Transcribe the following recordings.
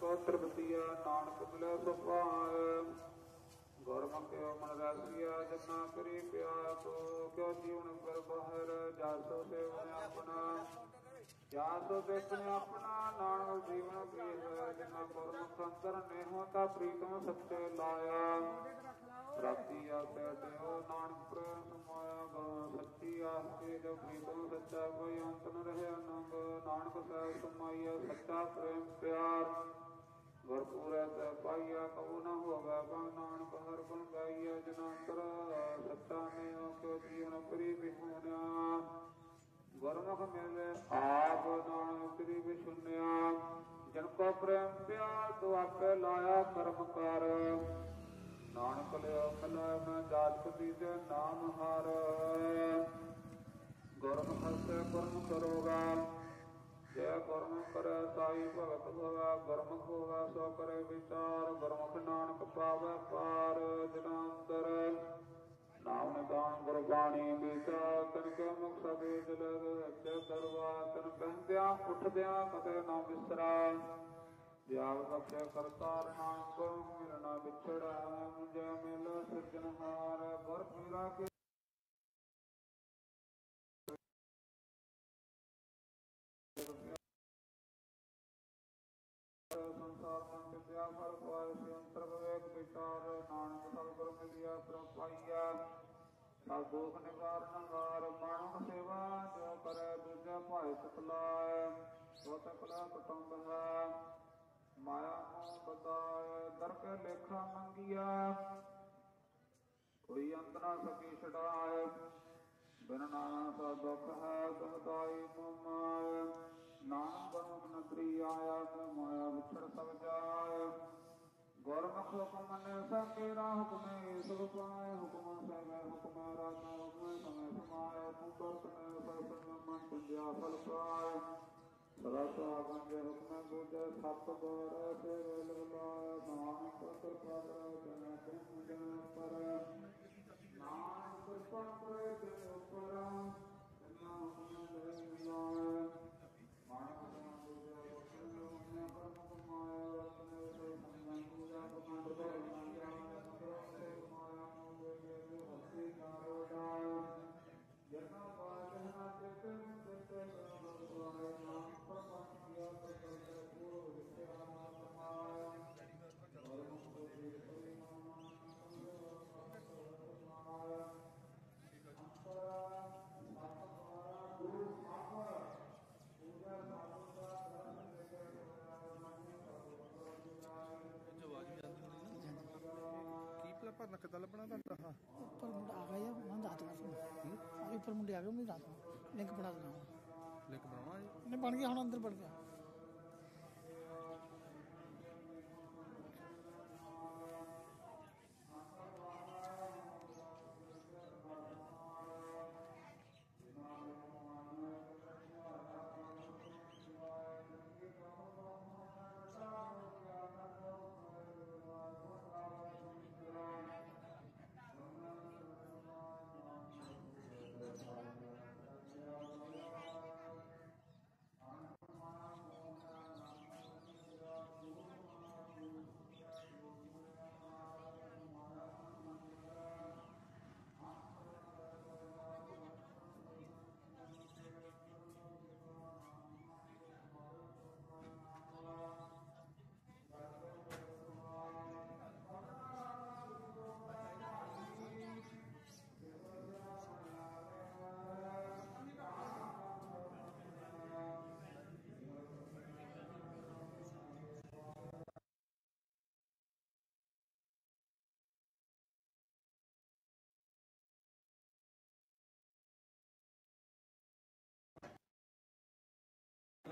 ਕੋ ਤ੍ਰਿਪਤੀਆ ਨਾਨਕ ਮਿਲੇ ਸੁਭਾਇ ਗੁਰਮੁਖਿ ਮਨ ਰਸਿਆ ਜਨਾ ਕਰੀ ਪਿਆ ਤੋ ਕਿਉ ਜੀਵਨ ਕਰ ਬਹਿਰ ਜਾਸੋ ਸੇਵਨ ਆਪਣਾ ਜਾਸੋ ਦੇਖਣ ਆਪਣਾ, ਨਾਨਕ ਜੀਵਨ ਕੀ ਹੈ ਜਨਾ ਗੁਰਮੁਖ ਅੰਤਰ ਨੇਹੋ ਤਾ ਪ੍ਰੀਤਮ ਸੱਚੇ ਲਾਇਆ। ਰਾਤੀ ਆਤੇ ਦੇਵ ਨਾਨਕ ਪ੍ਰੇਮ ਸਮਾਇਆ ਗਾ, ਸੱਚੀ ਆਸਤੇ ਜੋ ਪ੍ਰੀਤਮ ਸੱਚਾ, ਕੋਈ ਅੰਤ ਨ ਰਹੇ ਅਨੰਗ ਨਾਨਕ ਸਾਹਿਬ ਸਮਾਈਆ ਸੱਚਾ ਪ੍ਰੇਮ ਪਿਆਰ। ਗੁਰਪੂਰੈ ਪਾਈਆ ਕਉ ਨ ਹੋਗਾ ਬੰ ਨਾਨਕ, ਹਰ ਗੁਣ ਗਾਈਆ ਜਨੰਤਰ, ਸੱਚਾ ਨੇ ਕਿਉ ਜੀਵਨ ਕਰੀ ਬਿਹੁਨਿਆ ਗੁਰਮੁਖ ਮਿਲੇ ਆਪ ਨਾਨਕ ਤੇਰੀ ਵਿਸ਼ੁਨਿਆ ਜਨ ਕੋ ਪ੍ਰੇਮ ਪਿਆਰ, ਤੂੰ ਲਾਇਆ ਕਰਮ ਕਰ। ਨਾਨਕ ਲਿਓ ਮਿਲੈ ਮੈਂ ਜਾਤ ਦੇ ਨਾਮ ਹਰ। ਗੁਰਮੁਖ ਸੇ ਗੁਰਮੁਖ ਕਰੋਗਾ ਜੈ ਗੁਰਮੁਖ ਕਰੈ ਸਾਈ ਭਗਤ ਹੋਵਾ ਗੁਰਮੁਖ ਹੋਵਾ, ਸੋ ਕਰੇ ਵਿਚਾਰ। ਗੁਰਮੁਖ ਨਾਨਕ ਪਾਵੈ ਪਾਰ ਜਨਾੰਦਰ। ਨਾਮ ਨਿਦਾਨ ਗੁਰਬਾਣੀ ਵਿਚਾਰ, ਤਨ ਕੇ ਮੁਖ ਸਭੇ ਦਿਲ ਸੱਚੇ ਦਰਵਾ ਤਨ ਬਹਿੰਦਿਆਂ, ਉੱਠਦਿਆਂ ਕਦੇ ਨਾ ਵਿਸਰਾ ਵਿਆਹ ਬਖਸ਼ੇ ਕਰਤਾਰ ਨਾਨਕ ਮਿਲਣਾ ਵਿਛੜਾ ਜੈ ਮਿਲ ਸਿਰਜਣਹਾਰ। ਗੁਰ ਪੀਰਾ ਕੇ ਸਭ ਦੁਖ ਨਿਵਾਰਨ ਹਾਰ ਮਾਨਵ ਸੇਵਾ ਜੋ ਕਰੈ ਦੂਜਾ ਭਾਇ ਸਤਲਾਇ ਸੋ ਤਕਲਾ ਕੁਟੰਬ ਹੈ। ਮਾਇਆ ਮੋਹ ਬਤਾਏ, ਦਰ ਲੇਖਾ ਮੰਗਿਆ ਕੋਈ ਅੰਤ ਨਾ ਸਕੀ ਛਡਾਏ। ਬਿਨ ਨਾਮ ਸਾ ਦੁਖ ਹੈ ਸਹਦਾਈ ਮਮਾਇ ਨਾਮ ਬਨੁਕ ਨਗਰੀ ਆਇਆ ਤੇ ਮਾਇਆ ਵਿਛੜ ਸਭ ਜਾਏ। ਗੁਰਮੁਖ ਹੁਕਮ ਨੇ ਸੰਕੇਰਾ ਹੁਕਮੇ ਸੁਖ ਪਾਏ ਹੁਕਮ ਸਹਿ ਹੁਕਮ, ਰਾਜਾ ਹੁਕਮ, ਸਮੈ ਸਮਾਏ ਪੁੰਦਰ ਤਨੇ ਸਭ ਮਨ ਪੁੰਜਿਆ, ਫਲ ਪਾਏ। ਸਦਾ ਸਾਗੰ ਜੇ ਹੁਕਮ ਬੁਝੇ ਸਤ ਗੋਰ ਸੇ ਲਗਾਏ ਨਾਨਕ ਕਿਰਪਾ ਕਰੋ ਜਨ ਤੁਮ ਜਨ ਪਰ। ਨਾਨਕ ਕਿਰਪਾ ਕਰੇ ਤੇ ਉਪਰ ਨਾ ਹੁਕਮ ਦੇ ਮਿਲਾਏ ਭਰਨਾ ਕਿੱਦਾਂ ਲੱਭਣਾ ਤੁਹਾਡਾ? ਹਾਂ। ਉੱਪਰ ਮੁੰਡਾ ਆ ਗਿਆ ਮੈਂ ਦੱਸ ਦੂੰਗਾ ਤੁਹਾਨੂੰ। ਆ ਉੱਪਰ ਮੁੰਡੇ ਆ ਗਏ ਮੈਂ ਦੱਸ ਦੂੰਗਾ ਲਿੰਕ ਬਣਾ ਦੂੰਗਾ ਲਿੰਕ ਬਣਾਉਣਾ ਜੀ? ਨੇ ਬਣ ਗਿਆ ਹੁਣ ਅੰਦਰ ਬਣ ਗਿਆ।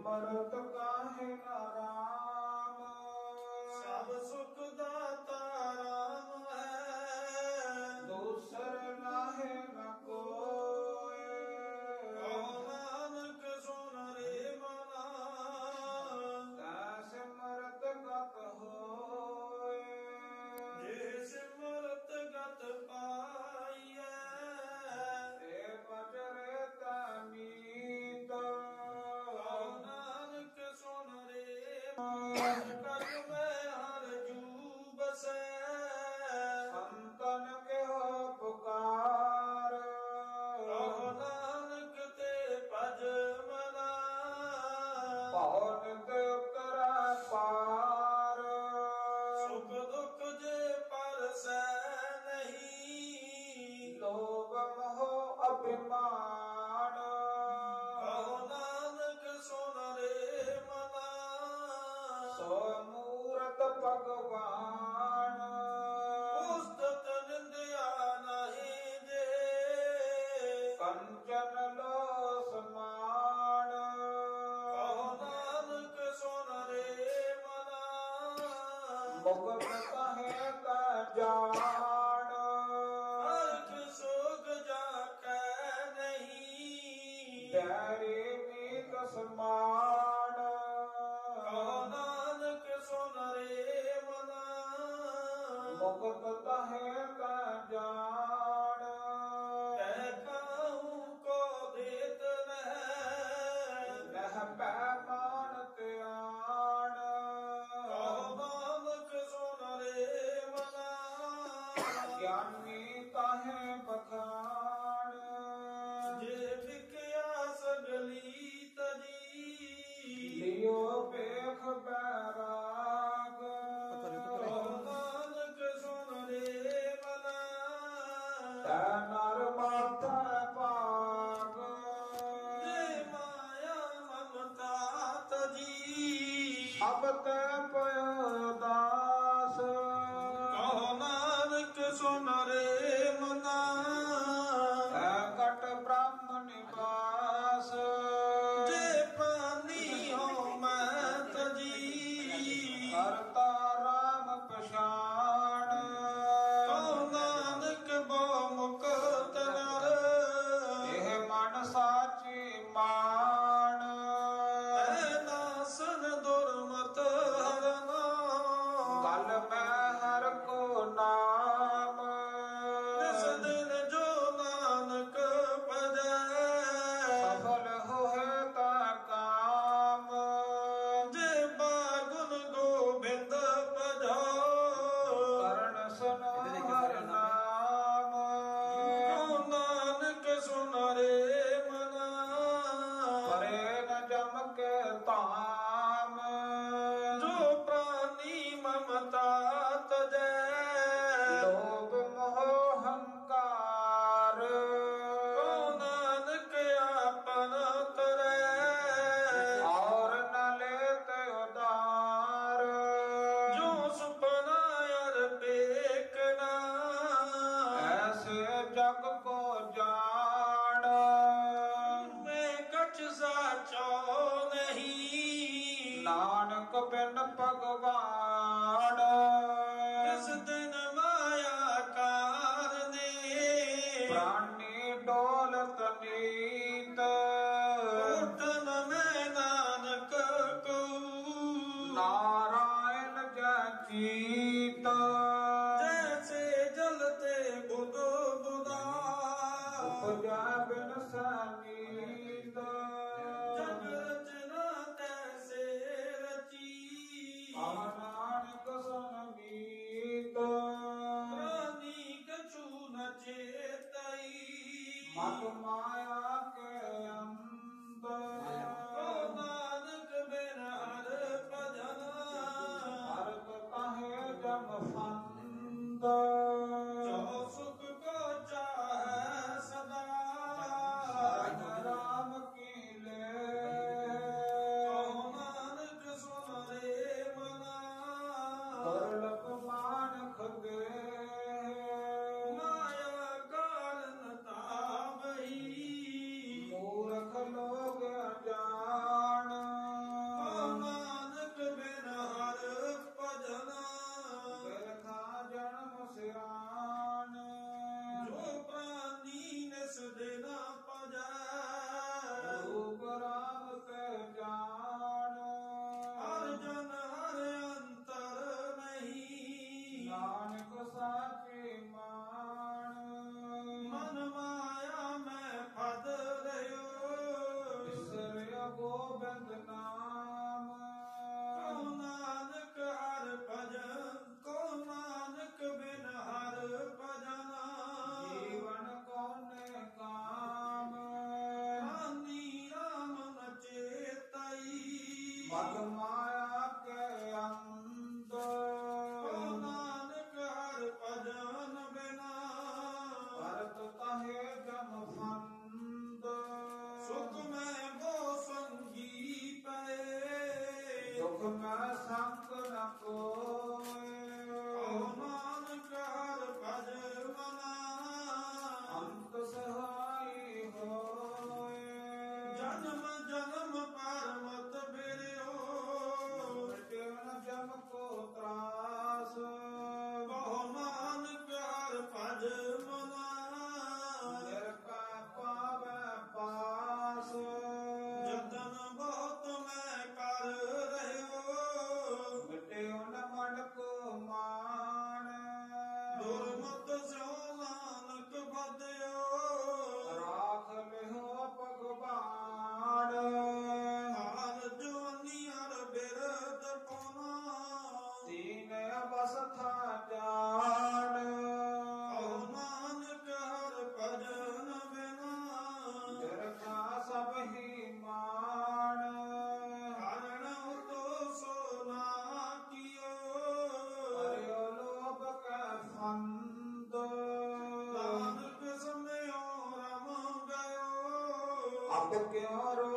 ਸਿਮਰਤ ਕਾਹੇ ਅਬ ਕਿਉ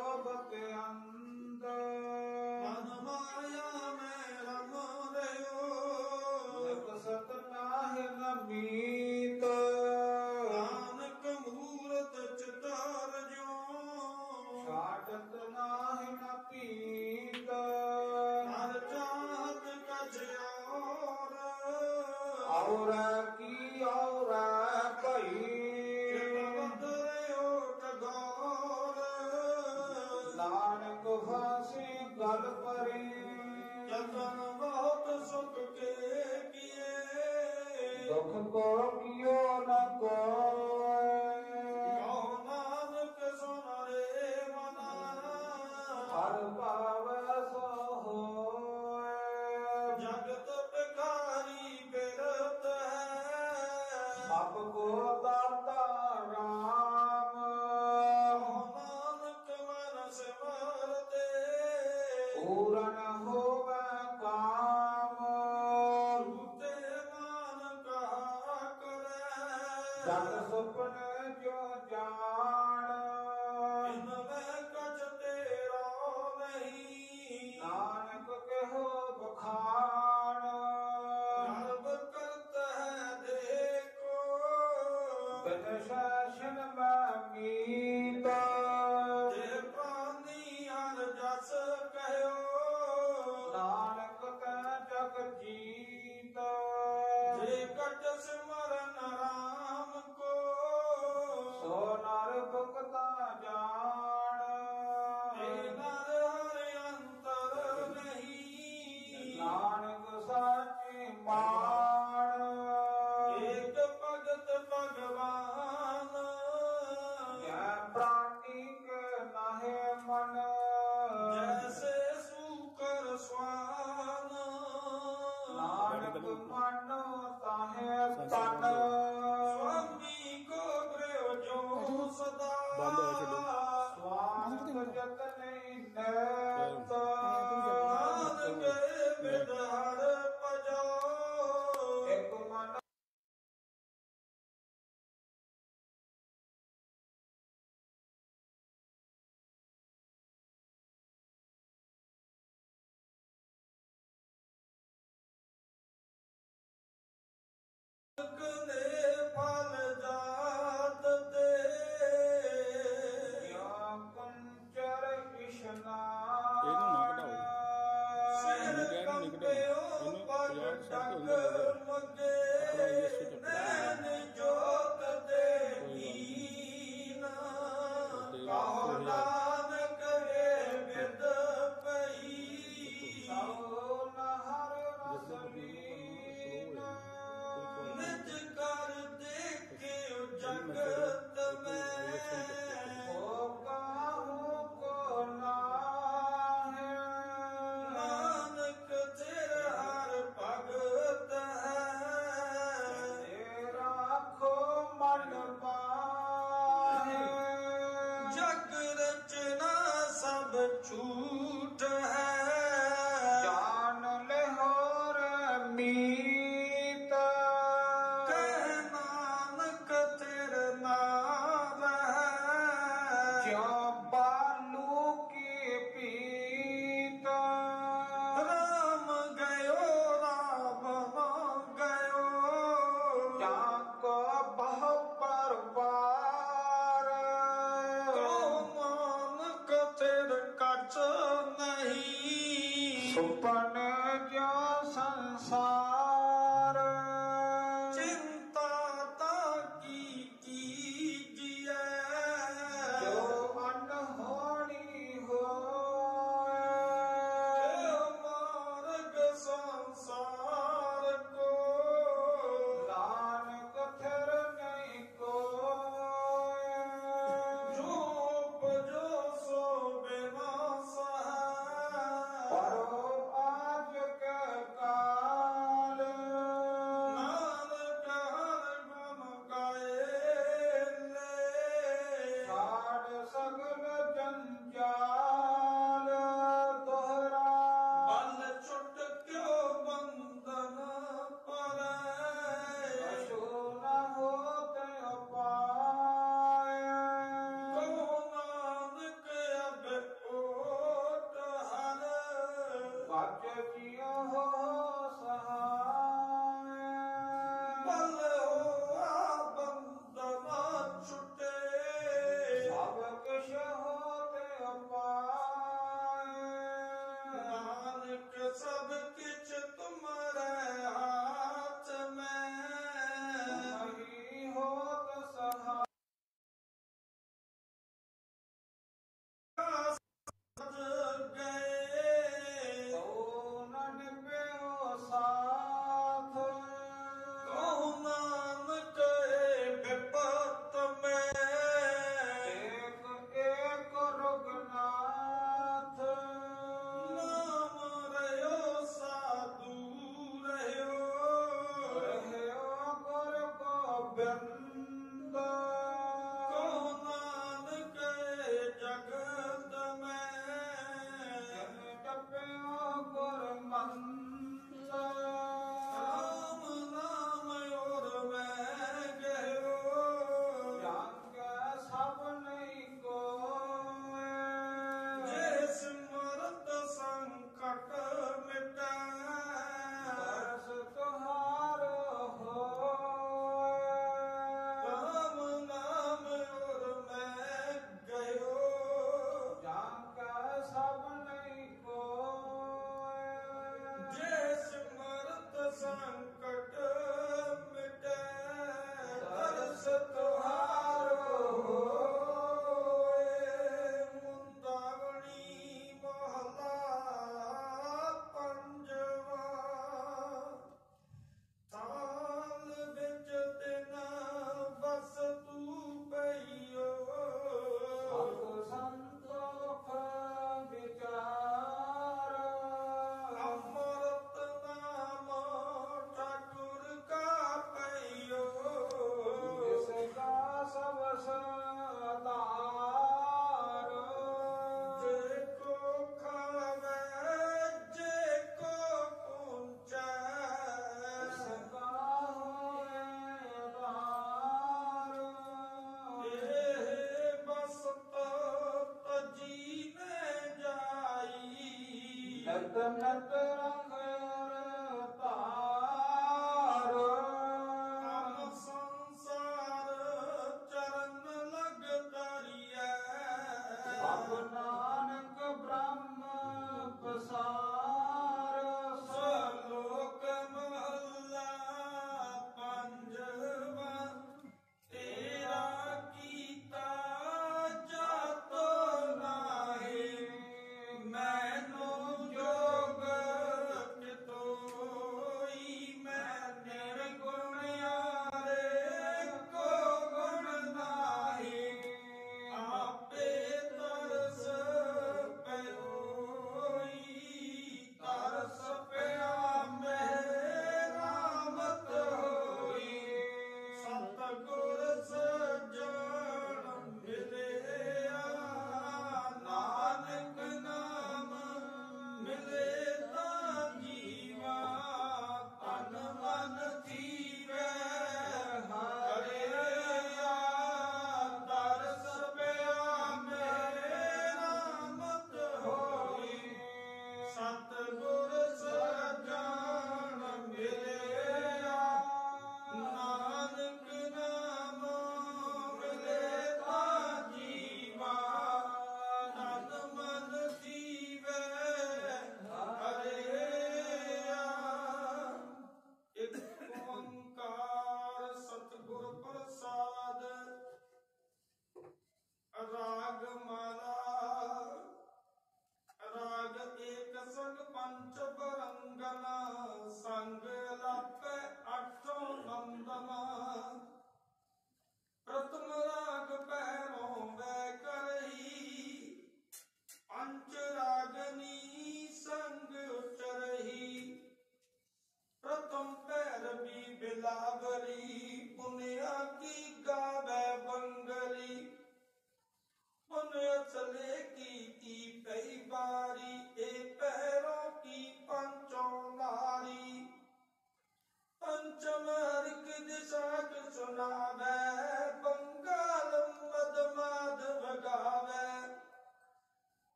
ਨਤ ਨਤ ਰੰਗ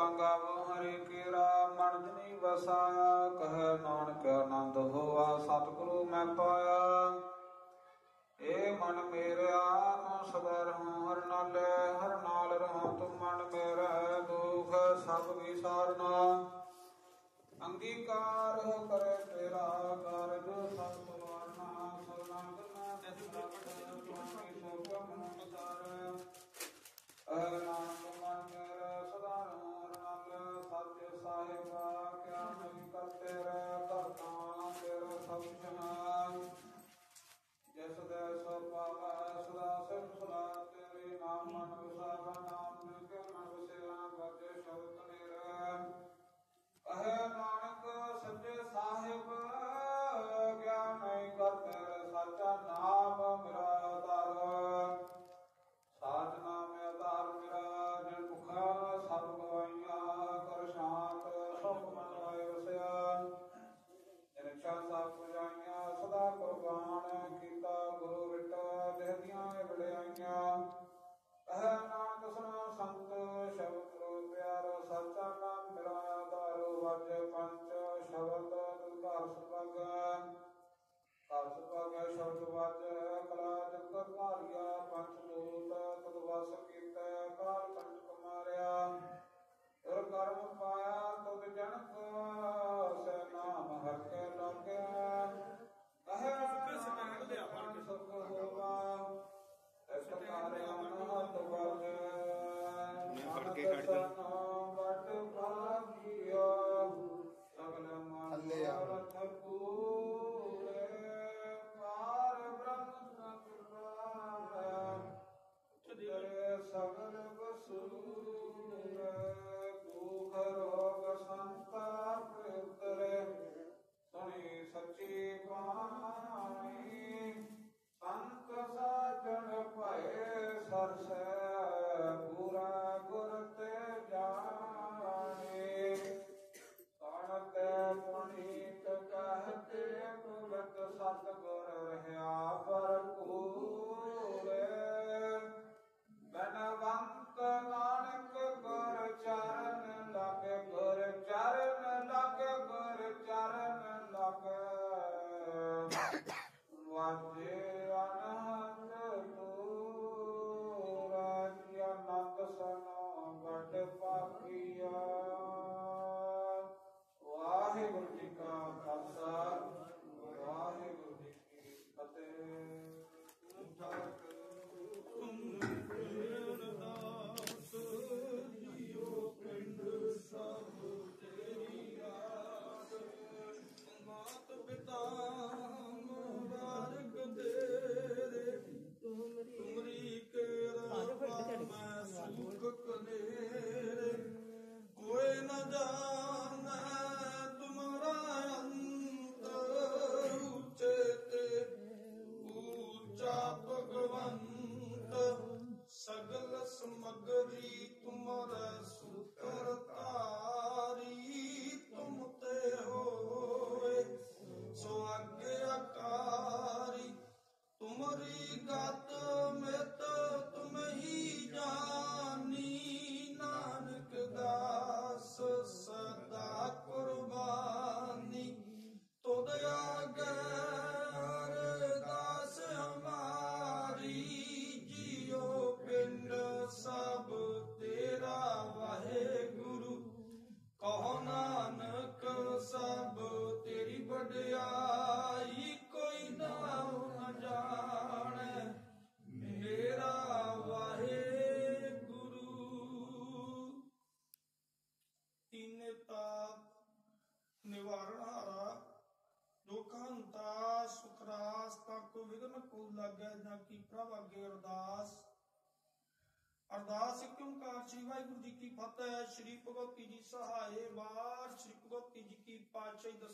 ਸ਼ਬਦੋ ਤੰਗਾਵੋ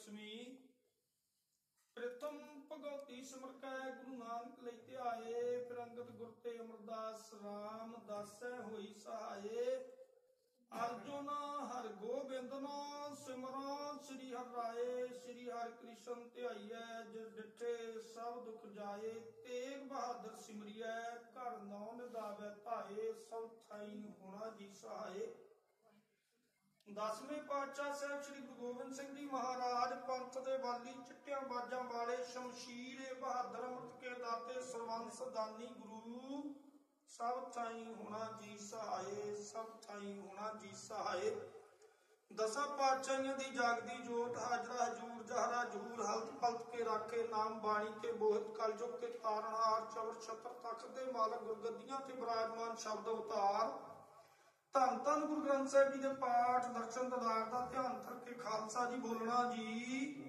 ਪਾਤਸ਼ਾਹੀ ਪ੍ਰਥਮ ਭਗਵਤੀ ਸਿਮਰਕੈ ਗੁਰੂ ਨਾਨਕ ਲਈ ਧਿਆਏ ਫਿਰ ਅੰਗਦ ਗੁਰ ਤੇ ਅਮਰਦਾਸ RAM ਦਾਸੈ ਹੋਈ ਸਹਾਏ। ਅਰਜੁਨ, ਹਰ ਗੋਬਿੰਦ ਨਾ ਸਿਮਰਨ ਸ੍ਰੀ ਹਰਿ ਰਾਏ, ਸ੍ਰੀ ਹਰਿ ਕ੍ਰਿਸ਼ਨ ਧਿਆਈਐ ਜਿਸ ਡਿਠੇ ਸਭ ਦੁਖ ਜਾਏ, ਤੇਗ ਬਹਾਦਰ ਸਿਮਰਿਐ, ਘਰ ਨੌ ਨਿਦਾਵੈ ਧਾਏ, ਸਭ ਥਾਈ ਹੋਣਾ ਜੀ ਸਹਾਏ। ਦਸਵੇਂ ਪਾਤਸ਼ਾਹ ਸਾਹਿਬ ਸ੍ਰੀ ਗੁਰੂ ਗੋਬਿੰਦ ਸਿੰਘ ਜੀ ਮਹਾਰਾਜ ਪੰਥ ਦੇ ਵਾਲੀ ਚਿੱਟਿਆਂ ਬਾਜਾਂ ਵਾਲੇ ਸ਼ਮਸ਼ੀਰ ਬਹਾਦਰ ਅੰਮ੍ਰਿਤ ਕੇ ਦਾਤੇ ਸਰਵੰਸ ਦਾਨੀ ਗੁਰੂ। ਸਭ ਥਾਈ ਹੋਣਾ ਜੀ ਸਹਾਏ, ਸਭ ਥਾਈ ਹੋਣਾ ਜੀ ਸਹਾਏ। ਦਸਾਂ ਪਾਤਸ਼ਾਹੀਆਂ ਦੀ ਜਾਗਦੀ ਜੋਤ ਹਾਜ਼ਰਾ ਹਜੂਰ ਜਹਰਾ ਜਹੂਰ ਹਲਤ ਪਲਤ ਕੇ ਰਾਖੇ, ਨਾਮ ਬਾਣੀ ਕੇ ਬੋਹਤ ਕਲਯੁਗ ਕੇ ਤਾਰਨਹਾਰ ਚਵਰ ਛਤਰ ਤਖਤ ਦੇ ਮਾਲਕ ਗੁਰਗੱਦੀਆਂ ਤੇ ਬਿਰਾਜਮਾਨ ਸ਼ਬਦ ਅਵਤਾਰ। ਧੰਨ ਧੰਨ ਗੁਰੂ ਗ੍ਰੰਥ ਸਾਹਿਬ ਜੀ ਦੇ ਪਾਠ, ਦਰਸ਼ਨ ਦਦਾਰ ਦਾ ਧਿਆਨ ਧਰ ਖਾਲਸਾ ਜੀ ਬੋਲਣਾ ਜੀ।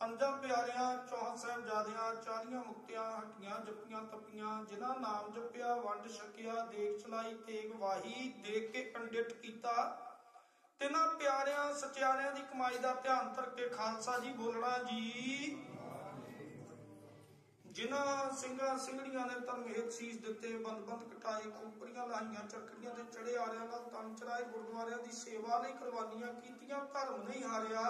ਅੰਜਾਂ ਪਿਆਰਿਆਂ ਚੌਹਾਂ ਸਾਹਿਬਜ਼ਾਦਿਆਂ, ਚਾਲੀਆਂ ਮੁਕਤਿਆਂ, ਹਟੀਆਂ, ਜੱਪੀਆਂ, ਤਪੀਆਂ, ਜਿਨ੍ਹਾਂ ਨਾਮ ਜਪਿਆ, ਵੰਡ ਛਕਿਆ, ਦੇਖ ਚਲਾਈ, ਤੇਗ ਵਾਹੀ, ਦੇਖ ਕੇ ਪੰਡਿਤ ਕੀਤਾ। ਤਿਨਾਂ ਪਿਆਰਿਆਂ, ਸਚਿਆਰਿਆਂ ਦੀ ਕਮਾਈ ਦਾ ਧਿਆਨ ਧਰ ਖਾਲਸਾ ਜੀ ਬੋਲਣਾ ਜੀ। ਜਿਨ੍ਹਾਂ ਸਿੰਘਾਂ ਸਿੰਘੜੀਆਂ ਨੇ ਧਰਮ ਹੇਤ ਸੀਸ ਦਿੱਤੇ ਬੰਦ ਬੰਦ ਕਟਾਏ ਖੂਪਰੀਆਂ ਲਾਈਆਂ ਚੱਕਰੀਆਂ ਤੇ ਚੜੇ ਆਰਿਆਂ ਨਾਲ ਤਨ ਚੜਾਏ, ਗੁਰਦੁਆਰਿਆਂ ਦੀ ਸੇਵਾ ਲਈ ਕੁਰਬਾਨੀਆਂ ਕੀਤੀਆਂ, ਧਰਮ ਨਹੀਂ ਹਾਰਿਆ।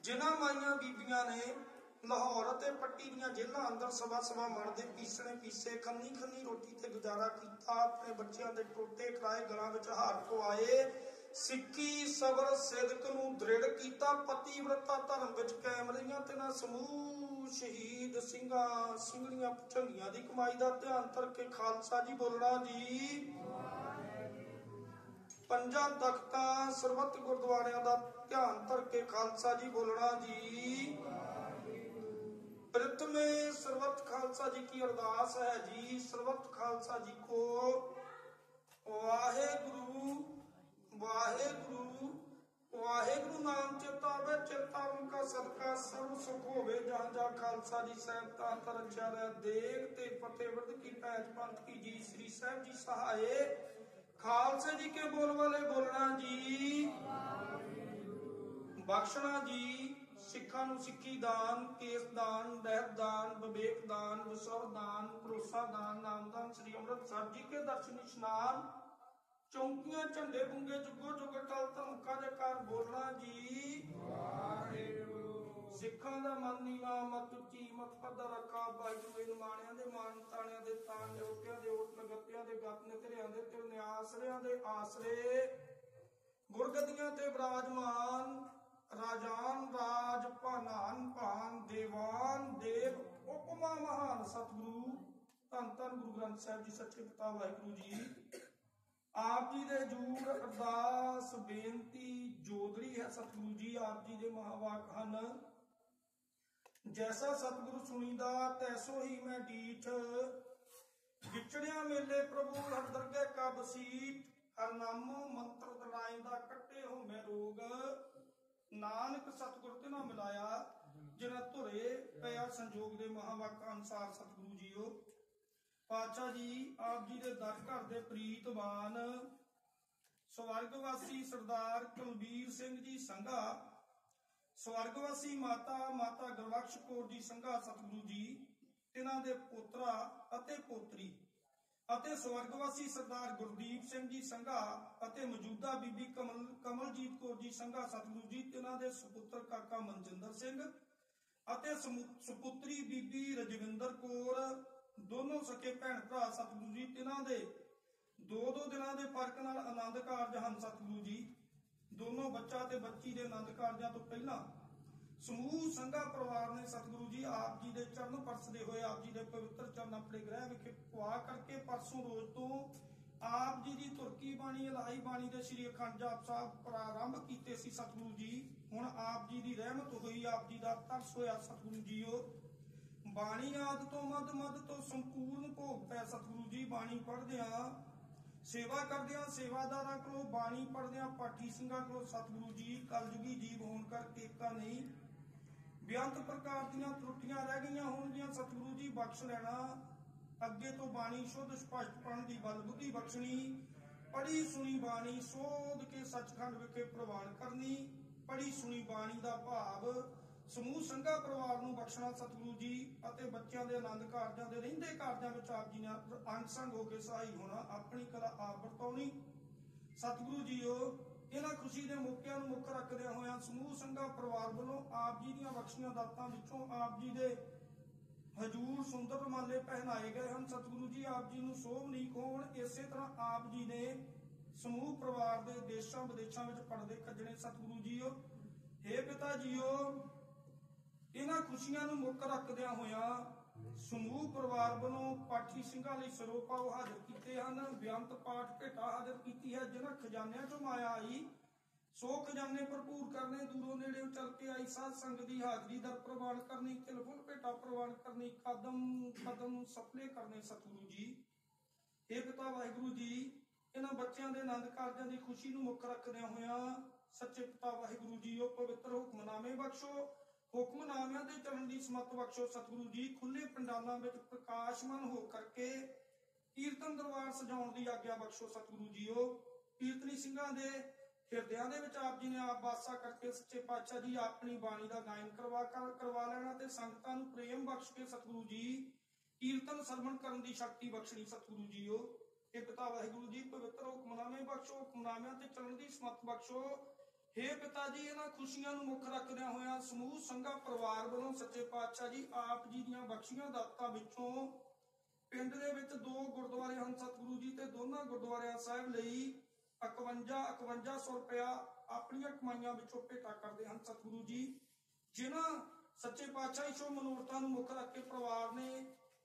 ਜਿਨ੍ਹਾਂ ਮਾਈਆਂ ਬੀਬੀਆਂ ਨੇ ਲਾਹੌਰ ਅਤੇ ਪੱਟੀ ਦੀਆਂ ਜੇਲ੍ਹਾਂ ਅੰਦਰ ਸਵਾ ਸਵਾ ਮਣ ਪੀਸਣੇ ਪੀਸੇ ਖੰਨੀ ਖੰਨੀ ਰੋਟੀ ਤੇ ਗੁਜ਼ਾਰਾ ਕੀਤਾ, ਆਪਣੇ ਬੱਚਿਆਂ ਦੇ ਟੋਟੇ ਕਰਾਏ ਗਲਾਂ ਵਿੱਚ ਹਾਰ ਤੋਂ ਆਏ ਸਿੱਖੀ ਸਬਰ ਸਿਦਕ ਨੂੰ ਦ੍ਰਿੜ ਕੀਤਾ ਪਤੀ ਵਰਤਾ ਧਰਮ ਵਿੱਚ ਕਾਇਮ ਰਹੀਆਂ, ਤੇ ਨਾ ਸਮੂਹ ਸ਼ਹੀਦ ਸਿੰਘਾਂ, ਸਿੰਘਣੀਆਂ ਪਛੰਗੀਆਂ ਦੀ ਕਮਾਈ ਦਾ ਧਿਆਨ ਧਰ ਕੇ ਖਾਲਸਾ ਜੀ ਬੋਲਣਾ ਜੀ। ਪੰਜਾਂ ਤਖਤਾਂ ਸਰਬੱਤ ਗੁਰਦੁਆਰਿਆਂ ਦਾ ਧਿਆਨ ਧਰ ਕੇ ਖਾਲਸਾ ਜੀ ਬੋਲਣਾ ਜੀ। ਪ੍ਰਥਮੇ ਸਰਬੱਤ ਖਾਲਸਾ ਜੀ ਕੀ ਅਰਦਾਸ ਹੈ ਜੀ? ਸਰਬੱਤ ਖਾਲਸਾ ਜੀ ਕੋ ਵਾਹਿਗੁਰੂ ਵਾਹਿਗੁਰੂ। ਵਾਹਿਗੁਰੂ ਨਾਮ ਚੇਤਾ ਵੇ ਚੇਤਾ ਸਦਕਾ ਸਰਬ ਸੁਖ ਹੋਵੇ। ਜਾਂ ਜਾਂ ਖਾਲਸਾ ਜੀ ਸਾਹਿਬ ਤਾਂ ਤਰ ਚਰ ਦੇਗ ਤੇ ਫਤਿਹ ਵਰਦ ਕੀ ਪੈਜ ਪੰਥ ਕੀ ਜੀ, ਸ੍ਰੀ ਸਾਹਿਬ ਜੀ ਸਹਾਏ। ਖਾਲਸੇ ਜੀ ਕੇ ਬੋਲ ਵਾਲੇ ਬੋਲਣਾ ਜੀ। ਬਖਸ਼ਣਾ ਜੀ, ਸਿੱਖਾਂ ਨੂੰ ਸਿੱਖੀ ਦਾਨ, ਕੇਸ ਦਾਨ ਦਹਿਤ ਦਾਨ, ਵਿਵੇਕ ਦਾਨ ਵਿਸਵ ਦਾਨ, ਭਰੋਸਾ ਦਾਨ ਨਾਮਦਾਨ ਸ੍ਰੀ ਅੰਮ੍ਰਿਤਸਰ ਜੀ ਕੇ ਦਰਸ਼ਨ ਇਸ਼ਨਾਨ। ਚੌਂਕੀਆਂ ਝੰਡੇ ਬੁੰਗੇ ਜੁਗੋ ਜੁਗ ਟਲ ਧਮਕਾ ਦੇ ਕਰ ਬੋਲਣਾ ਜੀ। ਸਿੱਖਾਂ ਦਾ ਮਨ ਨੀਵਾ ਮਤ ਉੱਚੀ ਮਤ ਪੱਧਰ ਰੱਖਾ। ਵਾਹਿਗੁਰੂ ਦੇ ਮਾਣਿਆਂ ਦੇ ਮਾਨ ਤਾਣਿਆਂ ਦੇ ਤਾਣ ਜੋਟਿਆਂ ਦੇ ਓਟ ਨਗਤਿਆਂ ਦੇ ਗੱਤ ਨੇ ਧਰਿਆਂ ਦੇ ਤਿਲ ਨਿਆਸਰਿਆਂ ਦੇ ਆਸਰੇ। ਗੁਰਗੱਦੀਆਂ ਤੇ ਬਿਰਾਜਮਾਨ ਰਾਜਾਨ ਰਾਜ ਭਾਨਾਨ ਭਾਨ ਦੇਵਾਨ ਦੇਵ ਉਪਮਾ ਮਹਾਨ ਸਤਿਗੁਰੂ। ਧੰਨ ਧੰਨ ਗੁਰੂ ਗ੍ਰੰਥ ਸਾਹਿਬ ਜੀ ਸੱਚੇ ਪਿਤਾ ਵਾਹਿਗੁਰੂ ਜੀ। ਆਪ ਜੀ ਦੇ ਹਜੂਰ ਅਰਦਾਸ, ਬੇਨਤੀ, ਜੋਦਰੀ ਹੈ ਸਤਿਗੁਰੂ ਜੀ, ਆਪ ਜੀ ਦੇ ਮਹਾਵਾਕ ਹਨ। ਜੈਸਾ ਸਤਿਗੁਰੂ ਸੁਣੀਦਾ, ਤੈਸੋ ਹੀ ਮੈਂ ਡੀਠ। ਵਿਚੜਿਆ ਮੇਲੇ ਪ੍ਰਭੂ ਹਰ ਦਰਗਹਿ ਕਾ ਬਸੀਤ ਹਰ ਨਾਮੋ ਮੰਤਰ ਦੜਾਈ ਦਾ ਕੱਟੇ ਹੋ ਮੈਂ ਰੋਗ। ਨਾਨਕ ਸਤਿਗੁਰ ਤੇ ਨਾ ਮਿਲਾਇਆ, ਜਿਨ੍ਹਾਂ ਧੁਰੇ ਪਿਆ ਸੰਜੋਗ ਦੇ ਮਹਾਵਾਕਾਂ ਅਨੁਸਾਰ ਸਤਿਗੁਰੂ ਜੀਓ। ਪਾਤਸ਼ਾਹ ਜੀ, ਆਪ ਜੀ ਦੇ ਦਰ ਘਰ ਦੇ ਪ੍ਰੀਤਵਾਨ, ਸਵਰਗਵਾਸੀ ਸਰਦਾਰ ਕੁਲਬੀਰ ਸਿੰਘ ਜੀ ਸੰਘਾ, ਸਵਰਗਵਾਸੀ ਮਾਤਾ ਮਾਤਾ ਗੁਰਬਖਸ਼ ਕੌਰ ਜੀ ਸੰਘਾ ਸਤਿਗੁਰੂ ਜੀ ਇਹਨਾਂ ਦੇ ਪੋਤਰਾ ਅਤੇ ਪੋਤਰੀ ਅਤੇ ਸਵਰਗਵਾਸੀ ਸਰਦਾਰ ਗੁਰਦੀਪ ਸਿੰਘ ਜੀ ਸੰਘਾ ਅਤੇ ਮੌਜੂਦਾ ਬੀਬੀ ਕਮਲ, ਕਮਲਜੀਤ ਕੌਰ ਜੀ ਸੰਘਾ ਸਤਿਗੁਰੂ ਜੀ ਇਹਨਾਂ ਦੇ ਸੁਪੁੱਤਰ ਕਾਕਾ ਮਨਜਿੰਦਰ ਸਿੰਘ ਅਤੇ ਸਮੁ- ਸੁਪੁੱਤਰੀ ਬੀਬੀ ਰਜਵਿੰਦਰ ਕੌਰ ਦੋਨੋਂ ਸਕੇ ਭੈਣ ਭਰਾ ਸਤਿਗੁਰੂ ਜੀ, ਤਿਨਾਂ ਦੇ, ਦੋ ਦੋ ਦਿਨਾਂ ਦੇ ਫ਼ਰਕ ਨਾਲ ਆਨੰਦ ਕਾਰਜ ਹਨ ਸਤਿਗੁਰੂ ਜੀ। ਦੋਨੋਂ ਬੱਚਾ ਤੇ ਬੱਚੀ ਦੇ ਆਨੰਦ ਕਾਰਜਾਂ ਤੋਂ ਪਹਿਲਾਂ ਸਮੂਹ, ਸੰਘਾ ਪਰਿਵਾਰ ਨੇ ਸਤਿਗੁਰੂ ਜੀ ਆਪ ਜੀ ਦੇ ਚਰਨ ਪਰਸਦੇ ਹੋਏ, ਆਪ ਜੀ ਦੇ ਪਵਿੱਤਰ ਚਰਨ ਆਪਣੇ ਗ੍ਰਹਿ ਵਿਖੇ ਪੁਆ ਕਰਕੇ ਪਰਸੋਂ ਰੋਜ਼ ਤੋਂ ਆਪ ਜੀ ਦੀ ਤੁਰਕੀ ਬਾਣੀ ਇਲਾਹੀ ਬਾਣੀ ਦੇ ਸ੍ਰੀ ਅਖੰਡ ਜਾਪ ਸਾਹਿਬ ਪ੍ਰਾਰੰਭ ਕੀਤੇ ਸੀ ਸਤਿਗੁਰੂ ਜੀ। ਹੁਣ ਆਪ ਜੀ ਦੀ ਰਹਿਮਤ ਹੋਈ, ਆਪ ਜੀ ਦਾ ਤਰਸ ਹੋਇਆ ਸਤਿਗੁਰੂ ਜੀਓ। ਬਾਣੀ ਆਦ ਤੋਂ ਮਦ ਮਦ ਤੋਂ ਸੰਪੂਰਨ ਭੋਗ ਪੈ ਸਤਿਗੁਰੂ ਜੀ ਬਾਣੀ ਪੜ੍ਹਦਿਆਂ, ਸੇਵਾ ਕਰਦਿਆਂ, ਸੇਵਾਦਾਰਾਂ ਕੋਲੋਂ ਬਾਣੀ ਪੜ੍ਹਦਿਆਂ, ਪਾਠੀ ਸਿੰਘਾਂ ਕੋਲੋਂ ਸਤਿਗੁਰੂ ਜੀ ਕਲਯੁਗੀ ਜੀਵ ਹੋਣ ਕਰਕੇ ਏਕਾ ਨਹੀਂ ਬੇਅੰਤ ਪ੍ਰਕਾਰ ਦੀਆਂ ਤਰੁੱਟੀਆਂ ਰਹਿ ਗਈਆਂ ਹੋਣਗੀਆਂ, ਸਤਿਗੁਰੂ ਜੀ ਬਖਸ਼ ਲੈਣਾ। ਅੱਗੇ ਤੋਂ ਬਾਣੀ ਸ਼ੁੱਧ ਸਪਸ਼ਟ ਪੜਨ ਦੀ ਬਲ ਬੁੱਧੀ ਬਖਸ਼ਣੀ ਪੜੀ ਸੁਣੀ ਬਾਣੀ ਸੋਧ ਕੇ ਸੱਚਖੰਡ ਵਿਖੇ ਪ੍ਰਵਾਨ ਕਰਨੀ ਪੜੀ ਸੁਣੀ ਬਾਣੀ ਦਾ ਭਾਵ ਸਮੂਹ ਸੰਘਾ ਪਰਿਵਾਰ ਨੂੰ ਬਖਸ਼ਣਾ ਸਤਿਗੁਰੂ ਜੀ ਅਤੇ ਬੱਚਿਆਂ ਦੇ ਆਨੰਦ ਕਾਰਜਾਂ ਦੇ ਰਹਿੰਦੇ ਕਾਰਜਾਂ ਵਿੱਚ ਆਪ ਜੀ ਨੇ ਅੰਗ ਸੰਗ ਹੋ ਕੇ ਸਹਾਈ ਹੋਣਾ, ਆਪਣੀ ਕਲਾ ਆਪ ਵਰਤਾਉਣੀ। ਸਤਿਗੁਰੂ ਜੀਓ, ਇਹਨਾਂ ਖੁਸ਼ੀ ਦੇ ਮੌਕਿਆਂ ਨੂੰ ਮੁੱਖ ਰੱਖਦਿਆਂ ਹੋਇਆਂ ਸਮੂਹ ਸੰਘਾ ਪਰਿਵਾਰ ਵੱਲੋਂ ਆਪ ਜੀ ਦੀਆਂ ਬਖਸ਼ੀਆਂ ਦਾਤਾਂ ਵਿੱਚੋਂ ਆਪ ਜੀ ਦੇ ਹਜੂਰ ਸੁੰਦਰ ਰੁਮਾਲੇ ਪਹਿਨਾਏ ਗਏ ਹਨ। ਸਤਿਗੁਰੂ ਜੀ, ਆਪ ਜੀ ਨੂੰ ਸੋਭ ਨੀਕ ਹੋਣ। ਇਸੇ ਤਰ੍ਹਾਂ ਆਪ ਜੀ ਨੇ ਸਮੂਹ ਪਰਿਵਾਰ ਦੇ ਦੇਸ਼ਾਂ ਵਿਦੇਸ਼ਾਂ ਵਿੱਚ ਪੜਦੇ ਕੱਜਣੇ। ਸਤਿਗੁਰੂ ਜੀਓ हे ਪਿਤਾ ਜੀਓ ਇਹਨਾਂ ਖੁਸ਼ੀਆਂ ਨੂੰ ਮੁੱਖ ਰੱਖਦਿਆਂ ਹੋਇਆਂ ਸਮੂਹ ਪਰਿਵਾਰ ਵੱਲੋਂ ਪਾਠੀ ਸਿੰਘਾਂ ਲਈ ਸਰੋਪਾਉ ਹਾਜ਼ਰ ਕੀਤੇ ਹਨ। ਬਿਆੰਤ ਪਾਠ ਭੇਟਾ ਹਾਜ਼ਰ ਕੀਤੀ ਹੈ ਜਿਨ੍ਹਾਂ ਖਜ਼ਾਨਿਆਂ ਚੋਂ ਮਾਇਆ ਆਈ, ਸੋ ਖਜ਼ਾਨੇ ਭਰਪੂਰ ਕਰਨੇ, ਦੂਰੋਂ ਨੇੜੇ ਚੱਲ ਕੇ ਆਈ, ਸਾਧ ਸੰਗਤ ਦੀ ਹਾਜ਼ਰੀ ਦਰ ਪ੍ਰਵਾਨ ਕਰਨੀ ਤਿਲਫੁਲ ਭੇਟਾ ਪ੍ਰਵਾਨ ਕਰਨੀ, ਕਦਮ ਕਦਮ ਸਪਲੇ ਕਰਨੇ ਸਤਿਗੁਰੂ ਜੀ। ਇਹ ਪਿਤਾ ਵਾਹਿਗੁਰੂ ਜੀ, ਇਹਨਾਂ ਬੱਚਿਆਂ ਦੇ ਆਨੰਦ ਕਾਰਜਾਂ ਦੀ ਖੁਸ਼ੀ ਨੂੰ ਮੁੱਖ ਰੱਖਦਿਆਂ ਹੋਇਆਂ ਸੱਚੇ ਪਿਤਾ ਵਾਹਿਗੁਰੂ ਜੀ, ਉਹ ਪਵਿੱਤਰ ਹੁਕਮਨਾਮੇ ਬਖਸ਼ੋ। ਹੁਕਮਨਾਮਿਆਂ ਦੇ ਚੱਲਣ ਦੀ ਸਮਤ ਬਖਸ਼ੋ ਸਤਿਗੁਰੂ ਜੀ। ਖੁੱਲੇ ਪੰਡਾਲਾਂ ਵਿੱਚ ਪ੍ਰਕਾਸ਼ਮਾਨ ਹੋ ਕਰਕੇ ਕੀਰਤਨ ਦਰਬਾਰ ਸਜਾਉਣ ਦੀ ਆਗਿਆ ਬਖਸ਼ੋ ਸਤਿਗੁਰੂ ਜੀਓ। ਕੀਰਤਨੀ ਸਿੰਘਾਂ ਦੇ ਹਿਰਦਿਆਂ ਦੇ ਵਿੱਚ ਆਪ ਜੀ ਨੇ ਆਪ ਵਾਸਾ ਕਰਕੇ ਸੱਚੇ ਪਾਤਸ਼ਾਹ ਜੀ ਆਪਣੀ ਬਾਣੀ ਦਾ ਗਾਇਨ ਕਰਵਾ ਕਰਵਾ ਲੈਣਾ ਤੇ ਸੰਗਤਾਂ ਨੂੰ ਪ੍ਰੇਮ ਬਖਸ਼ ਕੇ ਸਤਿਗੁਰੂ ਜੀ, ਕੀਰਤਨ ਸਰਵਣ ਕਰਨ ਦੀ ਸ਼ਕਤੀ ਬਖਸ਼ਣੀ ਸਤਿਗੁਰੂ ਜੀਓ। ਇਹ ਪਿਤਾ ਵਾਹਿਗੁਰੂ ਜੀ ਪਵਿੱਤਰ ਹੁਕਮਨਾਮੇ ਬਖਸ਼ੋ, ਹੁਕਮਨਾਮਿਆਂ ਤੇ ਚੱਲਣ ਦੀ ਸਮਤ ਬਖਸ਼ੋ। हे ਪਿਤਾ ਜੀ, ਇਹਨਾਂ ਖੁਸ਼ੀਆਂ ਨੂੰ ਮੁੱਖ ਰੱਖਦਿਆਂ ਹੋਇਆਂ ਸਮੂਹ, ਸੰਘਾ ਪਰਿਵਾਰ ਵੱਲੋਂ ਸੱਚੇ ਪਾਤਸ਼ਾਹ ਜੀ, ਆਪ ਜੀ ਦੀਆਂ ਬਖਸ਼ੀਆਂ ਦਾਤਾਂ ਵਿੱਚੋਂ ਪਿੰਡ ਦੇ ਵਿੱਚ ਦੋ ਗੁਰਦੁਆਰੇ ਹਨ ਸਤਿਗੁਰੂ ਜੀ ਤੇ ਦੋਨਾਂ ਗੁਰਦੁਆਰਿਆਂ ਸਾਹਿਬ ਲਈ 51 5100 ਰੁਪਇਆ ਆਪਣੀਆਂ ਕਮਾਈਆਂ ਵਿੱਚੋਂ ਭੇਟਾ ਕਰਦੇ ਹਨ ਸਤਿਗੁਰੂ ਜੀ, ਜਿਨ੍ਹਾਂ ਸੱਚੇ ਪਾਤਸ਼ਾਹ ਇਸ਼ੋ ਮਨੋਰਥਾਂ ਨੂੰ ਮੁੱਖ ਰੱਖ ਕੇ ਪਰਿਵਾਰ ਨੇ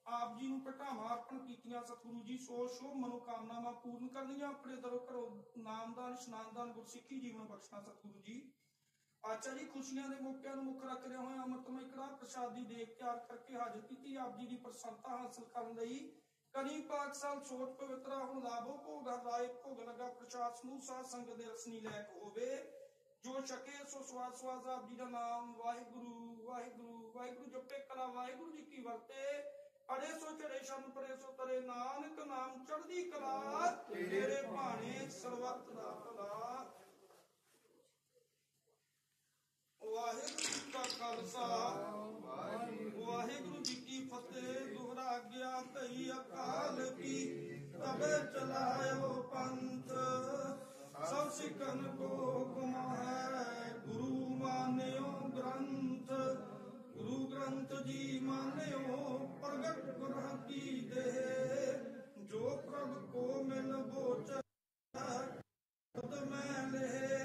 ਆਪ ਜੀ ਨੂੰ ਭਟਾਵਾਂ ਅਰਪਣ ਕੀਤੀਆਂ। ਸਤਿਗੁਰੂ ਜੀ ਸੋ ਸ਼ੁਭ ਮਨੋਕਾਮਨਾਵਾਂ ਪੂਰਨ ਕਰਨੀਆਂ ਆਪਣੇ ਦਰੋਂ ਘਰੋਂ। ਨਾਮਦਾਨ, ਇਸ਼ਨਾਨਦਾਨ ਗੁਰਸਿੱਖੀ ਜੀਵਨ ਬਖਸ਼ਣਾ ਸਤਿਗੁਰੂ ਜੀ। ਆਚਾ ਜੀ ਖੁਸ਼ੀਆਂ ਦੇ ਮੌਕਿਆਂ ਨੂੰ ਮੁੱਖ ਰੱਖਦੇ ਹੋਏ ਅੰਮ੍ਰਿਤਮਈ ਕੜਾ ਪ੍ਰਸ਼ਾਦ ਦੀ ਤਿਆਰ ਕਰਕੇ ਹਾਜ਼ਰ ਕੀਤੀ ਆਪ ਜੀ ਦੀ ਪ੍ਰਸੰਨਤਾ ਹਾਸਲ ਕਰਨ ਲਈ। ਕਨੀ ਪਾਕ ਸਾਲ ਛੋਟ ਪਵਿੱਤਰਾ ਹੁਣ ਲਾਭੋ ਭੋਗ ਰਾਏ ਭੋਗ ਲਗਾ, ਪ੍ਰਸ਼ਾਦ ਸਮੂਹ ਸਾਧ ਸੰਗਤ ਦੇ ਰਸਨੀ ਲੈਕ ਹੋਵੇ। ਜੋ ਛਕੇ ਸੋ ਸਵਾਦ ਸਵਾਦ ਆਪ ਜੀ ਦਾ ਨਾਮ। ਵਾਹਿਗੁਰੂ ਵਾਹਿਗੁਰੂ ਵਾਹਿਗੁਰੂ ਜਪੇ ਕਲਾ, ਵਾਹਿਗੁਰੂ ਜੀ ਕੀ ਵਰਤੇ। ਅੜੇ ਸੋ ਚੜੇ ਸ਼ਨ ਪਰੇ, ਸੋ ਤਰੇ ਨਾਨਕ ਨਾਮ ਚੜਦੀ ਕਲਾ, ਤੇਰੇ ਭਾਣੇ ਸਰਵਤ ਦਾ ਭਲਾ। ਵਾਹਿਗੁਰੂ ਜੀ ਕਾ ਖਾਲਸਾ, ਵਾਹਿਗੁਰੂ ਜੀ ਕੀ ਫਤਿਹ ਦੁਹਰਾ ਗਿਆ ਕਈ ਅਕਾਲ ਕੀ ਤਬੇ ਚਲਾਇਓ ਪੰਥ। ਸਭ ਸਿਕਨ ਕੋ ਹੁਕਮ ਹੈ ਗੁਰੂ ਮਾਨਿਓ ਗ੍ਰੰਥ। ਗ੍ਰੰਥ ਜੀ ਮਾਨਿਓ ਪ੍ਰਗਟ ਗੁਰਾਂ ਕੀ ਦੇਹ ਜੋ ਪ੍ਰਭ ਕੋ ਮਿਲ ਬੋਚ ਖੁਦ ਮੈਂ ਲੈ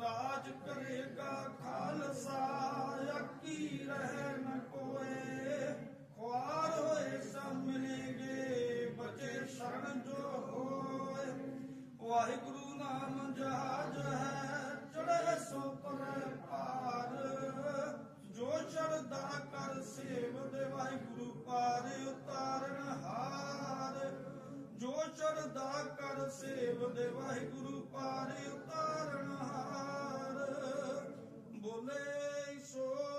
ਰਾਜ ਕਰੇਗਾ ਖਾਲਸਾ ਯਕੀ ਰਹਿ ਨ ਕੋਏ। ਖੁਆਰ ਹੋਏ ਸਭ ਮਿਲੇਗੇ ਬਚੇ ਸ਼ਰਨ ਜੋ ਹੋਏ। ਵਾਹਿਗੁਰੂ ਨਾਮ ਜਹਾਜ ਚੜਦਾ ਕਰ ਸੇਵ ਦੇ ਵਾਹਿਗੁਰੂ ਪਾਰ ਉਤਾਰਨ ਹਾਰ। ਬੋਲੇ ਸੋ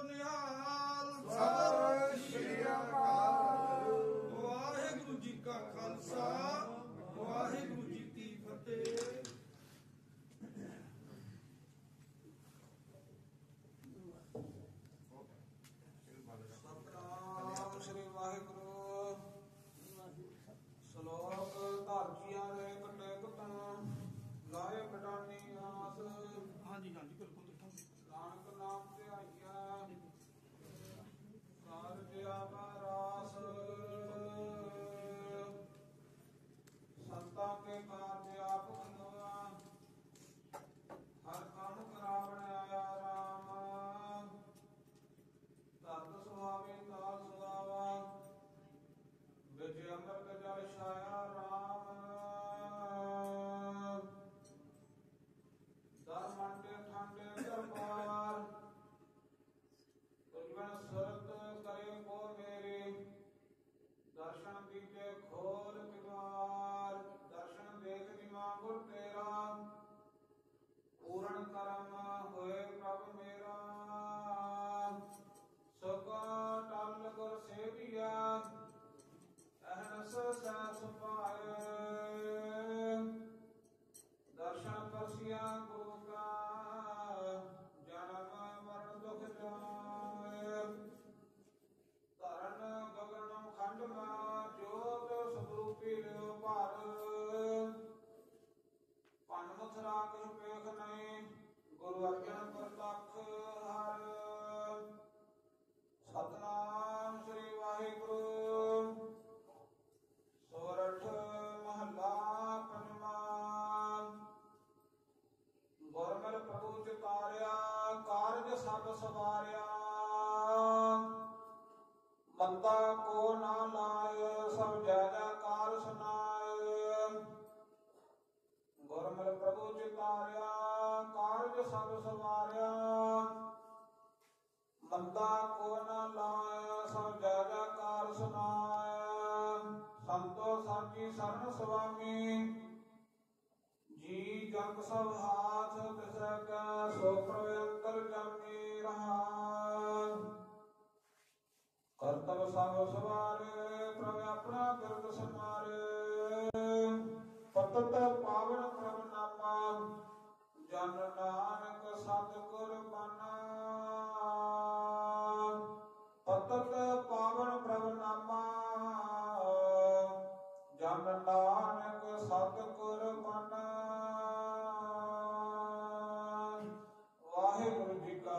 ਕਾ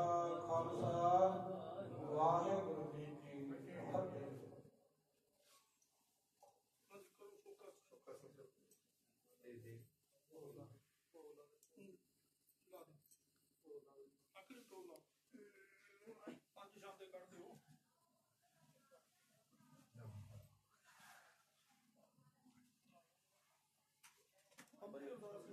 ਖਾਲਸਾ ਵਾਹਿਗੁਰੂ ਜੀ ਕੀ ਫਤਿਹ। ਪੰਜ ਸ਼ਬਦ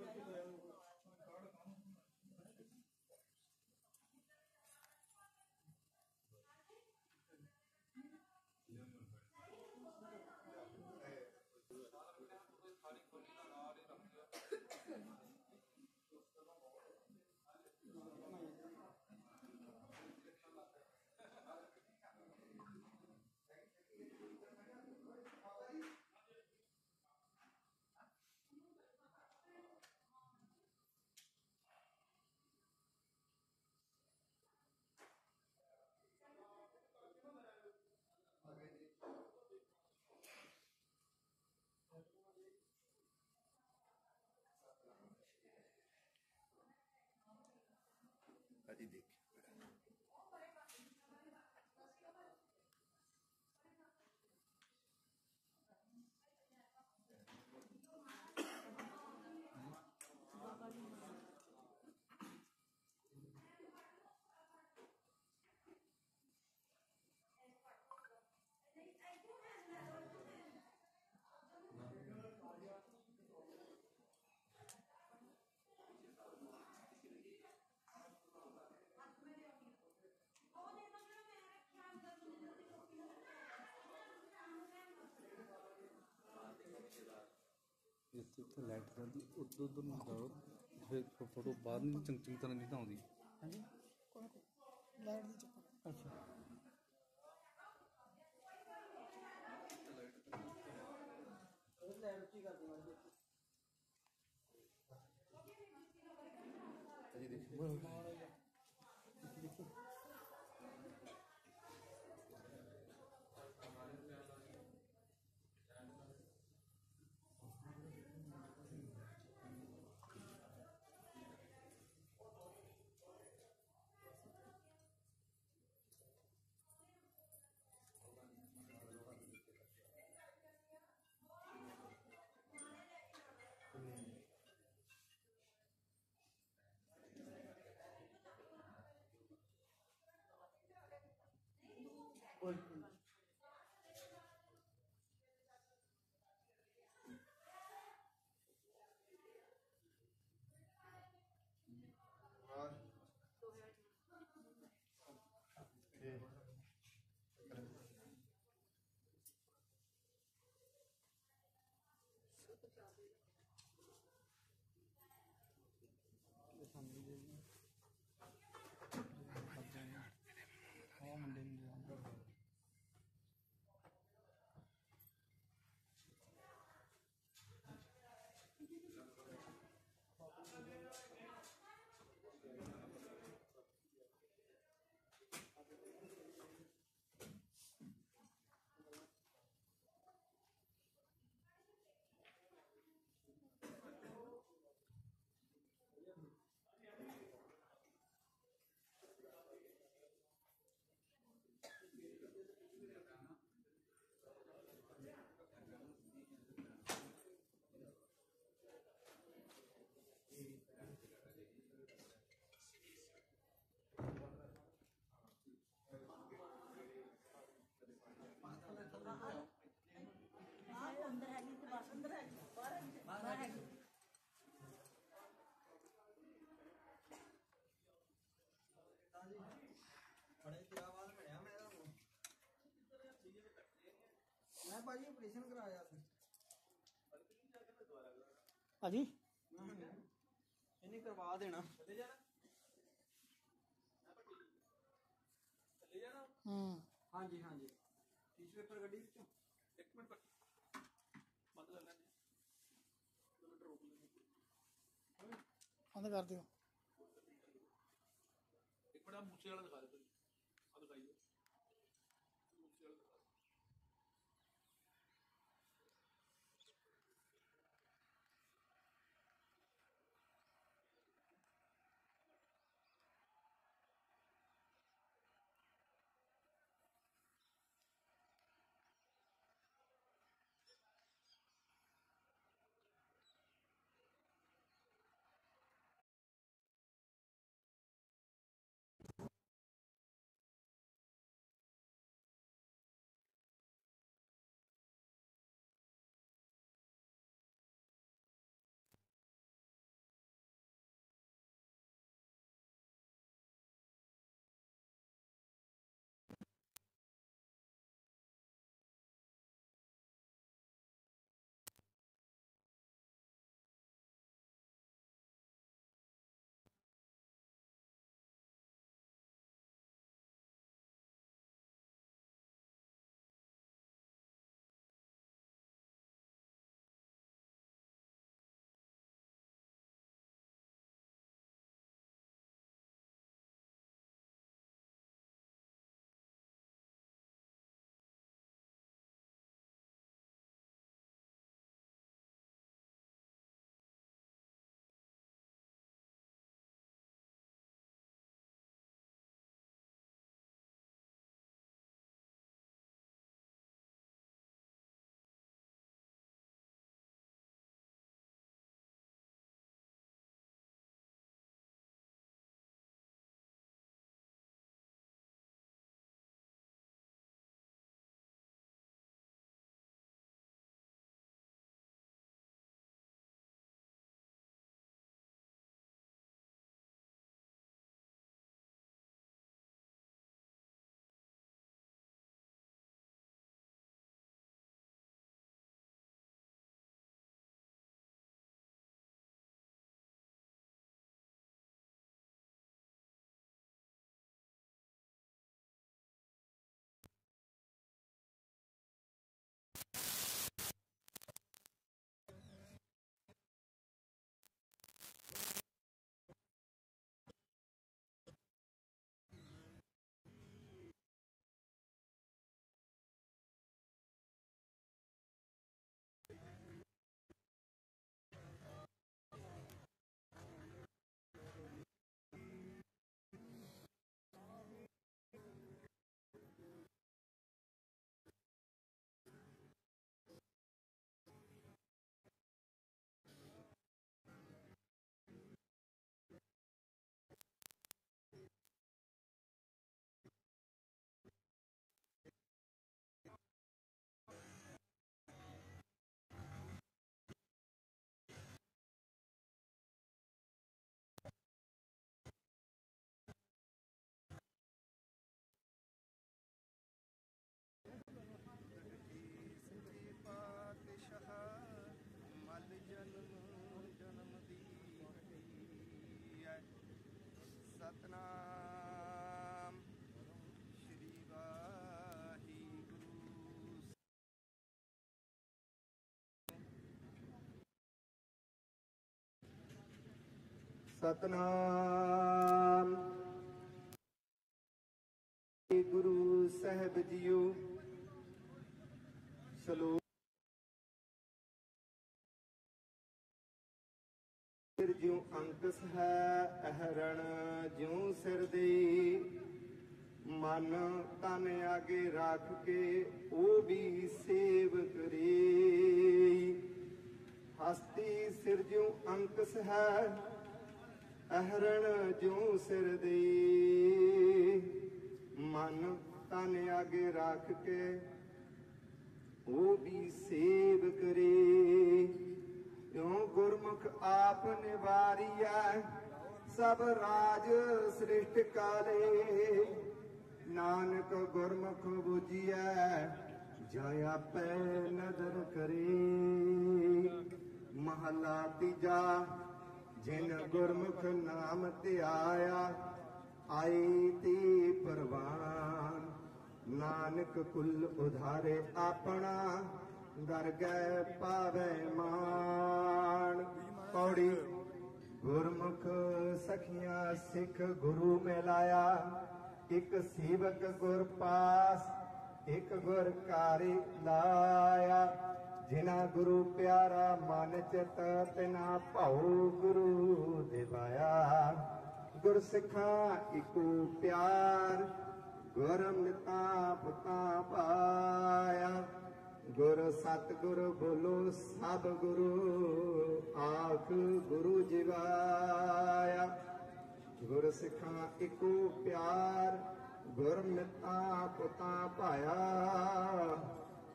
ਅਜੀ ਦੇਖ ਜਿੱਥੇ ਉੱਥੇ ਲਾਈਟ ਜਾਂਦੀ ਉਦੋਂ ਉਦੋਂ ਨੂੰ ਜਾਓ ਫਿਰ ਫੋਟੋ ਬਾਹਰ ਨਹੀਂ ਚੰਗ ਚੰਗੀ ਤਰ੍ਹਾਂ ਨਹੀਂ ਤਾਂ ਆਉਂਦੀ ਹਾਂਜੀ? ਕੋਈ ਕੋਈ ਲਾਈਟ ਦੀ ਚੱਕਰ। ਅੱਛਾ। ਅਜੀ ਦੇਖ ਭਾਜੀ ਆਪਰੇਸ਼ਨ ਕਰਾਇਆ ਸੀ। ਭਾਜੀ? ਇਹਨੇ ਕਰਵਾ ਦੇਣਾ। ਹੂੰ। ਹਾਂਜੀ ਹਾਂਜੀ। ਟਿਸ਼ੂ ਪੇਪਰ ਗੱਡੀ ਵਿੱਚੋਂ। ਇੱਕ ਮਿੰਟ ਬੰਦ ਕਰ ਲੈਂਦੇ ਬੰਦ ਕਰ ਦਿਓ। ਇੱਕ ਮਿੰਟ ਆਹ ਮੂਸੇ ਵਾਲਾ ਦਿਖਾ ਦੇ ਸਤਨਾਮ। ਗੁਰੂ ਸਾਹਿਬ ਜੀਓ ਸਲੋ ਸਿਰ ਜਿਉ ਅੰਕਸ ਹੈ ਅਹਰਣ, ਜਿਉ ਸਿਰ ਦੇ ਮਨ ਤਨ ਆਗੇ ਰੱਖ ਕੇ ਉਹ ਵੀ ਸੇਵ ਕਰੇ। ਹਸਤੀ ਸਿਰ ਜਿਉ ਅੰਕਸ ਹੈ ਅਹਰਣ ਜਿਉ ਸਿਰ ਦੇ। ਮਨ ਤਨ ਆਗੇ ਰੱਖ ਕੇ ਉਹ ਵੀ ਸੇਵ ਕਰੇ। ਕਿਉ ਗੁਰਮੁਖ ਆਪ ਨਿਵਾਰੀਐ? ਸਭ ਰਾਜ ਸ੍ਰਿਸ਼ਟ ਕਾਲੇ। ਨਾਨਕ ਗੁਰਮੁਖ ਬੁਝੀਐ ਜਾਂ ਆਪੇ ਨਦਰ ਕਰੇ। ਮਹਲਾ ਤੀਜਾ ਜਿਨ ਗੁਰਮੁਖ ਨਾਮ ਧਿਆਇਆ, ਆਈ ਤੀ ਪਰਵਾਨ। ਨਾਨਕ ਕੁਲ ਉਧਾਰੇ ਆਪਣਾ, ਦਰਗਹਿ ਪਾਵੇ ਮਾਨ ਪੌੜੀ, ਗੁਰਮੁਖ ਸਖੀਆਂ ਸਿੱਖ ਗੁਰੂ ਮਿਲਾਇਆ। ਇਕ ਸੇਵਕ ਗੁਰ ਪਾਸ, ਇੱਕ ਗੁਰ ਕਾਰੀ ਲਾਇਆ। ਜਿਨਾ ਗੁਰੂ ਪਿਆਰਾ ਮਨ ਚਿਤ ਤਿਨਾ ਭਾਉ ਗੁਰੂ ਦਿਵਾਇਆ। ਗੁਰ ਸਿੱਖਾਂ ਇਕੋ ਪਿਆਰ ਗੁਰਮਤਾ ਪੁਤਾ ਪਾਇਆ। ਗੁਰ ਸਤਿਗੁਰ ਬੋਲੋ ਸਭ ਗੁਰੂ ਆਖ ਗੁਰੂ ਜਿਵਾਇਆ। ਗੁਰ ਸਿੱਖਾਂ ਇਕੋ ਪਿਆਰ ਗੁਰ ਮਿੱਤਾ ਪੁਤਾ ਭਾਇਆ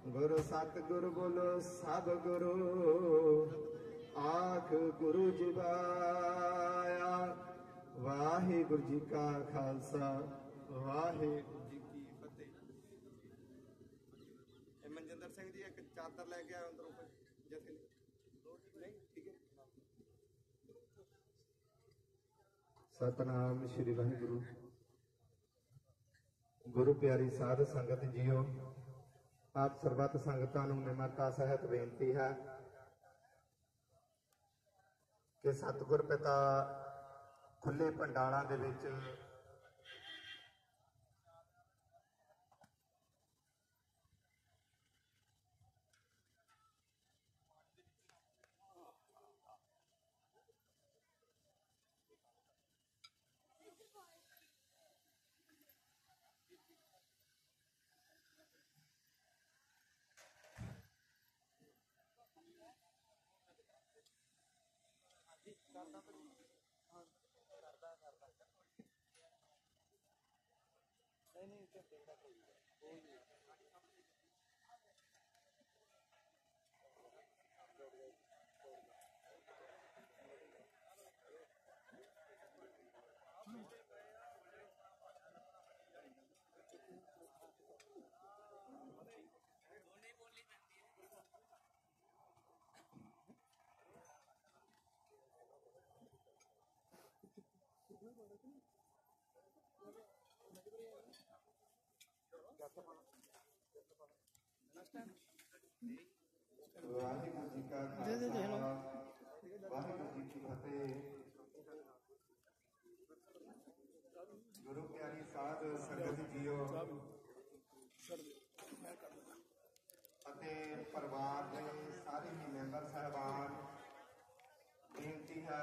ਗੁਰ ਸਤਿਗੁਰ ਬੋਲੋ, ਸਭ ਗੁਰੂ। ਆਖ ਗੁਰੂ ਜਿਵਾਇਆ ਵਾਹਿਗੁਰੂ ਜੀ ਕਾ ਖਾਲਸਾ, ਵਾਹਿਗੁਰੂ ਜੀ ਕੀ ਫਤਿਹ। ਇਹ ਮਨਜਿੰਦਰ ਸਿੰਘ ਜੀ, ਇੱਕ ਚਾਦਰ ਲੈ ਕੇ ਆਏ ਅੰਦਰੋਂ ਜਥੇ ਨਹੀਂ, ਠੀਕ ਹੈ। ਸਤਨਾਮ ਸ੍ਰੀ ਵਾਹਿਗੁਰੂ। ਗੁਰੂ ਪਿਆਰੀ ਸਾਧ ਸੰਗਤ ਜੀਓ ਆਪ ਸਰਬੱਤ ਸੰਗਤਾਂ ਨੂੰ ਨਿਮਰਤਾ ਸਹਿਤ ਬੇਨਤੀ ਹੈ ਕਿ ਸਤਿਗੁਰ ਪਿਤਾ ਖੁੱਲੇ ਪੰਡਾਲਾਂ ਦੇ ਵਿੱਚ ਵਾਹਿਗੁਰੂ ਜੀ ਕਾ ਦੇ ਦੇ ਦੇਖ ਲਓ। ਖਾਲਸਾ ਵਾਹਿਗੁਰੂ ਜੀ ਕੀ ਫਤਿਹ ਗੁਰੂ ਪਿਆਰੀ ਸਾਧ ਸੰਗਤ ਜੀਓ ਅਤੇ ਪਰਿਵਾਰ ਦੇ ਸਾਰੇ ਹੀ ਮੈਂਬਰ ਸਹਿਬਾਨ, ਬੇਨਤੀ ਹੈ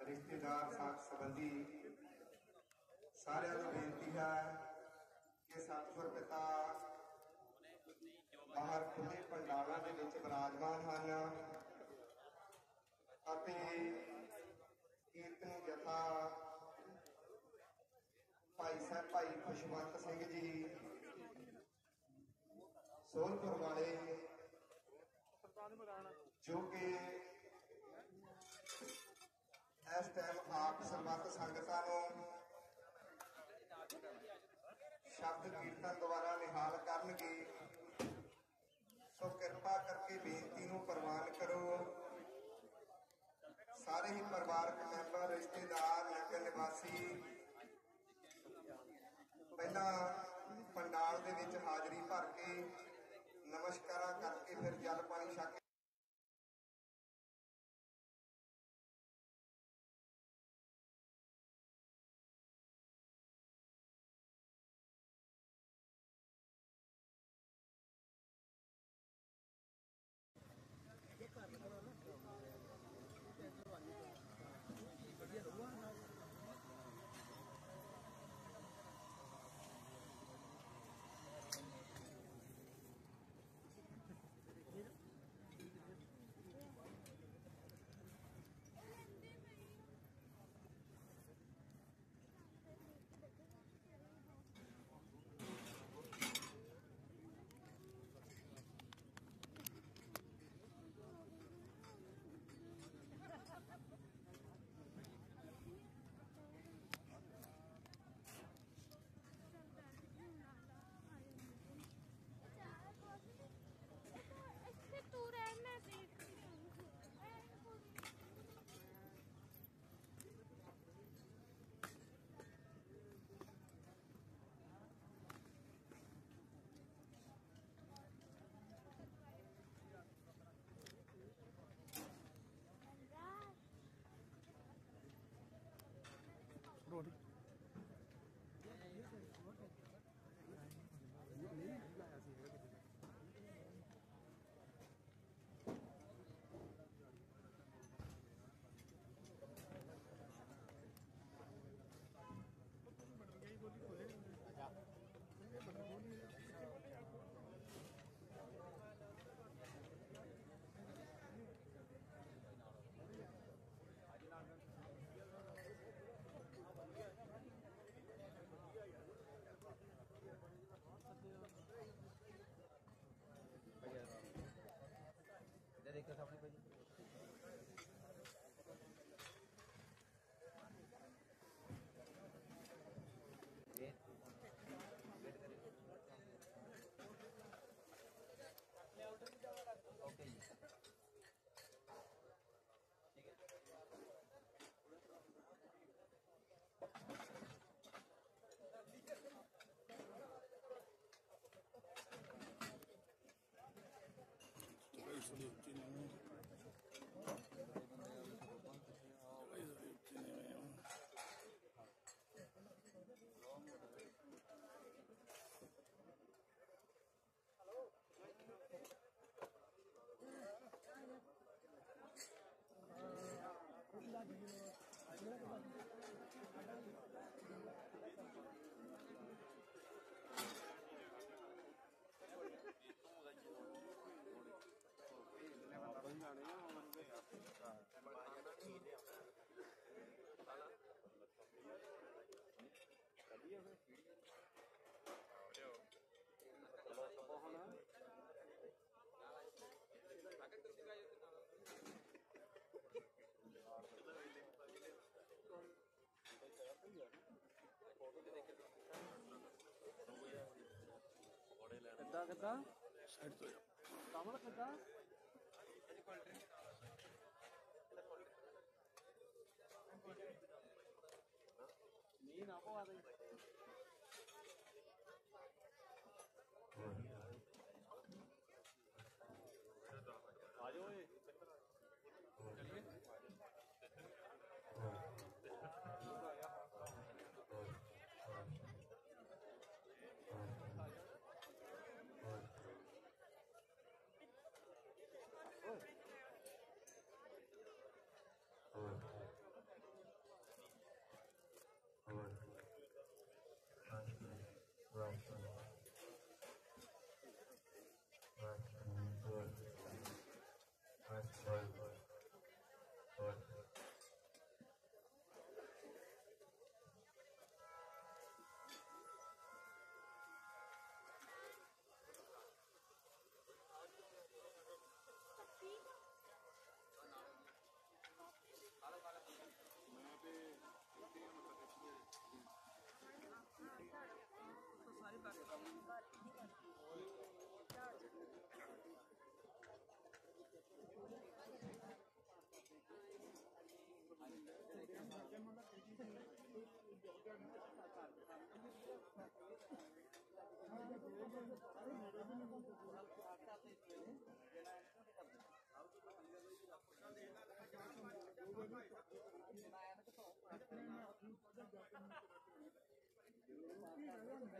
ਰਿਸ਼ਤੇਦਾਰ ਸਾਥ ਸੰਬੰਧੀ ਸਾਰਿਆਂ ਨੂੰ ਬੇਨਤੀ ਹੈ ਕਿ ਸਤਿਗੁਰ ਪਿਤਾ ਬਾਹਰ ਖੁੱਲੇ ਪੰਡਾਲਾਂ ਦੇ ਵਿੱਚ ਵਿਰਾਜਮਾਨ ਹਨ ਅਤੇ ਕੀਰਤਨ ਜਥਾ ਭਾਈ ਸਾਹਿਬ ਭਾਈ ਖੁਸ਼ਵੰਤ ਸਿੰਘ ਜੀ ਸੋਲਪੁਰ ਵਾਲੇ ਜੋ ਕਿ ਇਸ ਟਾਈਮ ਆਪ ਸਰਬੱਤ ਸੰਗਤਾਂ ਨੂੰ ਸ਼ਬਦ ਕੀਰਤਨ ਦੁਆਰਾ ਨਿਹਾਲ ਕਰਨਗੇ। ਸੋ ਕਿਰਪਾ ਕਰਕੇ ਬੇਨਤੀ ਨੂੰ ਪ੍ਰਵਾਨ ਕਰੋ। ਸਾਰੇ ਹੀ ਪਰਿਵਾਰਕ ਮੈਂਬਰ, ਰਿਸ਼ਤੇਦਾਰ ਨਗਰ ਨਿਵਾਸੀ, ਪਹਿਲਾਂ ਪੰਡਾਲ ਦੇ ਵਿੱਚ ਹਾਜ਼ਰੀ ਭਰ ਕੇ ਨਮਸਕਾਰਾਂ ਕਰਕੇ ਫਿਰ ਜਲ ਪਾਣੀ ਛਕ ਕੇ ਥੋੜੀ ਉੱਚੀ ਨਹੀਂ ਕਿੱਦਾਂ ਕਿੱਦਾਂ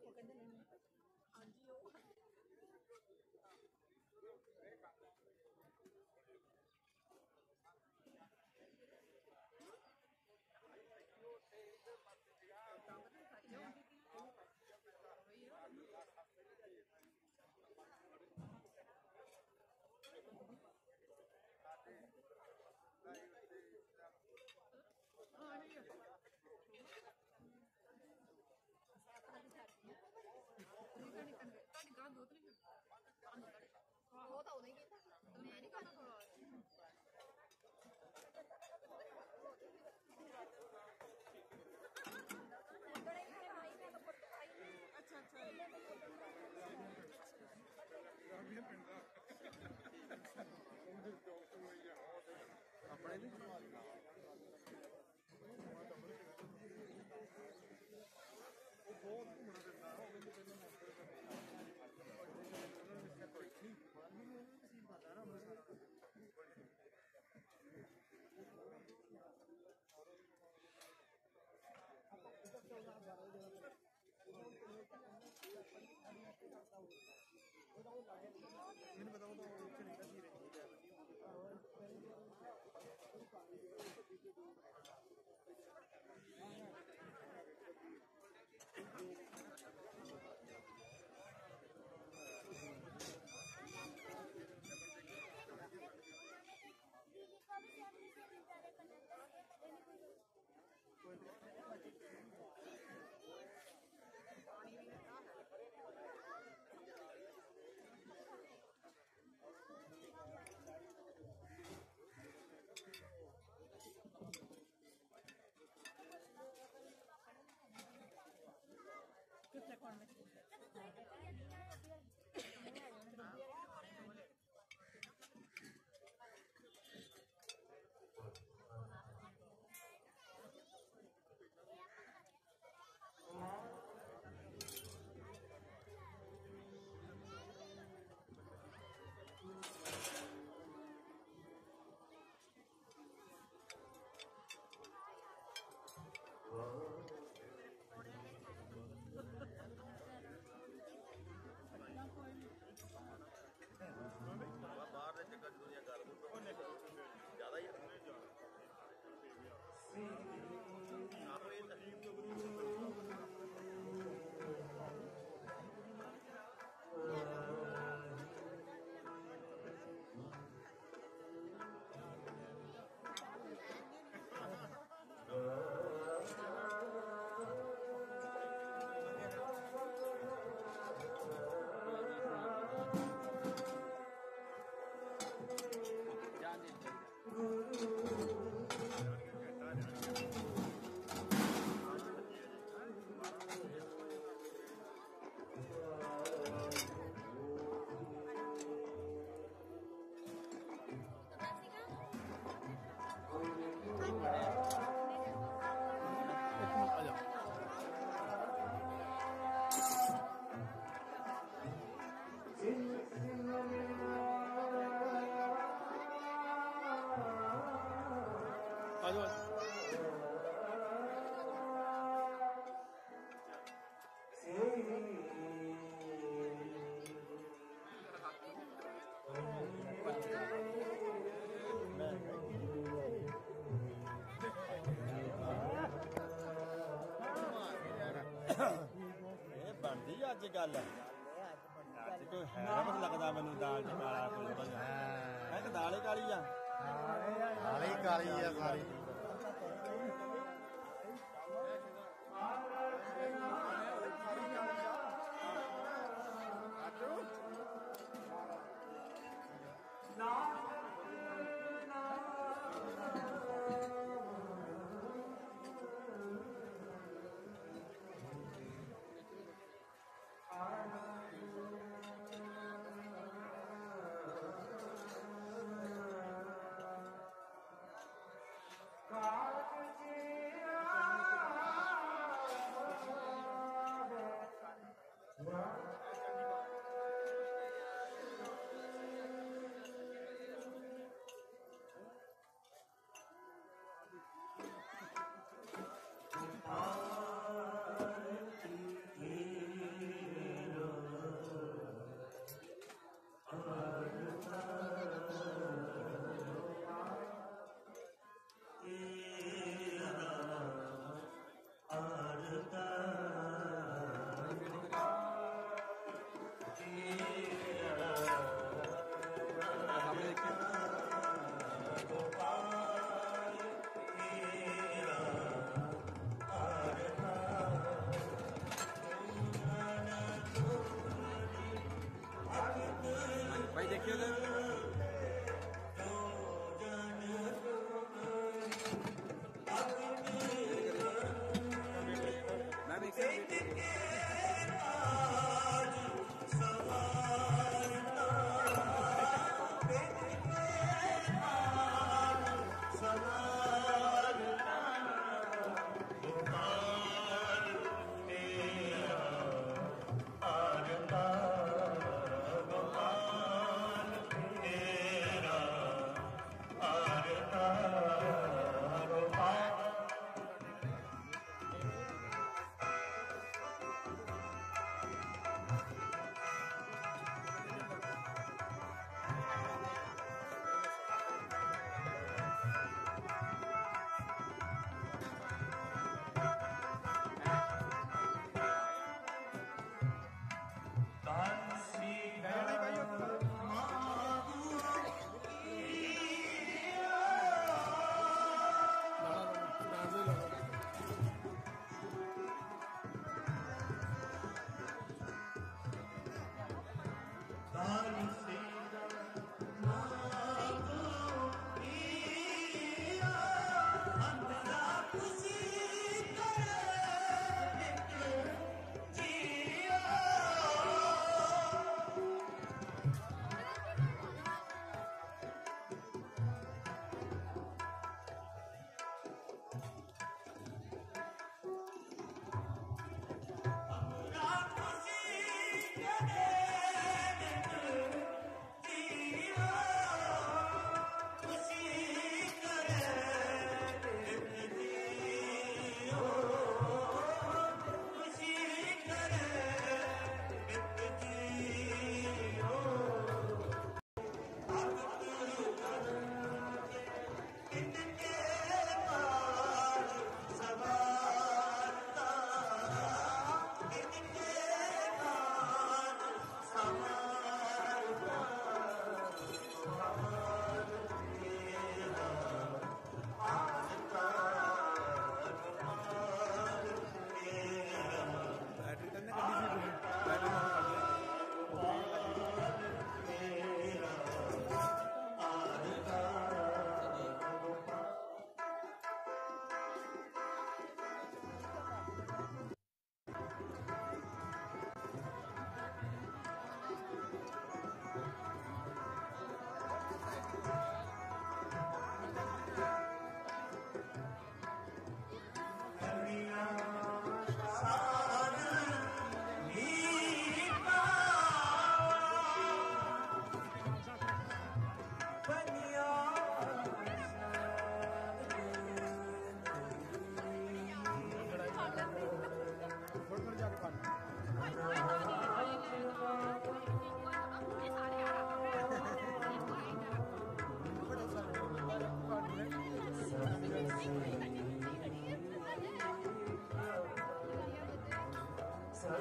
ਉਹ ਆਪਣੇ ਨਹੀਂ ਉਹ ਬਹੁਤ ਘੁੰਮਣਾ ਫਿਰਦਾ ਉਹ ਮੈਨੂੰ ਪਹਿਲਾਂ ਮਾਸਟਰ ਦਾ ਮੈਨੂੰ ਬਤਾਉਂਦਾ ਅੱਜ ਗੱਲ ਅੱਜ ਕੋਈ ਹੈ ਨਾ ਕੁਛ ਲੱਗਦਾ ਮੈਨੂੰ ਦਾਲ ਚ ਕਾਲਾ ਕੋਈ ਹੈ। ਕਿ ਦਾਲ ਹੀ ਕਾਲੀ ਆ। ਕਾਲੀ ਕਾਲੀ ਆ ਸਾਰੀ।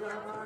Wow.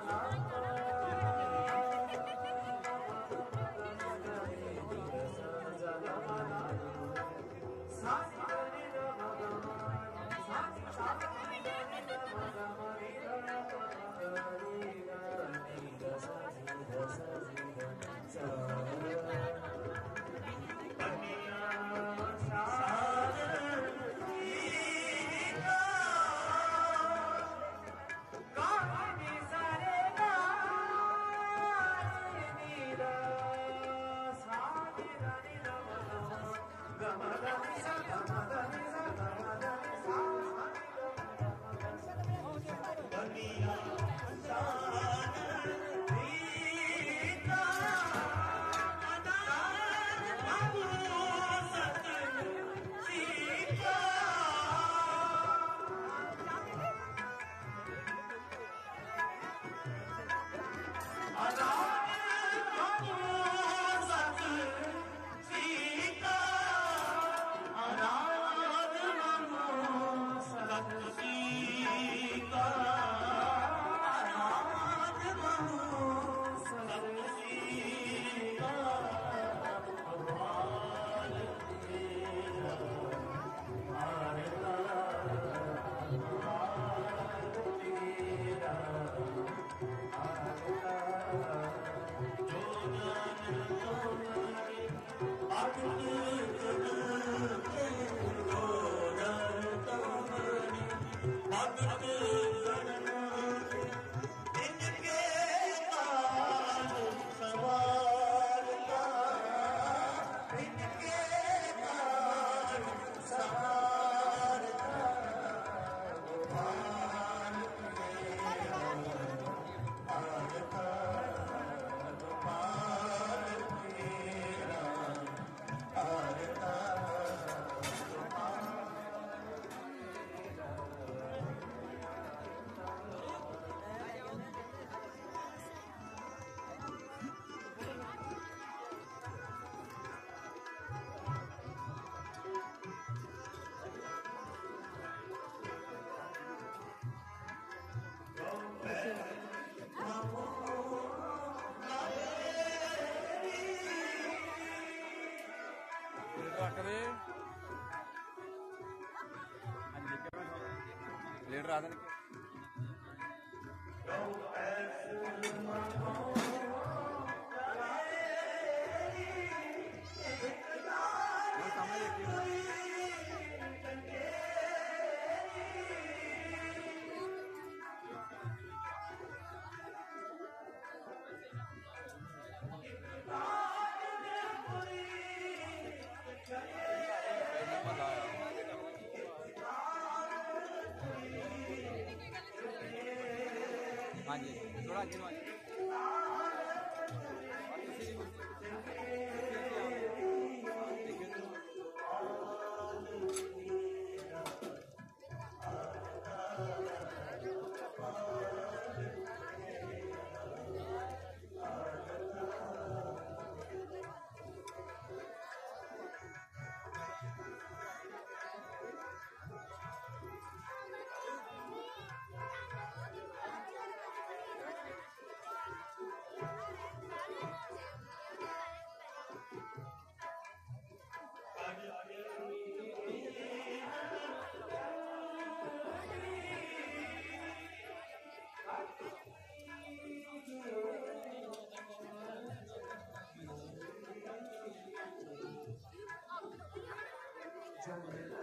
on the beat. Leader ਆ ਦੇਣ ਹਾਂਜੀ ਥੋੜਾ ਅੱਗੇ ਨੂੰ ਆ ਜਾਓ।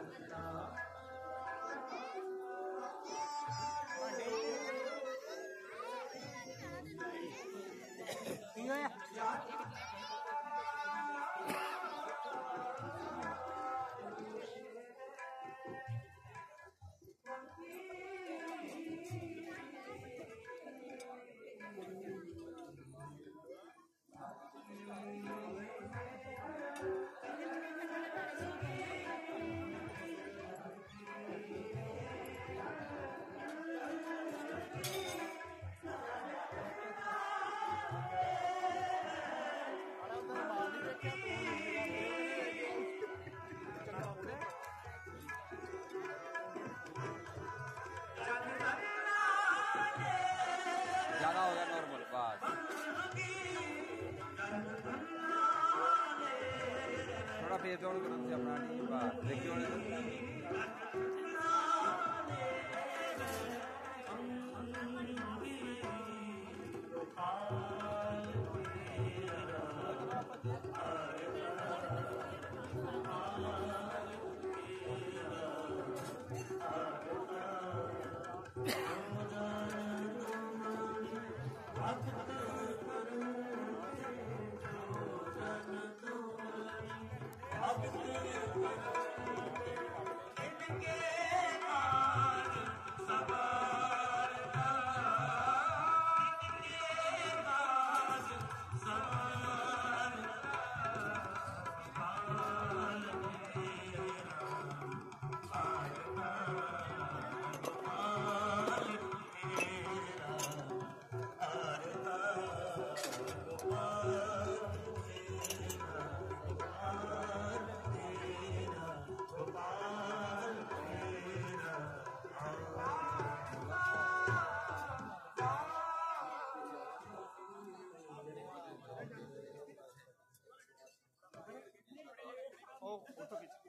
감사합니다. ਆਪਾਂ ਫੇਰ ਆਪਣਾ ਟੀਮ ਬਾਹਰ ਦੇਖਿਓ ਉਹ ਫੋਟੋ ਖਿੱਚ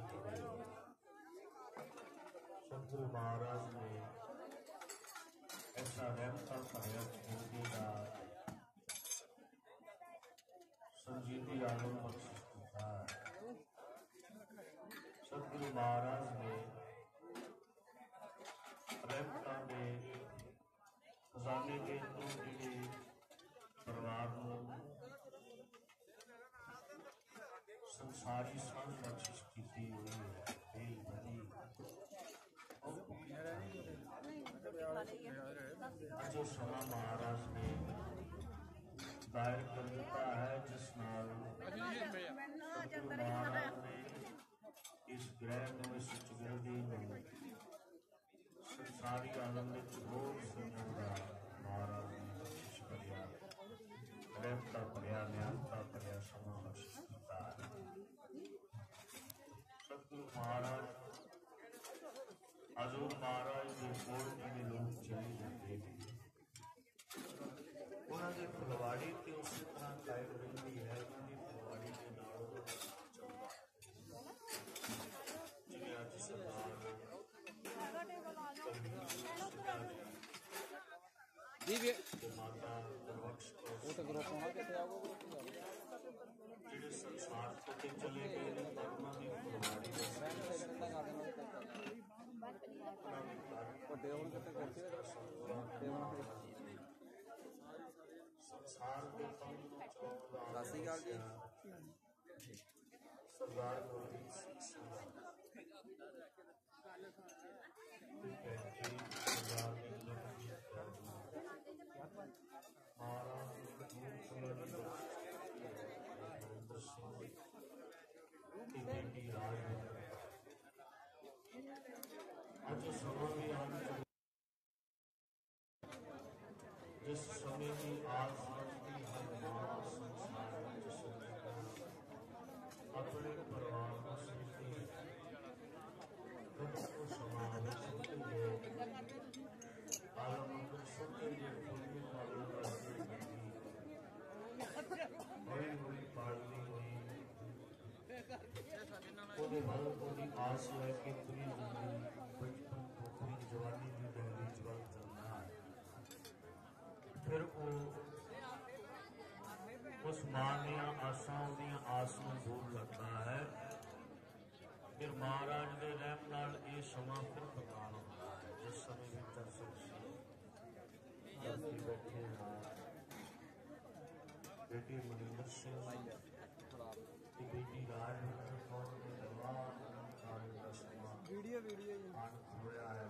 सहायक चौकीदार बख्शिश गुजार महाराज ने रहमता के खजाने के तोहफे के परिवार को संसारी ਅੱਜ ਉਹ ਸਮਾਂ ਮਹਾਰਾਜ ਨੇ ਦਾਇਰ ਕਰ ਦਿੱਤਾ ਹੈ ਜਿਸ ਨਾਲ ਸਤਿਗੁਰੂ ਮਹਾਰਾਜ ਨੇ ਇਸ ਗ੍ਰਹਿ ਨੂੰ ਇਸ ਚੁਗਲਦੀ ਨੂੰ ਸੰਸਾਰੀ ਆਨੰਦ ਵਿੱਚ ਹੋਰ ਸਮਝਣ ਦਾ ਮਹਾਰਾਜ ਨੇ ਬਖਸ਼ਿਸ਼ ਕਰਿਆ ਰਹਿਮਤਾ ਭਰਿਆ ਨਿਆਮਤਾ ਭਰਿਆ ਸਮਾਂ ਬਖਸ਼ਿਸ਼ ਕੀਤਾ ਹੈ ਸਤਿਗੁਰੂ ਮਹਾਰਾਜ ਹਜ਼ੂਰ ਮਹਾਰਾਜ ਦੇ ਕੋਲ ਜਿਹੜੇ ਲੋਕ ਚਲੇ ਜਾਂਦੇ ਨੇ ਉਹਨਾਂ ਦੀ ਫੁਲਵਾੜੀ ਤੇ ਉਸੇ ਤਰ੍ਹਾਂ ਕਾਇਮ ਰਹਿੰਦੀ ਹੈ ਉਹਨਾਂ ਦੀ ਫੁਲਵਾੜੀ ਦੇ ਨਾਲ ਉਹ ਚੱਲਦਾ ਜਿਵੇਂ ਅੱਜ ਸਰਦਾਰ ਜੀ ਵੀ ਤੇ ਮਾਤਾ ਗੁਰਬਖਸ਼ ਕੌਰ ਉਹ ਤਾਂ ਗਰੁੱਪ ਹੋਣਾ ਕਿੱਥੇ ਆਊਗਾ ਜਿਹੜੇ ਸੰਸਾਰ ਤੋਂ ਤੇ ਚਲੇ ਗਏ ਨੇ ਤਾਂ ਉਹਨਾਂ ਦੀ ਫੁਲਵਾੜੀ ਦਾ ਵੱਡੇ ਹੋਣ ਕਿਤੇ ਕਰਦੇ ਸੰਸਾਰ ਦੇ ਪੰਜ ਨੂੰ ਚੌਂਦਾ ਸਤਿ ਸ਼੍ਰੀ ਅਕਾਲ ਜੀ ਸਰਦਾਰ ਗੁਰਦੀਪ ਸਿੰਘ ਸਰਦਾਰ ਸਰਦਾਰ ਦੇ ਲਖੀ ਮਹਾਰਾਜ ਦੀ ਕਬੂਲ ਸੁਣਨ ਦੀ ਹਰਿੰਦਰ ਸਿੰਘ ਦੀ ਬੇਟੀ ਰਾਜ ਅੱਜ ਸਮਾਂ ਵੀ ਆਨ ਚੁੱਕਾ ਜਿਸ ਸਮੇਂ ਦੀ ਆਸ ਸਮਝਦੀ ਹਰ ਮਾਂ ਸੰਸਾਰ ਵਿੱਚ ਸੁਣਦੀ ਆਪਣੇ ਪਰਿਵਾਰ ਨੂੰ ਸਮਝਦੀ ਕਦ ਕੋ ਸਮਾਂ ਵਿੱਚ ਸੁਣਦੀ ਆਲਮ ਅੰਦਰ ਸੁਣਦੇ ਜੇ ਫੁੱਲੀ ਵਾਲੀ ਵੱਲ ਉਹਦੀ ਆਸ ਲੈ ਕੇ ਪੂਰੀ ਜ਼ਿੰਦਗੀ ਬਚਪਨ ਤੋਂ ਪੂਰੀ ਜਵਾਨੀ ਦੀ ਦਹਲੀਜ਼ ਵੱਲ ਚੱਲਦਾ ਹੈ ਫਿਰ ਉਹ ਉਸ ਮਾਂ ਦੀਆਂ ਆਸਾਂ ਉਹਦੀਆਂ ਆਸ ਨੂੰ ਦੂਰ ਲੱਗਦਾ ਹੈ ਫਿਰ ਮਹਾਰਾਜ ਦੇ ਰਹਿਮ ਨਾਲ ਇਹ ਸਮਾਂ ਫਿਰ ਪ੍ਰਦਾਨ ਹੁੰਦਾ ਹੈ ਜਿਸ ਸਮੇਂ ਵਿੱਚ ਦਰਸ਼ਨ ਸੀ ਅਸੀਂ ਬੈਠੇ ਹਾਂ ਬੇਟੀ ਮਨਿੰਦਰ ਸਿੰਘ ਤੇ ਬੇਟੀ ਰਾਜਵਿੰਦਰ ਕੌਰ ਦੇ ਦਰਬਾਰ ਅਨੰਦ ਦਾ ਸਮਾਂ ਵੀਡੀਓ ਵੀਡੀਓ ਆਨੰਦ ਹੋਇਆ ਹੈ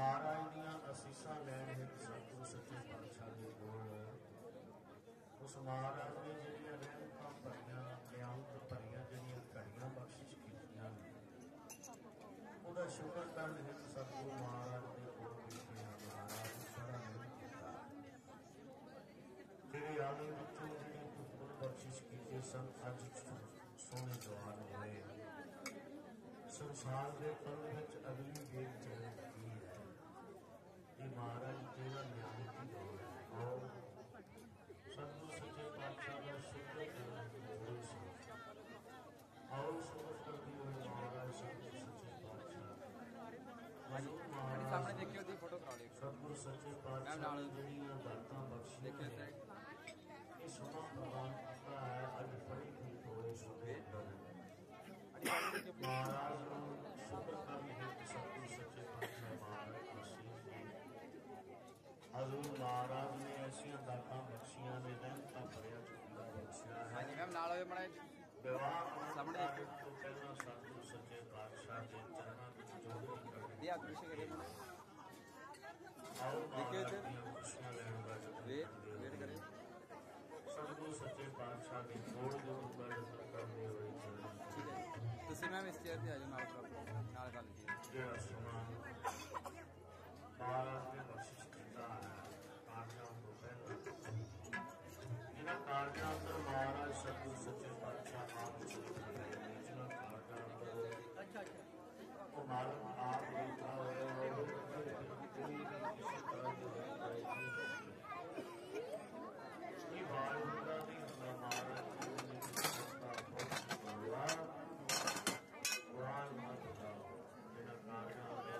ਮਹਾਰਾਜ ਦੀਆਂ ਅਸੀਸਾਂ ਲੈਣ ਵਿੱਚ ਸਤਿਗੁਰੂ ਸੱਚੇ ਪਾਤਸ਼ਾਹ ਦੇ ਕੋਲ ਉਸ ਮਹਾਰਾਜ ਨੇ ਜਿਹੜੀਆਂ ਰਹਿਮਤਾਂ ਭਰੀਆਂ, ਨਿਆਮਤ ਭਰੀਆਂ, ਜਿਹੜੀਆਂ ਘੜੀਆਂ ਬਖਸ਼ਿਸ਼ ਕੀਤੀਆਂ ਨੇ, ਉਹਦਾ ਸ਼ੁਕਰ ਕਰਨ ਵਿੱਚ ਸਤਿਗੁਰੂ ਮਹਾਰਾਜ ਦੇ ਕੋਲ ਬੈਠੇ ਹਾਂ ਮਹਾਰਾਜ ਸਾਰਾ ਨਹੀਂ ਕੀਤਾ। ਤੇਰੇ ਆਲੇ ਵਿੱਚੋਂ ਜਿਹੜੇ ਪੁੱਤਰ ਬਖਸ਼ਿਸ਼ ਕੀਤੇ ਸਨ, ਅੱਜ ਸੋਹਣੇ ਜਵਾਨ ਹੋਏ ਸੰਸਾਰ ਦੇ ਫਲ ਵਿੱਚ ਅਗਲੀ ਵੇਦ ਚੱਲਣ ਕੀ ਹੈ ਇਹ ਮਹਾਰਾਜ ਤੇਰਾ ਨਿਆਮਤ ਹੀ ਹੈ ਆਓ ਸਤਿਗੁਰੂ ਸੱਚੇ ਪਾਤਸ਼ਾਹ ਦਾ ਸ਼ੁਕਰ ਕਰਨ ਦੀ ਲੋੜ ਸੀ ਆਓ ਸ਼ੁਕਰ ਕਰਦੀ ਹੋਏ ਮਹਾਰਾਜ ਸਤਿਗੁਰੂ ਸੱਚੇ ਪਾਤਸ਼ਾਹ ਹਜ਼ੂਰ ਮਹਾਰਾਜ ਸਾਹਮਣੇ ਦੇਖਿਓ ਦੀ ਫੋਟੋ ਕਰਾ ਲਿਓ ਸਤਿਗੁਰੂ ਸੱਚੇ ਪਾਤਸ਼ਾਹ ਨੇ ਜਿਹੜੀਆਂ ਦਾਤਾਂ ਬਖਸ਼ੀਆਂ ਨੇ ਇਹ ਸਮਾਂ ਪ੍ਰਦਾਨ ਕੀਤਾ ਹੈ ਅੱਜ ਬੜੀ ਹੀ ਹੋਏ ਸੁਦੇ ਮਹਾਰਾਜ ਨੂੰ ਸ਼ੁਕਰ ਕਰਨ ਵਿੱਚ ਸਤਿਗੁਰੂ ਸੱਚੇ ਪਾਤਸ਼ਾਹ ਮਹਾਰਾਜ ਜੀ ਹਜ਼ੂਰ ਮਹਾਰਾਜ ਨੇ ਐਸੀਆਂ ਦਾਤਾਂ ਬਖਸ਼ੀਆਂ ਨੇ ਰਹਿਮਤਾਂ ਭਰਿਆ ਚੁੱਕਾ ਬਖਸ਼ਿਆ ਹੈ ਹਾਂਜੀ ਮੈਮ ਨਾਲ ਹੋਵੇ ਮੜਾ ਵਿਵਾਹ ਸਾਹਮਣੇ ਦੇਖੋ ਤੋਂ ਪਹਿਲਾਂ ਸਤਿਗੁਰੂ ਸੱਚੇ ਪਾਤਸ਼ਾਹ ਦੇ ਚਰਨਾਂ ਵਿੱਚ ਜੋੜੀ ਕਰਦੇ ਵੀ ਆ ਪਿੱਛੇ ਕਰੇ ਜਿਹੜਾ ਸਮਾਂ ਮਹਾਰਾਜ ਨੇ ਬਖਸ਼ਿਸ਼ ਕੀਤਾ ਹੈ ਕਾਰਜਾਂ ਤੋਂ ਪਹਿਲਾਂ ਇਹਨਾਂ ਕਾਰਜਾਂ ਅੰਦਰ ਮਹਾਰਾਜ ਸਤਿਗੁਰੂ ਸੱਚੇ ਪਾਤਸ਼ਾਹ ਆਪ ਚੁੱਕੇ ਨੇ ਜਿਹਨਾਂ ਕਾਰਜਾਂ ਅੰਦਰ ਉਹ ਮਾਲਕ ਆਪ ਬੈਠਾ ਹੋਇਆ ਹੈ ਉਹ ਕੋਈ ਵੀ ਕਿਸੇ ਤਰ੍ਹਾਂ ਦੀ ਜਾਏਗੀ ਇਹ ਵਾਹਿਗੁਰੂ ਦੀ ਹੁੰਦਾ ਮਹਾਰਾਜ ਜੀ ਨੇ ਕੀਤਾ ਬਹੁਤ ਬੜਾ ਕੁਰਾਨ ਮਤ ਦਾ ਜਿਹੜਾ ਕਾਰਜਾਂ ਦੇ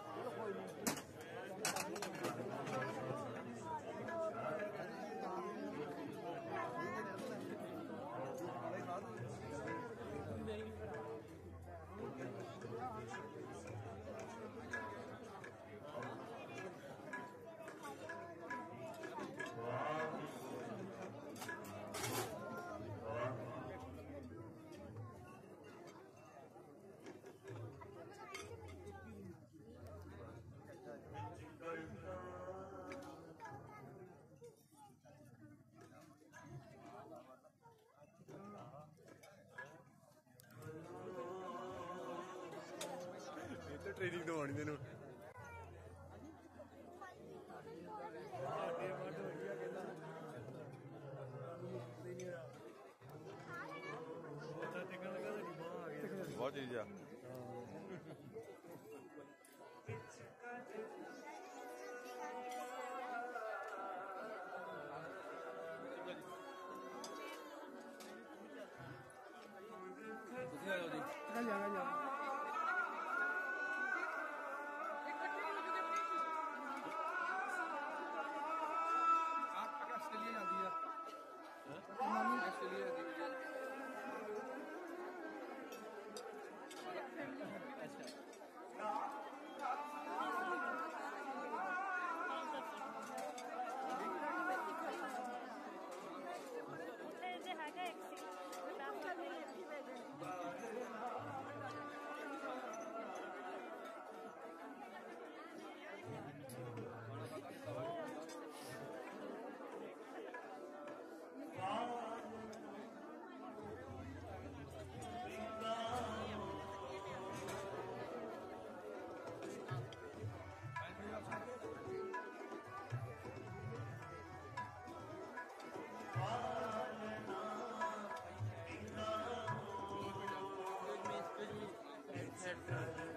ਇਹ ਤਾਂ ਟ੍ਰੇਨਿੰਗ ਦਵਾਉਣੀ ਤੈਨੂੰ। ਬਹੁਤ ਚੀਜ਼ ਆ। it.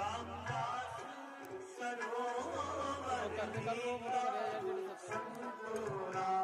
रामदास सरोवर संपूर्ण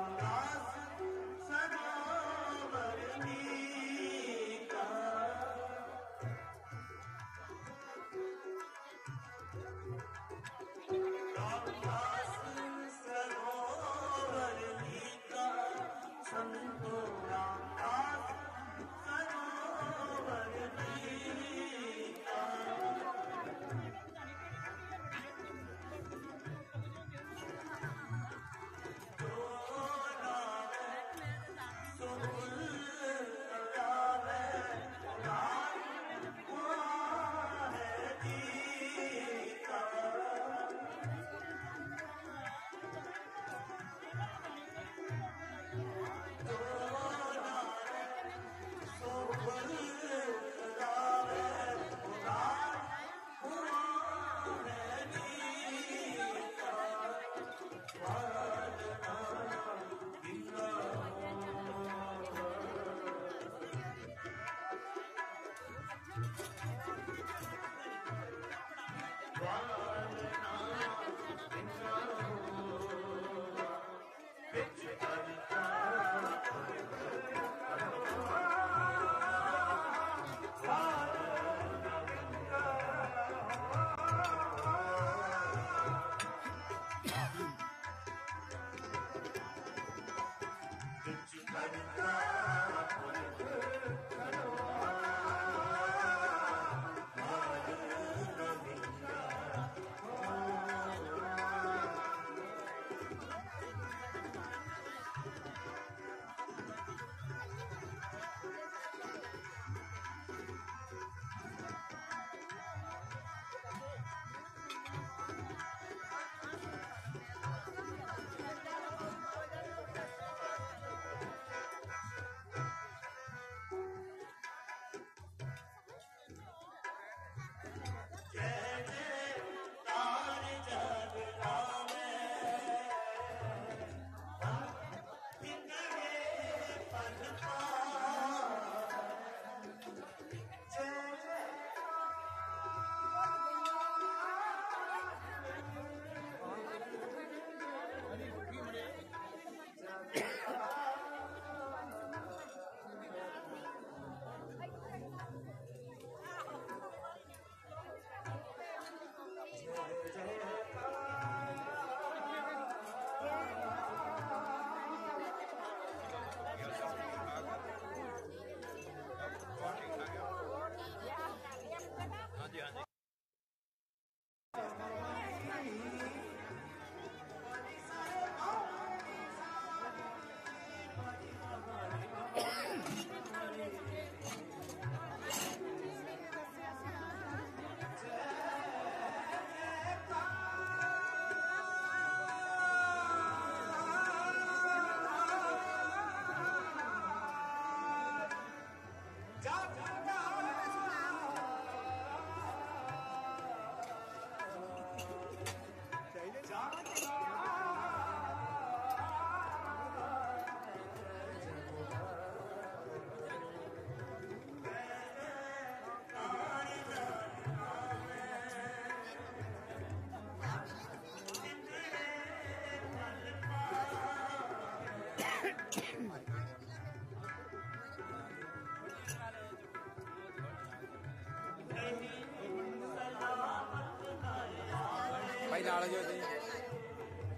ਭਾਈ ਨਾਲ ਜੋ ਜੀ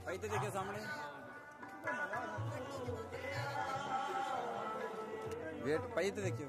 ਭਾਈ ਤੇ ਦੇਖੇ ਸਾਹਮਣੇ। ਵੇਟ ਭਾਈ ਤੇ ਦੇਖਿਓ।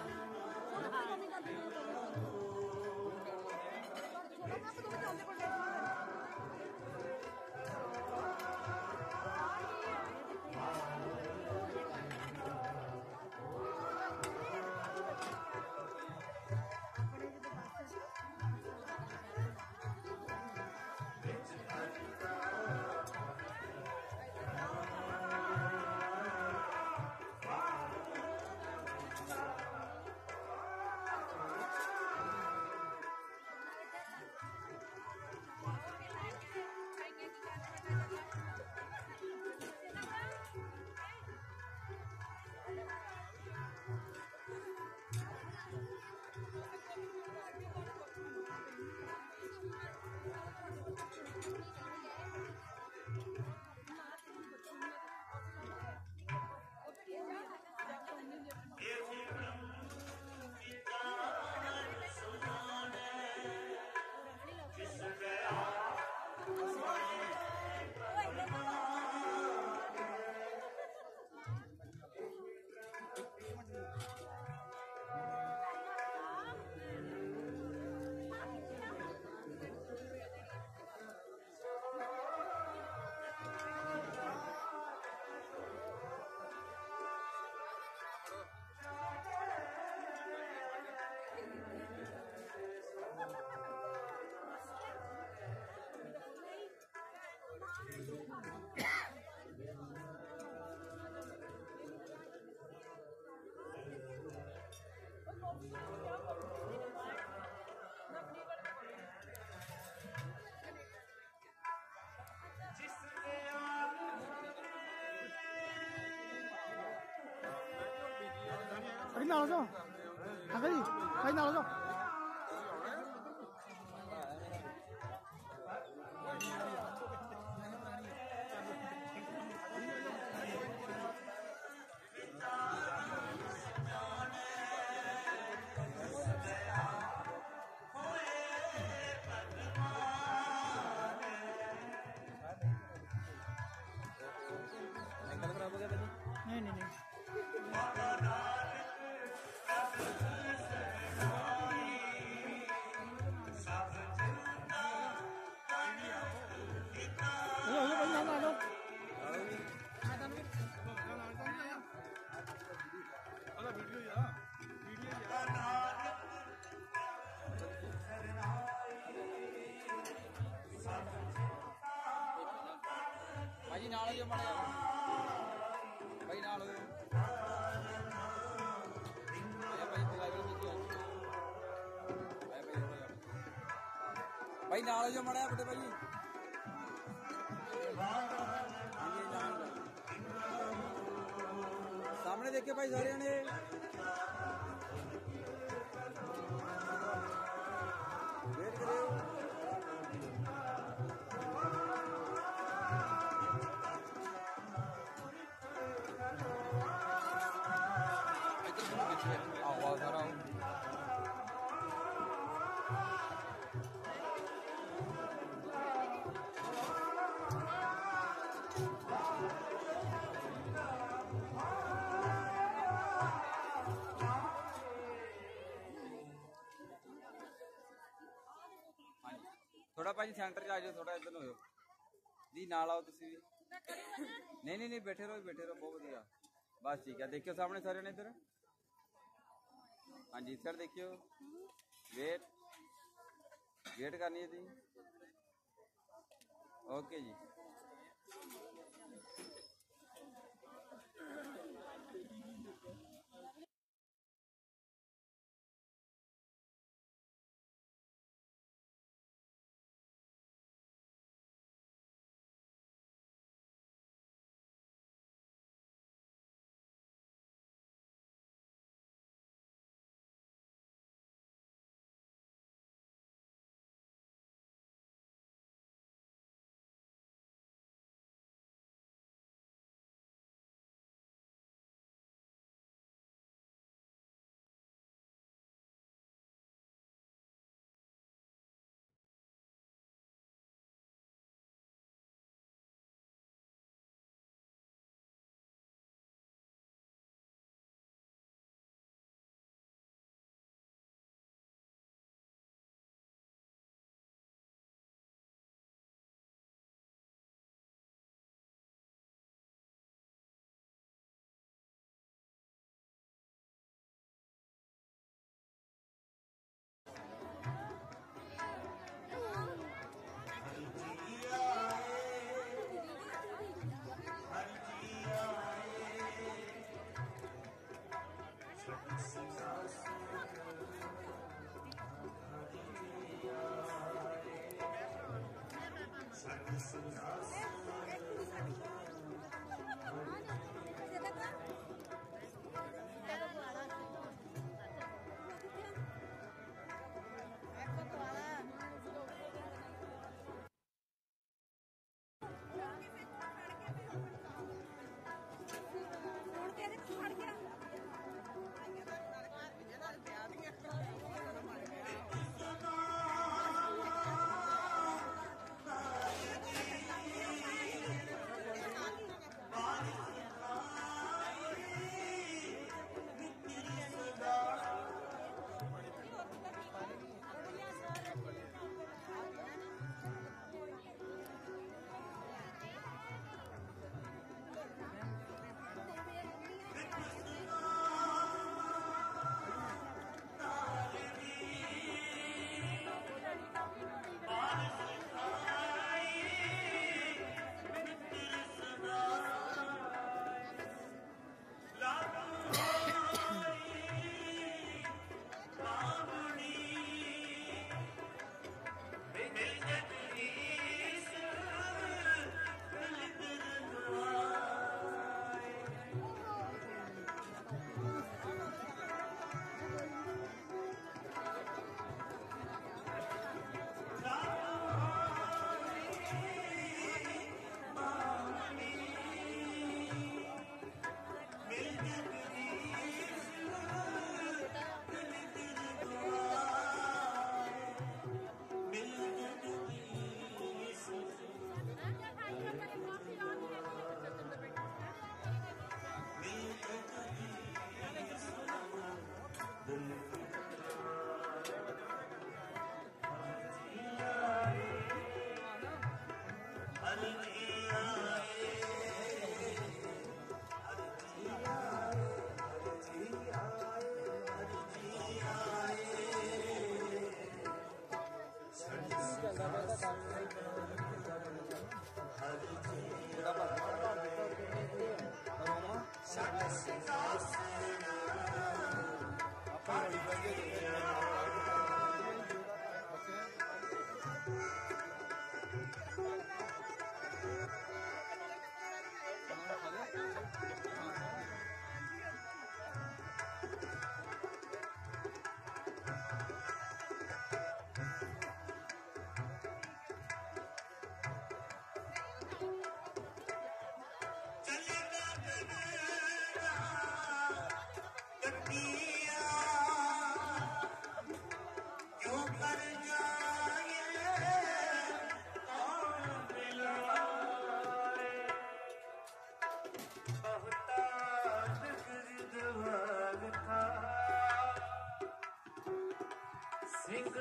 ਭਾਈ ਨਾਲ ਜਾਓ ਅੰਕਲ ਜੀ ਭਾਈ ਨਾਲ ਜਾਓ ਐਂਗਲ ਭਾਈ ਨਾਲ ਜੋ ਮੜਿਆ ਬਟੇ ਭਾਈ। ਸਾਹਮਣੇ ਦੇਖੇ ਭਾਈ ਸਾਰਿਆਂ ਨੇ। ਥੋੜਾ ਭਾਜੀ, ਸੈਂਟਰ 'ਚ ਆ ਜਾਓ ਥੋੜਾ ਇੱਧਰ ਨੂੰ ਹੋਇਓ। ਜੀ, ਨਾਲ ਆਓ ਤੁਸੀਂ ਵੀ। ਨਹੀਂ ਨਹੀਂ ਨਹੀਂ, ਬੈਠੇ ਰਹੋ ਬੈਠੇ ਰਹੋ, ਬਹੁਤ ਵਧੀਆ। ਬਸ ਠੀਕ ਹੈ ਦੇਖਿਓ ਸਾਹਮਣੇ ਸਾਰਿਆਂ ਨੇ ਇੱਧਰ। ਹਾਂਜੀ ਸਰ ਦੇਖਿਓ। ਵੇਟ ਵੇਟ ਕਰਨੀ ਹੈ ਜੀ। ਓਕੇ ਜੀ।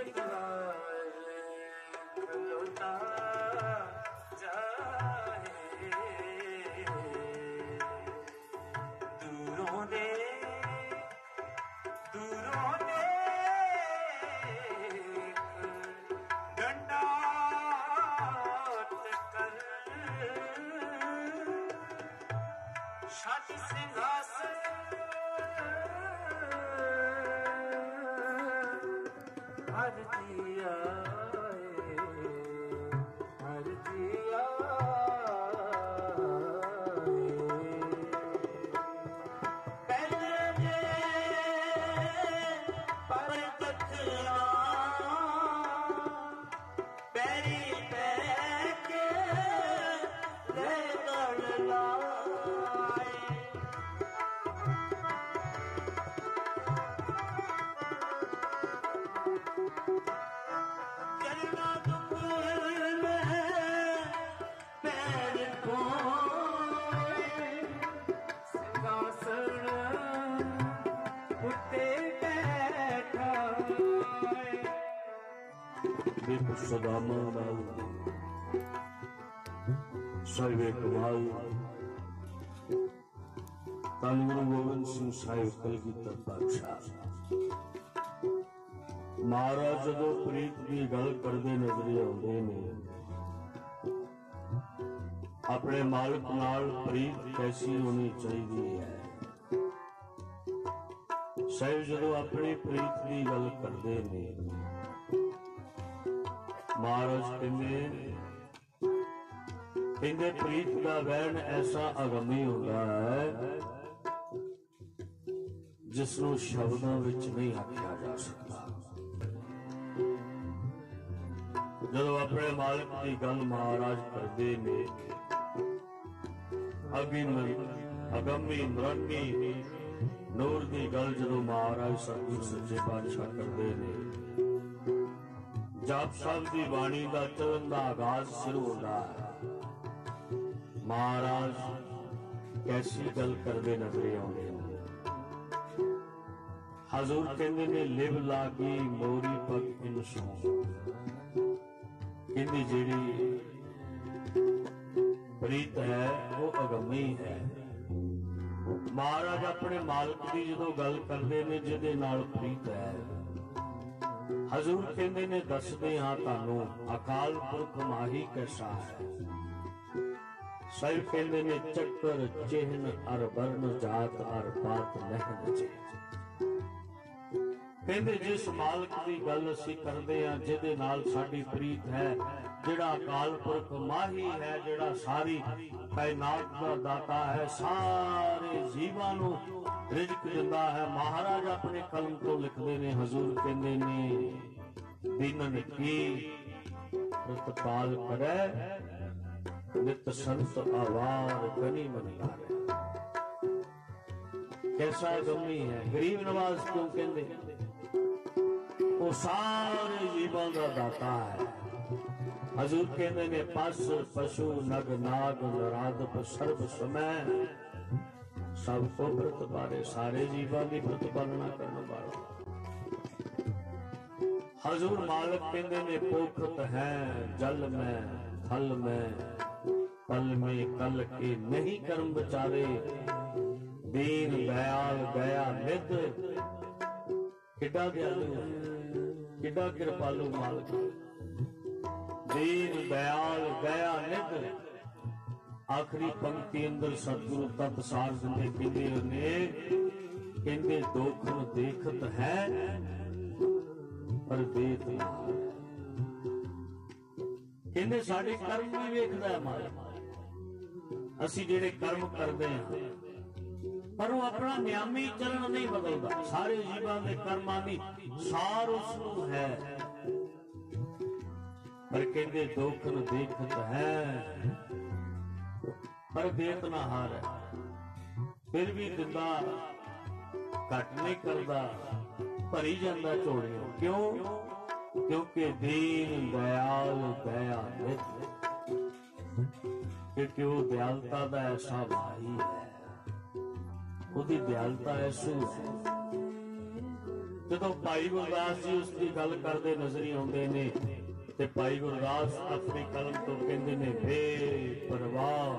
Thank you. ਬਿਪ ਸਦਾਮਾ ਨਾਲ ਸਰਵੇ ਕਮਾਲ ਧੰਨ ਗੁਰੂ ਗੋਬਿੰਦ ਸਿੰਘ ਸਾਹਿਬ ਕਲਗੀਧਰ ਪਾਤਸ਼ਾਹ ਮਹਾਰਾਜ ਜਦੋਂ ਪ੍ਰੀਤ ਦੀ ਗੱਲ ਕਰਦੇ ਨਜ਼ਰ ਆਉਂਦੇ ਨੇ ਆਪਣੇ ਮਾਲਕ ਨਾਲ ਪ੍ਰੀਤ ਕੈਸੀ ਹੋਣੀ ਚਾਹੀਦੀ ਹੈ ਸਾਹਿਬ ਜਦੋਂ ਆਪਣੀ ਪ੍ਰੀਤ ਦੀ ਗੱਲ ਕਰਦੇ ਨੇ ਮਹਾਰਾਜ ਕਹਿੰਦੇ ਕਹਿੰਦੇ ਪ੍ਰੀਤ ਦਾ ਵੈਣ ਐਸਾ ਅਗੰਮੀ ਹੁੰਦਾ ਹੈ ਜਿਸ ਨੂੰ ਸ਼ਬਦਾਂ ਵਿੱਚ ਨਹੀਂ ਆਖਿਆ ਜਾ ਸਕਦਾ ਜਦੋਂ ਆਪਣੇ ਮਾਲਕ ਦੀ ਗੱਲ ਮਹਾਰਾਜ ਕਰਦੇ ਨੇ ਅਗਿਮ ਅਗੰਮੀ ਮਰੰਨੀ ਨੂਰ ਦੀ ਗੱਲ ਜਦੋਂ ਮਹਾਰਾਜ ਸਤਿਗੁਰ ਸੱਚੇ ਪਾਤਸ਼ਾਹ ਕਰਦੇ ਨੇ ਜਪ ਸਾਹਿਬ ਦੀ ਬਾਣੀ ਦਾ ਚਰਨ ਦਾ ਆਗਾਜ਼ ਸ਼ੁਰੂ ਹੁੰਦਾ ਹੈ। ਮਹਾਰਾਜ ਕੈਸੀ ਗੱਲ ਕਰਦੇ ਨਜ਼ਰ ਆਉਂਦੇ ਹਜ਼ੂਰ ਕਹਿੰਦੇ ਨੇ, ਲਿਵ ਲਾਗੀ ਮੋਰੀ ਪਗ ਇਨਸੂ ਕਹਿੰਦੀ ਜਿਹੜੀ ਪ੍ਰੀਤ ਹੈ, ਉਹ ਅਗੰਮੀ ਹੈ। ਮਹਾਰਾਜ ਆਪਣੇ ਮਾਲਕ ਦੀ ਜਦੋਂ ਗੱਲ ਕਰਦੇ ਨੇ, ਜਿਹਦੇ ਨਾਲ ਪ੍ਰੀਤ ਹੈ। ਹਜ਼ੂਰ ਕਹਿੰਦੇ ਨੇ, ਦੱਸਦੇ ਹਾਂ ਤੁਹਾਨੂੰ, ਅਕਾਲ ਪੁਰਖ ਮਾਹੀ ਕੈਸਾ ਹੈ। ਸਾਹਿਬ ਕਹਿੰਦੇ ਨੇ, ਚੱਕਰ ਚਿਹਨ ਅਰ ਵਰਨ ਜਾਤ ਅਰ ਪਾਤ ਲਹਿਨ ਨਚੇ ਕਹਿੰਦੇ, ਜਿਸ ਮਾਲਕ ਦੀ ਗੱਲ ਅਸੀਂ ਕਰਦੇ ਹਾਂ, ਜਿਹਦੇ ਨਾਲ ਸਾਡੀ ਪ੍ਰੀਤ ਹੈ ਜਿਹੜਾ ਅਕਾਲ ਪੁਰਖ ਮਾਹੀ ਹੈ ਜਿਹੜਾ ਸਾਰੀ ਕਾਇਨਾਤ ਦਾ ਦਾਤਾ ਹੈ ਸਾਰੇ ਜੀਵਾਂ ਨੂੰ ਰਿਜ਼ਕ ਦਿੰਦਾ ਹੈ ਮਹਾਰਾਜ ਆਪਣੇ ਕਲਮ ਤੋਂ ਲਿਖਦੇ ਨੇ ਹਜ਼ੂਰ ਕਹਿੰਦੇ ਨੇ ਦੀਨਨ ਕੀ ਪ੍ਰਤਪਾਲ ਕਰੈ ਨਿਤ ਸੰਤ ਆਵਾਰ ਗਨੀ ਮਨੀ ਆਰੇ ਕੈਸਾ ਗਮੀ ਹੈ ਗਰੀਬ ਨਵਾਜ਼ ਕਿਉਂ ਕਹਿੰਦੇ ਉਹ ਸਾਰੇ ਜੀਵਾਂ ਦਾ ਦਾਤਾ ਹੈ ਹਜ਼ੂਰ ਕਹਿੰਦੇ ਨੇ, ਪਸ ਪਸ਼ੂ ਨਗ ਨਾਗ ਨਰਾਦਪ ਸਰਬ ਸਮੈ। ਸਭ ਕੋ ਪ੍ਰਤਪਾਰੇ ਸਾਰੇ ਜੀਵਾਂ ਦੀ ਪ੍ਰਤਪਾਲਣਾ ਕਰਨ ਵਾਲਾ। ਹਜ਼ੂਰ ਮਾਲਕ ਕਹਿੰਦੇ ਨੇ ਪੋਖਤ ਹੈ, ਜਲ ਮੈਂ ਥਲ ਮੈਂ ਪਲ ਮੈਂ ਕਲ ਕੇ ਨਹੀਂ ਕਰਮ ਵਿਚਾਰੇ। ਦੀਨ ਦਇਆਲ ਗਿਆ ਨਿਧ। ਕਿੱਡਾ ਦਿਆਲੂ, ਕਿੱਡਾ ਕਿਰਪਾਲੂ ਮਾਲਕ। ਦੀਨ, ਦਇਆਲ ਗਿਆ ਨਿਧ। ਆਖਰੀ ਪੰਕਤੀ ਅੰਦਰ ਸਤਿਗੁਰੂ ਤਤ ਸਾਰ ਦਿੰਦੇ ਕਹਿੰਦੇ ਨੇ ਕਹਿੰਦੇ ਦੁੱਖ ਨੂੰ ਦੇਖਤ ਹੈ, ਪਰ ਦੇਤ ਕਹਿੰਦੇ ਸਾਡੇ ਕਰਮ ਵੀ ਵੇਖਦਾ ਹੈ ਮਾਲਕ। ਅਸੀਂ ਜਿਹੜੇ ਕਰਮ ਕਰਦੇ ਹਾਂ, ਪਰ ਉਹ ਆਪਣਾ ਨਿਆਮੀ ਚੱਲਣ ਨਹੀਂ ਬਦਲਦਾ। ਸਾਰੇ ਜੀਵਾਂ ਦੇ ਕਰਮਾਂ ਦੀ ਸਾਰ ਉਸ ਨੂੰ ਹੈ। ਪਰ ਕਹਿੰਦੇ ਦੁੱਖ ਨੂੰ ਦੇਖਤ ਹੈ। ਪਰ ਦੇਤ ਨਾ ਹਾਰ ਹੈ। ਫਿਰ ਵੀ ਦਿੰਦਾ ਘਟ ਨਹੀਂ ਕਰਦਾ, ਭਰੀ ਜਾਂਦਾ ਝੋਲੀਆਂ ਕਿਉਂ? ਕਿਉਂਕਿ ਦੀਨ ਦਇਆਲ ਦਇਆ ਨਿਤ। ਕਿਉਂਕਿ ਉਹ ਦਿਆਲਤਾ ਦਾ ਐਸਾ ਭਾਈ ਹੈ। ਉਹਦੀ ਦਿਆਲਤਾ ਐਸੀ ਹੈ। ਜਦੋਂ ਭਾਈ ਗੁਰਦਾਸ ਜੀ ਉਸ ਦੀ ਗੱਲ ਕਰਦੇ ਨਜ਼ਰੀ ਆਉਂਦੇ ਨੇ ਤੇ ਭਾਈ ਗੁਰਦਾਸ ਆਪਣੀ ਕਲਮ ਤੋਂ ਕਹਿੰਦੇ ਨੇ ਬੇ ਪਰਵਾਹ,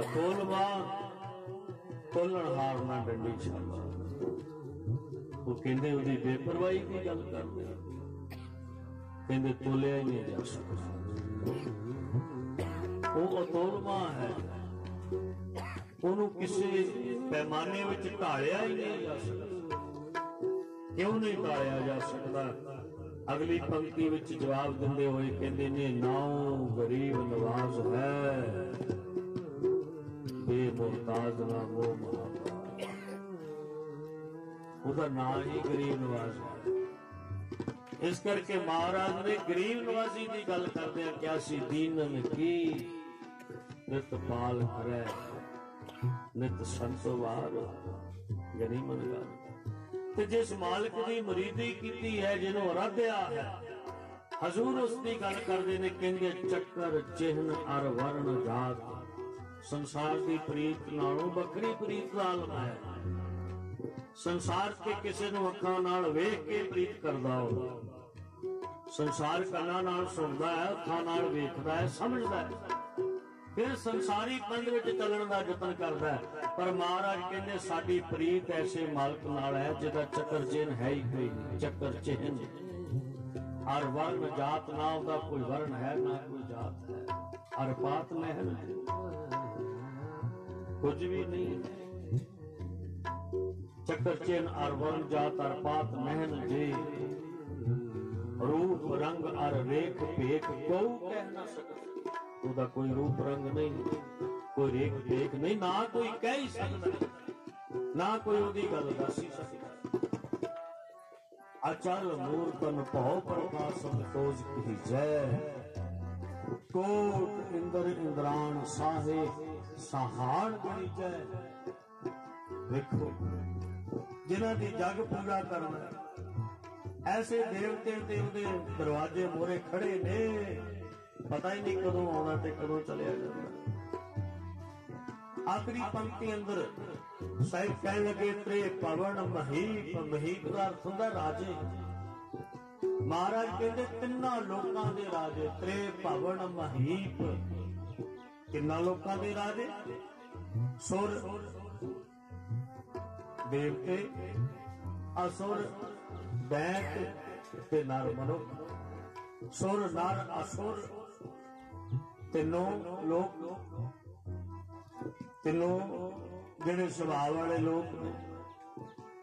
ਅਤੋਲਵਾ, ਤੋਲਣ ਹਾਰ ਨਾ ਡੰਡੀ ਛਾਵਾ। ਉਹ ਕਹਿੰਦੇ, ਉਹਦੀ ਬੇਪਰਵਾਹੀ ਦੀ ਗੱਲ ਕਰਦੇ ਕਹਿੰਦੇ, ਤੋਲਿਆ ਹੀ ਨਹੀਂ ਜਾ ਸਕਦਾ। ਉਹ ਅਤੋਲਵਾ ਹੈ। ਉਹਨੂੰ ਕਿਸੇ ਪੈਮਾਨੇ ਵਿੱਚ ਢਾਲਿਆ ਹੀ ਨਹੀਂ ਜਾ ਸਕਦਾ। ਕਿਉਂ ਨਹੀਂ ਢਾਲਿਆ ਜਾ ਸਕਦਾ? ਅਗਲੀ ਪੰਕਤੀ ਵਿੱਚ ਜਵਾਬ ਦਿੰਦੇ ਹੋਏ ਕਹਿੰਦੇ ਨੇ, ਨਾਉ ਗਰੀਬ ਨਵਾਜ਼ ਹੈ। ਬੇਮੁਹਤਾਜ ਨਾ ਮੋਹ ਮਹਾਪਾ ਉਹਦਾ ਨਾਂ ਹੀ ਗਰੀਬ ਨਵਾਜ਼ ਹੈ। ਇਸ ਕਰਕੇ ਮਹਾਰਾਜ ਨੇ ਗਰੀਬ ਨਵਾਜ਼ੀ ਦੀ ਗੱਲ ਕਰਦਿਆਂ ਕਿਹਾ ਸੀ, ਦੀਨਨ ਕੀ ਨਿਤ ਪਾਲ ਕਰੈ, ਨਿਤ ਸੰਤਵਾਰ ਗਰੀਮਨ ਗਾਰ ਤੇ ਜਿਸ ਮਾਲਕ ਦੀ ਮੁਰੀਦੀ ਕੀਤੀ ਹੈ ਜਿਹਨੂੰ ਅਰਾਧਿਆ ਹੈ ਹਜ਼ੂਰ ਉਸ ਦੀ ਗੱਲ ਕਰਦੇ ਨੇ ਕਹਿੰਦੇ ਚੱਕਰ ਚਿਹਨ ਅਰ ਵਰਨ ਜਾਤ ਸੰਸਾਰ ਦੀ ਪ੍ਰੀਤ ਨਾਲੋਂ ਵੱਖਰੀ ਪ੍ਰੀਤ ਦਾ ਆਲਮ ਹੈ। ਸੰਸਾਰ ਤੇ ਕਿਸੇ ਨੂੰ ਅੱਖਾਂ ਨਾਲ ਵੇਖ ਕੇ ਪ੍ਰੀਤ ਕਰਦਾ ਹੋ ਸੰਸਾਰ ਕੰਨਾਂ ਨਾਲ ਸੁਣਦਾ ਹੈ, ਅੱਖਾਂ ਨਾਲ ਵੇਖਦਾ ਹੈ, ਸਮਝਦਾ ਹੈ। ਫਿਰ ਸੰਸਾਰੀ ਪੰਧ ਵਿੱਚ ਚੱਲਣ ਦਾ ਯਤਨ ਕਰਦਾ ਪਰ ਮਹਾਰਾਜ ਕਹਿੰਦੇ, ਸਾਡੀ ਪ੍ਰੀਤ ਐਸੇ ਮਾਲਕ ਨਾਲ ਹੈ, ਜਿਹਦਾ ਚੱਕਰ ਚਿੰਨ ਹੈ ਹੀ ਕੋਈ ਚੱਕਰ ਚਿੰਨ ਹਰ ਵਰਨ ਜਾਤ ਨਾ ਉਹਦਾ ਕੋਈ ਵਰਨ ਹੈ, ਨਾ ਕੋਈ ਜਾਤ ਹੈ। ਹਰ ਪਾਤ ਮਹਿਲ ਕੁਝ ਵੀ ਨਹੀਂ ਚੱਕਰ ਚਿੰਨ ਅਰ ਵਰਨ ਜਾਤ ਅਰ ਪਾਤ ਮਹਿਲ ਜੀ। ਰੂਪ, ਰੰਗ ਅਰ ਰੇਖ, ਭੇਖ ਕੋ ਕਹਿ ਨਾ ਸਕਦਾ। ਉਹਦਾ ਕੋਈ ਰੂਪ ਰੰਗ ਨਹੀਂ, ਕੋਈ ਰੇਖ ਦੇਖ ਨਹੀਂ, ਨਾ ਕੋਈ ਕਹਿ ਹੀ ਸਕਦਾ। ਨਾ ਕੋਈ ਉਹਦੀ ਗੱਲ ਦੱਸ ਹੀ ਸਕਦਾ। ਅਚਲ ਮੂਰਤਨ ਭਉ ਪ੍ਰਕਾਸ਼ ਸੰਤੋਜ ਕੀ ਜੈ। ਕੋਟ ਇੰਦਰ ਇੰਦਰਾਨ ਸਾਹੇ, ਸਹਾਣ ਬਣੀ ਜੈ। ਵੇਖੋ, ਜਿਨ੍ਹਾਂ ਦੀ ਜਗ ਪੂਰਾ ਕਰਨਾ, ਐਸੇ ਦੇਵਤੇ ਤੇ ਉਹਦੇ ਦਰਵਾਜ਼ੇ ਮੋਰੇ ਖੜੇ ਨੇ। ਪਤਾ ਹੀ ਨਹੀਂ ਕਦੋਂ ਆਉਣਾ ਤੇ ਕਦੋਂ ਚਲਿਆ ਜਾਂਦਾ ਆਖਰੀ ਪੰਕਤੀ ਅੰਦਰ ਸਾਹਿਬ ਕਹਿਣ ਲੱਗੇ, ਤ੍ਰੇ ਪਵਨ ਮਹੀਪ ਮਹੀਪ ਦਾ ਅਰਥ ਹੁੰਦਾ ਰਾਜੇ। ਮਹਾਰਾਜ ਕਹਿੰਦੇ, ਤਿੰਨਾਂ ਲੋਕਾਂ ਦੇ ਰਾਜੇ, ਤ੍ਰੇ ਭਵਨ ਮਹੀਪ। ਕਿੰਨਾ ਲੋਕਾਂ ਦੇ ਰਾਜੇ? ਸੁਰ ਦੇਵਤੇ, ਅਸੁਰ ਦੈਤ ਤੇ ਨਰ ਮਨੁੱਖ। ਸੁਰ ਨਰ ਅਸੁਰ ਤਿੰਨੋਂ ਲੋਕ ਤਿੰਨੋਂ ਜਿਹੜੇ ਸੁਭਾਅ ਵਾਲੇ ਲੋਕ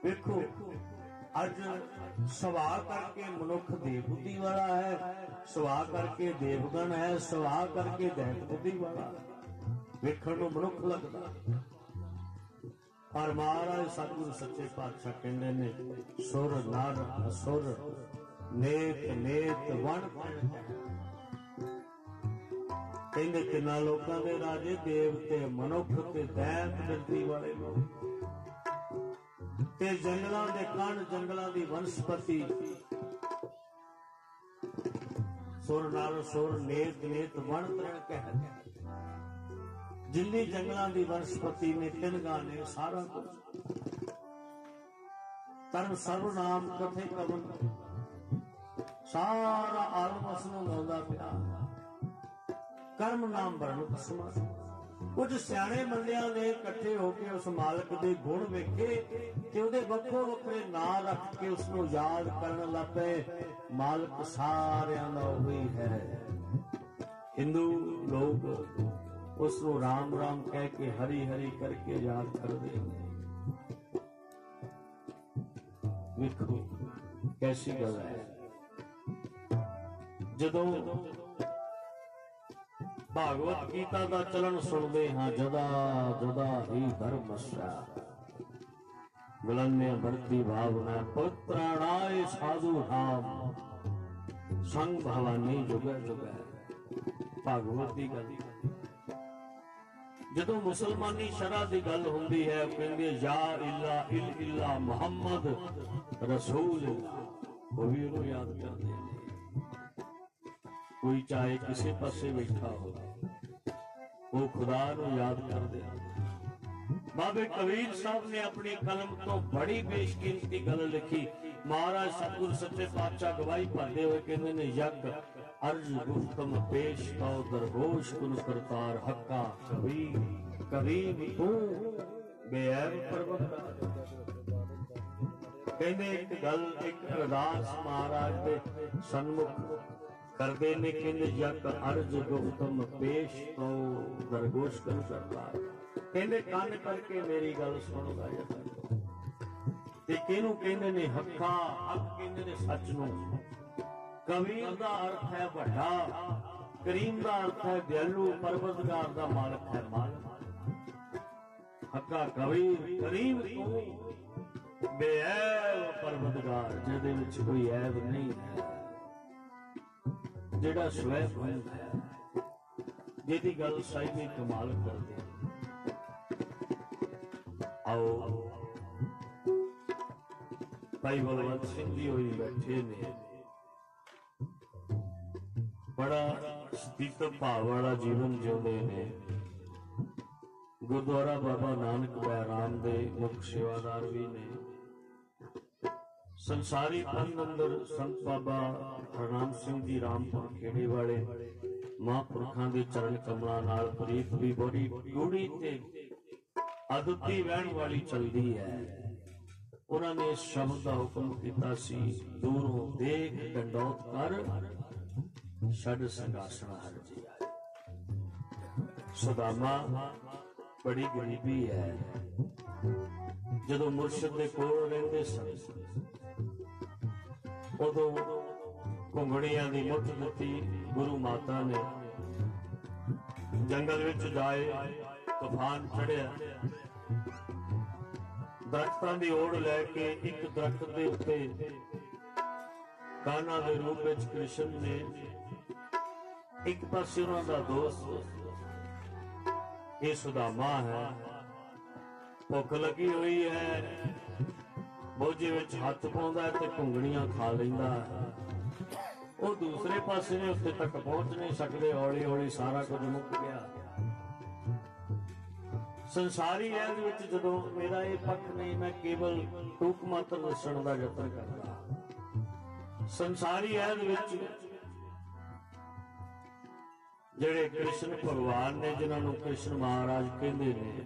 ਵੇਖੋ, ਅੱਜ ਸੁਭਾਅ ਕਰਕੇ ਮਨੁੱਖ ਦੇਵ ਬੁੱਧੀ ਵਾਲਾ ਹੈ ਸੁਭਾਅ ਕਰਕੇ ਦੇਵਗਣ ਹੈ ਸੁਭਾਅ ਕਰਕੇ ਦੈਤ ਵਾਲਾ ਵੇਖਣ ਨੂੰ ਮਨੁੱਖ ਲੱਗਦਾ ਪਰ ਮਹਾਰਾਜ ਸਤਿਗੁਰੂ ਸੱਚੇ ਪਾਤਸ਼ਾਹ ਕਹਿੰਦੇ ਨੇ, ਸੁਰ ਨਰ ਅਸੁਰ ਨੇਤ ਨੇਤ ਵਣ ਕਹਿੰਦੇ ਕਿੰਨਾ ਲੋਕਾਂ ਦੇ ਰਾਜੇ ਦੇਵਤੇ ਮਨੁੱਖ ਤੇ ਦੈਤ ਬਿਰਤੀ ਵਾਲੇ ਲੋਕ ਤੇ ਜੰਗਲਾਂ ਦੇ ਕਣ ਜੰਗਲਾਂ ਦੀ ਵਨਸਪਤੀ। ਸੁਰ ਨਰ ਸੁਰ ਨੇਤ ਨੇਤ ਵਣ ਤ੍ਰਣ ਕਹਿ ਜਿੰਨੀ ਜੰਗਲਾਂ ਦੀ ਵਨਸਪਤੀ ਨੇ ਤਿੰਨਗਾ ਨੇ ਸਾਰਾ ਕੁਝ ਤਰਨ ਸਰਵ ਨਾਮ ਕਥੇ ਕਵਨ। ਸਾਰਾ ਆਲਮ ਉਸ ਨੂੰ ਲਾਉਂਦਾ ਪਿਆ। ਕਰਮ ਨਾਮ ਵਰਨ ਕਸਮਾ ਕੁਝ ਸਿਆਣੇ ਬੰਦਿਆਂ ਨੇ ਇਕੱਠੇ ਹੋ ਕੇ ਉਸ ਮਾਲਕ ਦੇ ਗੁਣ ਵੇਖੇ ਤੇ ਉਹਦੇ ਵੱਖੋ ਵੱਖਰੇ ਨਾਂ ਰੱਖ ਕੇ ਉਸ ਨੂੰ ਯਾਦ ਕਰਨ ਲੱਪੇ। ਮਾਲਕ ਸਾਰਿਆਂ ਦਾ ਉਹੀ ਹੈ। ਹਿੰਦੂ ਲੋਕ ਉਸ ਨੂੰ ਰਾਮ ਰਾਮ ਕਹਿ ਕੇ ਹਰੀ ਹਰੀ ਕਰਕੇ ਯਾਦ ਕਰਦੇ ਨੇ। ਵੇਖੋ, ਕੈਸੀ ਗੱਲ ਹੈ। ਜਦੋਂ ਭਾਗਵਤ ਗੀਤਾ ਦਾ ਚਲਨ ਸੁਣਦੇ ਹਾਂ ਜਦਾ ਜਦਾ ਹੀ ਧਰਮਸਾ ਮਿਲਨਿਆ ਵਰਤੀ ਭਾਵਨਾ ਪੁੱਤਰਾਣਾਏ ਸਾਧੂ ਨਾਮ ਸੰਗ ਭਵਾਨੀ ਜੁਗੈ ਜੁਗੈ ਭਾਗਵਤ ਦੀ ਗੱਲ ਜਦੋਂ ਮੁਸਲਮਾਨੀ ਸ਼ਰਾ ਦੀ ਗੱਲ ਹੁੰਦੀ ਹੈ ਉਹ ਕਹਿੰਦੇ ਯਾ ਇਲਾ ਇਲ ਇਲਾ ਮੁਹੰਮਦ ਰਸੂਲ ਉਹ ਵੀ ਉਹਨੂੰ ਯਾਦ ਕਰਦੇ ਨੇ ਕੋਈ ਚਾਹੇ ਕਿਸੇ ਪਾਸੇ ਬੈਠਾ ਹੋ ਉਹ ਖੁਦਾ ਨੂੰ ਯਾਦ ਕਰਦੇ ਹਨ। ਬਾਬੇ ਕਬੀਰ ਸਾਹਿਬ ਨੇ ਆਪਣੀ ਕਲਮ ਤੋਂ ਬੜੀ ਬੇਸ਼ਕੀਮਤੀ ਗੱਲ ਲਿਖੀ। ਮਹਾਰਾਜ ਸਤਿਗੁਰ ਸੱਚੇ ਪਾਤਸ਼ਾਹ ਗਵਾਹੀ ਭਰਦੇ ਹੋਏ ਕਹਿੰਦੇ ਨੇ, ਯਗ ਅਰਜ ਗੁਫਤਮ ਪੇਸ਼ ਕਉ ਦਰਗੋਸ਼ ਕੁਨ ਕਰਤਾਰ ਹੱਕਾ ਕਬੀਰ ਕਰੀਮ ਤੂੰ ਬੇਅਬ ਪਰਵਤ ਕਹਿੰਦੇ ਇੱਕ ਗੱਲ, ਇੱਕ ਅਰਦਾਸ ਮਹਾਰਾਜ ਦੇ ਸਨਮੁਖ ਕਰਦੇ ਨੇ ਕਹਿੰਦੇ ਜਗ ਅਰਜ ਗੁਫਤਮ ਪੇਸ਼ ਕਉ ਦਰਗੋਸ਼ ਕੁਨ ਕਰਤਾਰ ਕਹਿੰਦੇ, ਕੰਨ ਕਰਕੇ ਮੇਰੀ ਗੱਲ ਸੁਣਦਾ ਯਾਰ। ਤੇ ਕਿਹਨੂੰ ਕਹਿੰਦੇ ਨੇ ਹੱਕਾ, ਹੱਕ ਕਹਿੰਦੇ ਨੇ ਸੱਚ ਨੂੰ। ਕਬੀਰ ਦਾ ਅਰਥ ਹੈ ਵੱਡਾ, ਕਰੀਮ ਦਾ ਅਰਥ ਹੈ ਦਿਆਲੂ ਪਰਵਤਗਾਰ ਦਾ ਮਾਲਕ ਹੈ ਮਾਲਕ ਹੱਕਾ ਕਬੀਰ, ਕਰੀਮ ਤੂੰ। ਬੇਅਬ ਪਰਵਤਗਾਰ ਜਿਹਦੇ ਵਿੱਚ ਕੋਈ ਐਬ ਨਹੀਂ ਹੈ। ਜਿਹੜਾ ਸਵੈ ਬੰਦ ਹੈ, ਜਿਹਦੀ ਗੱਲ ਸਾਈਂ ਕਮਾਲ ਕਰਦੇ ਹਨ। ਆਓ, ਭਾਈ ਬਲਵੰਤ ਸਿੰਘ ਜੀ ਹੋਈ ਬੈਠੇ ਨੇ। ਬੜਾ ਸਤਿਤ ਭਾਵ ਵਾਲਾ ਜੀਵਨ ਜਿਉਂਦੇ ਨੇ। ਗੁਰਦੁਆਰਾ ਬਾਬਾ ਨਾਨਕ ਬੈਰਾਮ ਦੇ ਮੁੱਖ ਸੇਵਾਦਾਰ ਵੀ ਨੇ। ਸੰਸਾਰੀ ਪੰਨ ਅੰਦਰ ਸੰਤ ਬਾਬਾ ਹਰਨਾਮ ਸਿੰਘ ਜੀ ਰਾਮਪੁਰ ਖੇੜੇ ਵਾਲੇ ਮਹਾਂਪੁਰਖਾਂ ਦੇ ਚਰਨ ਕਮਲਾਂ ਨਾਲ ਪ੍ਰੀਤ ਵੀ ਬੜੀ ਗੂੜੀ ਤੇ ਅਦੁੱਤੀ ਵਹਿਣ ਵਾਲੀ ਚਲਦੀ ਹੈ। ਉਹਨਾਂ ਨੇ ਸ਼ਬਦ ਦਾ ਹੁਕਮ ਕੀਤਾ ਸੀ, ਦੂਰੋਂ ਦੇਖ ਡੰਡੌਤ ਕਰ, ਛੱਡ ਸੰਗਾਸਣ ਹਰ ਜੀ। ਸੁਦਾਮਾ ਬੜੀ ਗਰੀਬੀ ਹੈ। ਜਦੋਂ ਮੁਰਸ਼ਿਦ ਦੇ ਕੋਲ ਰਹਿੰਦੇ ਸਨ, ਉਦੋਂ ਘੁੰਗਣੀਆਂ ਦੀ ਮੁੱਠ ਦਿੱਤੀ ਗੁਰੂ ਮਾਤਾ ਨੇ। ਜੰਗਲ ਵਿੱਚ ਜਾਏ, ਤੂਫਾਨ ਚੜਿਆ। ਦਰਖਤਾਂ ਦੀ ਓੜ ਲੈ ਕੇ ਇੱਕ ਦਰਖਤ ਦੇ ਉੱਤੇ ਕਾਨਾ ਦੇ ਰੂਪ ਵਿੱਚ ਕ੍ਰਿਸ਼ਨ ਨੇ ਇੱਕ ਪਾਸੇ ਉਹਨਾਂ ਦਾ ਦੋਸਤ ਇਹ ਸੁਦਾਮਾ ਹੈ। ਭੁੱਖ ਲੱਗੀ ਹੋਈ ਹੈ। ਬੋਝੇ ਵਿੱਚ ਹੱਥ ਪਾਉਂਦਾ ਤੇ ਘੁੰਗਣੀਆਂ ਖਾ ਲੈਂਦਾ ਉਹ ਦੂਸਰੇ ਪਾਸੇ ਨੇ ਉੱਤੇ ਤੱਕ ਪਹੁੰਚ ਨਹੀਂ ਸਕਦੇ। ਹੌਲੀ ਹੌਲੀ ਸਾਰਾ ਕੁਝ ਮੁੱਕ ਗਿਆ। ਸੰਸਾਰੀ ਐਦ ਵਿੱਚ ਜਦੋਂ ਮੇਰਾ ਇਹ ਪੱਖ ਨਹੀਂ, ਮੈਂ ਕੇਵਲ ਟੂਕ ਮਾਤਰ ਦੱਸਣ ਦਾ ਯਤਨ ਕਰਦਾ। ਸੰਸਾਰੀ ਐਦ ਵਿੱਚ ਜਿਹੜੇ ਕ੍ਰਿਸ਼ਨ ਭਗਵਾਨ ਨੇ, ਜਿਨ੍ਹਾਂ ਨੂੰ ਕ੍ਰਿਸ਼ਨ ਮਹਾਰਾਜ ਕਹਿੰਦੇ ਨੇ,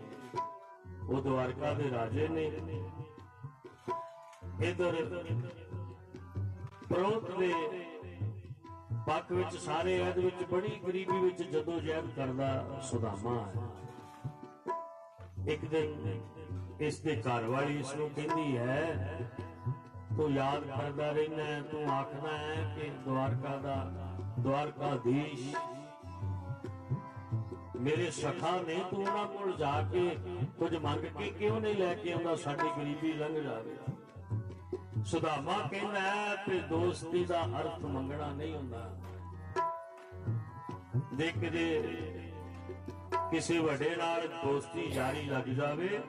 ਉਹ ਦਵਾਰਕਾ ਦੇ ਰਾਜੇ ਨੇ। ਇਧਰ ਪ੍ਰੋਤ ਦੇ ਪੱਖ ਵਿੱਚ ਸਾਰੇ ਐਦ ਵਿੱਚ ਬੜੀ ਗਰੀਬੀ ਵਿੱਚ ਜਦੋਂ ਜਹਿਦ ਕਰਦਾ, ਸੁਦਾਮਾ ਹੈ। ਇੱਕ ਦਿਨ ਇਸ ਦੇ ਘਰ ਵਾਲੀ ਇਸ ਨੂੰ ਕਹਿੰਦੀ ਹੈ, ਤੂੰ ਯਾਦ ਕਰਦਾ ਰਹਿਣਾ ਤੂੰ ਆਖਦਾ ਹੈ ਕਿ ਦਵਾਰਕਾ ਦਾ, ਦਵਾਰਕਾਧੀਸ਼ ਮੇਰੇ ਸਖਾ ਨੇ ਤੂੰ ਉਹਨਾਂ ਕੋਲ ਜਾ ਕੇ ਕੁਝ ਮੰਗ ਕੇ ਕਿਉਂ ਨਹੀਂ ਲੈ ਕੇ ਆਉਂਦਾ? ਸਾਡੀ ਗਰੀਬੀ ਲੰਘ ਜਾਵੇ। ਸੁਦਾਮਾ ਕਹਿੰਦਾ ਹੈ ਦੋਸਤੀ ਦਾ ਅਰਥ ਮੰਗਣਾ ਨਹੀਂ ਹੁੰਦਾ। ਦੇਖ ਦੇ ਕਿਸੇ ਵੱਡੇ ਨਾਲ ਦੋਸਤੀ ਯਾਰੀ ਲੱਗ ਜਾਵੇ,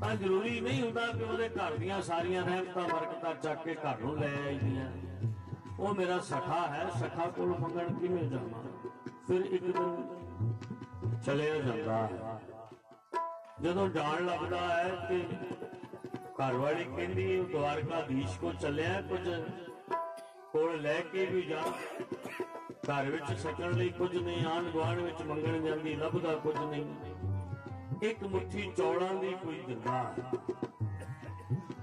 ਤਾਂ ਜ਼ਰੂਰੀ ਨਹੀਂ ਹੁੰਦਾ ਕਿ ਉਹਦੇ ਘਰ ਦੀਆਂ ਸਾਰੀਆਂ ਰਹਿਮਤਾਂ ਬਰਕਤਾਂ ਚੱਕ ਕੇ ਘਰ ਨੂੰ ਲੈ ਆਈਆਂ। ਉਹ ਮੇਰਾ ਸਖਾ ਹੈ, ਸਖਾ ਕੋਲ ਮੰਗਣ ਕਿਵੇਂ ਜਾਵਾਂ? ਫਿਰ ਇੱਕ ਦਿਨ ਚਲਿਆ ਜਾਂਦਾ ਹੈ। ਜਦੋਂ ਜਾਣ ਲੱਗਦਾ ਹੈ ਕਿ ਘਰ ਵਾਲੀ ਕਹਿੰਦੀ ਉਹ ਦਵਾਰਕਾਧੀਸ਼ ਕੋ ਚੱਲਿਆ ਕੁਝ? ਕੋਲ ਲੈ ਕੇ ਵੀ ਜਾ। ਘਰ ਵਿੱਚ ਸਕਣ ਲਈ ਕੁਝ ਨਹੀਂ ਆਣ ਗੁਆਂਢ ਵਿੱਚ ਮੰਗਣ ਜਾਂਦੀ, ਲੱਭਦਾ ਕੁਝ ਨਹੀਂ। ਇੱਕ ਮੁੱਠੀ ਚੌਲਾਂ ਦੀ ਕੋਈ ਦਿੰਦਾ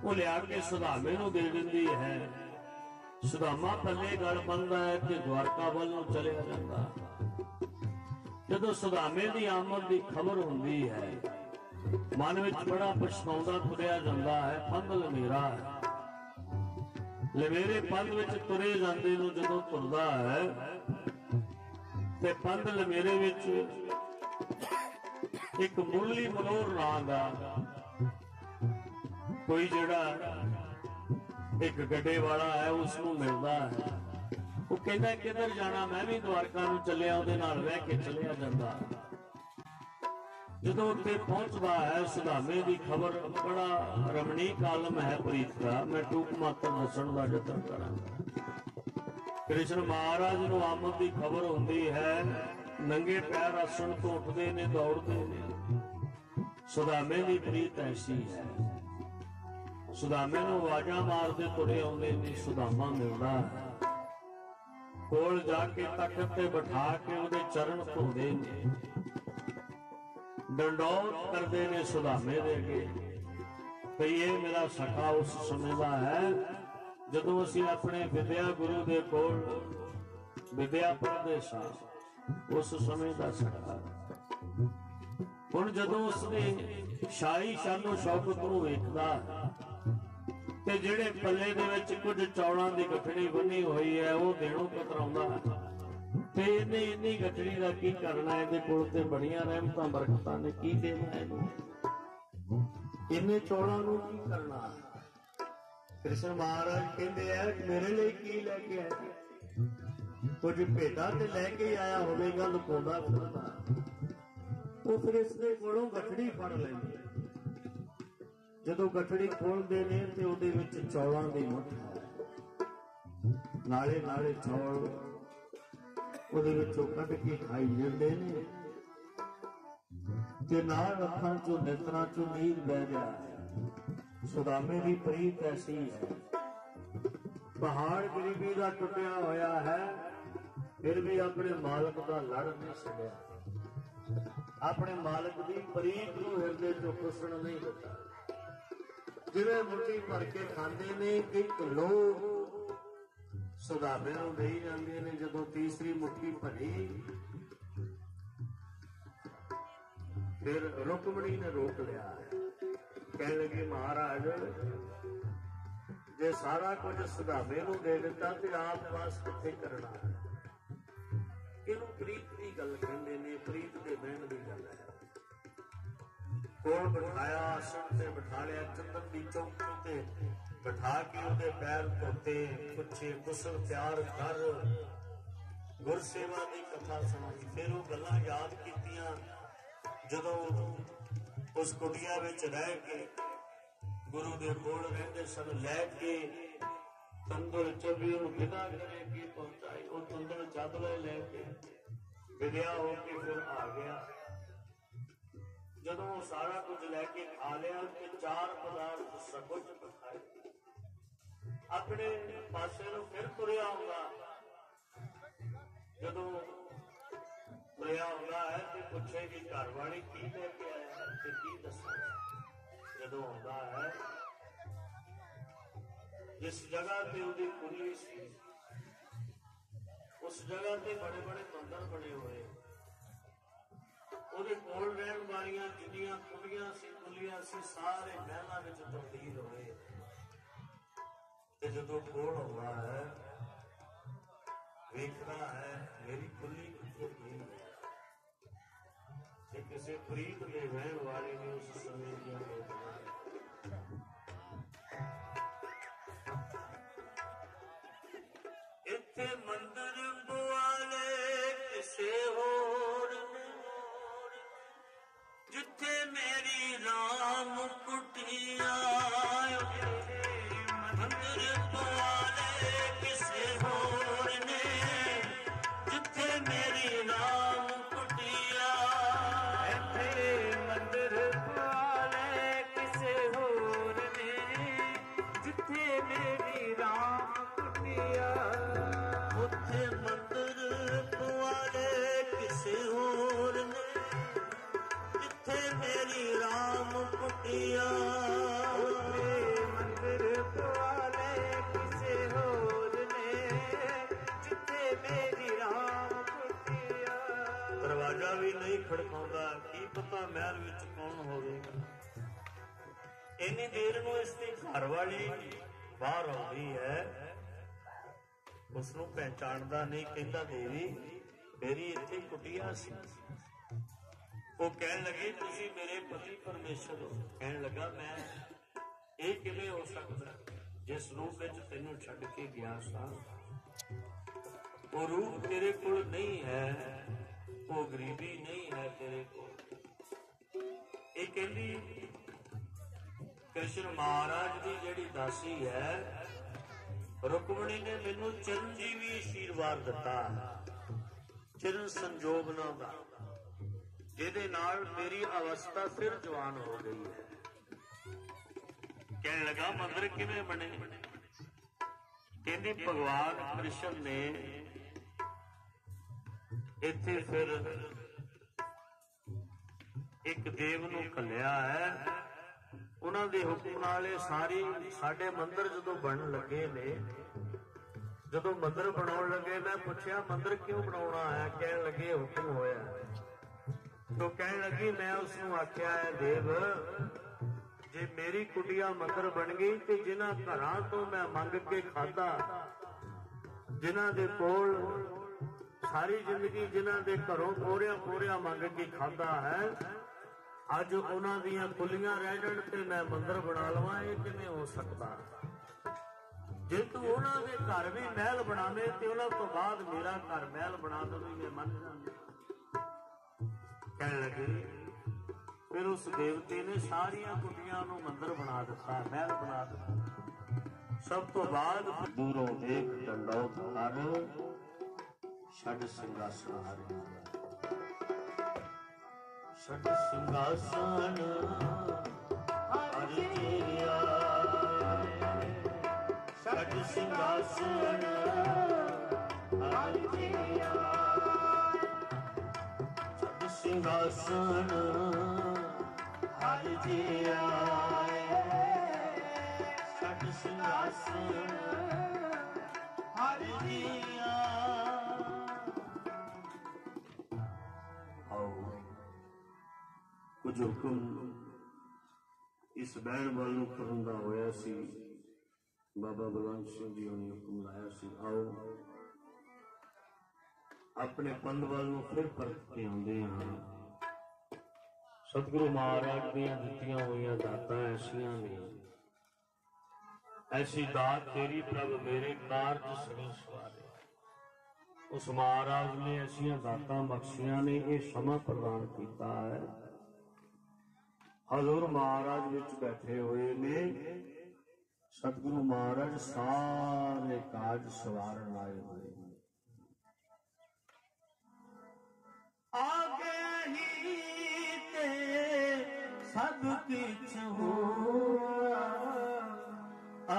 ਉਹ ਲਿਆ ਕੇ ਸੁਦਾਮੇ ਨੂੰ ਦੇ ਦਿੰਦੀ ਹੈ। ਸੁਦਾਮਾ ਪੱਲੇ ਗਲ ਬੰਦਾ ਹੈ ਤੇ ਦਵਾਰਕਾ ਵੱਲ ਨੂੰ ਚਲਿਆ ਜਾਂਦਾ ਹੈ। ਜਦੋਂ ਸੁਦਾਮੇ ਦੀ ਆਮਦ ਦੀ ਖਬਰ ਹੁੰਦੀ ਹੈ, ਮਨ ਵਿੱਚ ਬੜਾ ਪਛਤਾਉਂਦਾ ਤੁਰਿਆ ਜਾਂਦਾ ਹੈ, ਪੰਧ ਲਮੇਰਾ ਹੈ। ਲਵੇਰੇ ਪੰਧ ਵਿੱਚ ਤੁਰੇ ਜਾਂਦੇ ਨੂੰ ਜਦੋਂ ਤੁਰਦਾ ਹੈ, ਤੇ ਪੰਧ ਲਵੇਰੇ ਵਿੱਚ ਇੱਕ ਮੁਰਲੀ ਮਨੋਰ ਨਾਂ ਦਾ ਕੋਈ ਜਿਹੜਾ ਇੱਕ ਗੱਡੇ ਵਾਲਾ ਹੈ, ਉਸ ਨੂੰ ਮਿਲਦਾ ਹੈ। ਉਹ ਕਹਿੰਦਾ ਕਿੱਧਰ ਜਾਣਾ, ਮੈਂ ਵੀ ਦਵਾਰਕਾ ਨੂੰ ਚੱਲਿਆ, ਉਹਦੇ ਨਾਲ ਰਹਿ ਕੇ ਚੱਲਿਆ ਜਾਂਦਾ। ਜਦੋਂ ਉੱਥੇ ਪਹੁੰਚਦਾ ਹੈ ਸੁਧਾਮੇ ਦੀ ਖਬਰ, ਬੜਾ ਰਮਣੀਕ ਆਲਮ ਹੈ ਪ੍ਰੀਤ ਦਾ। ਮੈਂ ਟੂਕ ਮਾਤਰ ਦੱਸਣ ਦਾ ਯਤਨ ਕਰਾਂਗਾ। ਕ੍ਰਿਸ਼ਨ ਮਹਾਰਾਜ ਨੂੰ ਆਮਦ ਦੀ ਖਬਰ ਹੁੰਦੀ ਹੈ, ਨੰਗੇ ਪੈਰ ਆਸਣ ਤੋਂ ਉੱਠਦੇ ਨੇ, ਦੌੜਦੇ ਨੇ। ਸੁਦਾਮੇ ਦੀ ਪ੍ਰੀਤ ਐਸੀ ਹੈ। ਸੁਦਾਮੇ ਨੂੰ ਆਵਾਜ਼ਾਂ ਮਾਰਦੇ ਤੁਰੇ ਆਉਂਦੇ ਨੇ, ਸੁਦਾਮਾ ਮਿਲਦਾ ਹੈ। ਕੋਲ ਜਾ ਕੇ ਤਖਤ ਤੇ ਬਿਠਾ ਕੇ ਉਹਦੇ ਚਰਨ ਧੋਦੇ ਨੇ। ਡੰਡੌਤ ਕਰਦੇ ਨੇ ਸੁਦਾਮੇ ਦੇ ਅੱਗੇ। ਭਈ ਇਹ ਮੇਰਾ ਸਖਾ ਉਸ ਸਮੇਂ ਦਾ ਹੈ, ਜਦੋਂ ਅਸੀਂ ਆਪਣੇ ਵਿਦਿਆ ਗੁਰੂ ਦੇ ਕੋਲ ਵਿਦਿਆ ਪੜ੍ਹਦੇ ਸਾਂ, ਉਸ ਸਮੇਂ ਦਾ ਸਖਾ ਹੁਣ ਜਦੋਂ ਉਸਨੇ ਸ਼ਾਹੀ ਸ਼ਾਨੋ ਸ਼ੌਕਤ ਨੂੰ ਵੇਖਦਾ ਤੇ ਜਿਹੜੇ ਪੱਲੇ ਦੇ ਵਿੱਚ ਕੁਝ ਚੌਲਾਂ ਦੀ ਗੱਠੜੀ ਬੰਨੀ ਹੋਈ ਹੈ, ਉਹ ਦੇਣੋਂ ਕਤਰਾਉਂਦਾ ਤੇ ਇਹਨੇ ਇੰਨੀ ਗੱਠੜੀ ਦਾ ਕੀ ਕਰਨਾ, ਇਹਦੇ ਕੋਲ ਤੇ ਬੜੀਆਂ ਰਹਿਮਤਾਂ, ਬਰਕਤਾਂ ਨੇ ਕੀ ਦੇਣਾ ਇਹਨੂੰ? ਇੰਨੇ ਚੌਲਾਂ ਨੂੰ ਕੀ ਕਰਨਾ? ਕ੍ਰਿਸ਼ਨ ਮਹਾਰਾਜ ਕਹਿੰਦੇ ਆ, ਮੇਰੇ ਲਈ ਕੀ ਲੈ ਕੇ ਆਏ ਕੁਝ ਭੇਡਾਂ ਤੇ ਲੈ ਕੇ ਆਇਆ ਹੋਵੇਗਾ, ਲੁਕਾਉਂਦਾ ਫਿਰਦਾ। ਉਹ ਫਿਰ ਇਸ ਦੇ ਕੋਲੋਂ ਗੱਠੜੀ ਫੜ ਲੈਂਦੇ। ਜਦੋਂ ਗੱਠੜੀ ਖੋਲਦੇ ਨੇ ਤੇ ਉਹਦੇ ਵਿੱਚ ਚੌਲਾਂ ਦੀ ਮੁੱਠ ਹੈ। ਨਾਲੇ ਨਾਲੇ ਚੌਲ ਉਹਦੇ ਵਿੱਚੋਂ ਕੱਢ ਕੇ ਖਾਈ ਜਾਂਦੇ ਨੇ। ਤੇ ਨਾਲ ਅੱਖਾਂ ਚੋਂ ਨੇਤਰਾਂ ਚੋਂ ਨੀਰ ਵਹਿ ਰਿਹਾ ਸੁਦਾਮੇ ਦੀ ਪ੍ਰੀਤ ਐਸੀ ਹੈ। ਪਹਾੜ ਗਰੀਬੀ ਦਾ ਟੁੱਟਿਆ ਹੋਇਆ ਹੈ, ਫਿਰ ਵੀ ਆਪਣੇ ਮਾਲਕ ਦਾ ਲੜ ਨਹੀਂ ਛੱਡਿਆ। ਆਪਣੇ ਮਾਲਕ ਦੀ ਪ੍ਰੀਤ ਨੂੰ ਹਿਰਦੇ ਚੋਂ ਖੁਸਣ ਨਹੀਂ ਦਿੱਤਾ। ਜਿਵੇਂ ਮੁੱਠੀ ਭਰ ਕੇ ਖਾਂਦੇ ਨੇ, ਇੱਕ ਲੋਕ ਸੁਦਾਮੇ ਨੂੰ ਦੇਈ ਜਾਂਦੇ ਨੇ, ਜਦੋਂ ਤੀਸਰੀ ਮੁੱਠੀ ਭਰੀ, ਫਿਰ ਰੁਕਮਣੀ ਨੇ ਰੋਕ ਲਿਆ। ਕਹਿਣ ਲੱਗੇ, ਮਹਾਰਾਜ, ਜੇ ਸਾਰਾ ਕੁਝ ਸੁਦਾਮੇ ਨੂੰ ਦੇ ਦਿੱਤਾ, ਤੇ ਆਪ ਵਾਸ ਕਿੱਥੇ ਕਰਨਾ? ਇਹਨੂੰ ਪ੍ਰੀਤ ਦੀ ਗੱਲ ਕਹਿੰਦੇ ਨੇ, ਪ੍ਰੀਤ ਦੇ ਬਹਿਣ ਦੀ ਗੱਲ ਹੈ। ਕੋਲ ਬਿਠਾਇਆ ਆਸਣ ਤੇ ਬਿਠਾ ਲਿਆ, ਚੰਦਨ ਦੀ ਚੌਕ ਤੇ ਬਿਠਾ ਕੇ ਉਹਦੇ ਪੈਰ ਧੋਤੇ, ਪੁੱਛੇ ਕੁਸਲ ਪਿਆਰ ਕਰ। ਗੁਰਸੇਵਾ ਦੀ ਕਥਾ ਸੁਣਾਈ। ਫਿਰ ਉਹ ਗੱਲਾਂ ਯਾਦ ਕੀਤੀਆਂ, ਜਦੋਂ ਉਸ ਕੁਟੀਆ ਵਿੱਚ ਰਹਿ ਕੇ ਗੁਰੂ ਦੇ ਕੋਲ ਰਹਿੰਦੇ ਸਨ, ਲੈ ਕੇ ਤੰਦਰ ਚਬੀ ਨੂੰ ਵਿਦਾ ਕਰੇ ਕੇ ਪਹੁੰਚਾਈ। ਉਹ ਤੰਦਰ ਚਾਦਲੇ ਲੈ ਕੇ ਵਿਦਿਆ ਹੋ ਕੇ ਫਿਰ ਆ ਗਿਆ। ਜਦੋਂ ਉਹ ਸਾਰਾ ਕੁਝ ਲੈ ਕੇ ਖਾ ਲਿਆ ਤੇ ਚਾਰ ਪਦਾਰਥ ਸਬੁਜ ਖਾਏ। ਆਪਣੇ ਪਾਸੇ ਨੂੰ ਫਿਰ ਤੁਰਿਆ ਆਉਂਦਾ। ਜਦੋਂ ਤੁਰਿਆ ਆਉਂਦਾ ਹੈ ਤੇ ਪੁੱਛੇਗੀ ਘਰ ਵਾਲੀ ਕੀ ਲੈ ਕੇ ਆਇਆ ਹੈ ਤੇ ਕੀ ਦੱਸਾਂ ਜਦੋਂ ਆਉਂਦਾ ਹੈ, ਜਿਸ ਜਗ੍ਹਾ ਤੇ ਉਹਦੀ ਕੁੜੀ ਸੀ, ਉਸ ਜਗ੍ਹਾ ਤੇ ਬੜੇ ਬੜੇ ਮੰਦਰ ਬਣੇ ਹੋਏ। ਉਹਦੇ ਕੋਲ ਰਹਿਣ ਵਾਲੀਆਂ ਜਿੰਨੀਆਂ ਕੁੜੀਆਂ ਸੀ ਕੁਲੀਆਂ ਸੀ, ਸਾਰੇ ਮਹਿਲਾਂ ਵਿੱਚ ਤਬਦੀਲ ਹੋਏ। ਤੇ ਜਦੋਂ ਕੋਲ ਆਉਂਦਾ ਹੈ, ਵੇਖਦਾ ਹੈ, ਮੇਰੀ ਕੁੱਲੀ ਕਿੱਥੇ ਗਈ ਤੇ ਕਿਸੇ ਪ੍ਰੀਤ ਦੇ ਰਹਿਣ ਵਾਲੇ ਨੇ ਉਸ ਸਮੇਂ ਦੀਆਂ ਲੋਕਾਂ ਇੱਥੇ ਮੰਦਰ ਬੁਆਲੇ ਕਿਸੇ ਹੋਰ ਜਿੱਥੇ ਮੇਰੀ ਰਾਮ ਕੁਟੀਆ ਮੰਦਰ ਬੁਆਲੇ ਇੰਨੀ ਦੇਰ ਨੂੰ ਇਸ ਦੀ ਘਰ ਵਾਲੀ ਬਾਹਰ ਆਉਂਦੀ ਹੈ। ਉਸ ਨੂੰ ਪਹਿਚਾਣਦਾ ਨਹੀਂ, ਕਹਿੰਦਾ, ਦੇਵੀ, ਮੇਰੀ ਇੱਥੇ ਕੁਟੀਆ ਸੀ। ਉਹ ਕਹਿਣ ਲੱਗੇ, ਤੁਸੀਂ ਮੇਰੇ ਪਤੀ ਪਰਮੇਸ਼ਰ ਹੋ। ਕਹਿਣ ਲੱਗਾ, ਮੈਂ ਇਹ ਕਿਵੇਂ ਹੋ ਸਕਦਾ ਜਿਸ ਰੂਪ ਵਿੱਚ ਤੈਨੂੰ ਛੱਡ ਕੇ ਗਿਆ ਸਾਂ? ਉਹ ਰੂਪ ਤੇਰੇ ਕੋਲ ਨਹੀਂ ਹੈ, ਉਹ ਗਰੀਬੀ ਨਹੀਂ ਹੈ ਤੇਰੇ ਕੋਲ। ਇਹ ਕਹਿੰਦੀ ਕ੍ਰਿਸ਼ਨ ਮਹਾਰਾਜ ਦੀ ਜਿਹੜੀ ਦਾਸੀ ਹੈ, ਰੁਕਮਣੀ ਨੇ ਮੈਨੂੰ ਚਿਰੰਜੀਵੀ ਆਸ਼ੀਰਵਾਦ ਦਿੱਤਾ। ਚਿਰਨ ਸੰਜੋਗਨਾ ਦਾ। ਜਿਹਦੇ ਨਾਲ ਮੇਰੀ ਅਵਸਥਾ ਫਿਰ ਜਵਾਨ ਹੋ ਗਈ ਹੈ। ਕਹਿਣ ਲੱਗਾ, ਮੰਦਰ ਕਿਵੇਂ ਬਣੇ? ਕਹਿੰਦੀ, ਭਗਵਾਨ ਕ੍ਰਿਸ਼ਨ ਨੇ ਇੱਥੇ ਫਿਰ ਇੱਕ ਦੇਵ ਨੂੰ ਕੱਲਿਆ ਹੈ। ਉਹਨਾਂ ਦੇ ਹੁਕਮ ਨਾਲ ਇਹ ਸਾਰੀ ਸਾਡੇ ਮੰਦਰ ਜਦੋਂ ਬਣਨ ਲੱਗੇ ਨੇ, ਜਦੋਂ ਮੰਦਰ ਬਣਾਉਣ ਲੱਗੇ, ਮੈਂ ਪੁੱਛਿਆ, ਮੰਦਰ ਕਿਉਂ ਬਣਾਉਣਾ ਹੈ ਕਹਿਣ ਲੱਗੇ, ਹੁਕਮ ਹੋਇਆ ਤੋ ਕਹਿਣ ਲੱਗੀ, ਮੈਂ ਉਸ ਨੂੰ ਆਖਿਆ ਹੈ ਦੇਵ, ਜੇ ਮੇਰੀ ਕੁਟੀਆ ਮੰਦਰ ਬਣ ਗਈ ਤੇ ਜਿਨ੍ਹਾਂ ਘਰਾਂ ਤੋਂ ਮੈਂ ਮੰਗ ਕੇ ਖਾਦਾ ਜਿਨ੍ਹਾਂ ਦੇ ਕੋਲ ਸਾਰੀ ਜ਼ਿੰਦਗੀ ਜਿਨ੍ਹਾਂ ਦੇ ਘਰੋਂ ਕੋਰਿਆਂ ਕੋਰਿਆਂ ਮੰਗ ਕੇ ਖਾਦਾ ਹੈ ਅੱਜ ਉਹਨਾਂ ਦੀਆਂ ਕੁੱਲੀਆਂ ਰਹਿ ਜਾਣ ਤੇ ਮੈਂ ਮੰਦਰ ਬਣਾ ਲਵਾਂ, ਇਹ ਕਿਵੇਂ ਹੋ ਸਕਦਾ? ਜੇ ਤੂੰ ਉਹਨਾਂ ਦੇ ਘਰ ਵੀ ਮਹਿਲ ਬਣਾਵੇਂ ਤੇ ਉਹਨਾਂ ਤੋਂ ਬਾਅਦ ਮੇਰਾ ਘਰ ਮਹਿਲ ਬਣਾ ਦੇਵੇਂ ਮੈਂ ਮੰਨ ਜਾਂਦਾ ਕਹਿਣ ਲੱਗੇ, ਫਿਰ ਉਸ ਦੇਵਤੇ ਨੇ ਸਾਰੀਆਂ ਕੁਟੀਆਂ ਨੂੰ ਮੰਦਰ ਬਣਾ ਦਿੱਤਾ, ਮਹਿਲ ਬਣਾ ਦਿੱਤਾ। ਸਭ ਤੋਂ ਬਾਅਦ ਦੂਰੋਂ ਦੇਖ ਡੰਡੋਤ ਕਰ ਛੱਡ ਸਿੰਘਾਸਨ ਹਰਿ ਛੱਡ ਸਿੰਘਾਸਨ ਹਰਿ ਤੇਰਿਆ ਛੱਡ ਸਿੰਘਾਸਨ ਹਰਿ ਤੇਰਿਆ ਛੱਡ ਸਿੰਘਾਸਨ ਹਰਿ ਤੇਰਿਆ ਛੱਡ ਸਿੰਘਾਸਨ ਹਰਿ ਤੇਰਿਆ ਕੁਝ ਹੁਕਮ ਇਸ ਬੈਣ ਵੱਲ ਨੂੰ ਕਰਨ ਹੋਇਆ ਸੀ। ਬਾਬਾ ਬਲਵੰਤ ਸਿੰਘ ਜੀ ਨੇ ਹੁਕਮ ਲਾਇਆ ਸੀ, ਆਓ, ਆਪਣੇ ਪੰਧ ਵੱਲ ਨੂੰ ਫਿਰ ਪਰਤ ਕੇ ਆਉਂਦੇ ਹਾਂ। ਸਤਿਗੁਰੂ ਮਹਾਰਾਜ ਦੀਆਂ ਦਿੱਤੀਆਂ ਹੋਈਆਂ ਦਾਤਾਂ ਐਸੀਆਂ ਨੇ। ਐਸੀ ਦਾਤ ਤੇਰੀ ਪ੍ਰਭ ਮੇਰੇ ਕਾਰਜ ਸਗਲ ਸਵਾਰੇ। ਉਸ ਮਹਾਰਾਜ ਨੇ ਐਸੀਆਂ ਦਾਤਾਂ ਬਖਸ਼ੀਆਂ ਨੇ, ਇਹ ਸਮਾਂ ਪ੍ਰਦਾਨ ਕੀਤਾ ਹੈ। ਹਜ਼ੂਰ ਮਹਾਰਾਜ ਵਿੱਚ ਬੈਠੇ ਹੋਏ ਨੇ। ਸਤਿਗੁਰੂ ਮਹਾਰਾਜ ਸਾਰੇ ਕਾਜ ਸਵਾਰਨ ਆਏ ਹੋਏ ਨੇ। ਆਗੇ ਹੀ ਤੇ ਸਭ ਕਿਛ ਹੋਆ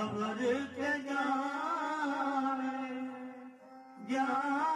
ਅਵਰ ਕੇ ਜਾਣੇ, ਗਿਆਨਾ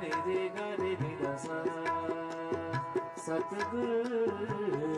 ਨੀ ਧ ਨੀ ਰੇ ਗ ਰੇ ਨੀ ਸਤਿਗੁਰ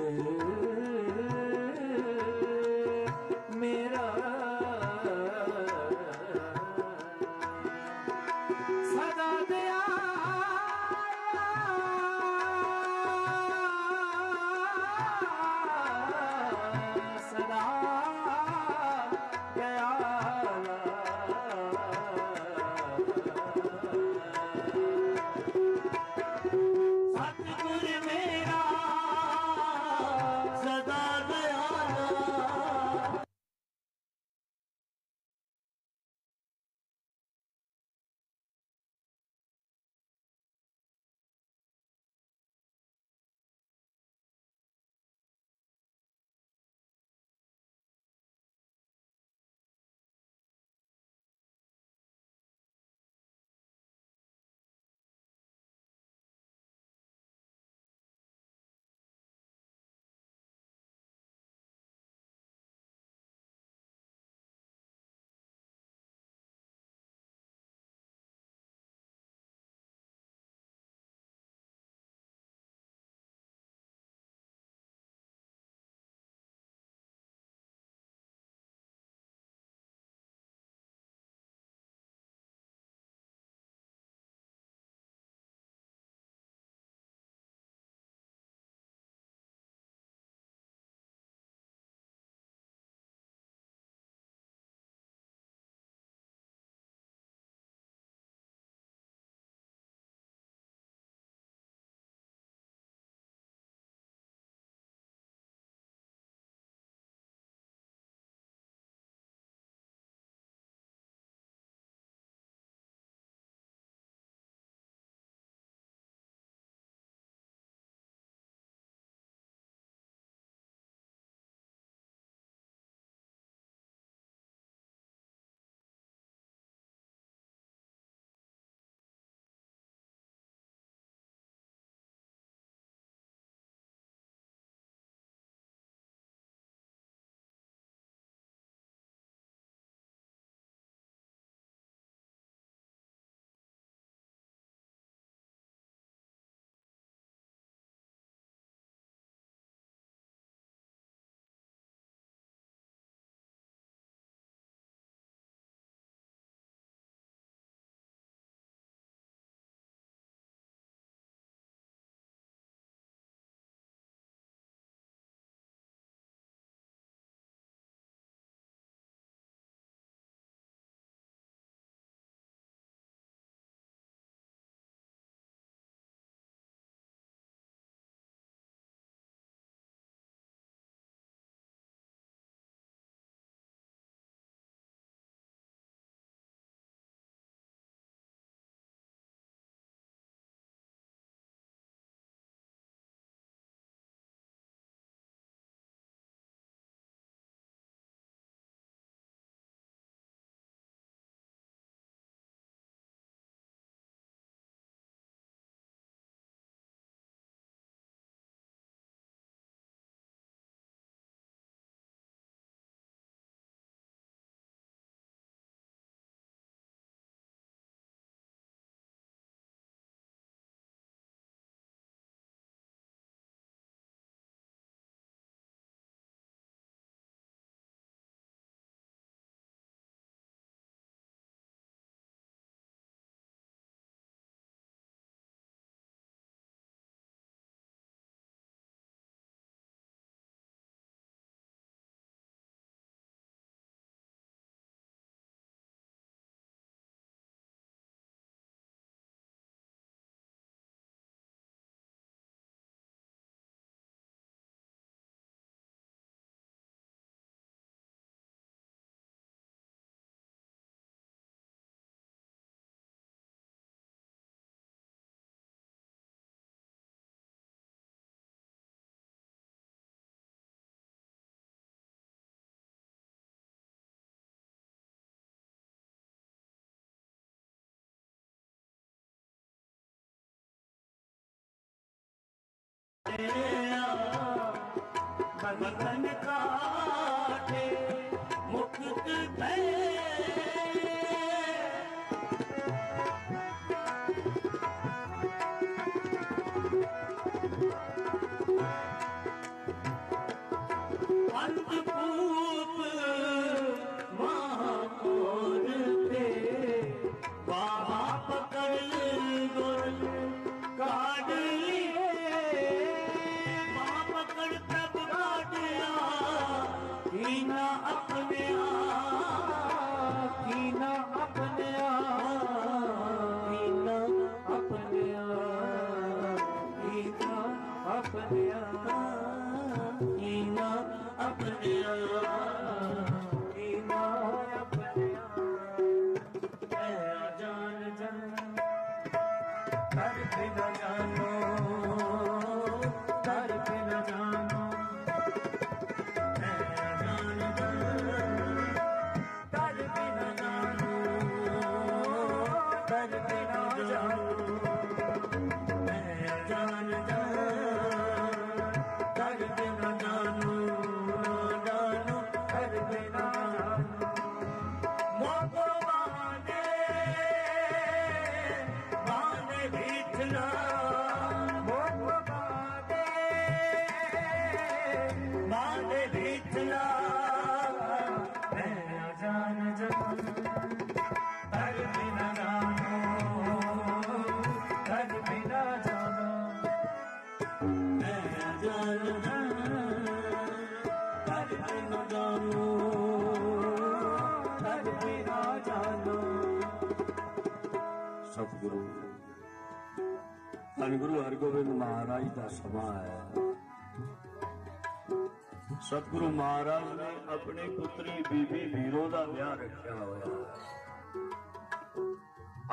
ਬੰਧਨ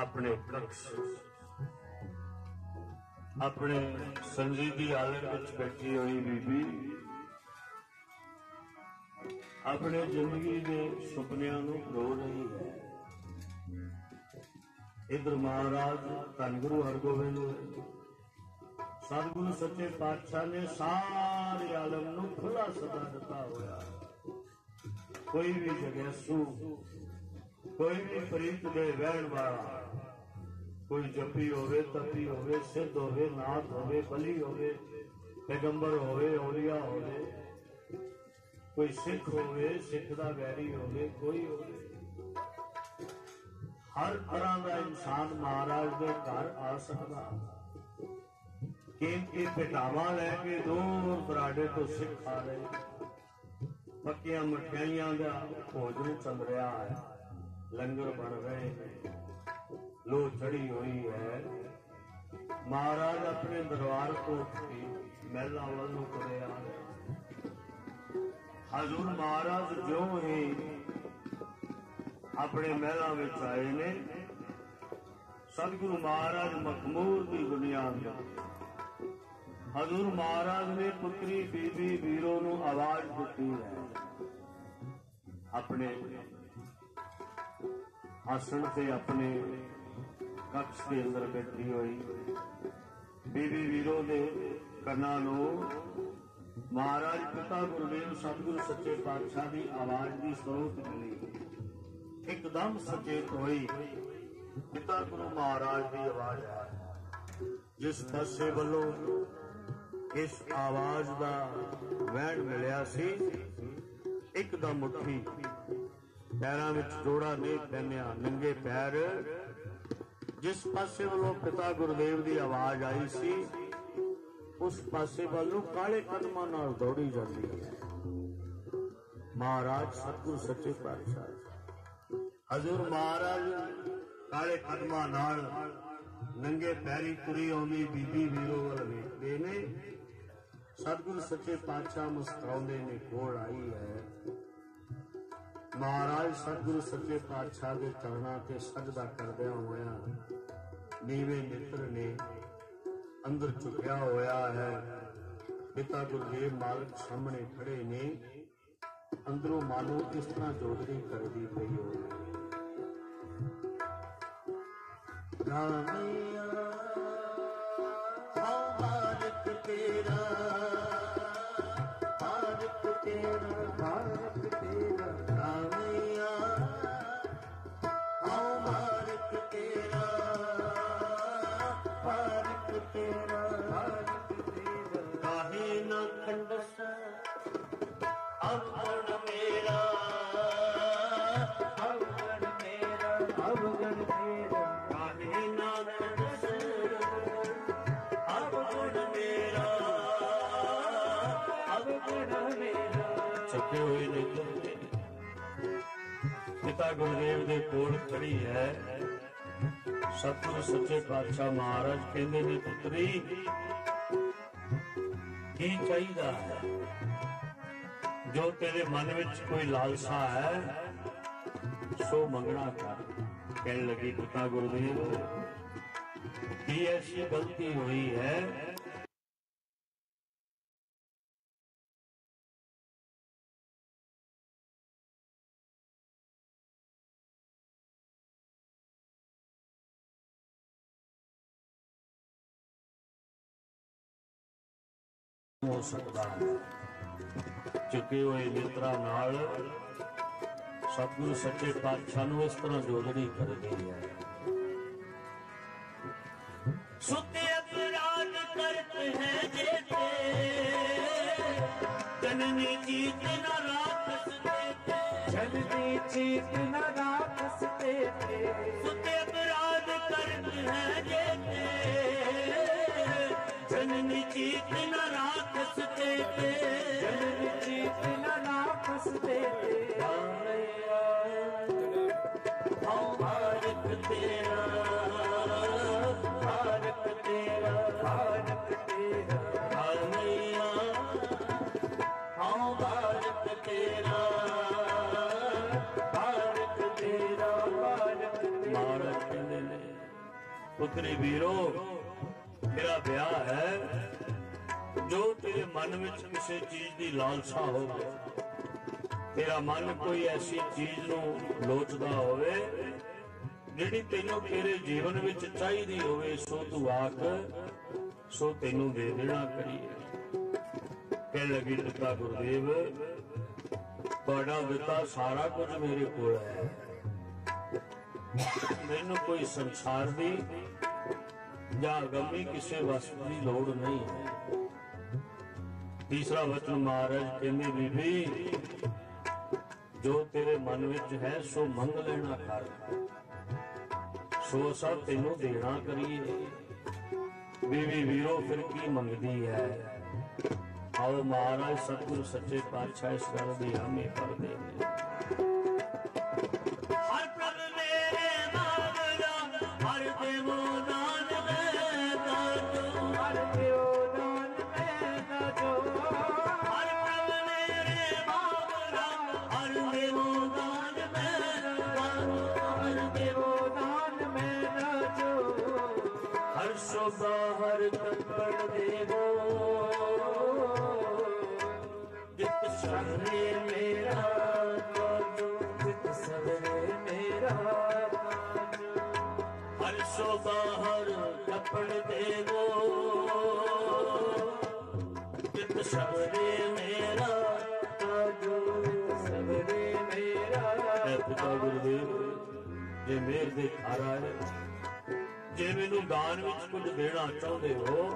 ਆਪਣੇ ਕਕਸ਼ ਆਪਣੇ ਸੰਜੀਦੀ ਹਾਲਤ ਵਿੱਚ ਬੈਠੀ ਹੋਈ ਬੀਬੀ, ਆਪਣੇ ਜ਼ਿੰਦਗੀ ਦੇ ਸੁਪਨਿਆਂ ਨੂੰ ਰੋ ਰਹੀ ਹੈ। ਇਧਰ ਮਹਾਰਾਜ ਧੰਨ ਗੁਰੂ ਹਰਗੋਬਿੰਦ ਸਤਿਗੁਰੂ ਸੱਚੇ ਪਾਤਸ਼ਾਹ ਨੇ ਸਾਰੇ ਆਲਮ ਨੂੰ ਖੁੱਲਾ ਸਦਾ ਦਿੱਤਾ ਹੋਇਆ। ਕੋਈ ਵੀ ਜਗ੍ਹਾ ਸੂ ਕੋਈ ਵੀ ਪ੍ਰੀਤ ਦੇ ਵਹਿਣ ਵਾਲਾ, ਕੋਈ ਜਪੀ ਹੋਵੇ ਤਪੀ ਹੋਵੇ, ਸਿੱਧ ਹੋਵੇ, ਨਾਥ ਹੋਵੇ, ਬਲੀ ਹੋਵੇ, ਪੈਗੰਬਰ ਹੋਵੇ, ਔਲੀਆ ਹੋਵੇ, ਕੋਈ ਸਿੱਖ ਹੋਵੇ, ਸਿੱਖ ਦਾ ਵੈਰੀ ਹੋਵੇ, ਕੋਈ ਹੋਵੇ। ਹਰ ਤਰ੍ਹਾਂ ਦਾ ਇਨਸਾਨ ਮਹਾਰਾਜ ਦੇ ਘਰ ਆ ਸਕਦਾ। ਕੀਮਤੀ ਪਟਾਵਾ ਲੈ ਕੇ ਦੂਰ ਬਰਾਡੇ ਤੋਂ ਸਿੱਖ ਆ ਰਹੇ। ਪੱਕੀਆਂ ਮਠਿਆਈਆਂ ਦਾ ਭੋਜਨ ਚੱਲ ਰਿਹਾ ਹੈ। ਲੰਗਰ ਬਣ ਰਹੇ ਲੋ ਚੜੀ ਹੋਈ ਹੈ। ਮਹਾਰਾਜ ਆਪਣੇ ਦਰਬਾਰ ਤੋਂ ਉੱਠ, ਮਹਿਲਾ ਵੱਲ ਨੂੰ ਤੁਰੇ ਆ। ਹਜ਼ੂਰ ਮਹਾਰਾਜ ਜਿਉਂ ਹੀ ਆਪਣੇ ਮਹਿਲਾਂ ਵਿੱਚ ਆਏ ਨੇ, ਸਤਿਗੁਰੂ ਮਹਾਰਾਜ ਮਖਮੂਰ ਦੀ ਬੁਨਿਆਦ ਤੇ ਹਜ਼ੂਰ ਮਹਾਰਾਜ ਨੇ ਪੁੱਤਰੀ ਬੀਬੀ ਵੀਰੋ ਨੂੰ ਆਵਾਜ਼ ਦਿੱਤੀ ਹੈ, ਆਪਣੇ ਆਸਣ ਤੇ ਆਪਣੇ ਕਕਸ਼ ਦੇ ਅੰਦਰ ਬੈਠੀ ਹੋਈ। ਬੀਬੀ ਵੀਰੋ ਦੇ ਕੰਨਾਂ ਨੂੰ ਮਹਾਰਾਜ ਪਿਤਾ ਗੁਰਦੇਵ ਸਤਿਗੁਰੂ ਸੱਚੇ ਪਾਤਸ਼ਾਹ ਦੀ ਆਵਾਜ਼ ਦੀ ਸਰੋਤ ਮਿਲੀ। ਇੱਕਦਮ ਸੁਚੇਤ ਹੋਈ। ਪਿਤਾ ਗੁਰੂ ਮਹਾਰਾਜ ਦੀ ਆਵਾਜ਼ ਆ ਜਿਸ ਪਾਸੇ ਵੱਲੋਂ ਇਸ ਆਵਾਜ਼ ਦਾ ਵਹਿਣ ਮਿਲਿਆ ਸੀ, ਇੱਕਦਮ ਉੱਠੀ। ਪੈਰਾਂ ਵਿੱਚ ਜੋੜਾ ਨਹੀਂ ਪਹਿਨਿਆ, ਨੰਗੇ ਪੈਰ। ਜਿਸ ਪਾਸੇ ਵੱਲੋਂ ਪਿਤਾ ਗੁਰਦੇਵ ਦੀ ਆਵਾਜ਼ ਆਈ ਸੀ, ਉਸ ਪਾਸੇ ਵੱਲ ਨੂੰ ਕਾਲੇ ਕਦਮਾਂ ਨਾਲ ਦੌੜੀ ਜਾਂਦੀ ਹੈ। ਮਹਾਰਾਜ ਸਤਿਗੁਰ ਸੱਚੇ ਪਾਤਸ਼ਾਹ। ਹਜ਼ੂਰ ਮਹਾਰਾਜ ਕਾਲੇ ਕਦਮਾਂ ਨਾਲ ਨੰਗੇ ਪੈਰੀ ਤੁਰੀ ਆਉਂਦੀ ਬੀਬੀ ਵੀਰੋ ਵੱਲ ਵੇਖਦੇ ਨੇ। ਸਤਿਗੁਰ ਸੱਚੇ ਪਾਤਸ਼ਾਹ ਮੁਸਕਰਾਉਂਦੇ ਨੇ, ਕੋਲ ਆਈ ਹੈ। ਮਹਾਰਾਜ ਸਤਿਗੁਰੂ ਸੱਚੇ ਪਾਤਸ਼ਾਹ ਦੇ ਚਰਨਾਂ ਤੇ ਸਜਦਾ ਕਰਦਿਆਂ ਹੋਇਆ ਨੀਵੇਂ ਮਿੱਤਰ ਨੇ ਅੰਦਰ ਝੁਕਿਆ ਹੋਇਆ ਹੈ ਪਿਤਾ ਗੁਰਦੇਵ ਮਾਲਕ ਸਾਹਮਣੇ ਖੜੇ ਨੇ ਅੰਦਰੋਂ ਮਾਨੋ ਇਸ ਤਰ੍ਹਾਂ ਜੋਦਰੀ ਕਰਦੀ ਪਈ ਹੋਵੇ ਰਾਮਿਆ ਹਉ ਮਾਲਕ ਤੇਰਾ ਗੁਰਦੇਵ ਦੇ ਕੋਲ ਖੜੀ ਹੈ। ਸਤਿਗੁਰ ਸੱਚੇ ਪਾਤਸ਼ਾਹ ਮਹਾਰਾਜ ਕਹਿੰਦੇ ਨੇ, ਪੁੱਤਰੀ, ਕੀ ਚਾਹੀਦਾ ਹੈ? ਜੋ ਤੇਰੇ ਮਨ ਵਿੱਚ ਕੋਈ ਲਾਲਸਾ ਹੈ, ਸੋ ਮੰਗਣਾ ਕਰ, ਕਹਿਣ ਲੱਗੀ ਪਿਤਾ ਗੁਰਦੇਵ। ਕੀ ਐਸੀ ਗਲਤੀ ਹੋਈ ਹੈ ਸਕਦਾ ਹਾਂ। ਚੁੱਕੇ ਹੋਏ ਮਿੱਤਰਾਂ ਨਾਲ ਸਤਿਗੁਰ ਸੱਚੇ ਪਾਤਸ਼ਾਹ ਨੂੰ ਇਸ ਤਰ੍ਹਾਂ ਜੋੜਨੀ ਕਰਦੀ ਹੈ। ਸੁੱਤੇ ਅਪਰਾਧ ਕਰਤ ਹੈ ਜੇਤੇ ਜਨਨੀ ਚੀਤ ਨਾ ਰਾਤ ਸੁਤੇ ਜਨਨੀ ਚੀਤ ਨਾ ਰਾਤ फसते थे जल चीत लड़ा फसते थे भारत तेरा भारत तेरा भारत तेरा मैया हाँ भारत तेरा भारत तेरा भारत भारत उतरे वीरो मेरा ब्याह है ਜੋ ਤੇਰੇ ਮਨ ਵਿੱਚ ਕਿਸੇ ਚੀਜ਼ ਦੀ ਲਾਲਸਾ ਹੋਵੇ, ਤੇਰਾ ਮਨ ਕੋਈ ਐਸੀ ਚੀਜ਼ ਨੂੰ ਲੋਚਦਾ ਹੋਵੇ, ਜਿਹੜੀ ਤੈਨੂੰ ਤੇਰੇ ਜੀਵਨ ਵਿੱਚ ਚਾਹੀਦੀ ਹੋਵੇ, ਸੋ ਤੂੰ ਆਖ, ਸੋ ਤੈਨੂੰ ਦੇ ਦੇਣਾ ਕਰੀਏ। ਕਹਿ ਲੱਗੀ ਦਿੱਤਾ ਗੁਰਦੇਵ, ਤੁਹਾਡਾ ਦਿੱਤਾ ਸਾਰਾ ਕੁਝ ਮੇਰੇ ਕੋਲ ਹੈ। ਮੈਨੂੰ ਕੋਈ ਸੰਸਾਰ ਦੀ ਜਾਂ ਗੰਮੀ ਕਿਸੇ ਵਸਤੂ ਦੀ ਲੋੜ ਨਹੀਂ ਹੈ। ਤੀਸਰਾ ਵਚਨ ਮਹਾਰਾਜ ਕਹਿੰਦੇ, ਬੀਬੀ, ਜੋ ਤੇਰੇ ਮਨ ਵਿੱਚ ਹੈ, ਸੋ ਮੰਗ ਲੈਣਾ ਕਰ। ਸੋ ਸਭ ਤੈਨੂੰ ਦੇਣਾ ਕਰੀਏ। ਬੀਬੀ ਵੀਰੋ, ਫਿਰ ਕੀ ਮੰਗਦੀ ਹੈ? ਆਓ ਮਹਾਰਾਜ, ਸਤਿਗੁਰ ਸੱਚੇ ਪਾਤਸ਼ਾਹ ਇਸ ਗੱਲ ਦੀ ਕਰਦੇ ਨੇ। ਹਰ ਪ੍ਰਕਾਰ ਜੇ ਮੇਰ ਦੇ ਖਾਰਾ ਹੈ ਜੇ ਮੈਨੂੰ ਦਾਨ ਵਿੱਚ ਕੁਝ ਦੇਣਾ ਚਾਹੁੰਦੇ ਹੋ,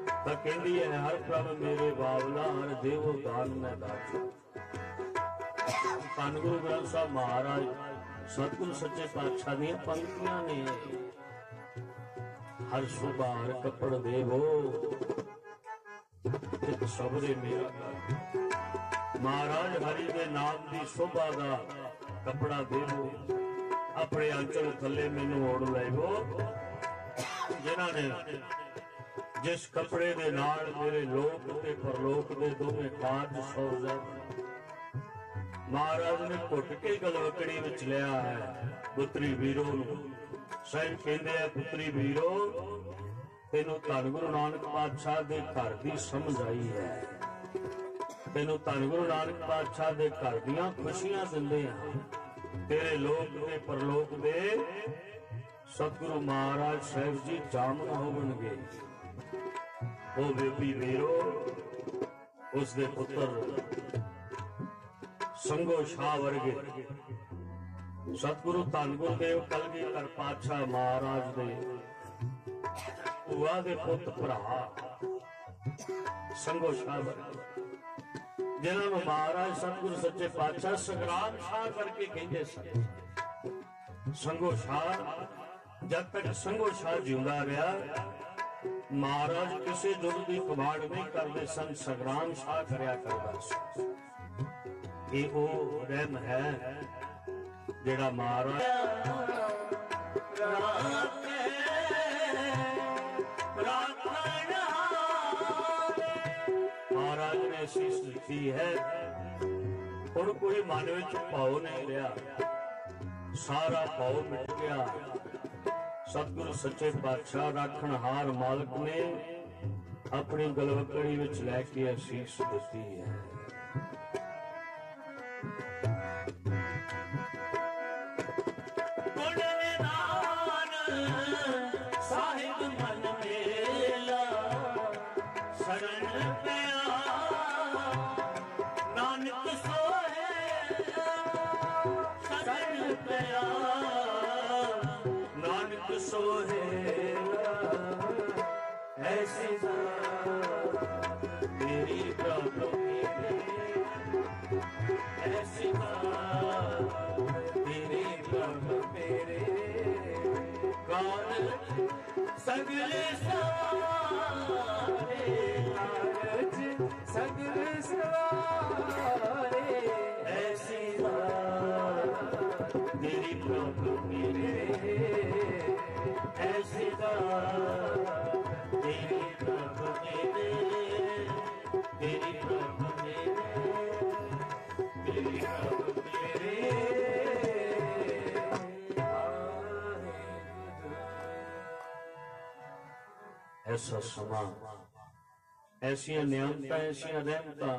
ਤਾਂ ਕਹਿੰਦੀ ਹੈ, ਹਰ ਪ੍ਰਭ ਮੇਰੇ ਬਾਵਲਾ ਹਰ ਦੇਵੋ ਦਾਨ ਮੈਂ ਦਾਚੋ ਧੰਨ ਗੁਰੂ ਗ੍ਰੰਥ ਸਾਹਿਬ ਮਹਾਰਾਜ, ਸਤਿਗੁਰ ਸੱਚੇ ਪਾਤਸ਼ਾਹ ਦੀਆਂ ਪੰਕਤੀਆਂ ਨੇ। ਹਰ ਸੁਭਾ ਕੱਪੜ ਦੇਵੋ, ਇੱਕ ਸਬਰੇ ਮੇਰਾ ਮਹਾਰਾਜ ਹਰੀ ਦੇ ਨਾਮ ਦੀ ਸ਼ੋਭਾ ਦਾ ਕਪੜਾ ਦੇਵੋ ਆਪਣੇ ਅੰਚਲ ਥੱਲੇ ਮੈਨੂੰ ਓੜ ਲੈਵੋ ਜਿਨ੍ਹਾਂ ਨੇ ਜਿਸ ਕਪੜੇ ਦੇ ਨਾਲ ਮੇਰੇ ਲੋਕ ਤੇ ਪਰਲੋਕ ਦੇ ਦੋਵੇਂ ਕਾਰਜ ਸੌ ਮਹਾਰਾਜ ਨੇ ਘੁੱਟ ਕੇ ਗਲਵਕੜੀ ਵਿੱਚ ਲਿਆ ਹੈ। ਪੁੱਤਰੀ ਵੀਰੋ ਨੂੰ ਸਹਿਬ ਕਹਿੰਦੇ ਆ, ਪੁੱਤਰੀ ਵੀਰੋ, ਤੈਨੂੰ ਧੰਨ ਗੁਰੂ ਨਾਨਕ ਪਾਤਸ਼ਾਹ ਦੇ ਘਰ ਦੀ ਸਮਝ ਆਈ ਹੈ। ਤੈਨੂੰ ਧੰਨ ਗੁਰੂ ਨਾਨਕ ਪਾਤਸ਼ਾਹ ਦੇ ਘਰ ਦੀਆਂ ਖੁਸ਼ੀਆਂ ਦਿੰਦੇ ਆ ਤੇਰੇ ਲੋਕ ਤੇ ਪਰਲੋਕ ਦੇ ਸਤਿਗੁਰੂ ਮਹਾਰਾਜ ਸਾਹਿਬ ਜੀ ਜਾਮਨ ਹੋਵਣਗੇ। ਉਹ ਬੇਬੀ ਵੀਰੋ, ਉਸ ਦੇ ਪੁੱਤਰ ਸੰਗੋ ਸ਼ਾਹ ਵਰਗੇ। ਸਤਿਗੁਰੂ ਧੰਨ ਗੁਰਦੇਵ ਕਲਗੀ ਕਰ ਪਾਤਸ਼ਾਹ ਮਹਾਰਾਜ ਦੇ ਭੂਆ ਦੇ ਪੁੱਤ ਭਰਾ ਸੰਗੋ ਸ਼ਾਹ ਵਰਗੇ। ਜਿਨ੍ਹਾਂ ਨੂੰ ਮਹਾਰਾਜ ਸਤਿਗੁਰੂ ਸੱਚੇ ਪਾਤਸ਼ਾਹ ਸੰਗਰਾਮ ਸ਼ਾਹ ਕਰਕੇ ਕਹਿੰਦੇ ਸਨ। ਸੰਗੋ ਸ਼ਾਹ, ਜਦ ਤੱਕ ਸੰਗੋ ਸ਼ਾਹ ਜਿਉਂਦਾ ਰਿਹਾ, ਮਹਾਰਾਜ ਕਿਸੇ ਦੁੱਖ ਦੀ ਕਮਾੜ ਨਹੀਂ ਕਰਦੇ ਸਨ, ਸੰਗਰਾਮ ਸ਼ਾਹ ਕਰਿਆ ਕਰਦਾ ਸੀ। ਇਹ ਉਹ ਰਹਿਮ ਹੈ ਜਿਹੜਾ ਮਹਾਰਾਜ ਮਹਾਰਾਜ ਨੇ ਸੀਸ ਦਿੱਤੀ ਹੈ। ਹੁਣ ਕੋਈ ਮਨ ਵਿੱਚ ਭਾਉ ਨਹੀਂ ਰਿਹਾ। ਸਾਰਾ ਭਾਉ ਮਿਟ ਗਿਆ। ਸਤਿਗੁਰੂ ਸੱਚੇ ਪਾਤਸ਼ਾਹ ਰੱਖਣ ਹਾਰ ਮਾਲਕ ਨੇ ਆਪਣੀ ਗਲਵਕੜੀ ਵਿੱਚ ਲੈ ਕੇ ਅਸੀਸ ਦਿੱਤੀ ਹੈ। ਐਸਾ ਸਮਾਂ ਐਸੀਆਂ ਨਿਯਮਤਾਂ ਐਸੀਆਂ ਰਹਿਮਤਾਂ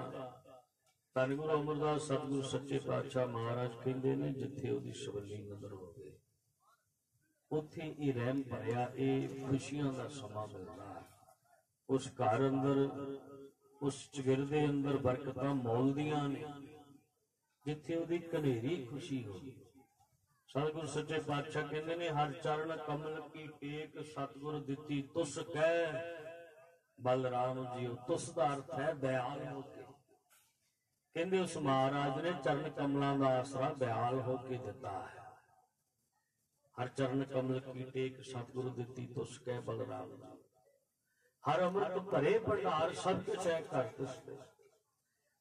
ਧੰਨ ਗੁਰੂ ਅਮਰਦਾਸ ਸਤਿਗੁਰੂ ਸੱਚੇ ਪਾਤਸ਼ਾਹ ਮਹਾਰਾਜ ਕਹਿੰਦੇ ਨੇ ਜਿੱਥੇ ਉਹਦੀ ਸਵੱਲੀ ਨਜ਼ਰ ਹੋਵੇ ਉੱਥੇ ਇਹ ਰਹਿਮ ਭਰਿਆ ਇਹ ਖੁਸ਼ੀਆਂ ਦਾ ਸਮਾਂ ਮਿਲਦਾ ਹੈ ਉਸ ਘਰ ਅੰਦਰ, ਉਸ ਚਗਿਰਦੇ ਅੰਦਰ ਬਰਕਤਾਂ ਮੌਲਦੀਆਂ ਨੇ, ਜਿੱਥੇ ਉਹਦੀ ਕਨੇਰੀ ਖੁਸ਼ੀ ਹੋਵੇ ਸਤਿਗੁਰ ਸੱਚੇ ਪਾਤਸ਼ਾਹ ਕਹਿੰਦੇ ਨੇ, ਹਰ ਚਰਨ ਕਮਲ ਕੀ ਟੇਕ, ਸਤਿਗੁਰ ਦਿੱਤੀ ਤੁਸ ਕਹਿ ਬਲਰਾਮ ਜੀਓ ਤੁਸ ਦਾ ਅਰਥ ਹੈ ਦਇਆਲ ਹੋ ਕੇ। ਕਹਿੰਦੇ ਉਸ ਮਹਾਰਾਜ ਨੇ ਚਰਨ ਕਮਲਾਂ ਦਾ ਆਸਰਾ ਦਇਆਲ ਹੋ ਕੇ ਦਿੱਤਾ ਹੈ। ਹਰ ਚਰਨ ਕਮਲ ਕੀ ਟੇਕ ਸਤਿਗੁਰੂ ਦਿੱਤੀ ਤੁਸ ਕਹਿ ਬਲਰਾਮ। ਹਰ ਅੰਮ੍ਰਿਤ ਭਰੇ ਭੰਡਾਰ ਸਭ ਕੁਛ ਹੈ ਘਰ ਤੁਸ ਦੇ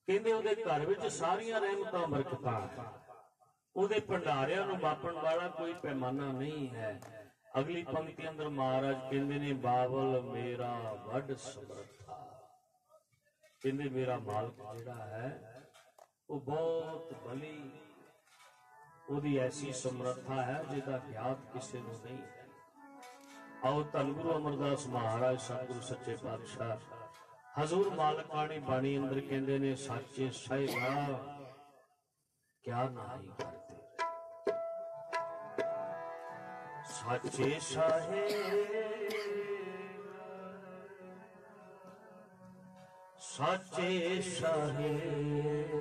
ਕਹਿੰਦੇ ਉਹਦੇ ਘਰ ਵਿੱਚ ਸਾਰੀਆਂ ਰਹਿਮਤਾਂ ਬਰਕਤਾਂ ਉਹਦੇ ਭੰਡਾਰਿਆਂ ਨੂੰ ਮਾਪਣ ਵਾਲਾ ਕੋਈ ਪੈਮਾਨਾ ਨਹੀਂ ਹੈ। ਅਗਲੀ ਪੰਕਤੀ ਅੰਦਰ ਮਹਾਰਾਜ ਕਹਿੰਦੇ ਨੇ ਬਾਬਲ ਮੇਰਾ ਵੱਡ ਸਮਰਥਾ। ਕਹਿੰਦੇ, ਮੇਰਾ ਮਾਲਕ ਜਿਹੜਾ ਹੈ, ਉਹ ਬਹੁਤ ਬਲੀ ਉਹਦੀ ਐਸੀ ਸਮਰੱਥਾ ਹੈ ਜਿਹਦਾ ਗਿਆਤ ਕਿਸੇ ਨੂੰ ਨਹੀਂ। ਹੈ ਆਓ ਧੰਨ ਗੁਰੂ ਅਮਰਦਾਸ ਮਹਾਰਾਜ, ਸਤਿਗੁਰੂ ਸੱਚੇ ਪਾਤਸ਼ਾਹ। ਹਜ਼ੂਰ ਮਾਲਕਾਣੀ ਬਾਣੀ ਅੰਦਰ ਕਹਿੰਦੇ ਨੇ, ਸੱਚੇ ਸਾਹਿਬਾ, ਕਿਆ ਨਹੀਂ ਕਰਦੇ? ਸੱਚੇ ਸਾਹਿਬ ਸੱਚੇ ਸਾਹਿਬ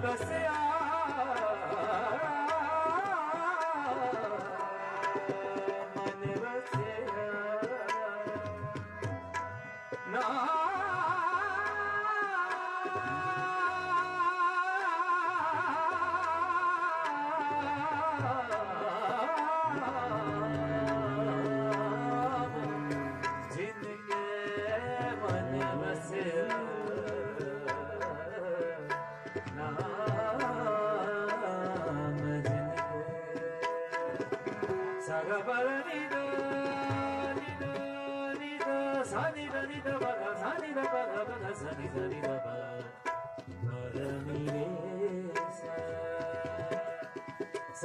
Você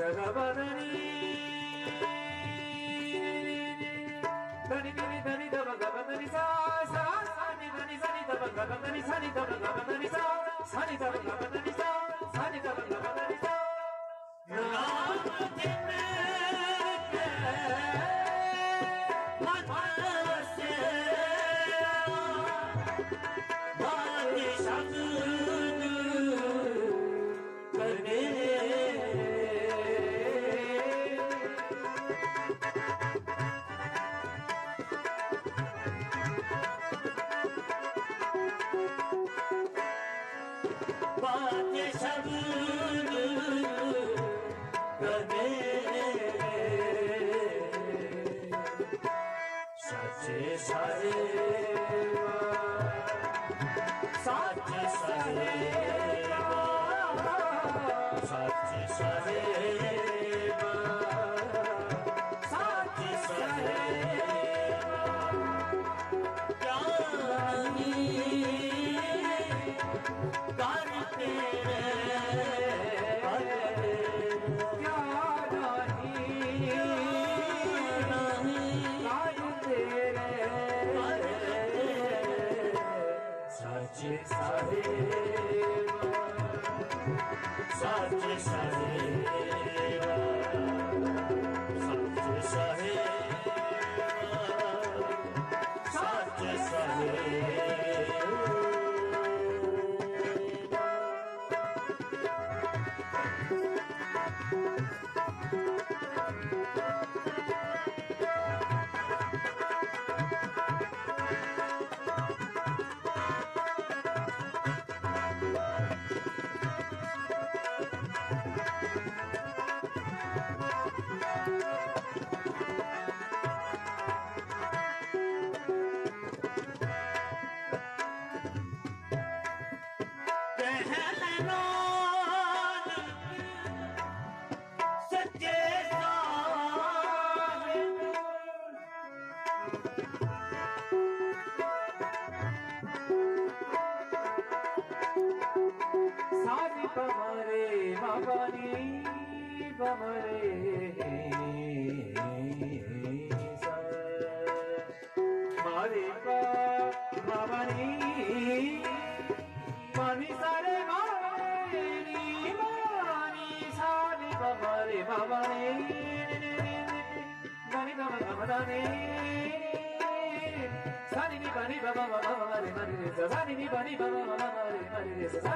sagavanani dani dani dani dabagavanani sa sa sani dani sani dabagavanani sani dabagavanani sa sani dabagavanani sa sani dabagavanani sa naam te ਬਮਰੇ ਮਾਰੇ ਬਾਬਾਨੀ ਮਾਨੀ ਸਾਰੇ ਮਾਰੇ ਨੀ ਮਾਨੀ ਸਾਰੇ ਬਮਰੇ ਬਾਬਾਨੀ ਗਾਨੀ ਗਾਨਾ ਗਮਦਾਨੀ ਸਾਨੀ ਨੀ ਬਾਨੀ ਬਾਬਾ ਬਾਬਾ ਮਾਰੇ ਮਾਰੇ ਰੇ ਸਾ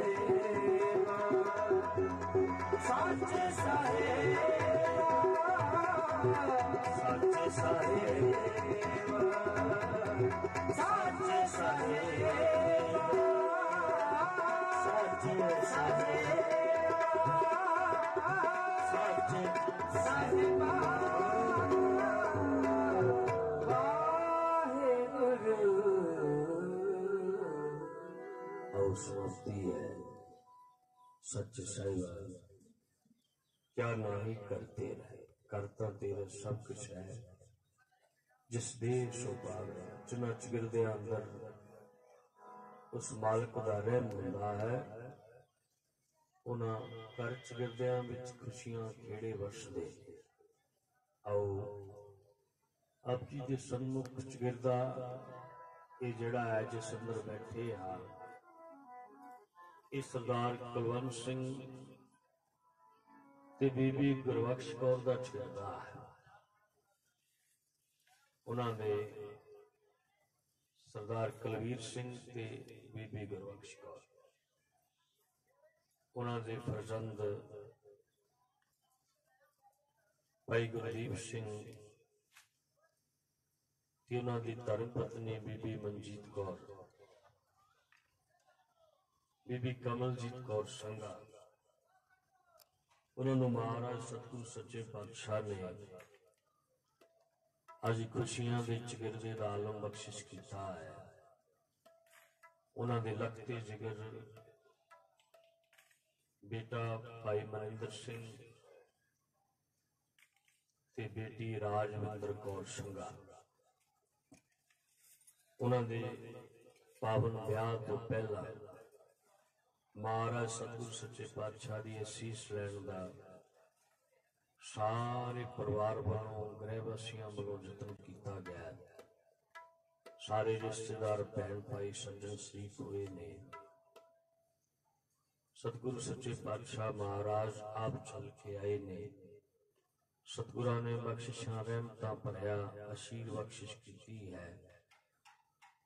सच्चे साहेब सच्चे साहेब सच्चे साहेब सच्चे साहेब सच्चे साहेब और समझती है सच्चे साहिब क्या नहीं करते रहे करता तेरा सब कुछ है जिस देश ਸੁਭਾਗ ਚੁਣਾ ਚਿਰਦੇ ਅੰਦਰ ਉਸ ਮਾਲਕ ਦਾ ਰਹਿਮ ਹੁੰਦਾ ਹੈ ਉਹਨਾਂ ਘਰ ਚਿਰਦਿਆਂ ਵਿੱਚ ਖੁਸ਼ੀਆਂ ਖੇੜੇ ਵਰਸਦੇ ਆਓ ਆਪ ਜੀ ਦੇ ਸਨਮੁਖ ਚਿਰਦਾ ਇਹ ਜਿਹੜਾ ਹੈ ਜਿਸ ਅੰਦਰ ਬੈਠੇ ਆ ਇਹ ਸਰਦਾਰ ਕੁਲਵੰਤ ਸਿੰਘ ਤੇ ਬੀਬੀ ਗੁਰਬਖਸ਼ ਕੌਰ ਦਾ ਚਿਰਦਾ ਉਹਨਾਂ ਦੇ ਸਰਦਾਰ ਕੁਲਵੀਰ ਸਿੰਘ ਤੇ ਬੀਬੀ ਗੁਰਬਖਸ਼ ਕੌਰ, ਉਹਨਾਂ ਦੇ ਫਰਜ਼ੰਦ ਭਾਈ ਗੁਰਦੀਪ ਸਿੰਘ ਤੇ ਉਹਨਾਂ ਦੀ ਧਰਮ ਪਤਨੀ ਬੀਬੀ ਮਨਜੀਤ ਕੌਰ, ਬੀਬੀ ਕਮਲਜੀਤ ਕੌਰ ਸੰਘਾ। ਉਹਨਾਂ ਨੂੰ ਮਹਾਰਾਜ ਸਤਿਗੁਰੂ ਸੱਚੇ ਪਾਤਸ਼ਾਹ ਨੇ ਅੱਜ ਖੁਸ਼ੀਆਂ ਦੇ ਚਿਹਰੇ ਦਾ ਆਲਮ ਬਖਸ਼ਿਸ਼ ਕੀਤਾ ਹੈ। ਉਹਨਾਂ ਦੇ ਲਖਤੇ ਜਿਗਰ ਬੇਟਾ ਭਾਈ ਮਨਿੰਦਰ ਸਿੰਘ ਤੇ ਬੇਟੀ ਰਾਜਵਿੰਦਰ ਕੌਰ ਸੰਘਾ। ਉਹਨਾਂ ਦੇ ਪਾਵਨ ਵਿਆਹ ਤੋਂ ਪਹਿਲਾਂ ਮਹਾਰਾਜ ਸਤਿਗੁਰ ਸੱਚੇ ਪਾਤਸ਼ਾਹ ਦੀ ਅਸੀਸ ਲੈਣ ਦਾ ਸਾਰੇ ਪਰਿਵਾਰ ਵੱਲੋਂ, ਗ੍ਰਹਿ ਵਾਸੀਆਂ ਵੱਲੋਂ ਯਤਨ ਕੀਤਾ ਗਿਆ ਸਾਰੇ ਰਿਸ਼ਤੇਦਾਰ, ਭੈਣ ਭਾਈ ਸੱਜਣ ਸ਼ਰੀਕ ਹੋਏ ਨੇ। ਸਤਿਗੁਰੂ ਸੱਚੇ ਪਾਤਸ਼ਾਹ ਮਹਾਰਾਜ ਆਪ ਚੱਲ ਕੇ ਆਏ ਨੇ। ਸਤਿਗੁਰਾਂ ਨੇ ਬਖਸ਼ਿਸ਼ਾਂ, ਰਹਿਮਤਾਂ ਭਰਿਆ, ਅਸ਼ੀਰ ਬਖਸ਼ਿਸ਼ ਕੀਤੀ ਹੈ।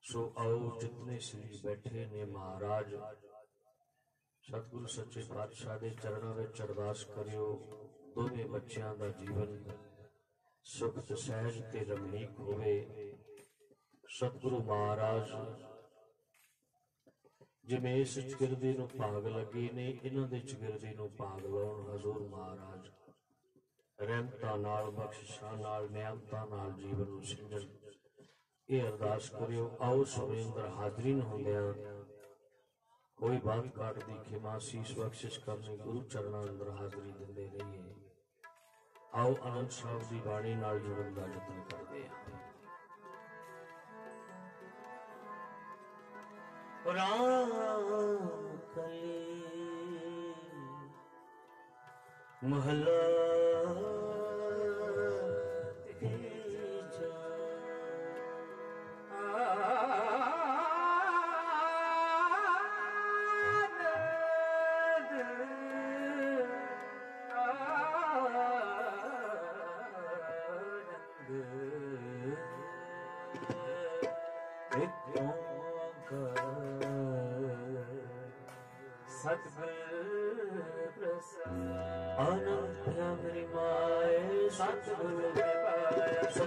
ਸੋ ਆਓ ਜਿਤਨੇ ਸ੍ਰੀ ਬੈਠੇ ਨੇ ਮਹਾਰਾਜ ਸਤਿਗੁਰੂ ਸੱਚੇ ਪਾਤਸ਼ਾਹ ਦੇ ਚਰਨਾਂ ਵਿੱਚ ਅਰਦਾਸ ਕਰਿਓ, ਦੋਵੇਂ ਬੱਚਿਆਂ ਦਾ ਜੀਵਨ ਸੁਖ ਤੇ ਸਹਿਜ ਤੇ ਰਮਣੀਕ ਹੋਵੇ। ਸਤਿਗੁਰੂ ਮਹਾਰਾਜ, ਜਿਵੇਂ ਇਸ ਚਿਰਦੇ ਨੂੰ ਭਾਗ ਲੱਗੇ ਨੇ, ਇਹਨਾਂ ਦੇ ਚਿਰਦੇ ਨੂੰ ਭਾਗ ਲਾਉਣ ਹਜ਼ੂਰ ਮਹਾਰਾਜ। ਰਹਿਮਤਾਂ ਨਾਲ, ਬਖਸ਼ਿਸ਼ਾਂ ਨਾਲ ਨਿਆਮਤਾਂ ਨਾਲ ਜੀਵਨ ਨੂੰ ਸਿੰਜਣ ਇਹ ਅਰਦਾਸ ਕਰਿਓ, ਆਓ ਸਮੇਂ ਅੰਦਰ ਹਾਜ਼ਰੀਨ ਹੁੰਦਿਆਂ ਕੋਈ ਬਾਤ ਕਾਟ ਦੀ ਖਿਮਾ ਸੀਸ ਬਖਸ਼ਿਸ਼ ਕਰਨੀ ਗੁਰੂ ਚਰਨਾਂ ਅੰਦਰ ਹਾਜ਼ਰੀ ਦਿੰਦੇ ਰਹੀਏ ਆਓ ਆਨੰਦ ਸਾਹਿਬ ਦੀ ਬਾਣੀ ਨਾਲ ਜੁੜਨ ਦਾ ਯਤਨ ਕਰਦੇ ਹਾਂ ਰਾਮ ਕਲੀ ਮਹਲਾ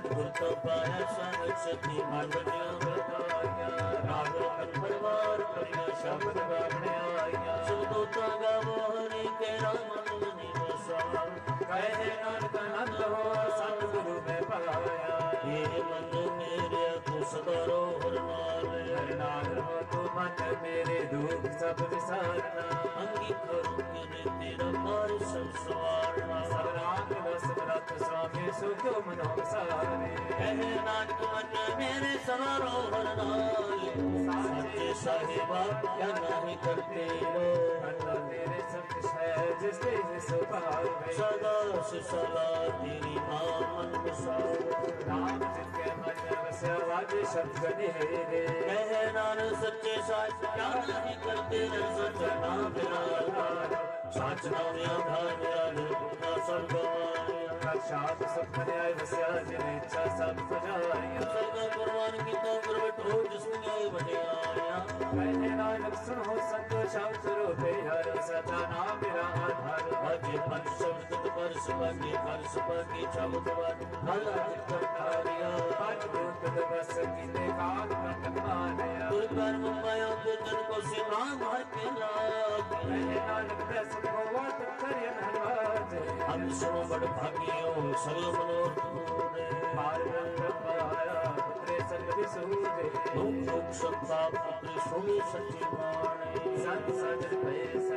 ਪਾਇਆ ਪਾਇਆ ਸੰਗ ਸਤੀ ਮਨ ਬਣਿਆ ਬਤਾਇਆ ਰਾਗ ਰਤਨ ਪਰਵਾਰ ਕਰਿਆ ਸ਼ਬਦ ਗਾਵਣੇ ਆਇਆ ਸਬਦੋ ਤਾ ਗਾਵੋ ਕੇ ਰਾਮ ਮਨੀ ਵਸਾ ਕਹੇ ਨਾਨਕ ਆਨੰਦ ਹੋ ਸਤਿਗੁਰੂ ਮੈਂ ਪਾਇਆ ਇਹ ਮਨ ਮੇਰੇ ਤੂੰ ਸਦਾ ਰੋ ਹਰ ਨਾਲ ਹੋ ਤੂੰ ਮਨ ਮੇਰੇ ਦੁੱਖ ਸਭ ਵਿਸਾਰਨਾ ਅੰਗੀ ਕਰੂੰਗੇ ਤੇਰਾ ਕਾਰ ਸੰਸਾਰਨਾ ਸਤਨਾਮ ਸੁਆਮੀ ਸੁਖ ਮਨੋ ਸਾਰੇ। ਕਹੇ ਨਾਨਕ ਮਨ ਮੇਰੇ ਸਦਾ ਰੋ ਹਰ ਨਾਲ ਸੱਚੇ ਸਾਹਿਬਾ ਕਿਆ ਨਹੀਂ ਕਰਤੇ ਰੋ। ਅੱਲਾ ਤੇਰੇ ਸਤ ਹੈ ਜਿਸ ਤੇ ਜਿਸ ਭਾਵੇ ਸਦਾ ਸਲਾ ਤੇਰੀ ਨਾਮ ਵਸਾਓ ਨਾਮ ਕੇ ਮਨ ਵਸਿਆ ਵਾਜੇ ਸ਼ਬਦ ਗਨੇਰੇ ਕਹੇ ਨਾਨਕ ਸੱਚੇ ਸਾਹਿਬ ਕਿਆ ਨਹੀਂ ਕਰਤੇ ਰੇ। ਸੱਚ ਨਾਮ ਆਧਾਰ ਸੱਚ ਨਾਮ ਆਧਾਰ ਮੇਰਾ ਨਿਰਭਉ ਸਭ ਗਵਾਇਆ ਸਾਤ ਸਭ ਆਏ ਵਸਿਆ ਜਿਨੇ ਇੱਛਾ ਸਭ ਸਜਾਈਆਂ ਸਦਾ ਕੁਰਬਾਨ ਕੀਤਾ ਗੁਰਬਟੋ ਜਿਸ ਨੇ ਵਡਿਆਇਆ ਕਹੇ ਨਾਨਕ ਸੁਣੋ ਸੰਤ ਸ਼ਬਦ ਰੂਪੇ ਹਰ ਸਦਾ ਨਾਮ ਮੇਰਾ ਆਧਾਰ ਅਜੇ ਪੰਜ ਸ਼ਬਦ ਤੇ ਪਰ ਸੁਭਾਗੇ ਕਰ ਸੁਭਾਗੇ ਸ਼ਬਦ ਵਨ ਹਲਾ ਜਿਤ ਕਾਰਿਆ ਪੰਜ ਦੂਤ ਦਵਸ ਕੀਤੇ ਕਾਲ ਕੰਟਕ ਮਾਨਿਆ ਗੁਰ ਕਰਮ ਮਾਇਆ ਤੇ ਜਨ ਕੋ ਸਿਮਰਾ ਮਾਰ ਕੇ ਲਾਗ ਕਹੇ ਨਾਨਕ ਦਸ ਭਗਵਾਨ ਕਰਿ ਧਨਵਾਜ ਹਮ ਸੁਣੋ ਬੜ ਭਾਗਿਓ ਸਗਲ ਮਨੋਰਥ ਪੂਰੇ ਮਾਰ ਰੰਗ ਪਾਇਆ ਪੁੱਤਰੇ ਸੰਗ ਵਿਸੂਰੇ ਲੋਕ ਲੋਕ ਸੱਤਾ ਪੁੱਤਰ ਸੋਹੀ ਸੱਚੀ ਬਾਣੀ ਸੰਤ ਸਾਜਨ ਪਏ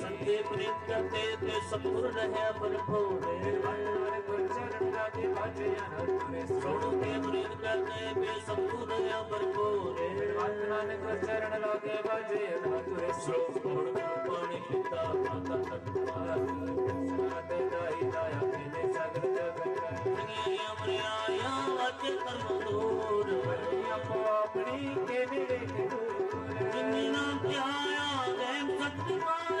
ਸੰਤੇ ਪ੍ਰੀਤ ਕਰਤੇ ਤੇ ਸਤਿਗੁਰ ਰਹਿਆ ਬਲ ਭੋਰੇ ਮਨ ਗੁਰ ਚਰਨ ਰਾਜੇ ਬਾਜੇ ਅਨੰਦ ਸੋਣੋ ਤੇ ਪ੍ਰੀਤ ਕਰਤੇ ਤੇ ਸਤਿਗੁਰ ਰਹਿਆ ਬਲ ਭੋਰੇ ਮਨ ਨਾਨਕ ਚਰਨ ਲਾਗੇ ਬਾਜੇ ਅਨੰਦ ਤੁਰੇ ਗੁਣ ਪਾਣੀ ਪਿਤਾ ਮਾਤਾ ਤਤਵਾਰ ਸਨਾਤੇ ਦਾਈ ਦਾਇਆ ਤੇਨੇ ਸਗਲ ਜਗਤ ਸੰਗੀ ਅਮਰਿਆਇਆ ਅੱਜ ਕਰਮ ਦੂਰ। ਆਪੋ ਆਪਣੀ ਕੇ ਨੇੜੇ ਦੂਰ ਜਿਨੀ ਧਿਆਇਆ ਗਏ ਸਤਿਮਾਨ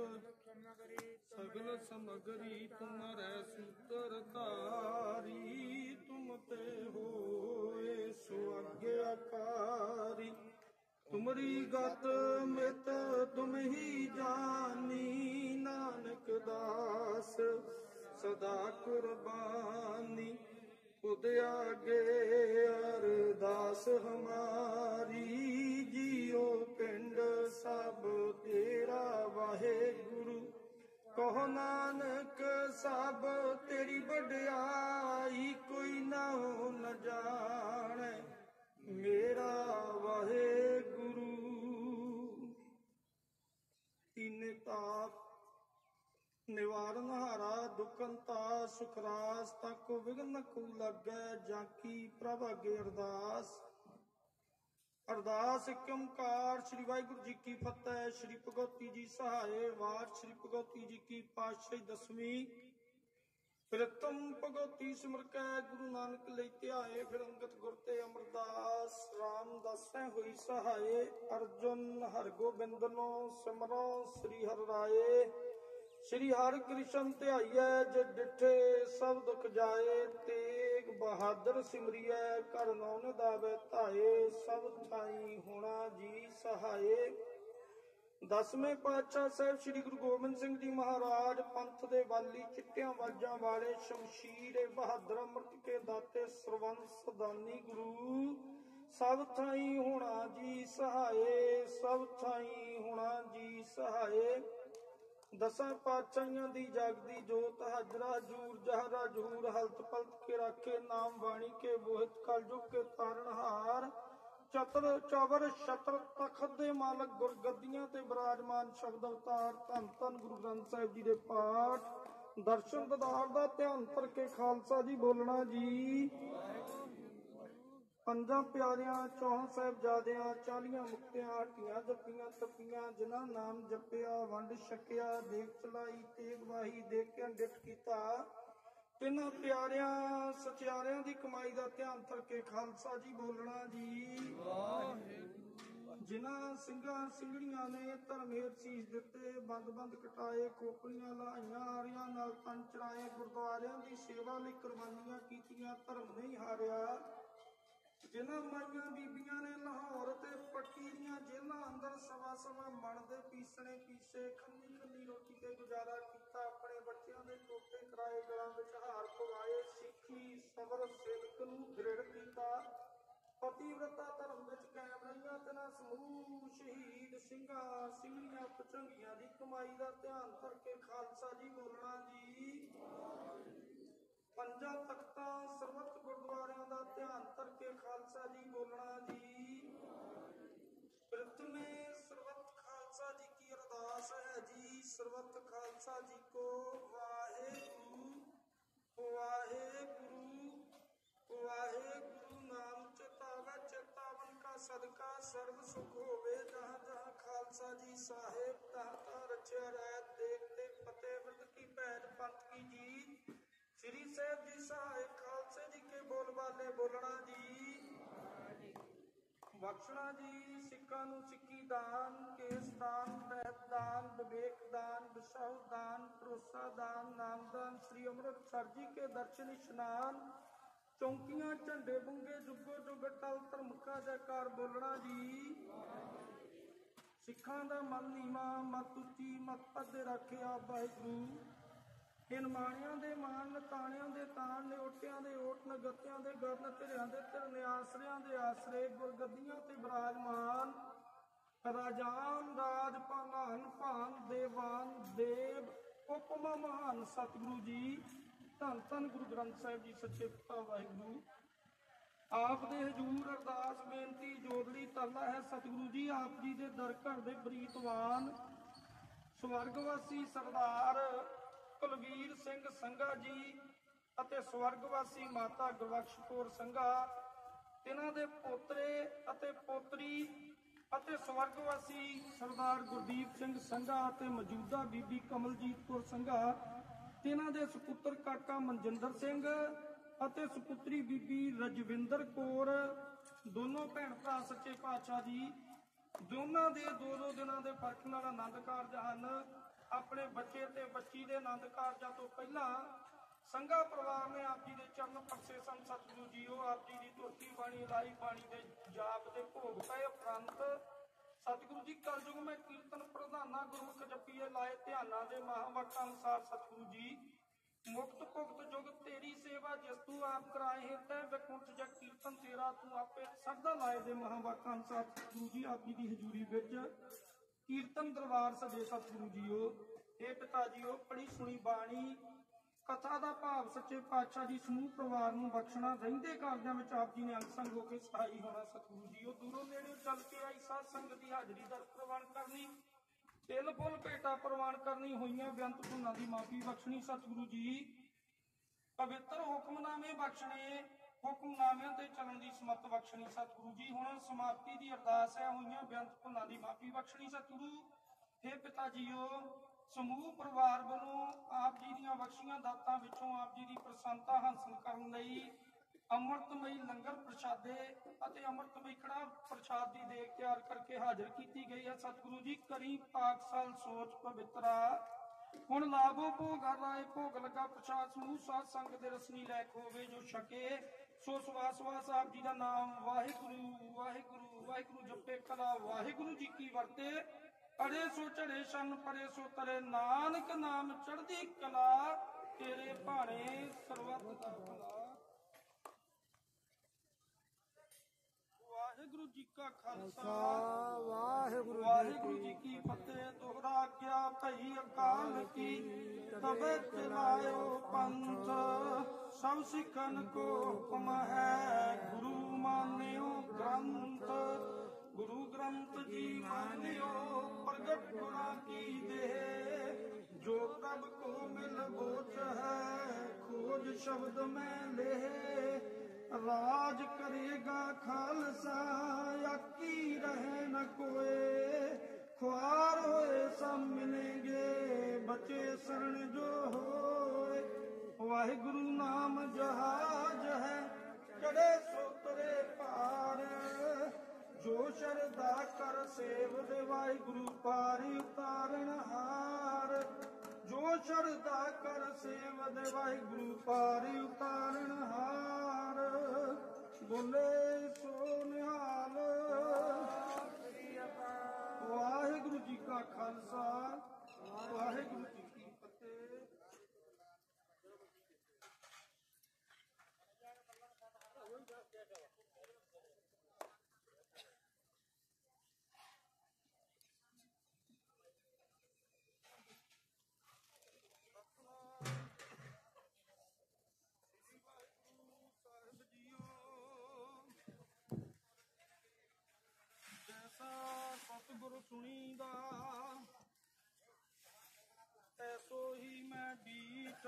ਸਗਲ ਸਮਗਰੀ ਤੁਮਰੇ ਸੂਤਰ ਧਾਰੀ, ਤੁਮ ਤੇ ਹੋਏ ਸੁਅਗਿਆਕਾਰੀ ਤੁਮਰੀ ਗਤ ਮਿਤ ਤੁਮ ਹੀ ਜਾਨੀ, ਨਾਨਕ ਦਾਸ ਸਦਾ ਕੁਰਬਾਨੀ। खुद आगे अरदास हमारी जियो पिंड सब तेरा वाहे गुरु ਕਹੋ ਨਾਨਕ ਸਭ ਤੇਰੀ ਵਡਿਆਈ ਕੋਈ ਨਾ ਹੋ ਨ ਜਾਣੈ ਮੇਰਾ ਵਾਹਿਗੁਰੂ ਤੀਨੇ ਤਾਪ ਨਿਵਾਰਨ ਹਾਰਾ ਦੁਖੰਤਾ ਸੁਖਰਾਸ, ਤਕ ਵਿਗਨ ਕੋ ਲੱਗੈ ਜਾਂ ਕੀ ਪ੍ਰਭ ਅਗੇ ਅਰਦਾਸ। ਅਰਦਾਸ ਓੰਕਾਰ ਸ੍ਰੀ ਵਾਹਿਗੁਰੂ ਜੀ ਕੀ ਫਤਿਹ, ਸ੍ਰੀ ਭਗਵਤੀ ਜੀ ਸਹਾਏ, ਵਾਰ ਸ੍ਰੀ ਭਗਵਤੀ ਜੀ ਕੀ ਪਾਤਸ਼ਾਹੀ ਦਸਵੀਂ। ਪ੍ਰਤਮ ਭਗਵਤੀ ਸਿਮਰ ਗੁਰੂ ਨਾਨਕ ਲਈ ਧਿਆਏ, ਫਿਰ ਅੰਗਤ ਗੁਰ ਤੇ ਅਮਰਦਾਸ। ਰਾਮਦਾਸੈ ਹੋਈ ਸਹਾਏ, ਅਰਜੁਨ ਹਰਗੋਬਿੰਦਨੋ ਸਿਮਰੋ, ਸ੍ਰੀ ਹਰਿ ਰਾਏ। ਸ੍ਰੀ ਹਰਿ ਕ੍ਰਿਸ਼ਨ ਧਿਆਈਐ, ਜੇ ਡਿਠੇ ਸਭ ਦੁਖ ਜਾਏ, ਤੇਗ ਬਹਾਦਰ ਸਿਮਰਿਐ ਕਰ ਨੌਨ ਦਾਵੇ ਧਾਏ, ਸਭ ਥਾਈ ਹੋਣਾ ਜੀ ਸਹਾਏ। ਦਸਵੇਂ ਪਾਤਸ਼ਾਹ ਸਾਹਿਬ ਸ੍ਰੀ ਗੁਰੂ ਗੋਬਿੰਦ ਸਿੰਘ ਜੀ ਮਹਾਰਾਜ, ਪੰਥ ਦੇ ਵਾਲੀ, ਚਿੱਟਿਆਂ ਵਾਜਾਂ ਵਾਲੇ, ਸ਼ਮਸ਼ੀਰੇ ਬਹਾਦਰ ਅੰਮ੍ਰਿਤ ਕੇ ਦਾਤੇ ਸਰਵੰਸ ਸਦਾਨੀ ਗੁਰੂ। ਸਭ ਥਾਈ ਹੋਣਾ ਜੀ ਸਹਾਏ, ਸਭ ਥਾਈ ਹੋਣਾ ਜੀ ਸਹਾਏ। ਦਸਾਂ ਪਾਤਸ਼ਾਹੀਆਂ ਦੀ ਜਗਦੀ ਜੋਤ, ਹਾਜਰਾ ਜੂਰ ਜਹਰਾ, ਜਹੂਰ, ਹਲਤ ਪਲਤ ਕੇ ਰਾਖੇ, ਨਾਮ ਬਾਣੀ ਕੇ ਬੋਹਿਤ ਕਲ ਕੇ ਤਾਰਨ ਚਤਰ, ਚਵਰ, ਛਤਰ ਤਖਤ ਦੇ ਮਾਲਕ, ਗੁਰਗੱਦੀਆਂ ਤੇ ਬਿਰਾਜਮਾਨ ਸ਼ਬਦ ਅਵਤਾਰ, ਧੰਨ ਧੰਨ ਗੁਰੂ ਗ੍ਰੰਥ ਸਾਹਿਬ ਜੀ ਦੇ ਪਾਠ। ਦਰਸ਼ਨ ਦਦਾਰ ਦਾ ਧਿਆਨ ਧਰ ਕੇ ਖਾਲਸਾ ਜੀ ਬੋਲਣਾ ਜੀ। ਪੰਜਾਂ ਪਿਆਰਿਆਂ ਚੌਹਾਂ ਸਾਹਿਬਜ਼ਾਦਿਆਂ ਚਾਲੀਆਂ ਮੁਕਤਿਆਂ ਹਟੀਆਂ ਜੱਪੀਆਂ ਤੱਪੀਆਂ ਜਿਨ੍ਹਾਂ ਨਾਮ ਜਪਿਆ ਵੰਡ ਛਕਿਆ ਦੇਖ ਚਲਾਈ ਤੇਗ ਵਾਹੀ ਦੇਖ ਕੇ ਡਿਟ ਕੀਤਾ। ਇਹਨਾਂ ਪਿਆਰਿਆਂ ਸਚਿਆਰਿਆਂ ਦੀ ਕਮਾਈ ਦਾ ਧਿਆਨ ਧਰ ਕੇ ਖਾਲਸਾ ਜੀ ਬੋਲਣਾ ਜੀ। ਜਿਨ੍ਹਾਂ ਸਿੰਘਾਂ ਸਿੰਘੜੀਆਂ ਨੇ ਧਰਮੇਰ ਸੀਸ ਦਿੱਤੇ ਬੰਦ ਬੰਦ ਕਟਾਏ ਕੋਪੜੀਆਂ ਲਾਈਆਂ ਆਰੀਆਂ ਨਾਲ ਤਨ ਚੜਾਏ ਗੁਰਦੁਆਰਿਆਂ ਦੀ ਸੇਵਾ ਲਈ ਕੁਰਬਾਨੀਆਂ ਕੀਤੀਆਂ ਧਰਮ ਨਹੀਂ ਹਾਰਿਆ। ਜਿਨ੍ਹਾਂ ਮਾਈਆਂ ਬੀਬੀਆਂ ਨੇ ਲਾਹੌਰ ਤੇ ਪੱਟੀ ਦੀਆਂ ਜੇਲ੍ਹਾਂ ਅੰਦਰ ਸਵਾ ਸਵਾ ਮਣ ਦੇ ਪੀਸਣੇ ਪੀਸੇ, ਖੰਨੀ ਖੰਨੀ ਰੋਟੀ ਤੇ ਗੁਜ਼ਾਰਾ ਕੀਤਾ, ਆਪਣੇ ਬੱਚਿਆਂ ਦੇ ਟੋਟੇ ਕਰਾਏ ਗਲਾਂ ਵਿੱਚ ਹਾਰ ਪਵਾਏ, ਸਿੱਖੀ, ਸਬਰ ਸੇਵਕ ਨੂੰ ਦ੍ਰਿੜ ਕੀਤਾ। ਪਤੀਵਰਤਾ ਧਰਮ ਵਿੱਚ ਕਾਇਮ ਰਹੀਆਂ ਤਨਾ ਸਮੂਹ ਸ਼ਹੀਦ ਸਿੰਘਾਂ ਸਿੰਘੀਆਂ ਪਚੰਗੀਆਂ ਦੀ ਕਮਾਈ ਦਾ ਧਿਆਨ ਕਰਕੇ ਖਾਲਸਾ ਜੀ ਬੋਲਣਾ ਜੀ। ਪੰਜਾਂ ਤਖਤਾਂ ਸਰਬੱਤ ਗੁਰਦੁਆਰਿਆਂ ਦਾ ਧਿਆਨ ਧਰ ਕੇ ਖਾਲਸਾ ਜੀ ਬੋਲਣਾ ਜੀ। ਪ੍ਰਥਮੇ ਸਰਬੱਤ ਖਾਲਸਾ ਜੀ ਕੀ ਅਰਦਾਸ ਹੈ ਜੀ। ਸਰਬੱਤ ਖਾਲਸਾ ਜੀ ਕੋ ਵਾਹਿਗੁਰੂ ਵਾਹਿਗੁਰੂ ਵਾਹਿਗੁਰੂ ਨਾਮ ਚਿਤਾਵੇ, ਚਿਤਾਵਨ ਕਾ ਸਦਕਾ, ਸਰਬ ਸੁਖ ਹੋਵੇ ਜਹਾਂ ਜਹਾਂ ਖਾਲਸਾ ਜੀ ਸਾਹਿਬ ਤਹਾਂ ਸ੍ਰੀ ਸਾਹਿਬ ਜੀ ਸਹਾਇ ਖਾਲਸੇ ਜੀ ਕੇ ਬੋਲ ਬਾਲੇ ਬੋਲਣਾ ਜੀ। ਬਖਸ਼ਣਾ ਜੀ, ਸਿੱਖਾਂ ਨੂੰ ਸਿੱਖੀ ਦਾਨ, ਕੇਸ ਦਾਨ ਬਹਿਤ ਦਾਨ, ਵਿਵੇਕ ਦਾਨ ਵਿਸ਼ਾਉ ਦਾਨ, ਭਰੋਸਾ ਦਾਨ ਨਾਮਦਾਨ ਸ੍ਰੀ ਅੰਮ੍ਰਿਤਸਰ ਜੀ ਕੇ ਦਰਸ਼ਨ ਇਸ਼ਨਾਨ, ਚੌਂਕੀਆਂ, ਝੰਡੇ ਬੁੰਗੇ, ਜੁਗੋ ਜੁਗ ਟਲ ਧਰਮਕਾ ਜੈਕਾਰ ਬੋਲਣਾ ਜੀ। ਸਿੱਖਾਂ ਦਾ ਮਨ ਨੀਵਾ, ਮਤ ਉੱਚੀ, ਮਤ ਪੱਦੇ ਰੱਖਿਆ ਵਾਹਿਗੁਰੂ। ਇਨ ਮਾਣਿਆਂ ਦੇ ਮਾਣ, ਨਤਾਣਿਆਂ ਦੇ ਤਾਣ ਨਿਓਟਿਆਂ ਦੇ ਓਟ, ਨਗਤਿਆਂ ਦੇ ਗਰਨ, ਧਿਰਿਆਂ ਦੇ ਧਿਰ, ਨਿਆਸਰਿਆਂ ਦੇ ਆਸਰੇ, ਗੁਰਗੱਦੀਆਂ ਤੇ ਬਿਰਾਜਮਾਨ। ਰਾਜਾਨ, ਰਾਜ ਭਾਨ ਭਾਨ, ਦੇਵਾਨ, ਦੇਵ, ਉਪਮਾ ਮਹਾਨ ਸਤਿਗੁਰੂ ਜੀ। ਧੰਨ ਧੰਨ ਗੁਰੂ ਗ੍ਰੰਥ ਸਾਹਿਬ ਜੀ, ਸੱਚੇ ਪਿਤਾ ਵਾਹਿਗੁਰੂ। ਆਪ ਦੇ ਹਜੂਰ ਅਰਦਾਸ ਬੇਨਤੀ ਜੋਦੜੀ ਤਰਲਾ ਹੈ ਸਤਿਗੁਰੂ ਜੀ, ਆਪ ਜੀ ਦੇ ਦਰ ਘਰ ਦੇ ਪ੍ਰੀਤਵਾਨ। ਸਵਰਗਵਾਸੀ ਸਰਦਾਰ ਕੁਲਵੀਰ ਸਿੰਘ ਸੰਘਾ ਜੀ ਅਤੇ ਸਵਰਗਵਾਸੀ ਮਾਤਾ ਗੁਰਬਖਸ਼ ਕੌਰ ਸੰਘਾ ਇਹਨਾਂ ਦੇ ਪੋਤਰੇ ਅਤੇ ਪੋਤਰੀ ਅਤੇ ਸਵਰਗਵਾਸੀ ਸਰਦਾਰ ਗੁਰਦੀਪ ਸਿੰਘ ਸੰਘਾ ਅਤੇ ਮੌਜੂਦਾ ਬੀਬੀ ਕਮਲਜੀਤ ਕੌਰ ਸੰਘਾ ਤੇ ਦੇ ਸੁਪੁੱਤਰ ਕਾਕਾ ਮਨਜਿੰਦਰ ਸਿੰਘ ਅਤੇ ਸੁਪੁੱਤਰੀ ਬੀਬੀ ਰਜਵਿੰਦਰ ਕੌਰ, ਦੋਨੋਂ ਭੈਣ ਭਰਾ ਸੱਚੇ ਪਾਤਸ਼ਾਹ ਜੀ। ਦੋਨਾਂ ਦੇ ਦੋ ਦੋ ਦਿਨਾਂ ਦੇ ਫ਼ਰਕ ਨਾਲ ਆਨੰਦ ਕਾਰਜ ਹਨ। ਆਪਣੇ ਬੱਚੇ ਤੇ ਬੱਚੀ ਦੇ ਆਨੰਦ ਕਾਰਜਾਂ ਤੋਂ ਪਹਿਲਾਂ ਸੰਘਾ ਪਰਿਵਾਰ ਨੇ ਆਪ ਜੀ ਦੇ ਚਰਨ ਪਰਸੇ ਸਨ ਸਤਿਗੁਰੂ ਜੀਓ ਆਪ ਜੀ ਦੀ ਧੋਤੀ ਬਾਣੀ ਲਾਈ ਬਾਣੀ ਦੇ ਜਾਪ ਦੇ ਭੋਗ ਪਏ। ਉਪਰੰਤ ਸਤਿਗੁਰੂ ਜੀ, ਕਲਯੁਗ ਮੈਂ ਕੀਰਤਨ ਪ੍ਰਧਾਨਾ ਗੁਰਮੁਖ ਜਪੀਏ ਲਾਏ ਧਿਆਨਾਂ ਦੇ ਮਹਾਵਾਕਾਂ ਅਨੁਸਾਰ ਸਤਿਗੁਰੂ ਜੀ, ਮੁਕਤ ਭੁਗਤ ਜੁਗ ਤੇਰੀ ਸੇਵਾ ਜਿਸ ਤੂੰ ਆਪ ਕਰਾਏ ਹੈ ਤੈ ਵਿਕੁੰਠ ਜਗ ਕੀਰਤਨ ਤੇਰਾ ਤੂੰ ਆਪੇ ਸਦਾ ਲਾਏ ਦੇ ਮਹਾਵਾਕਾਂ ਅਨੁਸਾਰ ਸਤਿਗੁਰੂ ਜੀ, ਆਪ ਜੀ ਦੀ ਹਜ਼ੂਰੀ ਵਿੱਚ ਕੀਰਤਨ ਦਰਬਾਰ ਸਜੇ ਸਤਿਗੁਰੂ ਜੀਓ। ਇਹ ਪਿਤਾ ਜੀਓ ਪੜੀ ਸੁਣੀ ਬਾਣੀ, ਕਥਾ ਦਾ ਭਾਵ ਸੱਚੇ ਪਾਤਸ਼ਾਹ ਜੀ ਸਮੂਹ ਪਰਿਵਾਰ ਨੂੰ ਬਖਸ਼ਣਾ, ਰਹਿੰਦੇ ਕਾਰਜਾਂ ਵਿੱਚ ਆਪ ਜੀ ਨੇ ਅੰਗ ਹੋ ਕੇ ਸਹਾਈ ਹੋਣਾ ਸਤਿਗੁਰੂ ਜੀਓ। ਦੂਰੋਂ ਨੇੜੇ ਚੱਲ ਕੇ ਆਈ ਸਾਧ ਸੰਗਤ ਦੀ ਹਾਜ਼ਰੀ ਦਰ ਪ੍ਰਵਾਨ ਕਰਨੀ, ਤਿਲ ਫੁੱਲ ਭੇਟਾ ਪ੍ਰਵਾਨ ਕਰਨੀ, ਹੋਈਆਂ ਬੇਅੰਤ ਧੁਨਾਂ ਦੀ ਮਾਫੀ ਬਖਸ਼ਣੀ ਸਤਿਗੁਰੂ ਜੀ। ਪਵਿੱਤਰ ਹੁਕਮਨਾਮੇ ਬਖਸ਼ਣੇ ਹੁਕਮਨਾਮਿਆਂ ਤੇ ਚੱਲਣ ਦੀ ਸਮਤ ਬਖਸ਼ਣੀ ਸਤਿਗੁਰੂ ਜੀ। ਹੁਣ ਸਮਾਪਤੀ ਦੀ ਅਰਦਾਸ ਹੈ, ਹੋਈਆਂ ਬੇਅੰਤ ਭੁੱਲਾਂ ਦੀ ਮਾਫੀ ਬਖਸ਼ਣੀ ਸਤਿਗੁਰੂ। हे ਪਿਤਾ ਜੀਓ, ਸਮੂਹ ਪਰਿਵਾਰ ਵੱਲੋਂ ਆਪ ਜੀ ਦੀਆਂ ਬਖਸ਼ੀਆਂ ਦਾਤਾਂ ਵਿੱਚੋਂ ਆਪ ਜੀ ਦੀ ਪ੍ਰਸੰਨਤਾ ਹਾਸਲ ਕਰਨ ਲਈ ਅੰਮ੍ਰਿਤਮਈ ਲੰਗਰ ਪ੍ਰਸ਼ਾਦੇ ਅਤੇ ਅੰਮ੍ਰਿਤਮਈ ਕੜਾ ਪ੍ਰਸ਼ਾਦ ਦੀ ਦੇਗ ਤਿਆਰ ਕਰਕੇ ਹਾਜ਼ਰ ਕੀਤੀ ਗਈ ਹੈ। ਸਤਿਗੁਰੂ ਜੀ, ਕਰੀ ਪਾਕ ਸਾਲ ਸੋਚ ਪਵਿੱਤਰਾ ਹੁਣ ਲਾਭੋ ਭੋਗ ਰਾਏ ਭੋਗ ਲਗਾ ਪ੍ਰਸ਼ਾਦ ਸਮੂਹ। ਸਾਧ ਸੰਗ ਦੇ ਰਸਨੀ ਲੈਕ ਹੋਵੇ ਜੋ ਛਕੇ। ਸੋ ਸਵਾਸ ਵਾਸ ਸਾਹਿਬ ਜੀ ਦਾ ਨਾਮ, ਵਾਹਿਗੁਰੂ ਵਾਹਿਗੁਰੂ ਵਾਹਿਗੁਰੂ ਜਪੇ ਕਲਾ, ਵਾਹਿਗੁਰੂ ਜੀ ਕੀ ਵਰਤੇ। ਅੜੇ ਸੋ ਚੜੇ ਸ਼ਨ ਪਰੇ ਸੋ ਤਰੇ, ਨਾਨਕ ਨਾਮ ਚੜ੍ਹਦੀ ਕਲਾ, ਤੇਰੇ ਭਾਣੇ ਸਰਬੱਤ ਦਾ ਭਲਾ ਵਾਹਿਗੁਰੂ ਜੀ ਕਾ ਖਾਲਸਾ। ਵਾਹਿਗੁਰੂ ਵਾਹਿਗੁਰੂ ਜੀ ਕੀ ਫਤਿਹ। ਦੋਹਰਾ ਕਿਆ ਭਈ ਅਕਾਲ ਕੀ। ਤਬੇ ਚਲਾਇਓ ਪੰਥ। ਸਭ ਸਿੱਖਨ ਕੋ ਹੁਕਮ ਹੈ। ਗੁਰੂ ਮਾਨਿਓ ਗ੍ਰੰਥ। ਗੁਰੂ ਗ੍ਰੰਥ ਜੀ ਮਾਨਿਓ ਪ੍ਰਗਟ ਗੁਰਾਂ ਕੀ ਦੇ। ਜੋ ਪ੍ਰਭ ਕੋ ਮਿਲ ਬੋਚ ਹੈ ਖੋਜ ਸ਼ਬਦ ਮੈਂ ਲੈ। ਰਾਜ ਕਰੇਗਾ ਖਾਲਸਾ, ਆਕੀ ਰਹੇ ਨ ਕੋਏ। ਖੁਆਰ ਹੋਏ ਸਭ ਮਿਲेंगे ਬਚੇ ਸਰਣ ਜੋ ਹੋਏ। ਵਾਹਿਗੁਰੂ ਨਾਮ ਜਹਾਜ ਹੈ ਚੜੇ ਸੋਤਰੇ ਪਾਰ। ਜੋ ਸ਼ਰਦਾ ਕਰ ਸੇਵ ਦੇ ਵਾਹਿਗੁਰੂ, ਪਾਰੀ ਉਤਾਰਨ ਹਾਰ। ਜੋ ਸ਼ਰਧਾ ਕਰ ਸੇਵ ਵਾਹਿਗੁਰੂ ਪਾਰੀ ਉਤਾਰਨ ਹਾਰ। ਬੋਲੇ ਸੋ ਨਿਹਾਲ। ਵਾਹਿਗੁਰੂ ਜੀ ਕਾ ਖਾਲਸਾ। ਵਾਹਿਗੁਰੂ ਜੀ ਸਤਿਗੁਰ ਸੁਣੀਦਾ। ਐਸੋ ਹੀ ਮੈਂ ਡੀਠ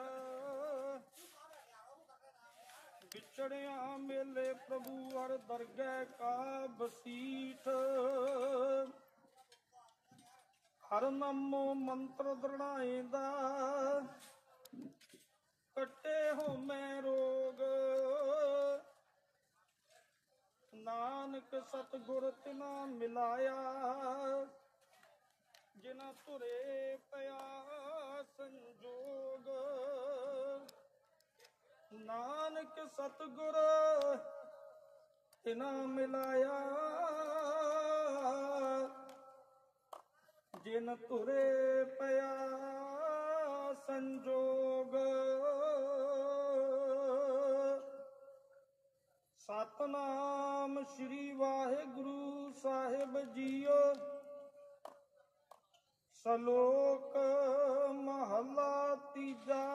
ਵਿਛੜਿਆ ਮੇਲੇ ਪ੍ਰਭੂ ਹਰ ਦਰਗਹਿ ਕਾ ਬਸੀਠ। ਹਰ ਨਾਮੋ ਮੰਤਰ ਦ੍ਰਿੜਾਏਂਦਾ, ਕੱਟੇ ਹੋ ਮੈਂ ਰੋਗ। ਨਾਨਕ ਸਤਿਗੁਰ ਤਿਨਾ ਮਿਲਾਇਆ ਜਿਨਾ ਤੁਰੇ ਪਿਆ ਸੰਜੋਗ। ਨਾਨਕ ਸਤਿਗੁਰ ਤਿਨਾ ਮਿਲਾਇਆ ਜਿਨ ਤੁਰੇ ਪਿਆ ਸੰਜੋਗ। ਸਤਨਾਮ ਸ੍ਰੀ ਵਾਹਿਗੁਰੂ ਸਾਹਿਬ ਜੀਓ। ਸ਼ਲੋਕ ਮਹਲਾ ਤੀਜਾ।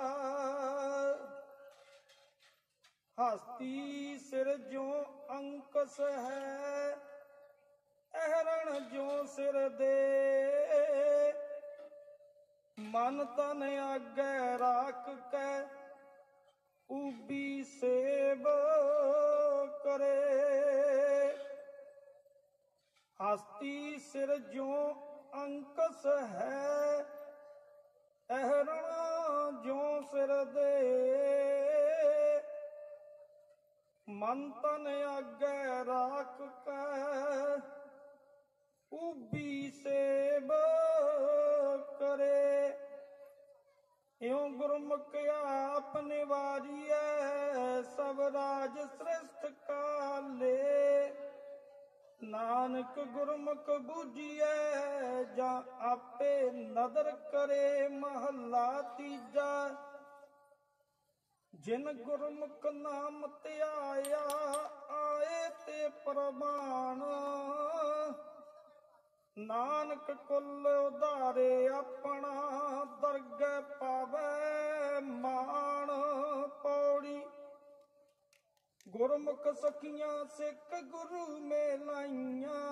ਹਸਤੀ ਸਿਰ ਜੋ ਅੰਕਸ ਹੈ, ਅਹਰਣ ਜੋ ਸਿਰ ਦੇ। ਮਨ ਤਨ ਆਗੈ ਰਾਖ ਕੈ ਉਬੀ ਸੇਬ ਕਰੇ। ਹਸਤੀ ਸਿਰ ਜੋ ਅੰਕਸ ਹੈ, ਅਹਰਣਾ ਜੋ ਸਿਰ ਦੇ। ਮਨ ਤਨ ਆਗੈ ਰਾਖ ਕੈ ਉਬੀ ਸੇਬ ਕਰੇ। ਇਉਂ ਗੁਰਮੁਖ ਆਪ ਨਿਵਾਰੀਐ ਸਭ ਰਾਜ ਸ੍ਰਿਸ਼ਟ ਕਾਲੇ। ਨਾਨਕ ਗੁਰਮੁਖ ਬੂਝੀਐ ਜਾਂ ਆਪੇ ਨਦਰ ਕਰੇ ਮਹੱਲਾ ਤੀਜਾ। ਜਿਨ ਗੁਰਮੁਖ ਨਾਮ ਧਿਆਇਆ, ਆਏ ਤੇ ਪ੍ਰਮਾਣ। ਨਾਨਕ ਕੁੱਲ ਉਧਾਰੇ ਆਪਣਾ ਦਰਗਹਿ ਪਾਵੇ ਮਾਣ ਪੌੜੀ। ਗੁਰਮੁਖ ਸਖੀਆਂ ਸਿੱਖ ਗੁਰੂ ਮੇਲਾਈਆਂ,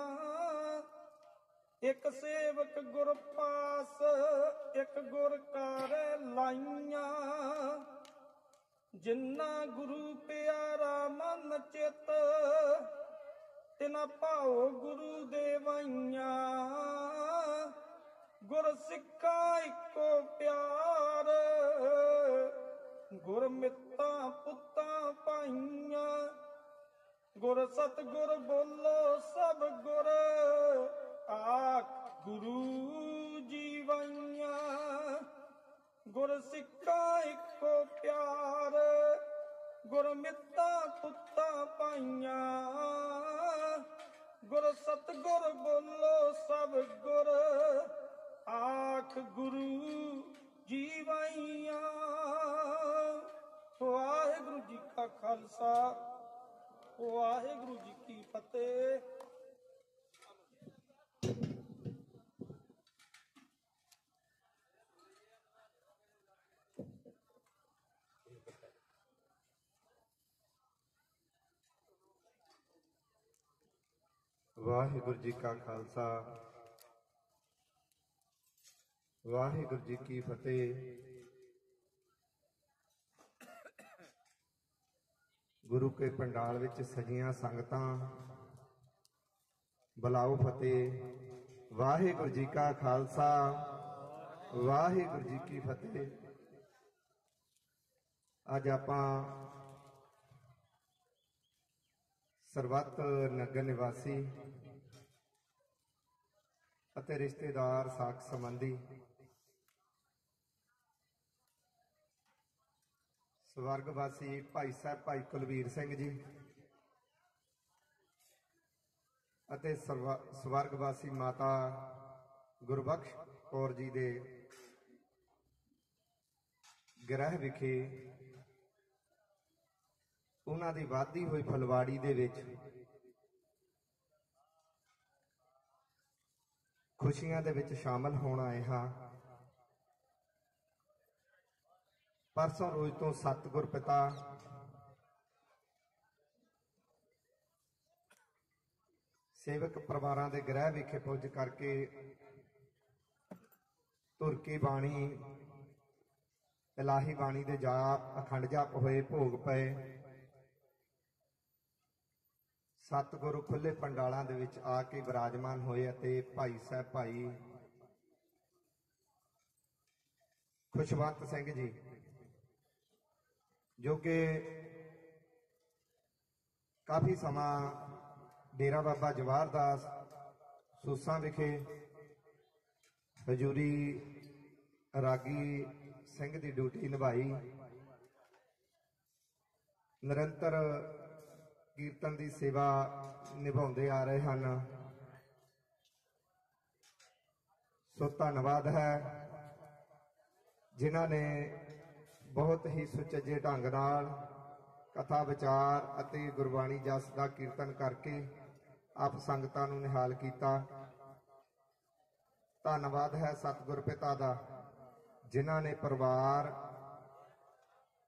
ਇੱਕ ਸੇਵਕ ਗੁਰ ਪਾਸ ਇੱਕ ਗੁਰ ਕਰ ਲਾਈਆਂ। ਜਿੰਨਾ ਗੁਰੂ ਪਿਆਰਾ ਮਨ ਚਿਤ ਤਿਨਾ ਭਾਉ ਗੁਰੂ ਦੇਵਾਈਆਂ। ਗੁਰ ਸਿੱਖਾ ਇੱਕੋ ਪਿਆਰ, ਗੁਰ ਮਿੱਤਾਂ ਪੁੱਤਾਂ ਪਾਈਆਂ। ਗੁਰ ਸਤਗੁਰ ਬੋਲੋ ਸਭ ਗੁਰ, ਆਖ ਗੁਰੂ ਜੀਵਾਈਆਂ। ਗੁਰ ਸਿੱਖਾ ਇੱਕੋ ਪਿਆਰ, ਗੁਰ ਮਿੱਤਾਂ ਪੁੱਤਾਂ ਪਾਈਆਂ। ਗੁਰ ਸਤਗੁਰ ਬੋਲੋ ਸਭ ਗੁਰ, ਆਖ ਗੁਰੂ ਜੀਵਾਈਆਂ। ਵਾਹਿਗੁਰੂ ਜੀ ਕਾ ਖਾਲਸਾ, ਵਾਹਿਗੁਰੂ ਜੀ ਕੀ ਫਤਿਹ। ਵਾਹਿਗੁਰੂ ਜੀ ਕਾ ਖਾਲਸਾ। ਵਾਹਿਗੁਰੂ ਜੀ ਕੀ ਫਤਿਹ। ਗੁਰੂ ਕੇ ਪੰਡਾਲ ਵਿੱਚ ਸਜੀਆਂ ਸੰਗਤਾਂ ਬੁਲਾਓ ਫਤਿਹ। ਵਾਹਿਗੁਰੂ ਜੀ ਕਾ ਖਾਲਸਾ, ਵਾਹਿਗੁਰੂ ਜੀ ਕੀ ਫਤਿਹ। ਅੱਜ ਆਪਾਂ ਸਰਬੱਤ ਨਗਰ ਨਿਵਾਸੀ ਅਤੇ ਰਿਸ਼ਤੇਦਾਰ ਸਾਖ ਸੰਬੰਧੀ ਸਵਰਗ ਵਾਸੀ ਭਾਈ ਸਾਹਿਬ ਭਾਈ ਕੁਲਵੀਰ ਸਿੰਘ ਜੀ ਅਤੇ ਸਵਰਗ ਵਾਸੀ ਮਾਤਾ ਗੁਰਬਖਸ਼ ਕੌਰ ਜੀ ਦੇ ਗ੍ਰਹਿ ਵਿਖੇ ਉਹਨਾਂ ਦੀ ਵਾਧੀ ਹੋਈ ਫਲਵਾੜੀ ਦੇ ਵਿੱਚ। ਖੁਸ਼ੀਆਂ ਦੇ ਵਿੱਚ ਸ਼ਾਮਲ ਹੋਣ ਆਏ ਹਾਂ। ਪਰਸੋਂ ਰੋਜ਼ ਤੋਂ ਸਤਿਗੁਰ ਪਿਤਾ। ਸੇਵਕ ਪਰਿਵਾਰਾਂ ਦੇ ਗ੍ਰਹਿ ਵਿਖੇ ਪੁੱਜ ਕਰਕੇ ਤੁਰ ਕੇ ਬਾਣੀ, ਇਲਾਹੀ ਬਾਣੀ ਦੇ ਜਾਪ, ਅਖੰਡ ਜਾਪ ਹੋਏ, ਭੋਗ ਪਏ। ਸਤਿਗੁਰੂ ਖੁੱਲੇ ਪੰਡਾਲਾਂ ਦੇ ਵਿੱਚ ਆ ਕੇ ਵਿਰਾਜਮਾਨ ਹੋਏ ਅਤੇ ਭਾਈ ਸਾਹਿਬ ਭਾਈ ਖੁਸ਼ਵੰਤ ਸਿੰਘ ਜੀ, ਜੋ ਕਿ ਕਾਫੀ ਸਮਾਂ ਡੇਰਾ ਬਾਬਾ ਜਵਾਹਰ ਦਾਸ ਸੂਸਾਂ ਵਿਖੇ ਹਜੂਰੀ ਰਾਗੀ ਸਿੰਘ ਦੀ ਡਿਊਟੀ ਨਿਭਾਈ। ਨਿਰੰਤਰ ਕੀਰਤਨ ਦੀ ਸੇਵਾ ਨਿਭਾਉਂਦੇ ਆ ਰਹੇ ਹਨ। ਸੋ ਧੰਨਵਾਦ ਹੈ। ਜਿਨ੍ਹਾਂ ਨੇ ਬਹੁਤ ਹੀ ਸੁਚੱਜੇ ਢੰਗ ਨਾਲ ਕਥਾ, ਵਿਚਾਰ ਅਤੇ ਗੁਰਬਾਣੀ ਜਸ ਦਾ ਕੀਰਤਨ ਕਰਕੇ ਆਪ ਸੰਗਤਾਂ ਨੂੰ ਨਿਹਾਲ ਕੀਤਾ। ਧੰਨਵਾਦ ਹੈ ਸਤਿਗੁਰ ਪਿਤਾ ਦਾ, ਜਿਨ੍ਹਾਂ ਨੇ ਪਰਿਵਾਰ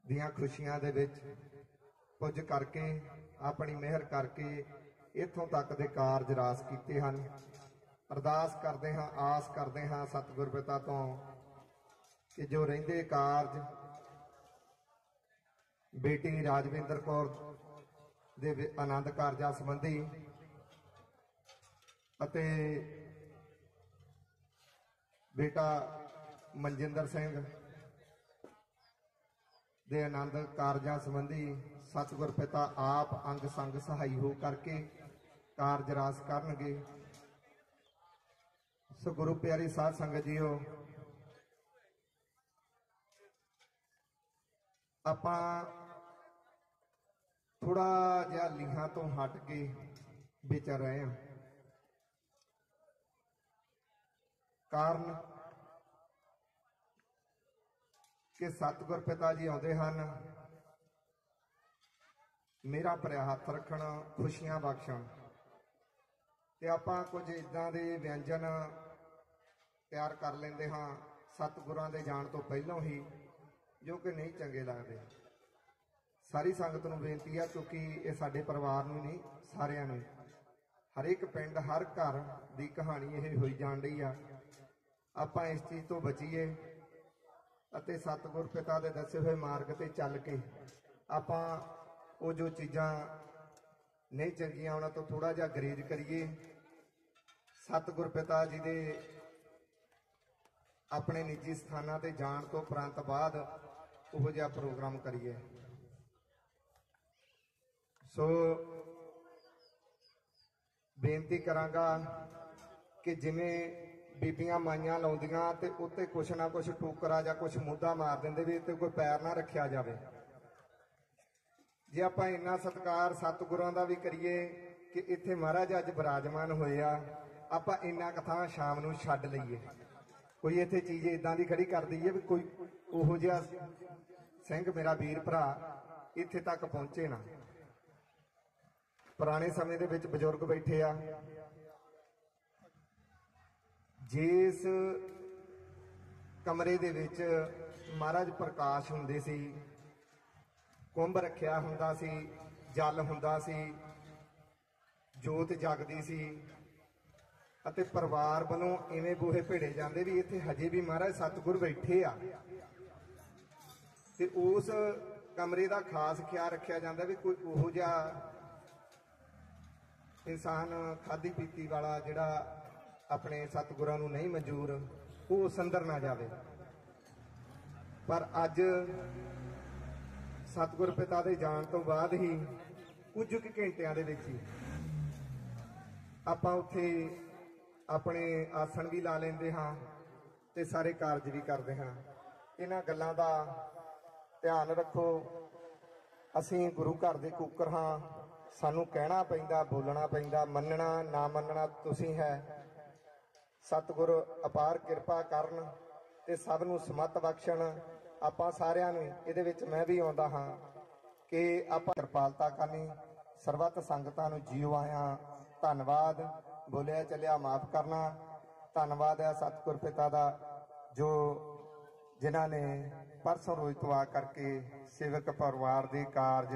ਦੀਆਂ ਖੁਸ਼ੀਆਂ ਦੇ ਵਿੱਚ ਪੁੱਜ ਕਰਕੇ ਆਪਣੀ ਮਿਹਰ ਕਰਕੇ ਇੱਥੋਂ ਤੱਕ ਦੇ ਕਾਰਜ ਰਾਸ ਕੀਤੇ ਹਨ। ਅਰਦਾਸ ਕਰਦੇ ਹਾਂ, ਆਸ ਕਰਦੇ ਹਾਂ ਸਤਿਗੁਰ ਪਿਤਾ ਤੋਂ ਕਿ ਜੋ ਰਹਿੰਦੇ ਕਾਰਜ ਬੇਟੀ ਰਾਜਵਿੰਦਰ ਕੌਰ ਦੇ ਆਨੰਦ ਕਾਰਜਾਂ ਸੰਬੰਧੀ ਅਤੇ ਬੇਟਾ ਮਨਜਿੰਦਰ ਸਿੰਘ ਦੇ ਆਨੰਦ ਕਾਰਜਾਂ ਸੰਬੰਧੀ ਸਤਿਗੁਰ ਪਿਤਾ ਆਪ ਅੰਗ ਸੰਗ ਸਹਾਈ ਹੋ ਕਰਕੇ ਕਾਰਜ ਰਾਸ ਕਰਨਗੇ। ਸੋ ਗੁਰੂ ਪਿਆਰੀ ਸਾਧ ਸੰਗਤ ਜੀਓ, ਆਪਾਂ ਥੋੜਾ ਜਿਹਾ ਲੀਹਾਂ ਤੋਂ ਹਟ ਕੇ ਵਿਚਰ ਰਹੇ ਹਾਂ। ਕਾਰਨ ਕਿ ਸਤਿਗੁਰ ਪਿਤਾ ਜੀ ਆਉਂਦੇ ਹਨ। ਮੇਰਾ ਭਰਿਆ ਹੱਥ ਰੱਖਣ, ਖੁਸ਼ੀਆਂ ਬਖਸ਼ਣ ਤੇ ਆਪਾਂ ਕੁਝ ਇਦਾਂ ਦੇ ਵਿਅੰਜਨ ਤਿਆਰ ਕਰ ਲੈਂਦੇ ਹਾਂ ਸਤਿਗੁਰਾਂ ਦੇ ਜਾਣ ਤੋਂ ਪਹਿਲਾਂ ਹੀ, ਜੋ ਕਿ ਨਹੀਂ ਚੰਗੇ ਲੱਗਦੇ। ਸਾਰੀ ਸੰਗਤ ਨੂੰ ਬੇਨਤੀ ਆ, ਕਿਉਂਕਿ ਇਹ ਸਾਡੇ ਪਰਿਵਾਰ ਨੂੰ ਨਹੀਂ, ਸਾਰਿਆਂ ਨੂੰ। ਹਰੇਕ ਪਿੰਡ, ਹਰ ਘਰ ਦੀ ਕਹਾਣੀ ਇਹ ਹੋਈ ਜਾਣ ਰਹੀ ਆ। ਆਪਾਂ ਇਸ ਚੀਜ਼ ਤੋਂ ਬਚੀਏ ਅਤੇ ਸਤਿਗੁਰ ਪਿਤਾ ਦੇ ਦੱਸੇ ਹੋਏ ਮਾਰਗ ਤੇ ਚੱਲ ਕੇ ਆਪਾਂ ਉਹ ਜੋ ਚੀਜ਼ਾਂ ਨਹੀਂ ਚੰਗੀਆਂ, ਉਹਨਾਂ ਤੋਂ ਥੋੜਾ ਜਿਹਾ ਗਰੇਜ ਕਰੀਏ। ਸਤਿਗੁਰ ਪਿਤਾ ਜੀ ਦੇ ਆਪਣੇ ਨਿੱਜੀ ਸਥਾਨਾਂ ਤੇ ਜਾਣ ਤੋਂ ਪ੍ਰੰਤ ਬਾਅਦ ਉਹ ਜਿਹਾ ਪ੍ਰੋਗਰਾਮ ਕਰੀਏ। ਸੋ ਬੇਨਤੀ ਕਰਾਂਗਾ ਕਿ ਜਿਵੇਂ ਬੀਬੀਆਂ ਮਾਈਆਂ ਲਾਉਂਦੀਆਂ ਤੇ ਉੱਤੇ ਕੁਛ ਨਾ ਕੁਛ ਟੋਕਰਾ ਜਾਂ ਕੁਛ ਮੋਢਾ ਮਾਰ ਦਿੰਦੇ ਵੀ ਤੇ ਕੋਈ ਪੈਰ ਨਾ ਰੱਖਿਆ ਜਾਵੇ। ਜੇ ਆਪਾਂ ਇੰਨਾ ਸਤਿਕਾਰ ਸਤਿਗੁਰਾਂ ਦਾ ਵੀ ਕਰੀਏ ਕਿ ਇੱਥੇ ਮਹਾਰਾਜ ਅੱਜ ਬਿਰਾਜਮਾਨ ਹੋਏ ਆ, ਆਪਾਂ ਇੰਨਾ ਕਥਾ ਸ਼ਾਮ ਨੂੰ ਛੱਡ ਲਈਏ। ਕੋਈ ਇੱਥੇ ਚੀਜ਼ ਇਦਾਂ ਦੀ ਖੜੀ ਕਰ ਦਈਏ ਵੀ ਕੋਈ ਉਹੋ ਜਿਹਾ ਸਿੰਘ ਮੇਰਾ ਵੀਰ ਭਰਾ ਇੱਥੇ ਤੱਕ ਪਹੁੰਚੇ ਨਾ। ਪੁਰਾਣੇ ਸਮੇਂ ਦੇ ਵਿੱਚ ਬਜ਼ੁਰਗ ਬੈਠੇ ਆ। ਜਿਸ ਕਮਰੇ ਦੇ ਵਿੱਚ ਮਹਾਰਾਜ ਪ੍ਰਕਾਸ਼ ਹੁੰਦੇ ਸੀ ਕੁੰਭ ਰੱਖਿਆ ਹੁੰਦਾ ਸੀ, ਜਲ ਹੁੰਦਾ ਸੀ, ਜੋਤ ਜਗਦੀ ਸੀ ਅਤੇ ਪਰਿਵਾਰ ਵੱਲੋਂ ਐਵੇਂ ਬੂਹੇ ਭੇੜੇ ਜਾਂਦੇ ਵੀ ਇੱਥੇ ਹਜੇ ਵੀ ਮਹਾਰਾਜ ਸਤਿਗੁਰ ਬੈਠੇ ਆ। ਤੇ ਉਸ ਕਮਰੇ ਦਾ ਖਾਸ ਖਿਆਲ ਰੱਖਿਆ ਜਾਂਦਾ ਵੀ ਕੋਈ ਉਹੋ ਜਿਹਾ ਇਨਸਾਨ ਖਾਦੀ ਪੀਤੀ ਵਾਲਾ ਜਿਹੜਾ ਆਪਣੇ ਸਤਿਗੁਰਾਂ ਨੂੰ ਨਹੀਂ ਮਨਜ਼ੂਰ, ਉਹ ਸੰਦਰ ਨਾ ਜਾਵੇ। ਪਰ ਅੱਜ ਸਤਿਗੁਰ ਪਿਤਾ ਦੇ ਜਾਣ ਤੋਂ ਬਾਅਦ ਹੀ ਕੁਝ ਕੁ ਘੰਟਿਆਂ ਦੇ ਵਿੱਚ ਹੀ ਆਪਾਂ ਉੱਥੇ ਆਪਣੇ ਆਸਣ ਵੀ ਲਾ ਲੈਂਦੇ ਹਾਂ ਤੇ ਸਾਰੇ ਕਾਰਜ ਵੀ ਕਰਦੇ ਹਾਂ। ਇਹਨਾਂ ਗੱਲਾਂ ਦਾ ਧਿਆਨ ਰੱਖੋ। ਅਸੀਂ ਗੁਰੂ ਘਰ ਦੇ ਕੁੱਕਰ ਹਾਂ। ਸਾਨੂੰ ਕਹਿਣਾ ਪੈਂਦਾ, ਬੋਲਣਾ ਪੈਂਦਾ, ਮੰਨਣਾ, ਨਾ ਮੰਨਣਾ ਤੁਸੀਂ ਹੈ। ਸਤਿਗੁਰ ਅਪਾਰ ਕਿਰਪਾ ਕਰਨ ਤੇ ਸਭ ਨੂੰ ਸਮਤ ਬਖਸ਼ਣ। ਆਪਾਂ ਸਾਰਿਆਂ ਨੂੰ ਇਹਦੇ ਵਿੱਚ ਮੈਂ ਵੀ ਆਉਂਦਾ ਹਾਂ ਕਿ ਆਪਾਂ ਕਿਰਪਾਲਤਾ ਕਰਨੀ, ਸਰਬੱਤ ਸੰਗਤਾਂ ਨੂੰ ਜੀਵ ਆਇਆ। ਧੰਨਵਾਦ, ਬੋਲਿਆ ਚੱਲਿਆ ਮਾਫ ਕਰਨਾ। ਧੰਨਵਾਦ ਹੈ ਸਤਿਗੁਰ ਪਿਤਾ ਦਾ, ਜੋ ਜਿਨ੍ਹਾਂ ਨੇ ਪਰਸੋਂ ਰੋਜ਼ ਤੋਂ ਆ ਕਰਕੇ ਸੇਵਕ ਪਰਿਵਾਰ ਦੇ ਕਾਰਜ,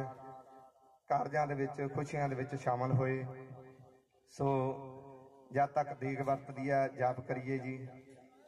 ਕਾਰਜਾਂ ਦੇ ਵਿੱਚ, ਖੁਸ਼ੀਆਂ ਦੇ ਵਿੱਚ ਸ਼ਾਮਲ ਹੋਏ। ਸੋ ਜਦ ਤੱਕ ਦੇਗ ਵਰਤਦੀ ਹੈ, ਜਾਪ ਕਰੀਏ ਜੀ।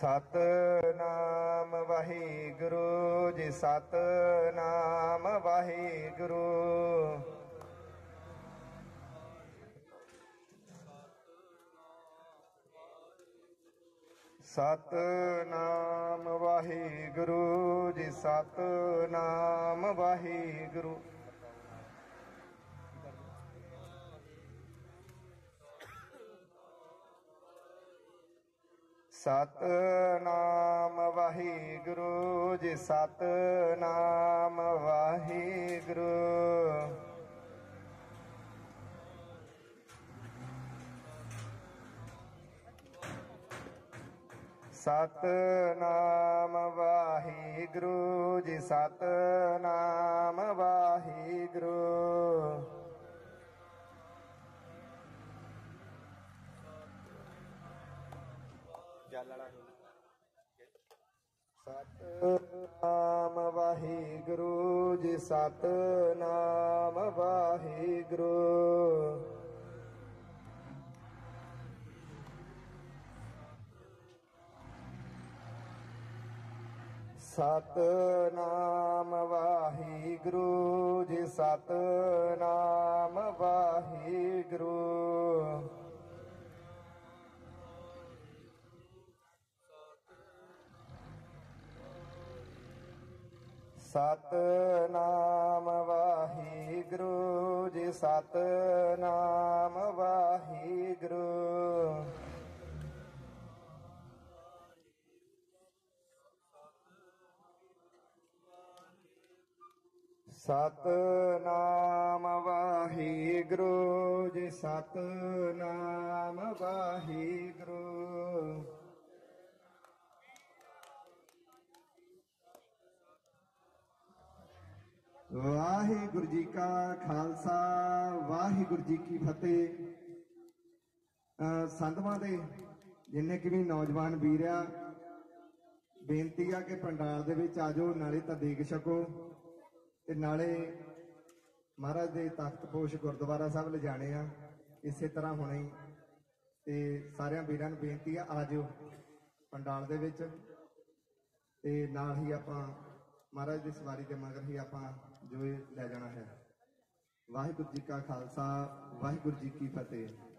ਸਤਨਾਮ ਵਾਹਿਗੁਰੂ ਜੀ ਸਤਨਾਮ ਵਾਹਿਗੁਰੂ। ਸਤਨਾਮ ਵਾਹਿਗੁਰੂ ਜੀ ਸਤਨਾਮ ਵਾਹਿਗੁਰੂ। ਸਤਨਾਮ ਵਾਹਿਗੁਰੂ ਜੀ ਸਤਨਾਮ ਵਾਹਿਗੁਰੂ। ਸਤਨਾਮ ਵਾਹਿਗੁਰੂ ਜੀ ਸਤਨਾਮ ਵਾਹਿਗੁਰੂ। ਸਤਨਾਮ ਵਾਹਿਗੁਰੂ ਜੀ ਸਤਨਾਮ ਵਾਹਿਗੁਰੂ। ਸਤਨਾਮ ਵਾਹਿਗੁਰੂ ਜੀ ਸਤਨਾਮ ਵਾਹਿਗੁਰੂ। ਸਤਨਾਮ ਵਾਹਿਗੁਰੂ ਜੀ ਸਤਨਾਮ ਵਾਹਿਗੁਰੂ। ਸਤਨਾਮ ਵਾਹਿਗੁਰੂ ਜੀ ਸਤਨਾਮ ਵਾਹਿਗੁਰੂ। ਵਾਹਿਗੁਰੂ ਜੀ ਕਾ ਖਾਲਸਾ, ਵਾਹਿਗੁਰੂ ਜੀ ਕੀ ਫਤਿਹ। ਅਹ ਸੰਧਵਾਂ ਦੇ ਜਿੰਨੇ ਕਿ ਵੀ ਨੌਜਵਾਨ ਵੀਰ ਆ, ਬੇਨਤੀ ਆ ਕਿ ਪੰਡਾਲ ਦੇ ਵਿੱਚ ਆਜੋ, ਨਾਲੇ ਤਾਂ ਦੇਖ ਸਕੋ। ਤੇ ਨਾਲੇ ਮਹਾਰਾਜ ਦੇ ਤਖਤਪੋਸ਼ ਗੁਰਦੁਆਰਾ ਸਾਹਿਬ ਲਿਜਾਣੇ ਆ, ਇਸੇ ਤਰ੍ਹਾਂ ਹੋਣਾ ਹੀ। ਤੇ ਸਾਰਿਆਂ ਵੀਰਾਂ ਨੂੰ ਬੇਨਤੀ ਆ, ਆਜੋ ਪੰਡਾਲ ਦੇ ਵਿੱਚ। ਤੇ ਨਾਲ ਹੀ ਆਪਾਂ ਮਹਾਰਾਜ ਦੀ ਸਵਾਰੀ ਦੇ ਮਗਰ ਹੀ ਆਪਾਂ ਜੋ ਇਹ ਲੈ ਜਾਣਾ ਹੈ। ਵਾਹਿਗੁਰੂ ਜੀ ਕਾ ਖਾਲਸਾ ਵਾਹਿਗੁਰੂ ਜੀ ਕੀ ਫਤਿਹ।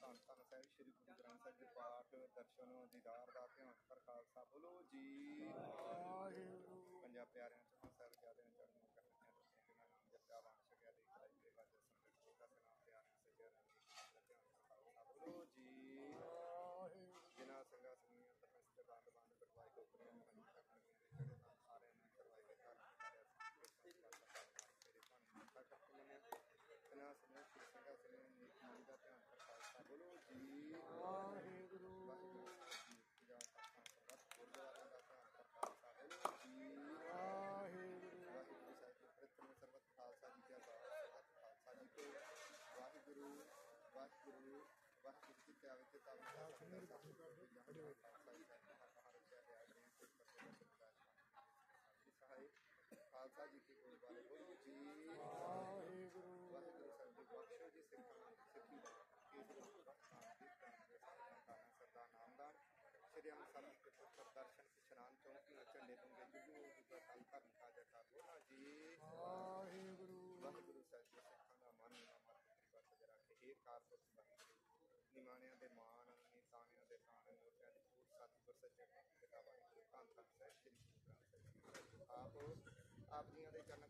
ਧੰਨ ਧੰਨ ਸਾਹਿਬ ਸ੍ਰੀ ਗੁਰੂ ਗ੍ਰੰਥ ਸਾਹਿਬ ਦੇ ਪਾਠ ਦਰਸ਼ਨ ਦੀਦਾਰ ਦਾ ਧਿਆਨ ਕਰ ਖਾਲਸਾ ਬੋਲੋ ਜੀ। ਪੰਜਾਬ ਪਿਆਰਿਆਂ ਚ ਸਾਹਿਬ ਜ਼ਿਆਦਾ ਚੜ੍ਹਨੀਆਂ ਕਰਨੀਆਂ ਤੁਸੀਂ ਬਿਨਾਂ ਨਾਮ ਜਪਿਆ ਬਣ ਸਕਿਆ ਦੇ ਕਰਾਈ ਦੇ ਵਾਜੇ ਸੰਗਤ ਜੀ ਦਾ ਸਨਾਮ ਪਿਆਰਿਆਂ ਸਜਿਆ ਨੇ ਧਿਆਨ ਕਰ ਖਾਲਸਾ ਬੋਲੋ ਜੀ ਜਿਨ੍ਹਾਂ ਸੰਗਾ ਸੰਗੀਆਂ ਤਪਸ ਬੰਦ ਬੰਦ ਕਰਵਾਈ ਕੋ ਪ੍ਰੇਮ ਬਣੀ ਕਰਨ ਮੇਰੇ ਜਿਹੜੇ ਤਾਂ ਸਾਰਿਆਂ ਨੇ ਕਰਵਾਈ ਦੇ ਘਰ ਕਰਿਆ ਸੀ ਤੇਰੇ ਧੰਨ ਮੱਥਾ ਕਰਕੇ ਮੰਨਿਆ ਇਹਨਾਂ ਸਮੇਂ ਸਿਰ ਸੰਗਾ ਸਮੇਂ ਨੀਕ ਮਨੀ ਦਾ ਧਿਆਨ ਕਰ ਖਾਲਸਾ ਬੋਲੋ ਜੀ ਵਾਹਿਗੁਰੂ ਵਾਹਿਗੁਰੂ ਜੀ ਪੂਜਾ ਕਰਤਾ ਸਰਬੱਤ ਗੁਰਦੁਆਰਿਆਂ ਦਾ ਧਿਆਨ ਕਰ ਖਾਲਸਾ ਬੋਲੋ ਜੀ ਵਾਹਿਗੁਰੂ ਵਾਹਿਗੁਰੂ ਸਾਹਿਬ ਜੀ ਪ੍ਰਥਮ ਸਰਬੱਤ ਖਾਲਸਾ ਜੀ ਕੀ ਆਵਾਜ਼ ਸਰਬੱਤ ਖਾਲਸਾ ਜੀ ਕੋ ਵਾਹਿਗੁਰੂ ਵਾਹਿਗੁਰੂ ਵਾਹਿਗੁਰੂ ਜੀ ਤੇ ਆਵੇ ਤੇ ਤਾਵੇ ਦਾ ਸੰਦਰ ਸਭ ਤੋਂ ਜਹਾਂ ਖਾਲਸਾ ਜੀ ਸਾਹਿਬ ਮਹਾਰਾਜ ਰੱਖਿਆ ਗਿਆ ਗ੍ਰਹਿ ਤੇ ਕਰਦੇ ਕਰਦੇ ਸਹਾਈ ਖਾਲਸਾ ਜੀ ਕੀ ਗੁਰਬਾਰੇ ਬੋਲੋ ਜੀ ਵਾਹਿਗੁਰੂ ਵਾਹਿਗੁਰੂ ਸਾਹਿਬ ਜੀ ਬਖਸ਼ੋ ਜੀ ਸਿੱਖਾਂ ਸਿੱਖੀ ਦਾ ਇਸ ਰੂਪ ਦਾ ਨਾਮ ਦੀ ਪ੍ਰਾਨ ਦੇ ਸਾਧਨਾ ਸਰਦਾ ਨਾਮਦਾਨ ਸ਼੍ਰੀ ਅੰਮ੍ਰਿਤਸਰ ਸਾਹਿਬ ਦੇ ਪੁੱਤਰ ਦਰਸ਼ਨ ਕਿਸ਼ਨਾਨ ਚੌਂਕੀ ਝੰਡੇ ਤੁੰਗੇ ਜੁਗੂ ਜੁਗਾ ਤਨ ਧਰਨ ਕਾ ਜਤਾ ਬੋਲਾ ਜੀ ਵਾਹਿਗੁਰੂ ਵਾਹਿਗੁਰੂ ਸਾਹਿਬ ਜੀ ਸਿੱਖਾਂ ਦਾ ਮਨ ਨਾ ਮਤ ਤ੍ਰਿਵਤ ਜਰਾ ਕੇ ਏਕ ਕਾਰਪੁਰਖ ਵਾਹਿਗੁਰੂ ਨਿਮਾਣਿਆਂ ਦੇ ਮਾਣ ਨਿਤਾਣਿਆਂ ਦੇ ਤਾਣ ਮੋਤਿਆਂ ਦੀ ਪੂਰ ਸਾਥੀ ਪਰ ਸੱਚੇ ਪਿਤਾ ਵਾਹਿਗੁਰੂ ਧੰਨ ਧੰਨ ਸਾਹਿਬ, ਸ੍ਰੀ ਗੁਰੂ ਗ੍ਰੰਥ ਸਾਹਿਬ ਜੀ ਆਪ ਆਪ ਜੀਆਂ ਦੇ ਚਰਨ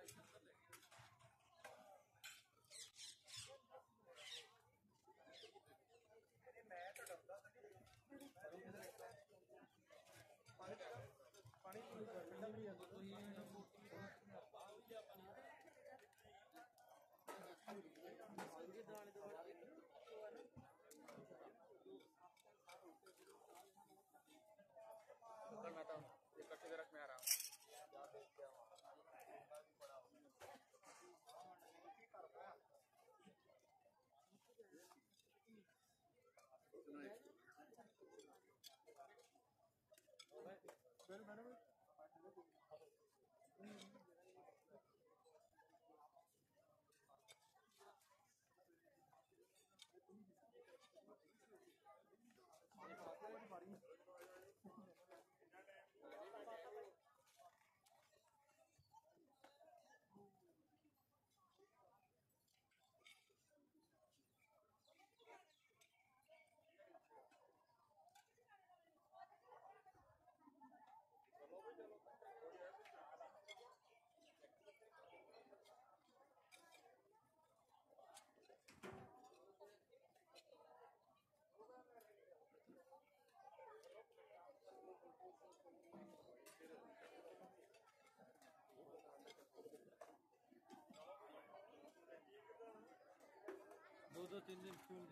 दो दो तीन दिन स्कूल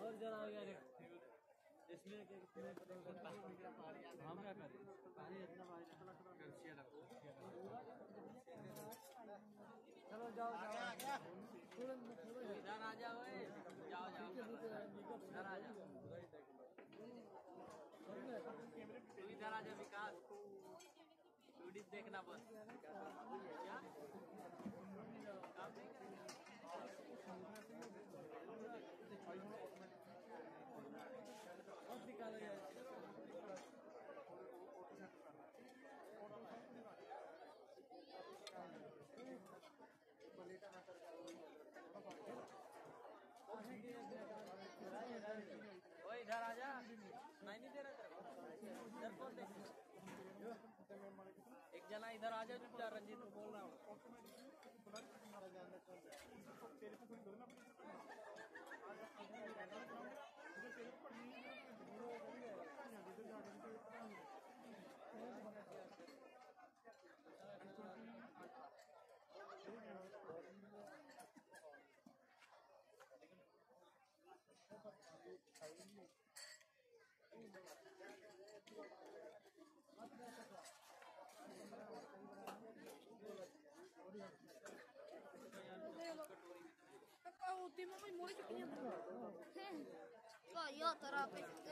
और जरा हो गया इसमें क्या कितने हम क्या करें पानी इतना चलो जाओ इधर आ जाओ ए। जाओ जाओ इधर आ जाओ तू इधर आ जा विकास वीडियो देखना बस क्या इधर आ जा चुपचाप रंजीत को बोल रहा हूँ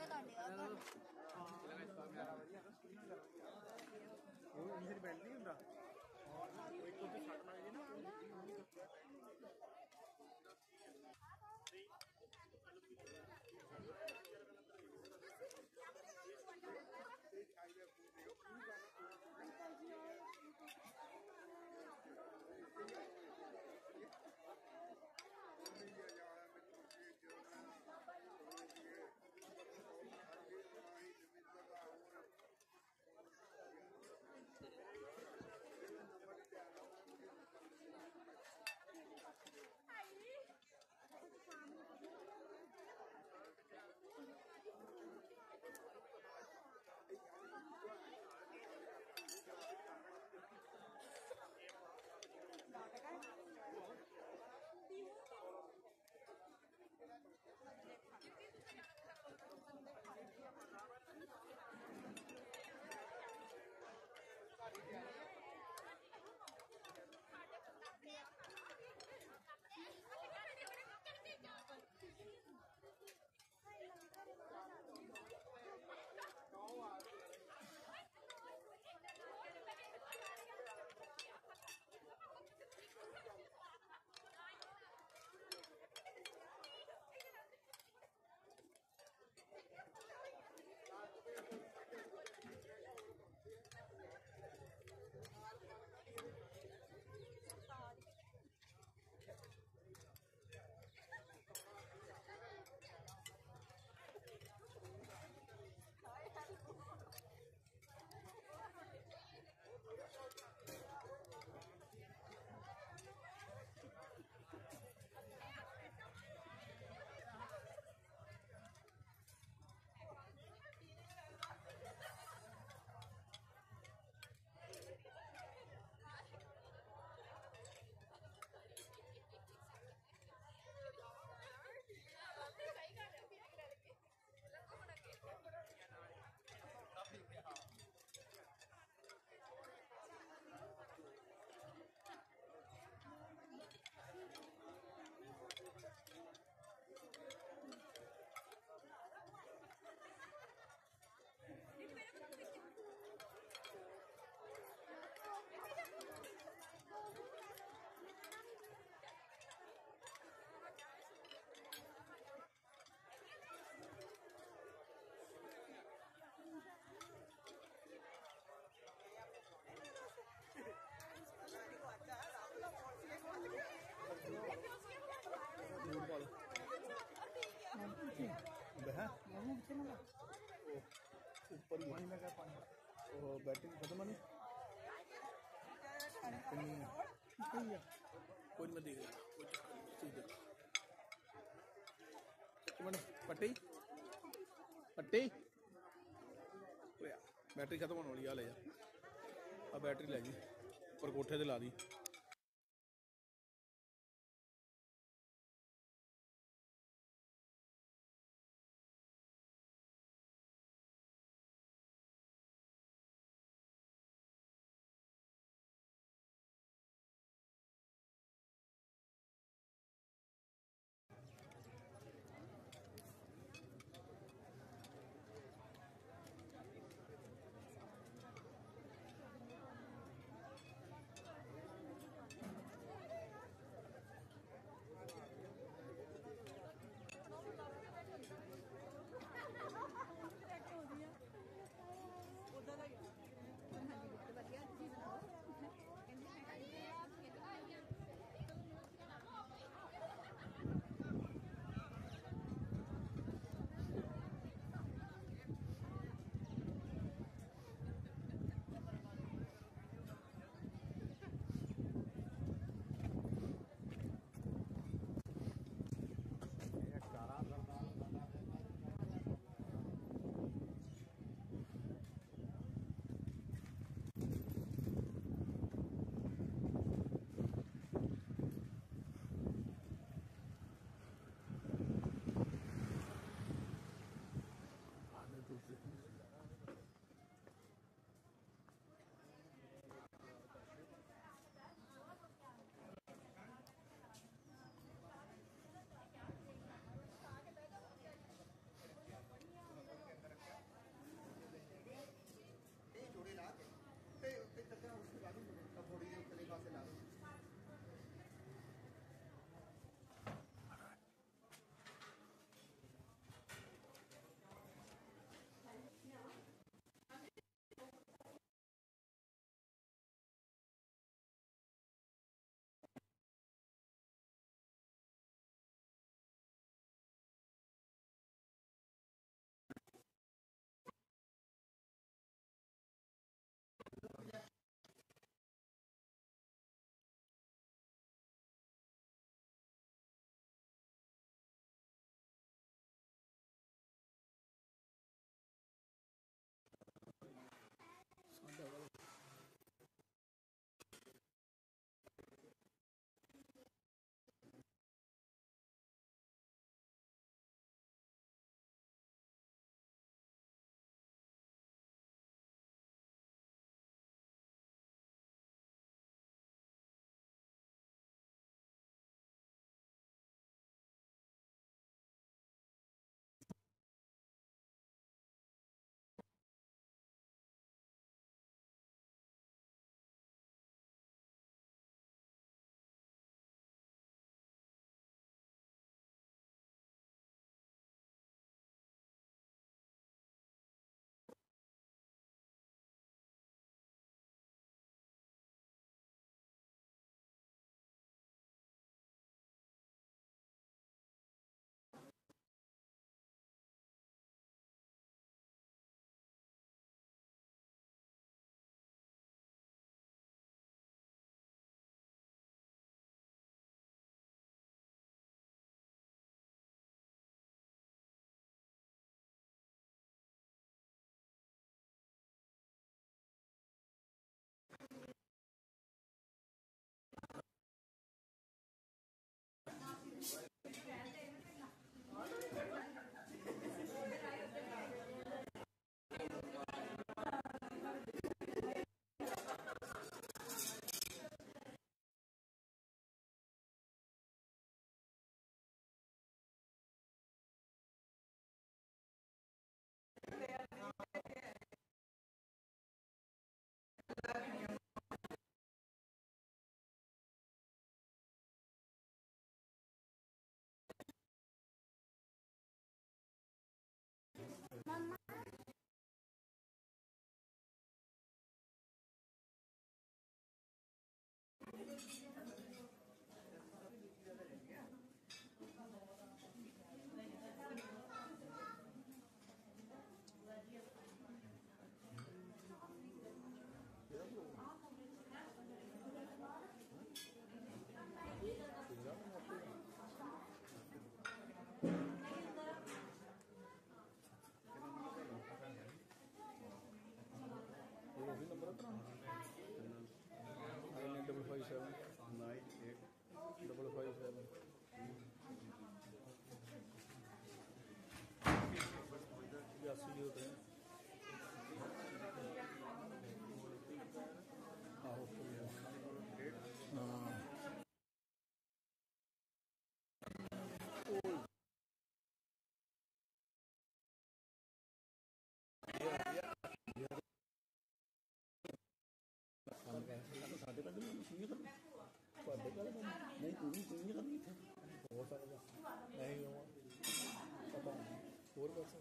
la. ਉਹ ਇੰਜਨ ਬੈਂਡ ਨਹੀਂ ਹੁੰਦਾ ਇੱਕ ਉੱਤੇ ਛੱਟ ਮਾਰੀ ਉਹਨੂੰ ਕਿੱਥੇ ਨਾ ਉੱਪਰ ਹੀ ਪਾਣੀ ਮੈਂ ਕਿਹਾ ਪਾਣੀ ਉਹ ਬੈਟਰੀ ਖਤਮ ਨਹੀਂ ਕਿੰਨੀ ਸਹੀ ਆ ਕੋਈ ਨੀ ਮੈਂ ਦੇਖ ਲੈਣਾ ਕੋਈ ਚੱਕਰ ਨਹੀਂ ਠੀਕ ਹੈ ਇੱਕ ਮਿੰਟ ਹੋ ਸਕਦਾ ਨਹੀਂ ਹੋਵਾ ਪਤਾ ਨਹੀਂ। ਹੋਰ ਪਾਸੇ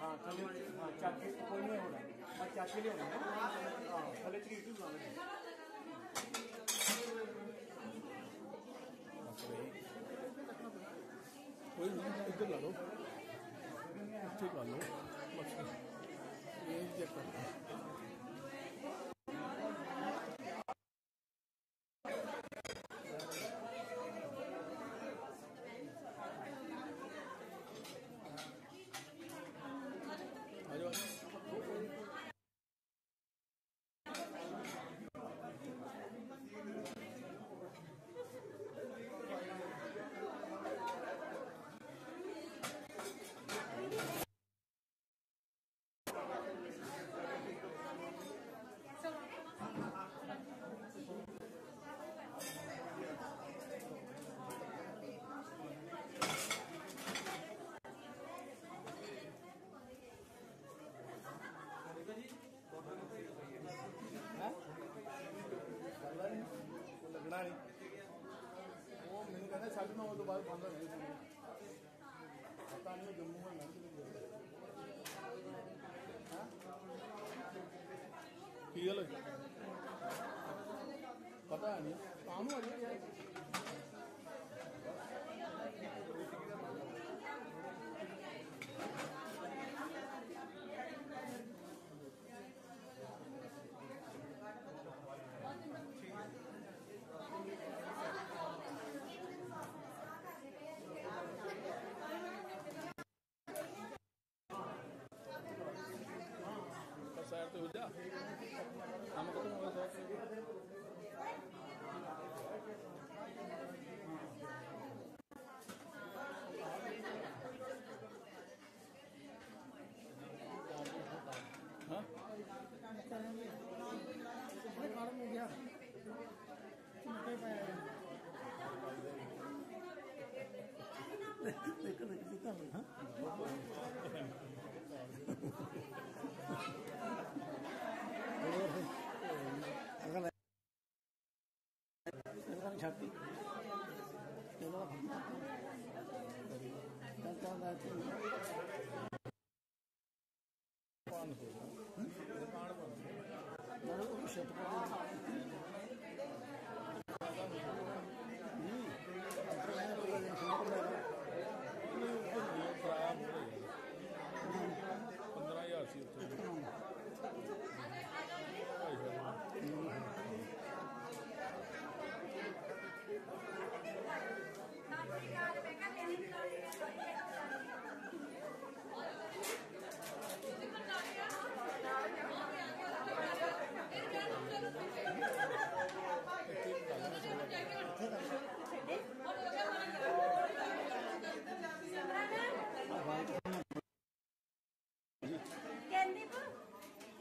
ਹਾਂ। ਥੱਲੇ ਹਾਂ ਚੱਕ ਕੋਈ ਨਹੀਂ ਹੋਣਾ। ਆ ਚੱਕ ਲਿਆਉਣਾ ਨਾ। ਹਾਂ ਥੱਲੇ ਚੀਜ਼ ਤੂੰ ਲਾ ਦੇ ਕੋਈ ਨਹੀਂ ਇੱਧਰ ਲਾ ਲਓ। ਇੱਥੇ ਕਰ ਲਓ। ਬਸ ਕੀ ਗੱਲ ਹੋਈ? ਪਤਾ ਨਹੀਂ। ਆਮ ਨੂੰ ਅਜੇ ਗਿਆ ਸਾਈਡ ਤੇ ਹੋ ਜਾ ਕੰਮ ਖਤਮ ਹੋ। ਗਿਆ ਸਾਈਡ ਤੇ ਹਾਂ ਬੜੇ ਕਾਰਮ ਹੋ ਗਿਆ ਚਿੰਤੇ ਪਾਇਆ ਦੇਖ ਦੇਖ ਦਿੱਤਾ ਹਾਂ ਅਗਲਾ ਅਗਲਾ ਛਾਤੀ ਚਲੋ ਤਾਂ ਤਾਂ ਦਾ ਪਾਣ ਹੋ ਪਾਣ ਬਣ ਉਹ ਸ਼ਟ ਪੰਦਰਾਂ ਹਜ਼ਾਰ ਸੀ ਉੱਥੇ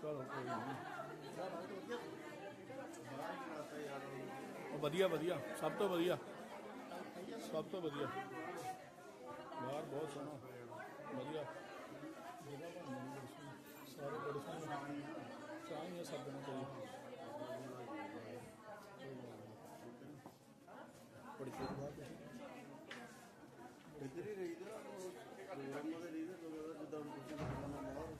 ਚਲੋ ਕੋਈ ਨਹੀਂ ਉਹ ਵਧੀਆ ਵਧੀਆ। ਸਭ ਤੋਂ ਵਧੀਆ। ਸਭ ਤੋਂ ਵਧੀਆ। ਬਾਹਰ ਬਹੁਤ ਸੋਹਣਾ। ਵਧੀਆ। ਜਗ੍ਹਾ ਬਣ ਗਈ ਸਾਰੇ ਬੜੇ ਸੋਹਣੇ। ਚਾਹੀਏ ਸਭ ਨੂੰ ਕੋਈ ਬੜੀ ਚੀਜ਼ ਬਾਤ ਹੈ ਇੱਧਰ ਹੀ ਰਹੀਦਾ ਉਹ ਪ੍ਰੋਗਰਾਮਾਂ ਦੇ ਰਹੀਦਾ ਜਦੋਂ ਜਿੱਦਾਂ ਹੁਣ ਤੁਸੀਂ ਕਰਨਾ ਬਾਹਰ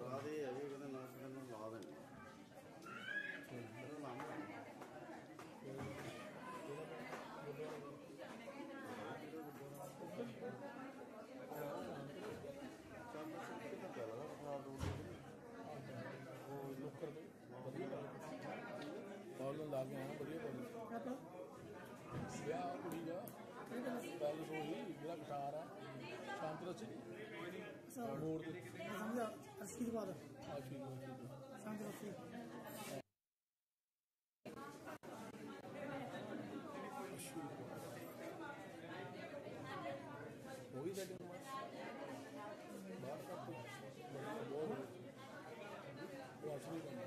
ਬਾਅਦ ਇਹ ਹੈ ਵੀ ਕਹਿੰਦੇ ਨਾ ਕਿਸੇ ਨੂੰ ਲਾ ਦੇਣੀ ਇਹਦਾ ਨਾਮ ਵਧੀਆ ਬਾਲ ਵਿਆਹ ਕੁੜੀ ਦਾ। ਕਟਾਰ ਆ। ਸ਼ਾਂਤ ਮੋੜ ਦੇ ਸਮਝਾ ਅਸ਼ੀਰਵਾਦ ਆਸ਼ੀਰਵਾਦ ਸੰਤ ਰਸੀ ਹੋ ਗਈ ਸੈਟਿੰਗ ਬਾਹਰ ਤੱਕ ਬਹੁਤ ਉਹ ਅਸਲੀ ਬੰਦਾ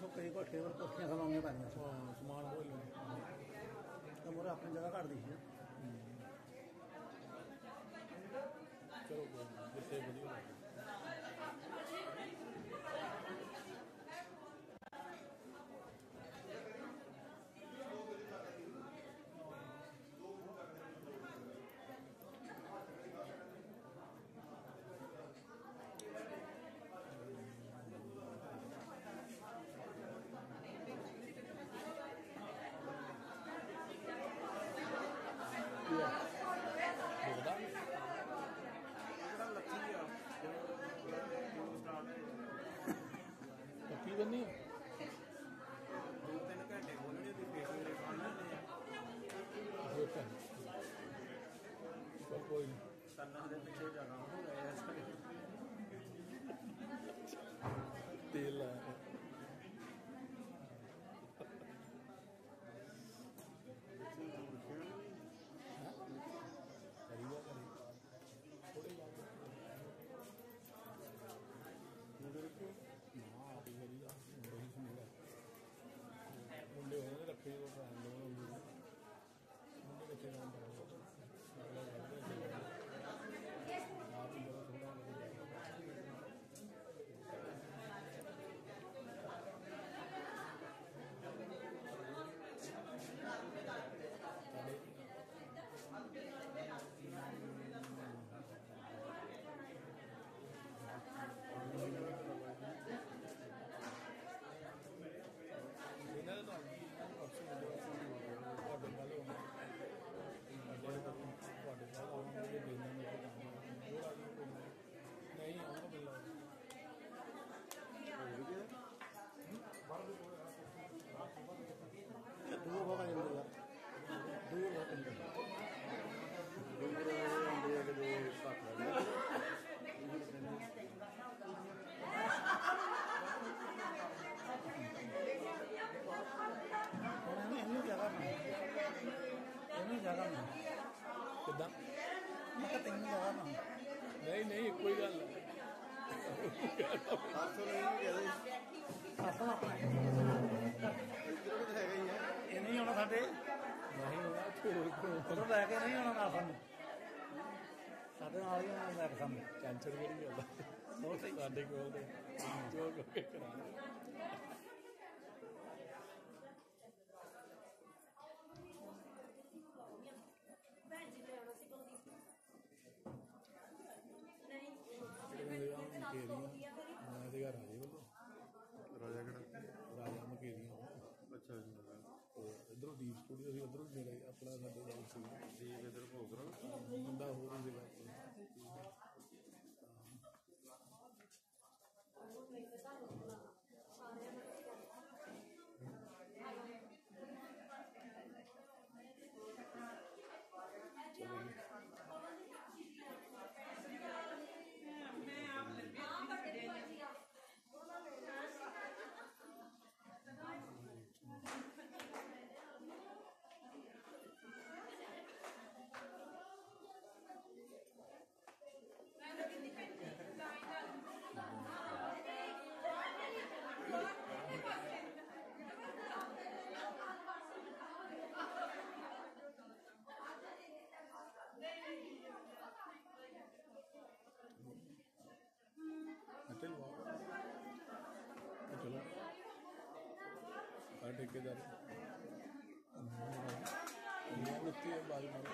ਸੋ ਕਈ ਕੋਠੇ ਪਰ ਕੋਠੀਆਂ ਖਵਾਉਣੀਆਂ ਪੈਣੀਆਂ ਹਾਂ ਸਮਾਨ ਹੋ ਲੈਣਾ ਤਾਂ ਮੋਰੇ ਆਪਣੀ ਜਗ੍ਹਾ ਘੱਟਦੀ ਸੀ कोई ਪਰਸੋਂ ਨਹੀਂ ਵੀ ਕਹਦੇ ਆਸਾ ਆਪਣਾ ਇੱਧਰੋਂ ਤਾਂ ਹੈਗਾ ਹੀ ਹੈ ਇਹ ਨਹੀਂ ਹੋਣਾ ਸਾਡੇ। ਨਹੀਂ ਹੋਣਾ ਉਦੋਂ ਲੈ ਕੇ ਨਹੀਂ ਹੋਣਾ ਨਾ ਸਾਨੂੰ ਸਾਡੇ ਨਾਲ ਹੀ ਲੈ ਕੇ ਸਾਨੂੰ ਟੈਨਸ਼ਨ ਕਿਹੜੀ ਗੱਲ ਸਾਡੇ ਕੋਲ ਤੇ। ਜੋ ਕੋਈ ਕਰਾਂਗੇ ਮੈਂ ਤੇ ਘਰ ਆ ਜੀ ਵੱਲੋਂ ਰਾਜਾ ਕਿਹੜਾ ਰਾਜਾ ਮਕੇਰੀਆਂ ਅੱਛਾ ਜੀ ਇਧਰੋਂ ਦੀਪ ਸਟੂਡੀਓ ਸੀ ਉਧਰੋਂ ਮੇਰੇ ਆਪਣਾ ਸਾਡੇ ਨਾਲ ਸੀ। ਦੀਪ ਇਧਰ ਭੋਗਰਾ ਮੁੰਡਾ ਹੋਰ ਸੀਗਾ ਅਤੇ ਲਵਾ ਇਹ ਚਲੋ ਆ ਠੇਕੇਦਾਰ ਇਹ ਉੱਤੇ ਬਾਲ ਮਾਰੋ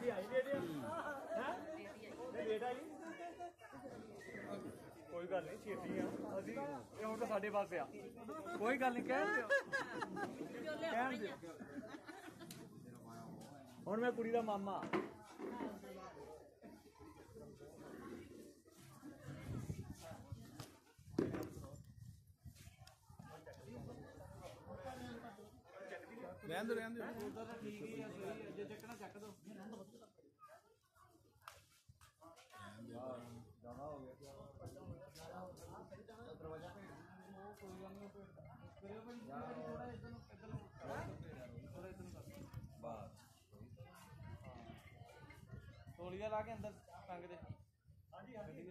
ਕਾਫੀ ਆਈ ਦੇ ਹੈ ਇਹ ਲੇਟ ਕੋਈ ਗੱਲ ਨਹੀਂ ਛੇਤੀ ਆ ਅਸੀਂ ਇਹ ਹੁਣ ਤਾਂ ਸਾਡੇ ਪਾਸੇ ਆ ਕੋਈ ਗੱਲ ਨਹੀਂ ਕਹਿਣ ਦਿਓ ਕਹਿਣ ਦਿਓ ਹੁਣ ਮੈਂ ਕੁੜੀ ਦਾ ਮਾਮਾ ਰਹਿਣ ਦੋ ਰਹਿਣ ਦਿਓ। ਉਧਰ ਤਾਂ ਠੀਕ ਹੀ ਆ ਸਹੀ ਜੇ ਚੱਕਣਾ ਚੱਕ ਦੋ ਜ਼ਿਆਦਾ ਹੋ ਗਿਆ ਦਰਵਾਜ਼ਾ ਕੋਈ ਗੱਲ ਨਹੀਂ ਤੋਲੀਆ ਲਾ ਕੇ ਅੰਦਰ ਟੰਗ ਦੇ ਹਾਂਜੀ ਗੱਡੀ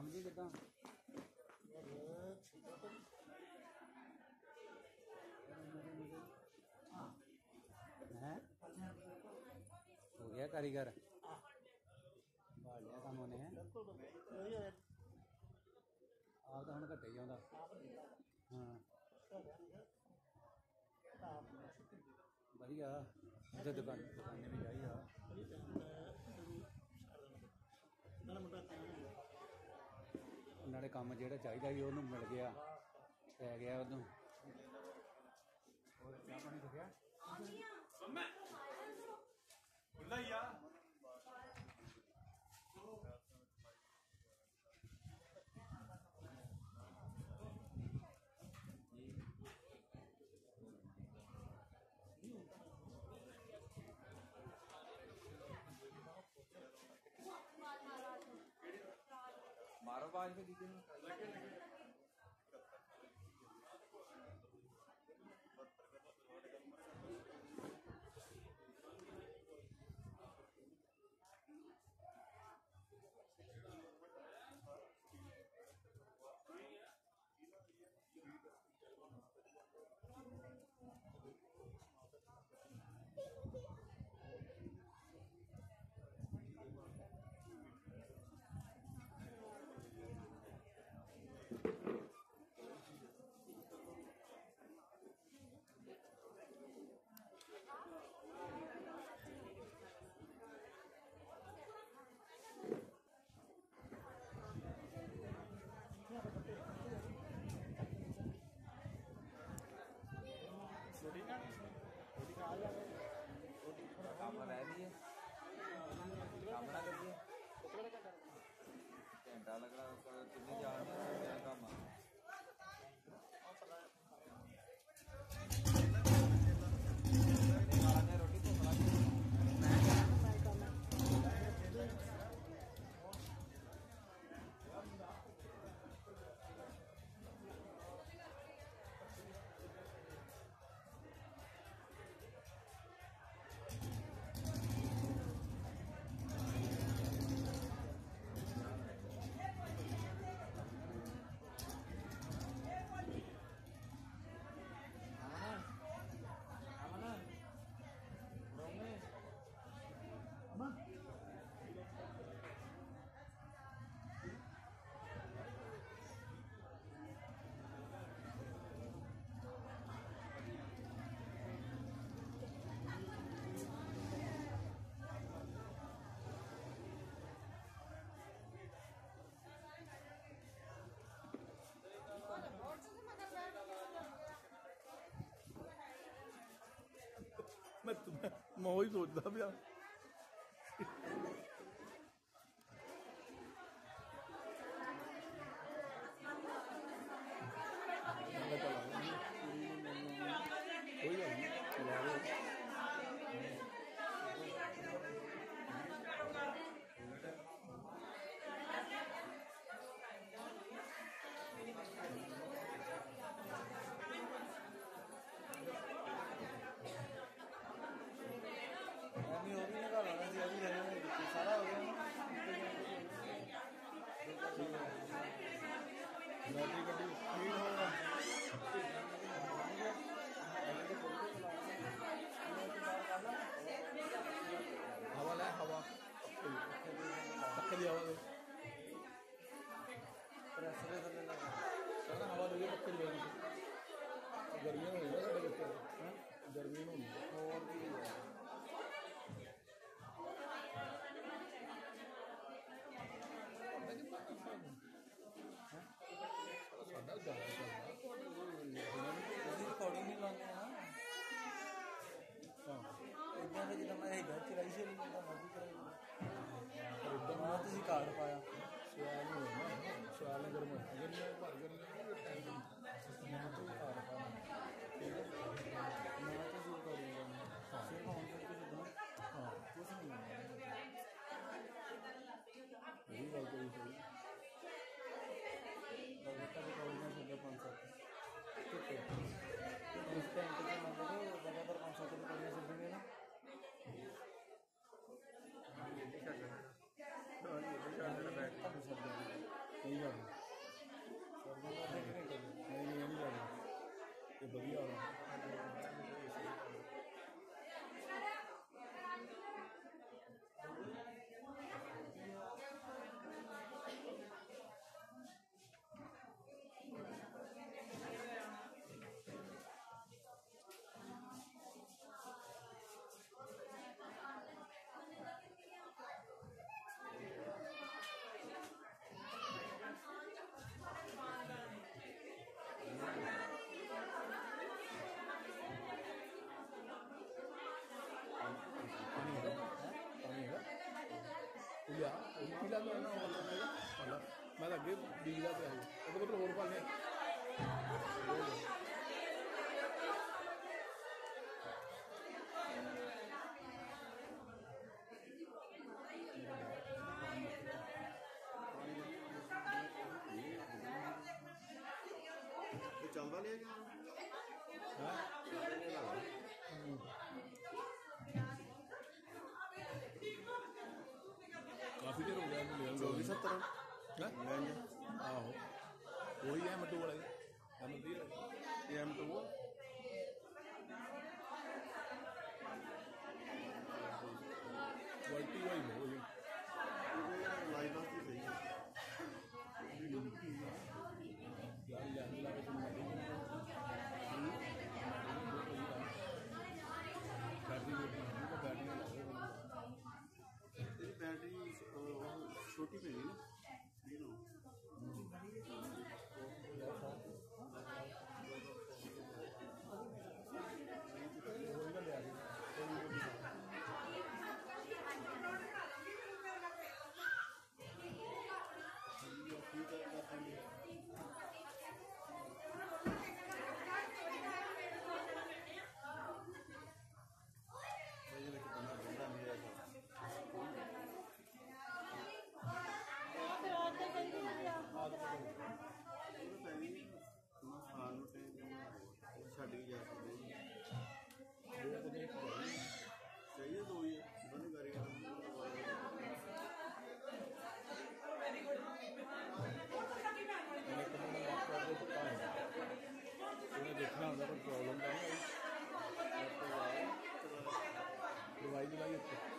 ਸ਼ਾਮ ਜੀ ਕਿਦਾਂ ਹੈ ਹੋ ਗਿਆ ਕਾਰੀਗਰ ਬਾਲ ਲਿਆ ਕੰਮ ਉਹਨੇ ਹੈ ਆਪ ਤਾਂ ਹੁਣ ਘੱਟੇ ਹੀ ਆਉਂਦਾ ਹਾਂ ਵਧੀਆ ਉਹਦੇ ਦੁਕਾਨ ਦੁਕਾਨੇ ਵੀ ਜਾਈਦਾ ਨਾਲੇ ਕੰਮ ਜਿਹੜਾ ਚਾਹੀਦਾ ਸੀ ਉਹਨੂੰ ਮਿਲ ਗਿਆ ਪੈ ਗਿਆ ਉਹਨੂੰ। ਹੋਰ ਚਾਹ ਪਾਣੀ ਸੁੱਕਿਆ ਖੁੱਲਾ ਹੀ ਆ। ਮਾਰੋ ਬਾਜ ਕੇ ਦੀਦੀ ਨੂੰ ਰੋਟੀ ਖਾਣੀ ਰੋਟੀ ਖਾ ਜਾਵੇ ਰੋਟੀ ਥੋੜਾ ਕੰਮ ਰਹਿ ਗਈ ਹੈ ਕੰਮ ਨਾ ਕਰੀਏ ਘੰਟਾ ਲੱਗਣਾ ਮੈਂ ਮੈਂ ਉਹੀ ਸੋਚਦਾ ਪਿਆ ਕੋਈ ਗੱਲ ਨਹੀਂ ਲਾ ਲਓ ਐਵੇਂ ਉਹ ਵੀ ਨਿਕਾਲ ਆਉਣਾ ਸੀ ਅਭੀ ਰਹਿਣਾ ਨਹੀਂ ਸਾਰਾ ਹੋ ਗਿਆ ਬੈਟਰੀ ਗੱਡੀ ਸਪੀਡ ਹੋਣਾ ਹਵਾ ਲੈ ਹਵਾ ਪੱਕੇ ਦੀ ਹਵਾ ਦੇ ਪ੍ਰੈਸ ਦੇ ਥੱਲੇ ਲੱਗਾ ਸਾਰਾ ਹਵਾ ਦੇ ਪੱਕੇ ਦੀ ਹਵਾ ਗਰਮੀਆਂ ਹੋਈਆਂ ਨਾ ਸਾਡੇ ਬੱਚੇ ਹਾਂ? ਗਰਮੀ ਨੂੰ ਹੋਰ ਕੀ ਹੈ ਸਾਡਾ ਜ਼ਿਆਦਾ ਚੱਲਦਾ। ਰਿਕਾਰਡਿੰਗ ਨਹੀਂ ਲਾਉਂਦੇ ਨਾ ਇਦਾਂ ਦੇ ਜਿੱਦਾਂ ਮੈਂ ਹੈਗਾ ਚਰਾਈ ਸੀ ਜਿੱਦਾਂ ਮਰਜ਼ੀ ਕਰਾਈ ਮੈਂ ਤੁਸੀਂ ਕਾਰਡ ਪਾਇਆ। ਸਿਆਲ ਨੂੰ ਸਿਆਲ ਨੂੰ ਗਰਮ పెంకుకి మధ్యలో దగ్గర పంచాయతీ పనిచేసింది నేను ये बढ़िया ਫਿਰ ਬੀਜ ਦਾ ਪਿਆ ਉਹ ਮਤਲਬ ਹੋਰ ਪਾਣੇ ਇਹ ਚੱਲਦਾ ਲਿਆ ਕਾਫੀ ਦੇਰ ਹੋ ਗਿਆ ਇਹਨੂੰ ਲਿਆ 24 70 आहो वही एम टू वाला एम थ्री ये एम टू क्वालिटी वाइज हो गई लाइट Vilayet'te.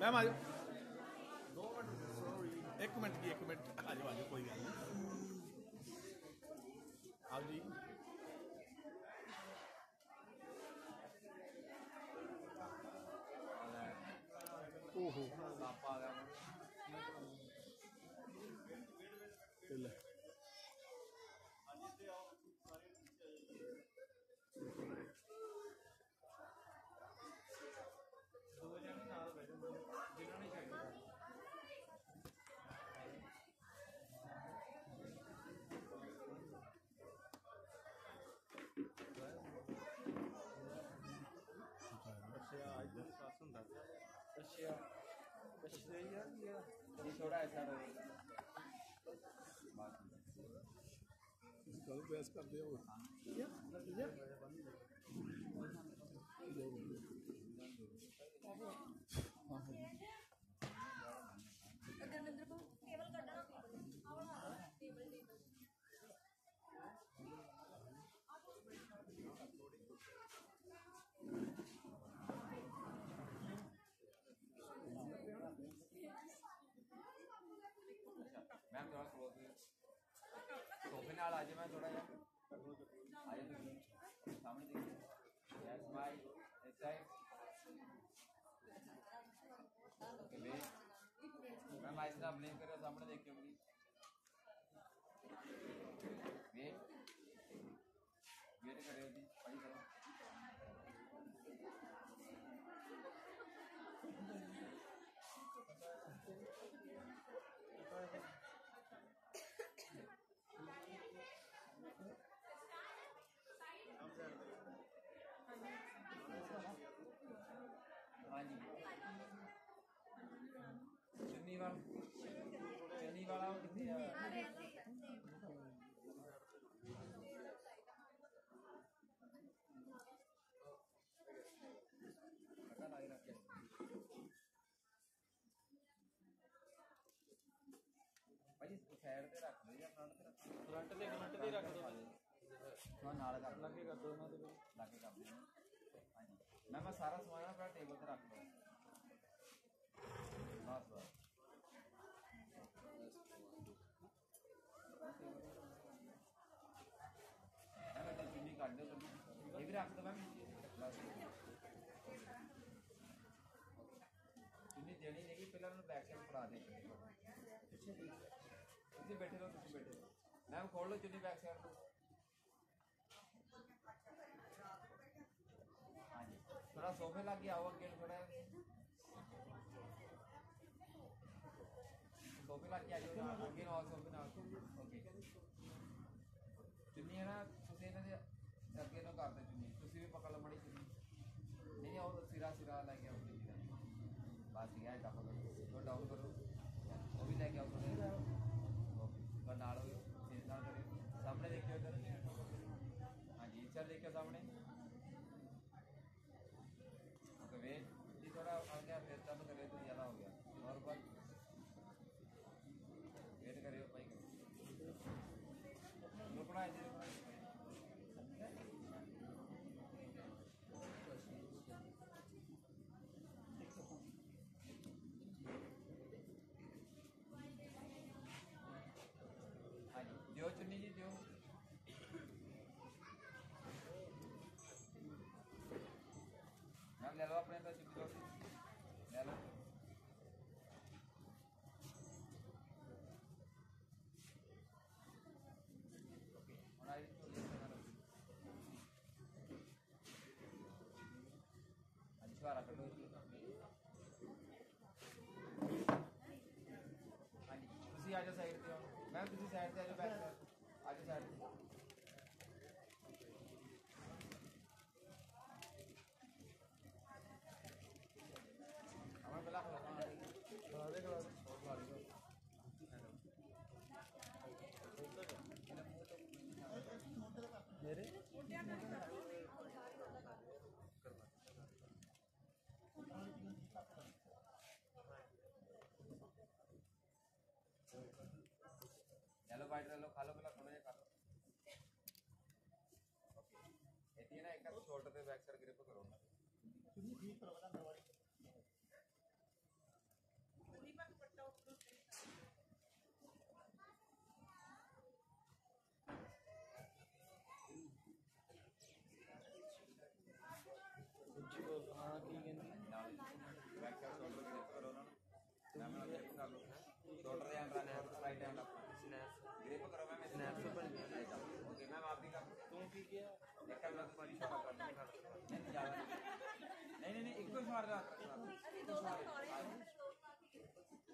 ਮੈਂ ਆ ਜਾਓ 2 ਮਿੰਟ ਸੋਰੀ 1 ਮਿੰਟ ਕੀ 1 ਮਿੰਟ। ਆ ਜਾਓ ਆ ਜਾਓ, ਕੋਈ ਗੱਲ ਨਹੀਂ। ਆਓ ਜੀ। ਓਹੋ। थोड़ा ऐसा रहेगा સાહેબ મેં માઇસના બ્લેમ કર્યા સામે દેખી ਕਰ ਲੱਗੇ ਕਰ ਦਿਓ ਉਹਨਾਂ ਦੇ ਵਿੱਚ ਲਾਗੇ ਕਰ ਦਿਓ ਹਾਂਜੀ। ਮੈਂ ਮੈਂ ਸਾਰਾ ਸਮਾਨ ਆਪਣਾ ਟੇਬਲ ਤੇ ਰੱਖ ਲਓ ਬਸ ਬਸ। ਮੈਂ ਤਾਂ ਚੁੰਨੀ ਕੱਢ ਦਿਓ ਤੁਸੀਂ। ਇਹ ਵੀ ਰੱਖ ਦੋ ਮੈਂ ਬਸ। ਚੁੰਨੀ ਦੇਣੀ ਨਹੀਂ, ਪਹਿਲਾਂ ਉਹਨੂੰ ਬੈਕ ਸਾਈਡ ਫੜਾ ਦੇ। ਤੁਸੀਂ ਬੈਠੇ ਰਹੋ, ਤੁਸੀਂ ਬੈਠੇ ਰਹੋ। ਮੈਮ ਖੋਲ ਲਓ ਚੁੰਨੀ ਬੈਕ ਸਾਈਡ ਤੋਂ ਹਾਂਜੀ ਥੋੜਾ ਲੱਗ ਕੇ ਆਓ ਅੱਗੇ ਥੋੜਾ ਸੋਫੇ ਲੱਗ ਕੇ ਆ ਅੱਗੇ ਨੂੰ ਸੋਫੇ ਨਾਲ। ਓਕੇ ਚੁੰਨੀ ਹੈ ਨਾ ਤੁਸੀਂ ਇਹਨਾਂ ਦੇ ਅੱਗੇ ਨੂੰ ਕਰ ਚੁੰਨੀ। ਤੁਸੀਂ ਵੀ ਪਕੜ ਲਓ ਮੜੀ ਚੁੰਨੀ। ਨਹੀਂ ਨਹੀਂ ਸਿਰਾ ਸਿਰਾ ਲੈ ਕੇ ਆਓ।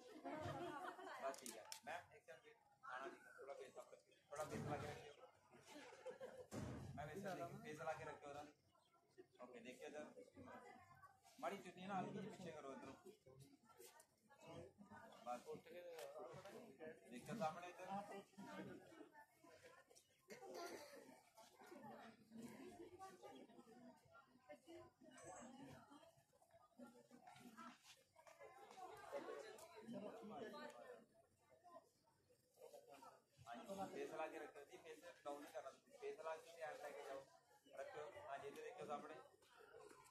बस ठीक है मैम एक सेकंड खाना थोड़ा बेस अप थोड़ा बेस लगा के रखिए मैं बेस बेस लगा के रखिए उधर ओके देखिए इधर माड़ी चुन्नी ना सी पीछे करो इधर बस देखिए सामने इधर।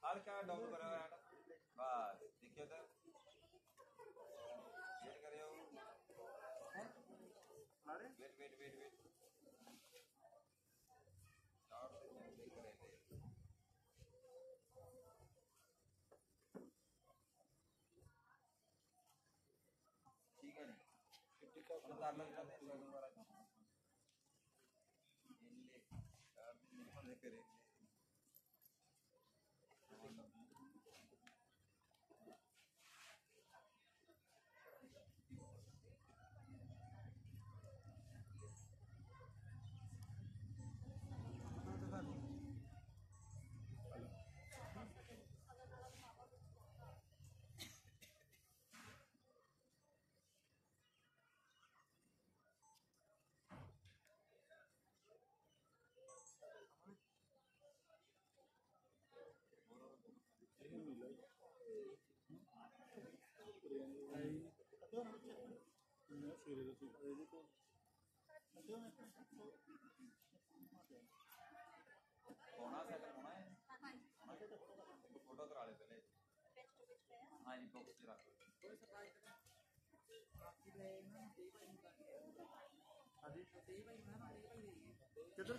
हर क्या डॉग करो है बस देखियो तो वेट कर रहे हो अरे wait wait wait wait dog देख रहे थे ठीक है ना उतार लगता है ਹੋਣਾ ਸੈਟ ਹੋਣਾ ਹੈ ਫੋਟੋ ਕਰਾ ਲੈ ਪਹਿਲੇ ਹਾਂਜੀ। ਬਾਕਸ ਚ ਰੱਖ ਕੋਈ ਸਰਪ੍ਰਾਈਜ਼ ਹਾਂਜੀ ਤੇ ਭਾਈ ਮੈਂ ਨਾ ਇਹ ਭਾਈ ਦੇ ਕਿੱਧਰ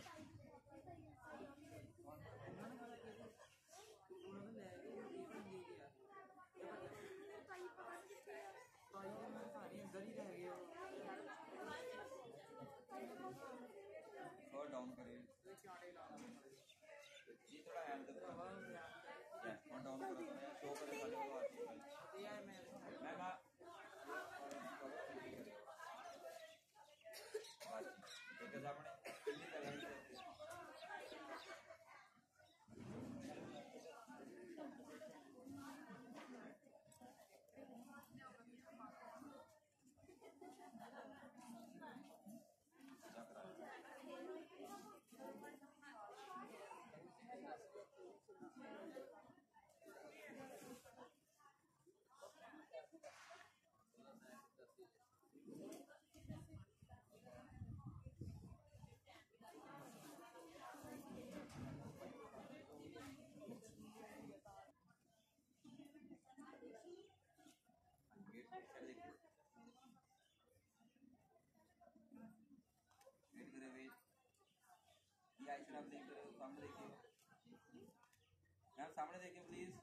वेट ये आइसन आप देख रहे हो सामने देखिए मैम सामने देखिए प्लीज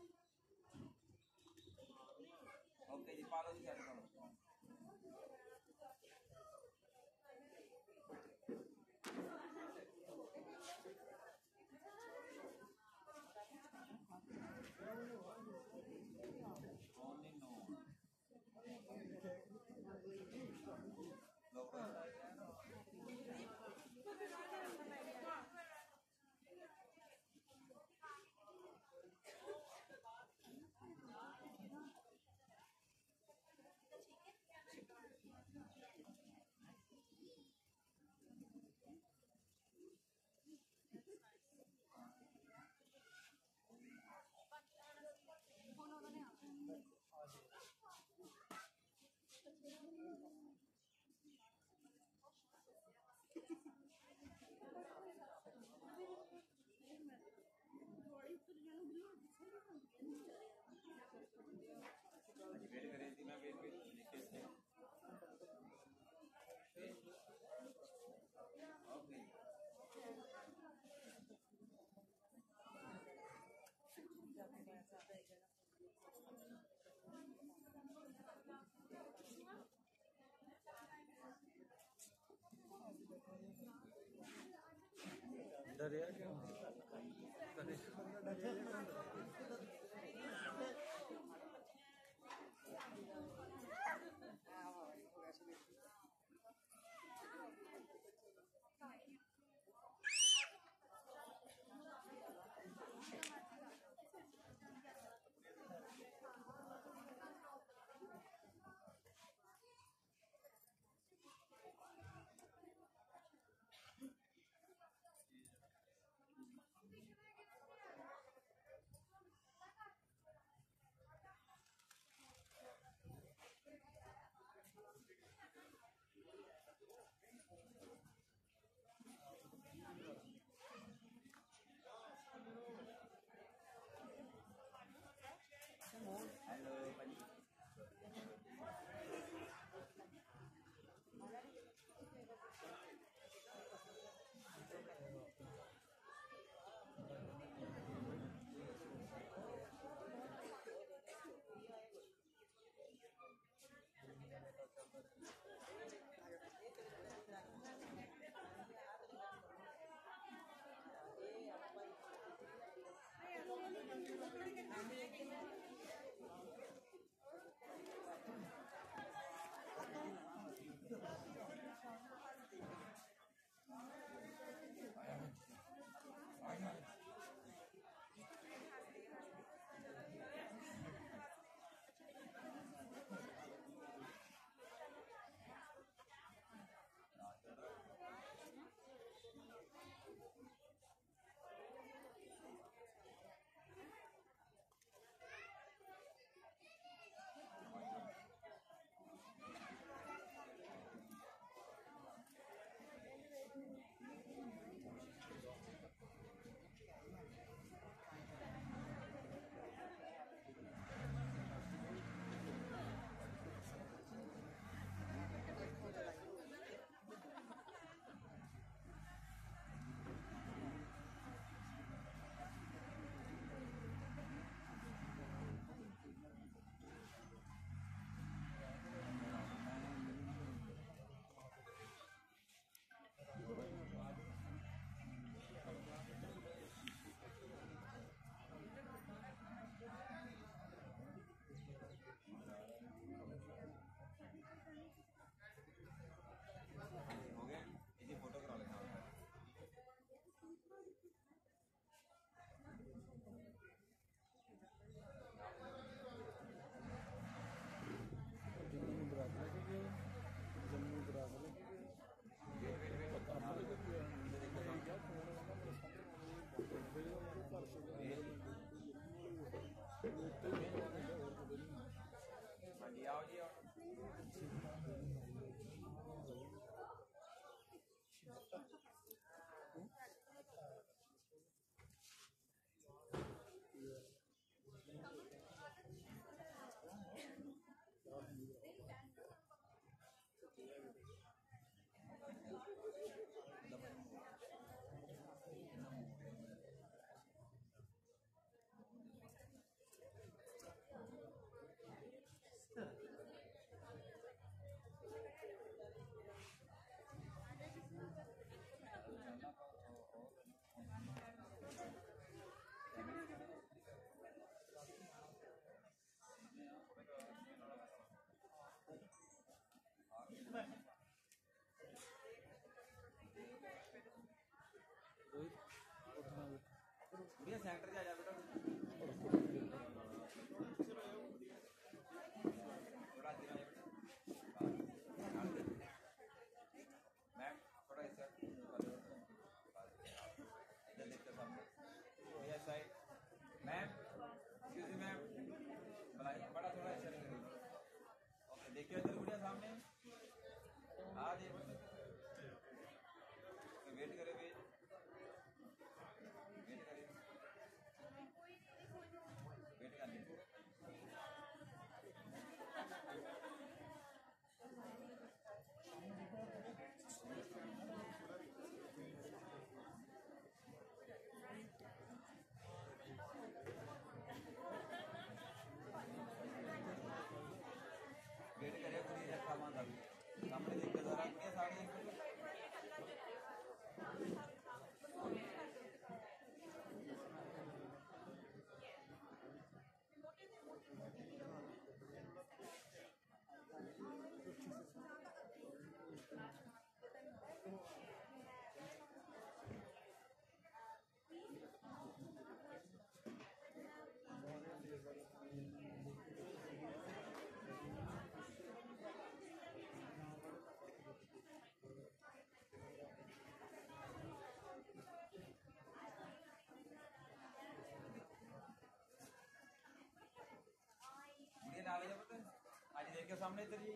ਸਾਹਮਣੇ ਤੇਰੀ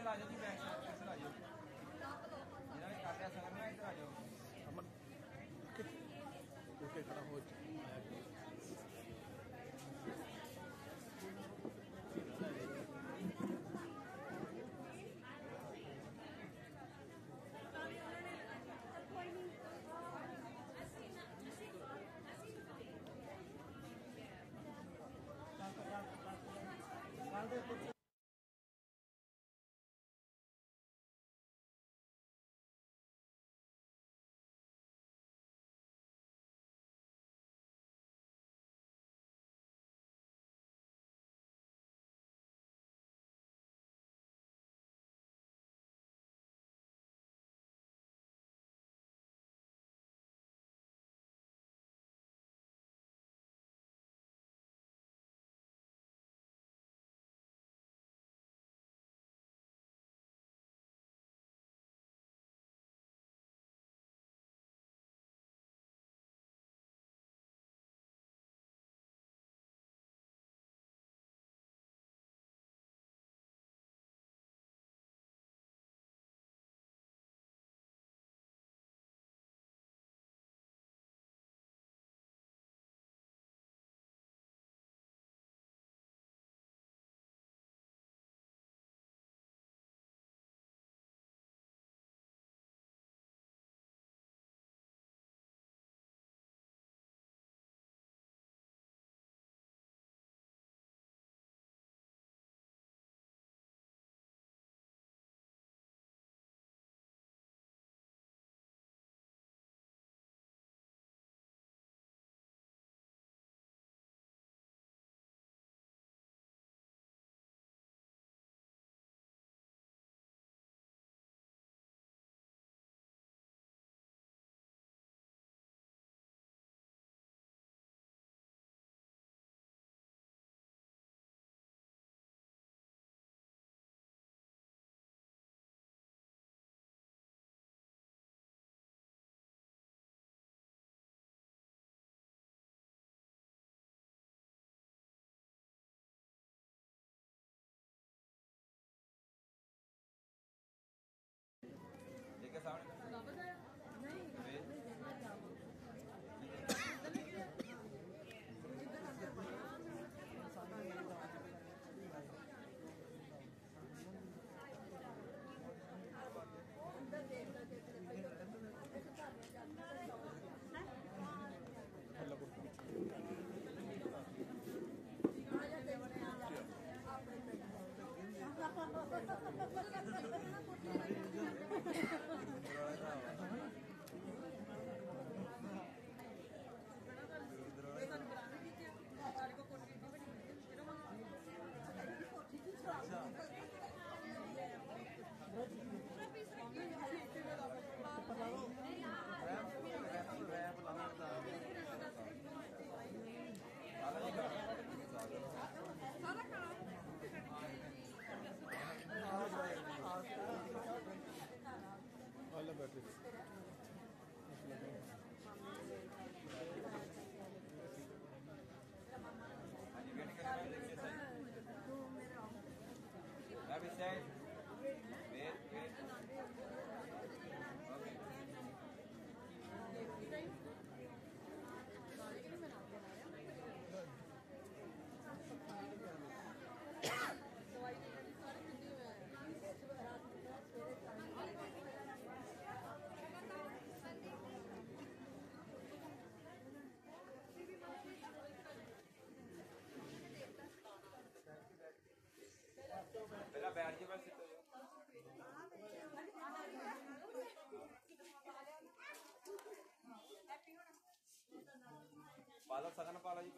ਇੱਧਰ ਆ ਜਾਓ ਜੀ ਬੈਕ ਸਾਈਡ ਇੱਧਰ ਆ ਜਾਓ। ਇਹਨਾਂ ਨੇ ਕਰ ਲਿਆ ਸਾਰਾ ਇੱਧਰ ਆ ਜਾਓ। ਅਮਨ ਓਕੇ ਖੜਾ ਹੋ ਜਾ ਪਾਲਾ ਸਗਨ ਪਾਲਾ ਜੀ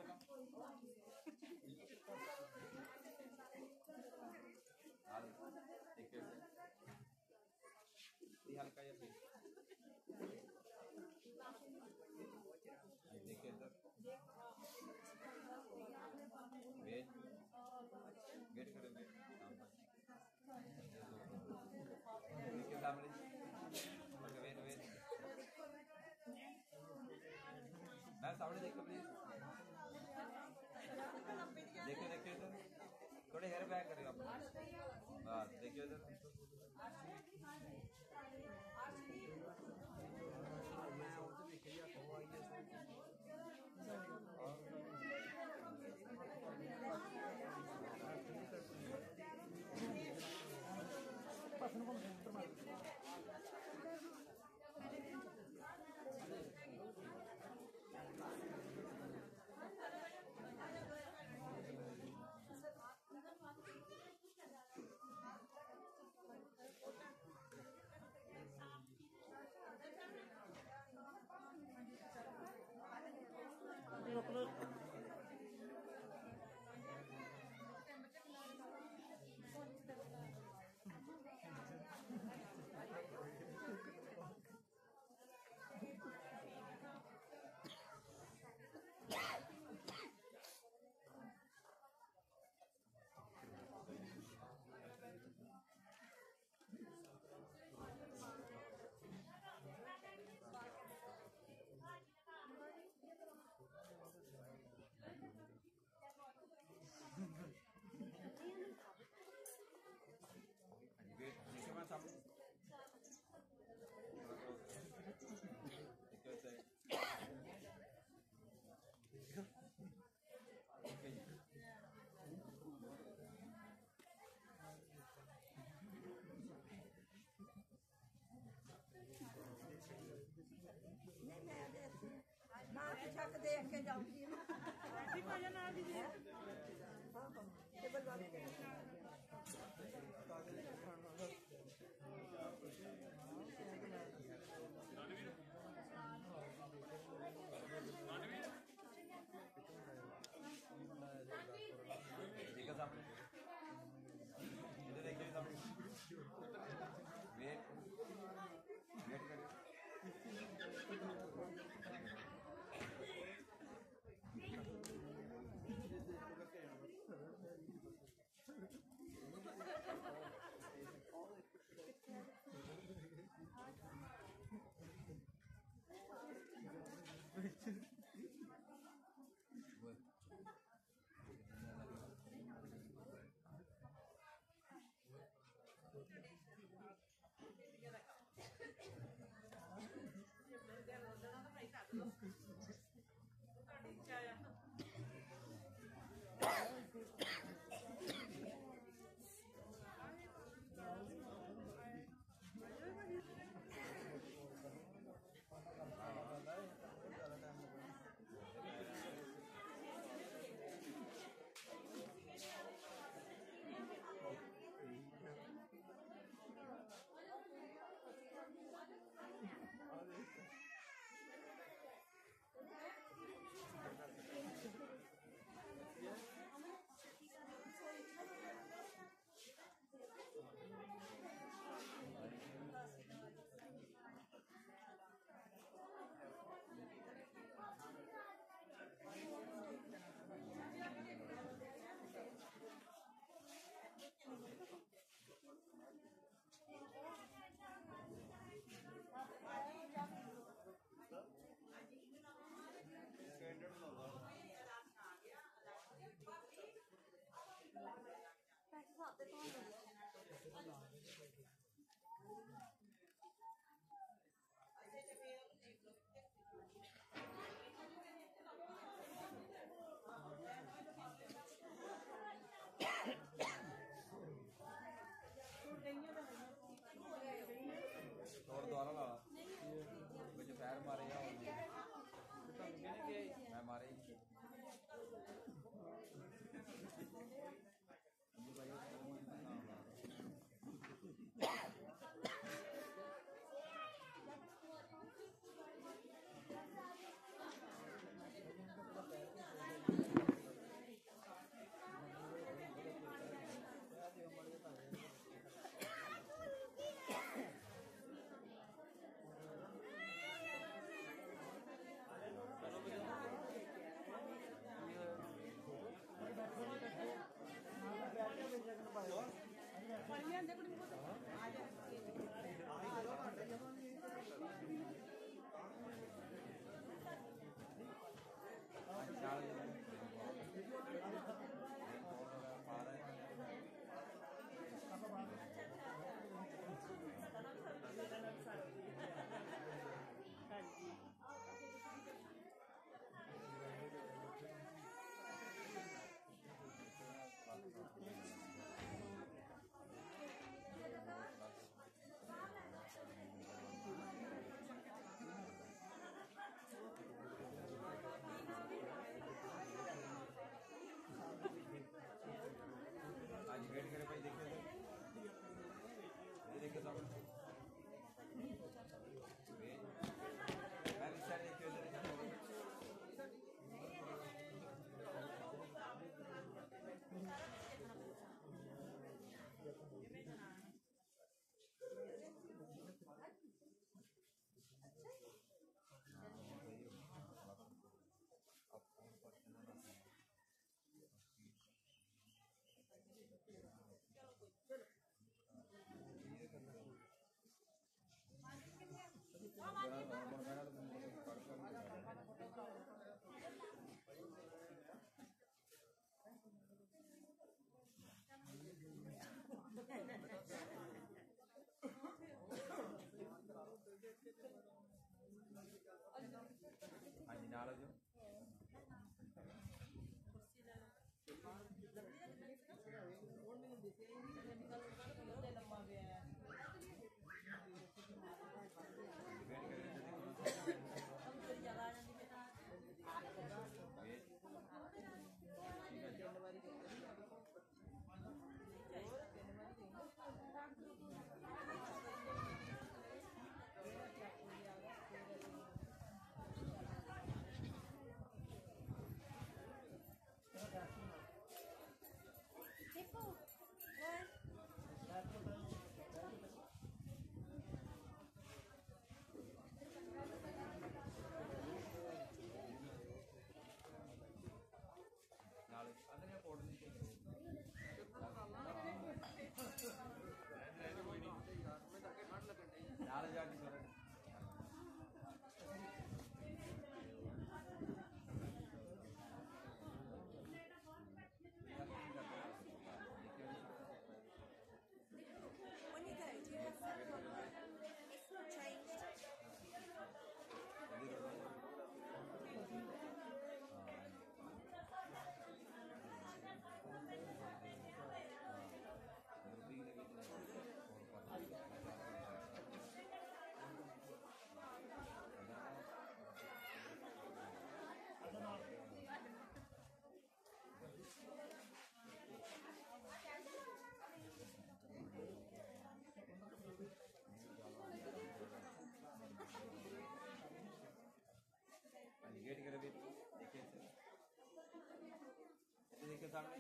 ਸਾਹਮਣੇ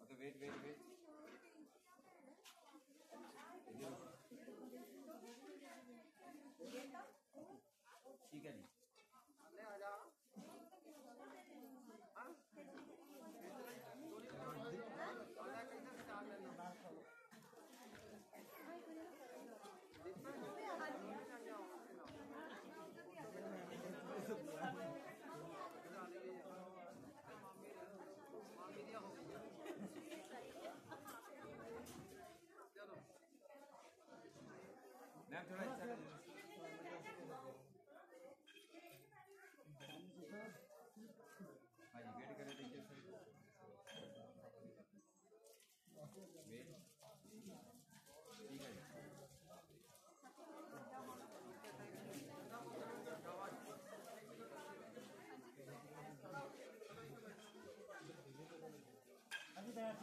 ਓਕੇ ਵੇਟ ਵੇਟ ਵੇਟ ਠੀਕ ਹੈ ਜੀ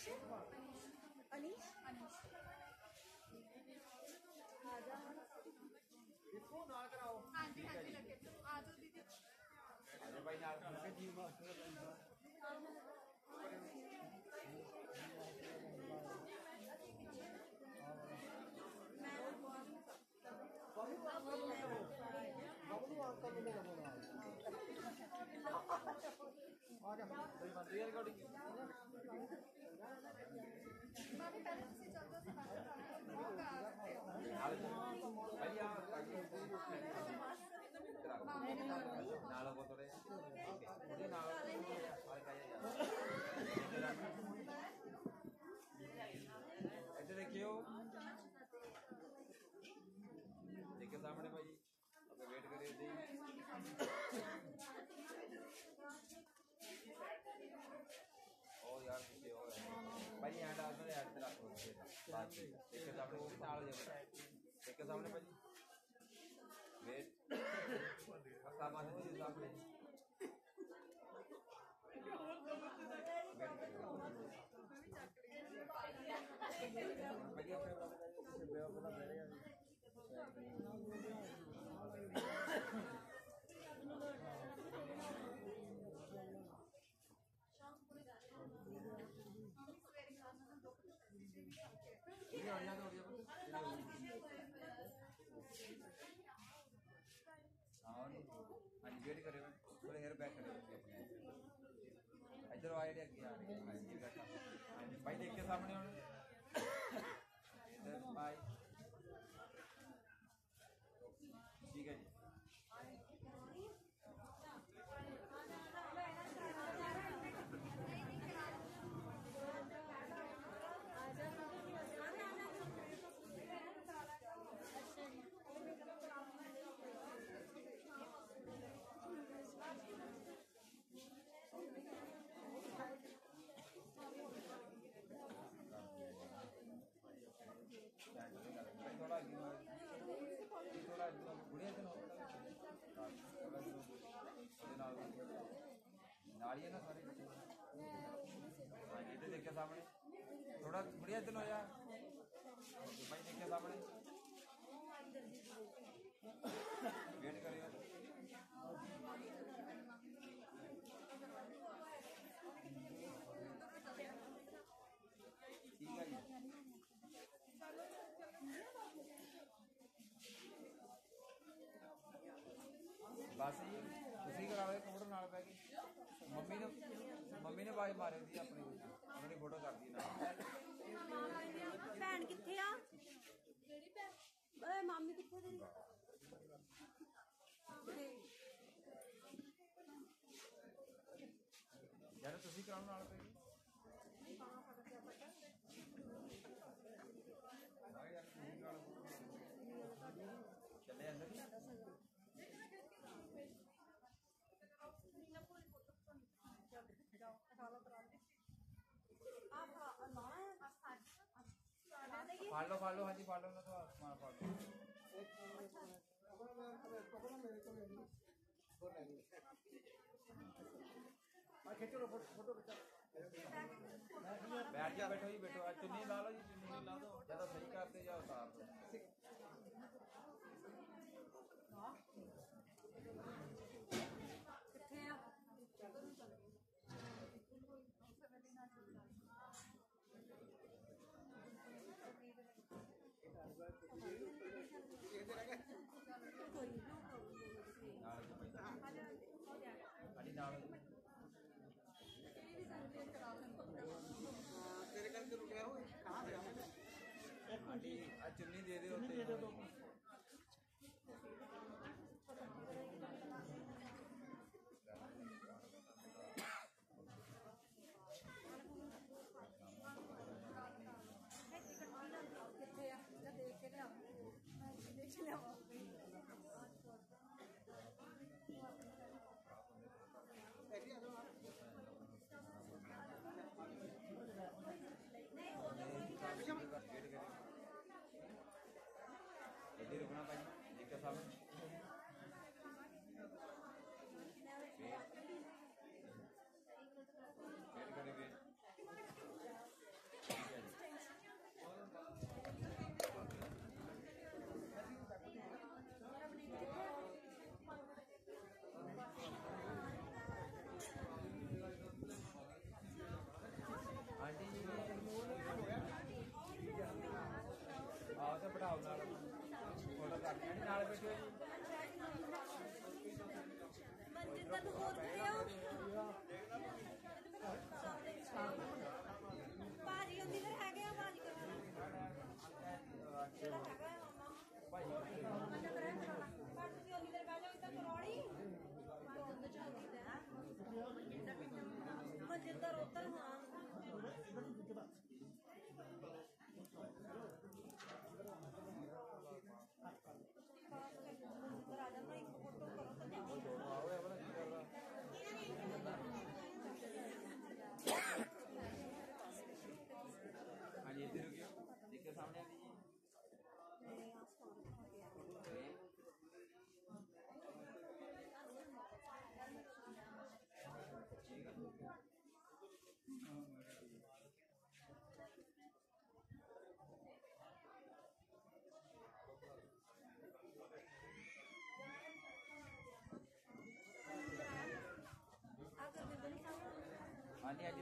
ਅਨੀਸ਼ ਅਨੀਸ਼ ਅਨੀਸ਼ ਆ ਜਾ। ਇੱਕੋ ਨਾਲ ਕਰਾਓ ਹਾਂਜੀ ਹਾਂਜੀ ਲੱਗੇ ਆ ਜਾਓ ਦੀਦੀ ਅਜੇ ਭਾਈ ਨਾਲ ਕਰਕੇ ਜੀ ਮਾਸਟਰ ਆ ਜਾ ਬਈ ਬੰਦੀ ਰਿਕਾਰਡਿੰਗ ਮਾਮੀ ਪਹਿਲਾਂ ਤੁਸੀਂ ਚੱਲ ਜਾਓ ਸਮਾਨ ਉਹ ਕਰ ਭਾਈ ਆ ਨਾਲ ਕੋ ਤੋੜੇ ਉਹਦੇ ਨਾਲ ਆ ਕਾਇਆ ਇੱਥੇ ਦੇਖਿਓ। ਦੇਖਿਓ ਸਾਹਮਣੇ ਭਾਈ ਅੱਗੇ ਵੇਟ ਕਰਿਓ ਜੀ ਉਹ ਯਾਰ ਪਿੱਛੇ ਹੋ। ਭਾਈ ਐਂ ਡਾਲ ਦੇ ਐਡ ਤੇ ਰੱਖ ਲਓ ਪਿੱਛੇ ਦਾ ਬਾਅਦ ਚ ਦੇਖਿਓ ਸਾਹਮਣੇ ਉਹਦੇ ਨਾਲ ਜੇ ਦੇਖਿਓ ਸਾਹਮਣੇ ਭਾਈ ਵੇਟ ਅੱਖਾਂ ਬੰਦ ਜੀ ਸਾਹਮਣੇ ਹਾਂਜੀ ਵੇਟ ਕਰਿਓ ਥੋੜੇ ਹੇਅਰ ਬੈਕ ਕਰਿਓ ਇੱਧਰ ਆਏ ਨੇ ਅੱਗੇ ਆ ਰਹੇ ਹਾਂਜੀ ਬੈਠਾ ਹਾਂਜੀ ਭਾਈ ਦੇਖ ਕੇ ਸਾਹਮਣੇ ਹੁਣ ਇੱਧਰ ਭਾਈ ਠੀਕ ਹੈ ਜੀ ਥੋੜਾ ਅੱਗੇ ਨੂੰ ਥੋੜਾ ਅੱਗੇ ਨੂੰ ਬੁੜੀਆਂ ਤੇ ਨਾਲ ਨਾਲ ਹੀ ਹੈ ਨਾ ਸਾਰੇ ਹਾਂਜੀ ਇੱਧਰ ਦੇਖਿਆ ਸਾਹਮਣੇ ਥੋੜਾ ਬੁੜੀਆਂ ਇੱਧਰ ਨੂੰ ਆ ਜਾ ਭਾਈ ਦੇਖਿਆ ਸਾਹਮਣੇ ਵੇਟ ਕਰਿਓ ਠੀਕ ਹੈ ਜੀ ਬਸ ਜੀ ਤੁਸੀਂ ਕਰਾ ਲਓ ਕੰਪਿਊਟਰ ਨਾਲ ਪੈ ਗਈ ਮੰਮੀ ਨੇ ਮੰਮੀ ਨੇ ਆਵਾਜ਼ ਮਾਰੀ ਸੀ ਆਪਣੀ। ਉਹਨਾਂ ਦੀ ਫੋਟੋ ਕਰਦੀ ਨਾਲ। ਭੈਣ ਕਿੱਥੇ ਆ? ਕਿਹੜੀ ਭੈਣ ਓਏ ਮਾਮੀ ਕਿੱਥੇ ਤੇਰੀ? ਯਾਰ ਤੁਸੀਂ ਕਰਾਉਣ ਨਾਲ ਪੈ ਗਈ ਆ ਯਾਰ ਤੁਸੀਂ ਕਰਾ ਲਓ ਚੱਲੇ ਅੰਦਰ ਫੜ ਲਓ ਫੜ ਲਓ, ਹਾਂਜੀ, ਫੜ ਲਓ ਨਾ ਤਾਂ ਸਮਾਨ ਫੜ ਲਓ ਖਿੱਚੋ ਫੋਟੋ ਖਿੱਚੋ। ਬੈਠ ਜਾ, ਬੈਠੋ ਜੀ, ਬੈਠੋ। ਆ ਚੁੰਨੀ ਲਾ ਲਓ ਜੀ, ਚੁੰਨੀ ਲਾ ਦਿਓ ਜਦੋਂ ਸਹੀ ਕਰਦੇ ਜਾਂ ਉਤਾਰ ਦਿਓ ਕਿੱਥੇ ਆ ਨਾਲ ਜੀ ਭਾਈ ਸਾਡੀ ਨਾਲ ਤੇਰੇ ਕਰਕੇ ਰੁਕਿਆ ਹੋਏ ਕਹਾਂ ਤੇ ਸਾਡੀ ਆ ਚੁੰਨੀ ਦੇ ਦਿਓ ਉੱਤੇ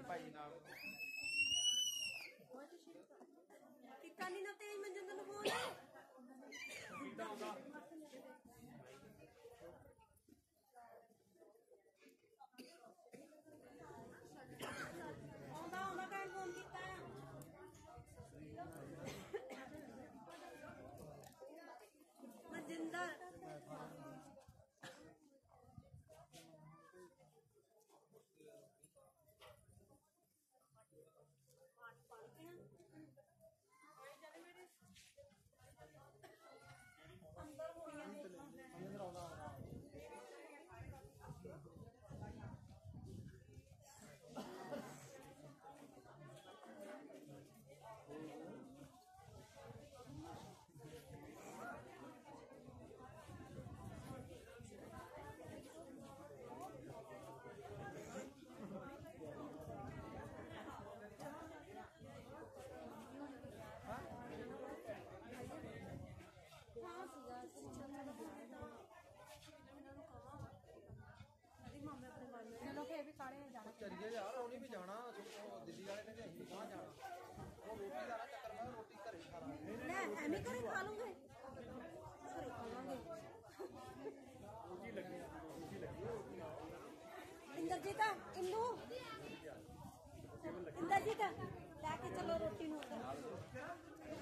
ਭਾਈ ਨਾਲ। ਟਿੱਕਾ ਨਹੀਂ ਨਾ ਤੇ ਮਨਜਿੰਦਰ ਨੂੰ ਬੋਲ ਆਉਂਦਾ ਆਉਂਦਾ ਕਹਿਣ ਫੋਨ ਕੀਤਾ ਆ ਮਨਜਿੰਦਰ ਅੰਦਰ ਹੋਣੀਆਂ ਹਾਂ ਸੀਗਾ ਅਰੇ ਮਾਮੇ ਆਪਣੇ ਬਾਰੇ ਚਲੋ ਫੇਰ ਵੀ ਕਾਲੇ ਜਾਣਾ ਚਲੀਏ ਯਾਰ ਉਹਨੇ ਵੀ ਜਾਣਾ ਉਹ ਦਿੱਲੀ ਵਾਲੇ ਨੇ ਵੀ ਅਸੀਂ ਕਹਾਂ ਜਾਣਾ ਉਹ ਰੋਟੀ ਦਾ ਨਾ ਚੱਕਰ ਮੈਂ ਰੋਟੀ ਘਰੇ ਹੀ ਖਾਣਾ ਲੈ ਐਵੇਂ ਕਰੇ ਖਾ ਲੂੰਗੇ ਘਰੇ ਖਾ ਲਾਂਗੇ ਰੋਟੀ ਲੱਗੀ ਰੋਟੀ ਲੱਗੀ ਰੋਟੀ ਇੰਦਰਜੀਤ ਇੰਨੂ ਇੰਦਰਜੀਤ ਲੈ ਕੇ ਚਲੋ ਰੋਟੀ ਨੂੰ ਉੱਧਰ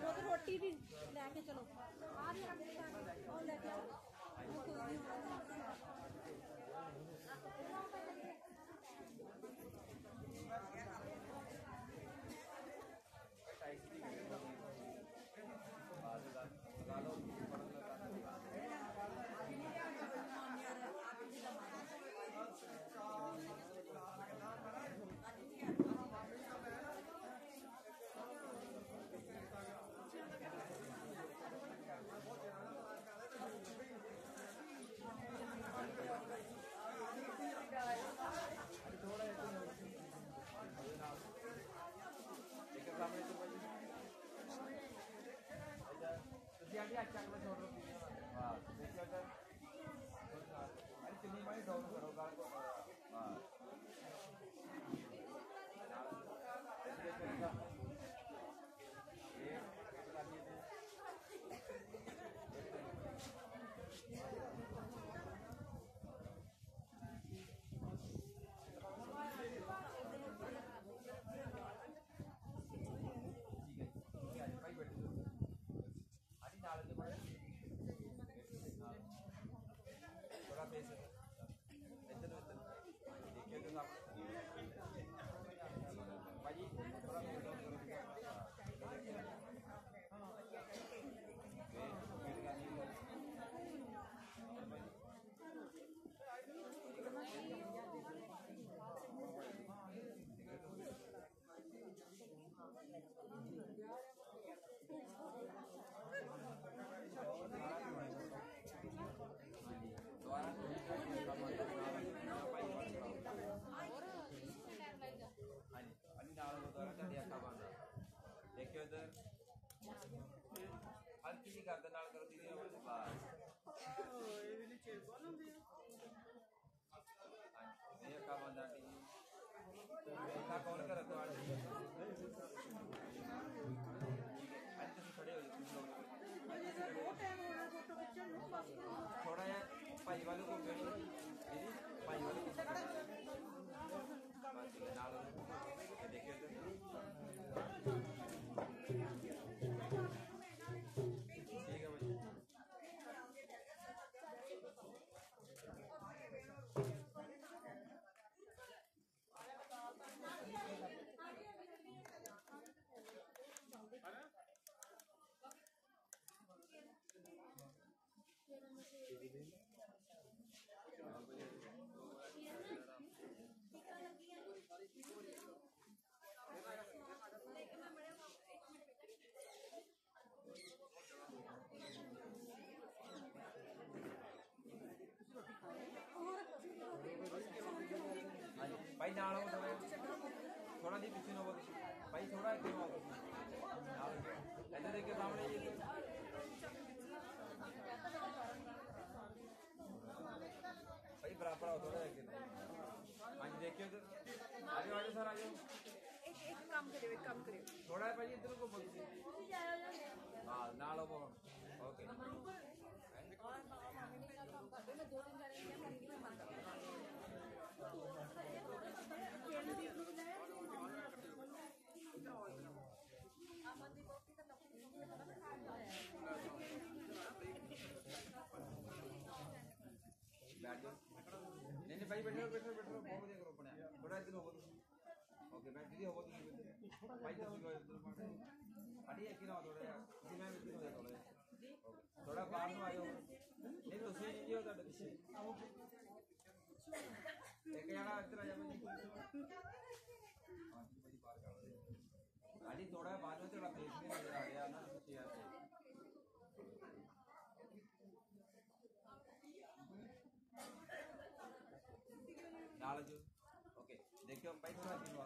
ਉਹ ਰੋਟੀ ਵੀ ਲੈ ਕੇ ਚਲੋ ਆ ਵੀ ਰੱਖ ਦੇ ਉਹ ਲੈ ਕੇ ਆਓ ਉਹ ਕੋਈ ਨਹੀਂ ਇੱਕ ਸਾਹਮਣੇ ਤੋਂ ਭਾਈ ਅੱਛਾ ਤੁਸੀਂ ਆਂਟੀ ਅੱਜ ਚੱਕ ਲੋ ਛੋੜ ਰੋਟੀ ਵਾਹ ਦੇਖਿਓ ਇੱਧਰ ਅਰੇ ਚਿੰਨੀ ਮਾਈ ਭਾਈ ਨਾਲ ਹੋ ਥੋੜਾ ਥੋੜਾ ਦੀ ਪਿੱਛੇ ਨੂੰ ਹੋ ਤੁਸੀਂ ਭਾਈ ਥੋੜਾ ਇੱਥੇ ਨੂੰ ਆਓ ਤੁਸੀਂ ਨਾਲ ਇੱਧਰ ਦੇਖ ਕੇ ਸਾਹਮਣੇ ਜੀ ਭਾਈ ਬਰਾਬਰ ਆਓ ਥੋੜਾ ਅੱਗੇ ਹਾਂਜੀ ਦੇਖਿਓ ਤੇ ਆਜੋ ਆਜੋ ਸਰ ਆਜੋ ਇੱਕ ਇੱਕ ਕੰਮ ਕਰਿਓ ਇੱਕ ਕੰਮ ਕਰਿਓ ਥੋੜਾ ਭਾਈ ਇੱਧਰ ਨੂੰ ਘੁੰਮੋ ਤੁਸੀਂ ਹਾਂ ਨਾਲ ਹੋ ਓਕੇ ਬੈਠ ਜਾਓ ਨਹੀਂ ਨਹੀਂ ਭਾਈ ਬੈਠੋ ਬੈਠੋ ਬੈਠੋ ਬਹੁਤ ਵਧੀਆ ਗਰੁੱਪ ਬਣਿਆ ਥੋੜਾ ਇੱਧਰ ਹੋਵੋ ਤੁਸੀਂ ਓਕੇ ਬੈਠ ਜੀ ਹੋਵੋ ਤੁਸੀਂ ਭਾਈ ਤੁਸੀਂ ਕੋਈ ਇੱਧਰ ਪਾਣੇ ਅੜੀ ਇੱਕ ਨਾ ਥੋੜਾ ਜਿਹਾ ਤੁਸੀਂ ਮੈਂ ਇੱਧਰ ਹੋ ਜਾ ਥੋੜਾ ਜਿਹਾ ਥੋੜਾ ਬਾਹਰ ਨੂੰ ਆ ਜਾਓ ਨਹੀਂ ਤੁਸੀਂ ਨਹੀਂ ਜੀ ਉਹ ਤੁਹਾਡੇ ਪਿੱਛੇ ਇੱਕ ਜਣਾ ਇੱਧਰ ਆ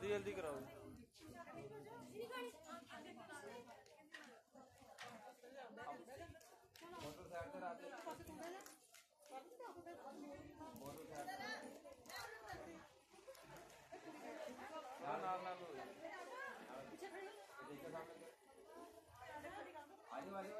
ਜਲਦੀ ਜਲਦੀ ਕਰਾਓ। ਨਾਲ ਨਾਲ ਨਾਲ ਪਿੱਛੇ ਖੜੇ ਹੋ ਇੱਕ ਸਾਹਮਣੇ ਆਜੋ ਆਜੋ।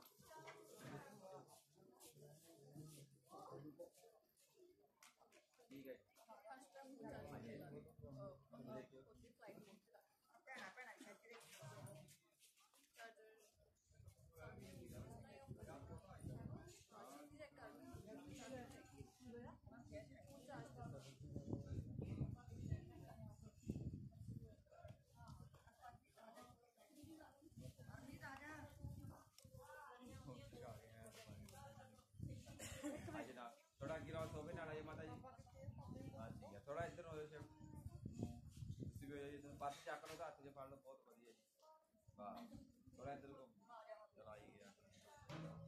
ਪੱਤ ਚੱਕ ਲਓ ਤੇ ਹੱਥ 'ਚ ਫੜ ਲਓ ਬਹੁਤ ਵਧੀਆ ਜੀ ਵਾਹ ਥੋੜਾ ਇੱਧਰ ਕੋ ਚਲਾਈ ਗਿਆ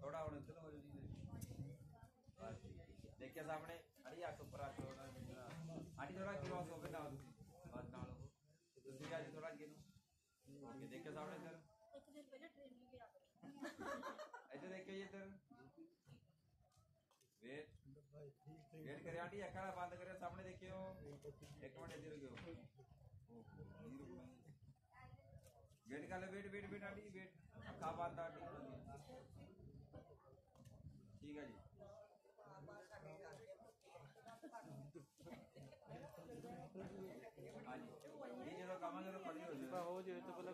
ਥੋੜਾ ਹੁਣ ਇੱਧਰ ਹੋ ਜੀ ਬਸ ਜੀ। ਦੇਖਿਆ ਸਾਹਮਣੇ ਅੜੀ ਹੱਥ ਉੱਪਰ ਰੱਖ ਲਓ ਨਾ ਆਂਟੀ ਥੋੜਾ ਕ੍ਰੋਸ ਹੋਵੇ ਨਾਲ ਤੁਸੀਂ ਬਸ ਨਾਲ ਉਹ ਤੁਸੀਂ ਵੀ ਅੱਜ ਥੋੜਾ ਅੱਗੇ ਨੂੰ ਓਕੇ ਦੇਖਿਆ ਸਾਹਮਣੇ ਇੱਧਰ ਇੱਕ ਦਿਨ ਪਹਿਲਾਂ ਟ੍ਰੇਨਿੰਗ ਗਿਆ ਇੱਧਰ ਦੇਖਿਓ ਜੀ ਇੱਧਰ ਵੇਟ ਵੇਟ ਕਰਿਆ ਆਂਟੀ ਅੱਖਾਂ ਨਾ ਬੰਦ ਕਰਿਓ ਸਾਹਮਣੇ ਦੇਖਿਓ ਇੱਕ ਮਿੰਟ ਇੱਧਰ ਰੁਕਿਓ ਵੇਟ ਕਰ ਲੈ wait wait wait aunty wait. ਅੱਖਾਂ ਬੰਦ ਆਂਟੀ ਠੀਕ ਹੈ ਜੀ। ਇਹ ਜਦੋਂ ਕਮਾਂਗੇ ਤਾਂ ਖੜੀ ਹੋ ਜਾਏ ਹੋ ਜਾਏ ਤਾਂ ਪਹਿਲਾਂ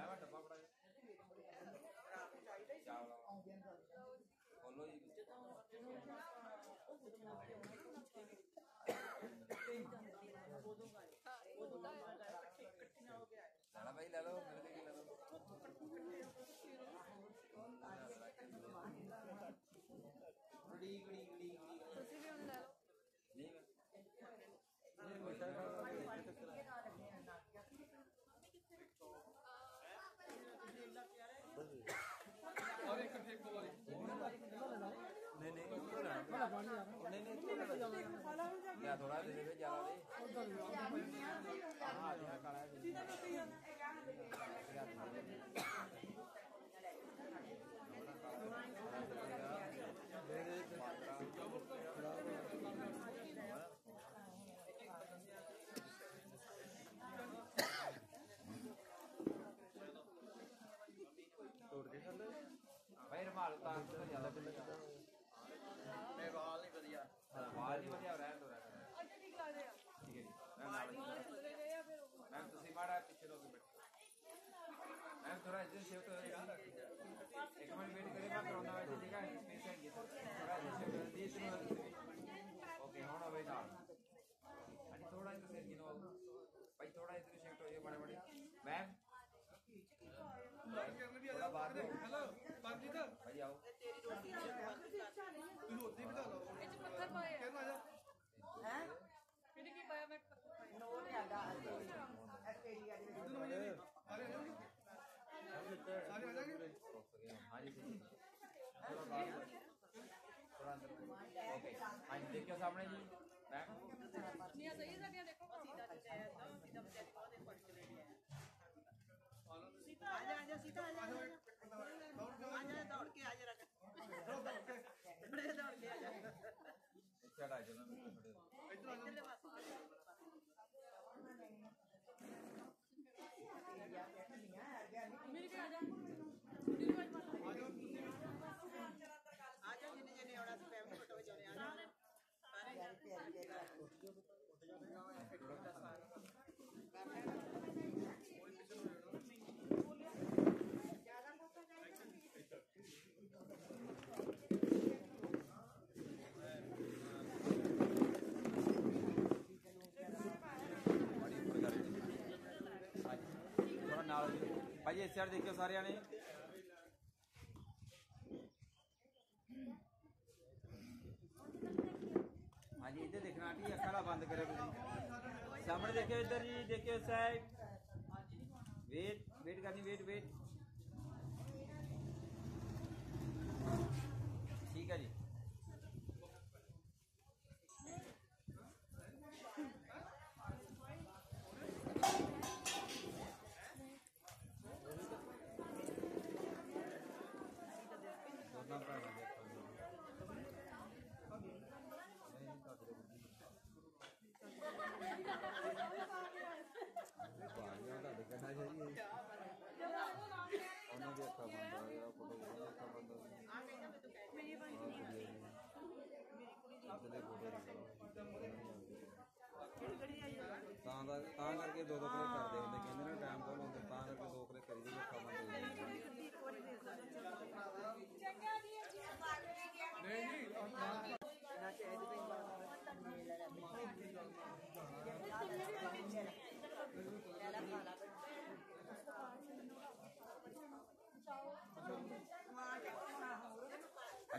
ना मैं डब्बा ਨਹੀਂ ਨਹੀਂ ਲੈ ਥੋੜਾ ਦੇ ਦੇ ਜ਼ਿਆਦਾ ਦੇ ਹਾਂ ਜਿਹੜਾ ਕਾਲਾ ਹੈ ਤੋੜ ਕੇ ਖਾ ਲੈ ਭਾਈ ਰਮਾਲ ਉਤਾਰ ਤੋਂ ਜ਼ਿਆਦਾ ਕਿੰਨਾ ਕਿੰਨਾ ਮੇਰੇ ਵਾਲ ਨਹੀਂ ਵਧੀਆ ਵਾਲ ਨਹੀਂ ਵਧੀਆ ਰਹਿਣ ਦੋ ਰਹਿਣ ਦਿਓ। ਅੱਛਾ ਠੀਕ ਲੱਗਦੇ ਆ ਠੀਕ ਹੈ ਜੀ ਮੈਂ ਨਾਲ ਥੱਲੇ ਗਏ ਆ ਫਿਰ ਉਹ ਮੈਮ ਤੁਸੀਂ ਮਾੜਾ ਪਿੱਛੇ ਲੋਕ ਬੈਠੋ ਮੈਮ ਥੋੜਾ ਇੱਧਰ ਸ਼ਿਫਟ ਹੋ ਜਾਓ ਇੱਕ ਮਿੰਟ ਵੇਟ ਕਰਿਓ ਮੈਂ ਕਰਾਉਣਾ ਹੈ ਠੀਕ ਹੈ ਸਪੇਸ ਹੈ ਜੀ ਥੋੜਾ ਇੱਧਰ ਸ਼ਿਫਟ ਹੋ ਜੀ ਇਸ ਨੂੰ ਓਕੇ ਹੁਣ ਹੋਵੇ ਨਾਲ ਹਾਂਜੀ ਥੋੜਾ ਇੱਧਰ ਸਿਰ ਗਿਨੋ ਭਾਈ ਥੋੜਾ ਇੱਧਰ ਸ਼ਿਫਟ ਹੋ ਜਾਓ ਸਾਹਮਣੇ ਸੀਤਾ ਆ ਜਾ ਆ ਜਾ ਸੀਤਾ ਆ ਜਾ ਆ ਜਾ ਦੌੜ ਕੇ ਆ ਜਾ ਬੜੇ ਦੌੜ ਕੇ ਆ ਜਾ ਇੱਥੇ ਹਟਾ ਜਾਓ ਨਾ ਥੋੜੇ ਇੱਧਰਲੇ ਪਾਸੇ ਮੇਰੀ ਵੀ ਆ ਜਾ ਮੇਰੀ ਵੀ ਆ ਜਾ ਆ ਜਾ ਜਿੰਨੇ ਜਿੰਨੇ ਆਉਣਾ ਸੀ ਫੈਮਿਲੀ ਫੋਟੋ ਵਿੱਚ ਆਉਣੇ ਆ ਜਾ ਸਾਰੇ ਨਾਲ ਜੀ ਭਾਜੀ ਇਸ ਸਾਈਡ ਦੇਖਿਓ ਸਾਰਿਆਂ ਨੇ। ਹਾਂਜੀ, ਇੱਧਰ ਦੇਖਣਾ, ਆਂਟੀ, ਅੱਖਾਂ ਨਾ ਬੰਦ ਕਰਿਓ ਤੁਸੀਂ। ਸਾਹਮਣੇ ਦੇਖਿਓ ਇੱਧਰ ਜੀ, ਦੇਖਿਓ ਸਾਈਡ ਵੇਟ ਵੇਟ ਕਰਨੀ ਵੇਟ ਵੇਟ ਠੀਕ ਹੈ ਜੀ ਦੋਨਾਂ ਭਰਾਵਾਂ ਦੇ ਅੱਖਾਂ ਉਹਨਾਂ ਦੇ ਅੱਖਾਂ ਬੰਦ ਆ ਗਿਆ ਫੋਟੋ ਦੀਆਂ ਅੱਖਾਂ ਬੰਦ ਹੋ ਗਈਆਂ ਤਾਂ ਦਾ ਤਾਂ ਕਰਕੇ ਦੋ ਦੋ ਕਲਿੱਕ ਕਰਦੇ ਹੁੰਦੇ ਕਹਿੰਦੇ ਨੇ ਟਾਈਮ ਕੋਲ ਹੁੰਦੇ ਤਾਂ ਕਰਕੇ ਦੋ ਕਲਿੱਕ ਕਰੀ ਦੀ ਅੱਖਾਂ ਬੰਦ ਹੋ ਜਾਂਦੀਆਂ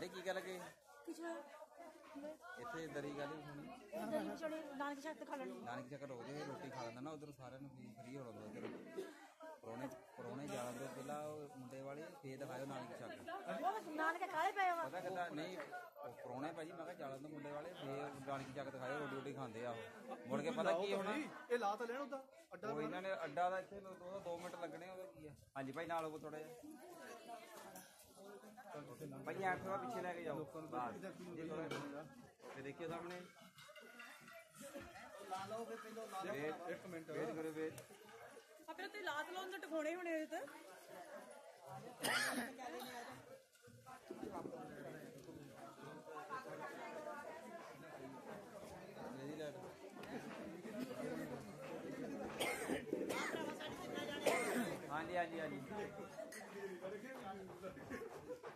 ਅਰੇ ਕੀ ਗੱਲ ਲੱਗੇ ਇੱਥੇ ਦਰੀ ਗੱਲ ਹੀ ਸੁਣੀ ਨਾਨਕ ਛੱਤ ਤੇ ਖਾ ਲੈਣੀ। ਨਾਨਕ ਚੱਕਰ ਹੋ ਜੇ ਰੋਟੀ ਖਾ ਲੈਂਦਾ ਨਾ ਉਧਰ ਸਾਰਿਆਂ ਨੂੰ ਫ੍ਰੀ ਹੋ ਜਾਂਦਾ ਉਧਰ। ਪਰੋਣੇ ਪਰੋਣੇ ਜਾਣ ਤੋਂ ਪਹਿਲਾਂ ਉਹ ਮੁੰਡੇ ਵਾਲੇ ਫੇਰ ਦਿਖਾਇਓ ਨਾਨਕ ਚੱਕ ਉਹ ਨਾਨਕ ਕਾਲੇ ਪਏ ਵਾ ਪਤਾ ਕਿੱਦਾਂ ਨਹੀਂ ਪਰੋਣੇ ਭਾਜੀ ਮੈਂ ਕਿਹਾ ਜਾਣ ਤੋਂ ਮੁੰਡੇ ਵਾਲੇ ਫੇਰ ਨਾਨਕ ਚੱਕ ਦਿਖਾਇਓ ਰੋਟੀ ਰੋਟੀ ਖਾਂਦੇ ਆ ਉਹ। ਮੁੜ ਕੇ ਪਤਾ ਕੀ ਹੋਣਾ? ਇਹ ਲਾ ਤਾਂ ਲੈਣ ਉਹਦਾ ਅੱਡਾ ਉਹ ਇਹਨਾਂ ਨੇ ਅੱਡਾ ਦਾ ਇੱਥੇ 2 ਮਿੰਟ ਲੱਗਣੇ ਉਹਦਾ ਕੀ ਆ? ਹਾਂਜੀ ਭਾਈ ਨਾਲ ਉਹ ਥੋੜਾ ਜਿਹਾ। ਭਾਈ ਆਪ ਥੋੜਾ ਪਿੱਛੇ ਲੈ ਕੇ ਜਾਓ। ਬਸ। ਇਹ ਥੋੜਾ ਤੇ ਦੇਖਿਓ ਸਾਹਮਣੇ। ਲਾ ਲਓ ਫਿਰ ਪਹਿਲਾਂ ਲਾ ਲਓ। ਵੇਟ ਇੱਕ ਮਿੰਟ। ਵੇਟ ਕਰੋ ਵੇਟ। ਆਪਣੇ ਤੇ ਲਾਤ ਲਾਉਣ ਦੇ ਟਿਕਾਣੇ ਹੋਣੇ ਇਹ ਤਾਂ। ਮੇਰੀ ਲੈਟ ਹਾਂਜੀ ਹਾਂਜੀ ਹਾਂਜੀ।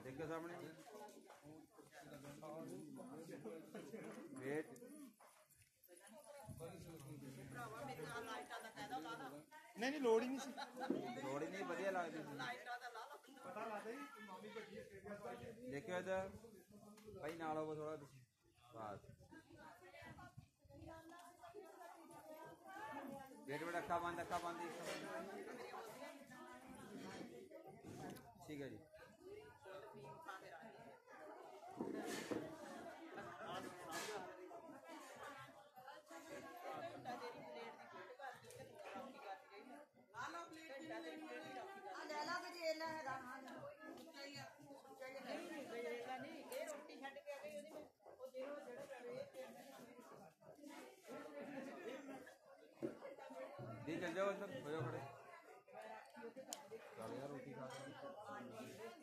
ਦੇਖੋ ਸਾਹਮਣੇ। ਵੇਟ ਨਹੀਂ ਨਹੀਂ ਲੋੜ ਹੀ ਨਹੀਂ ਸੀ। ਲੋੜ ਹੀ ਨਹੀਂ ਵਧੀਆ ਲੱਗਦੀ ਸੀ। ਪਤਾ ਲੱਗਦਾ ਹੀ ਮਾਮੀ ਵੱਡੀ ਦੇਖਿਓ ਇੱਧਰ। ਭਾਈ ਨਾਲ ਹੋਵੋ ਥੋੜਾ ਤੁਸੀਂ। ਬਸ। ਵੇਟ ਵੇਟ ਅੱਖਾਂ ਬੰਦ ਅੱਖਾਂ ਬੰਦ। ਠੀਕ ਹੈ ਜੀ ਲੈ ਲਾ ਵੀ ਜੇ ਲੈ ਹੈਗਾ ਹਾਂ ਨਹੀਂ ਇਹ ਰੋਟੀ ਛੱਡ ਕੇ ਆ ਗਈ ਉਹਦੀ ਉਹ ਜਿਹੜਾ ਜਿਹੜਾ ਦੀ ਚੱਲ ਜਾਓ ਇੱਧਰ ਹੋ ਜਾਓ ਖੜੇ। ਚੱਲ ਯਾਰ ਰੋਟੀ ਖਾ ਕੀ।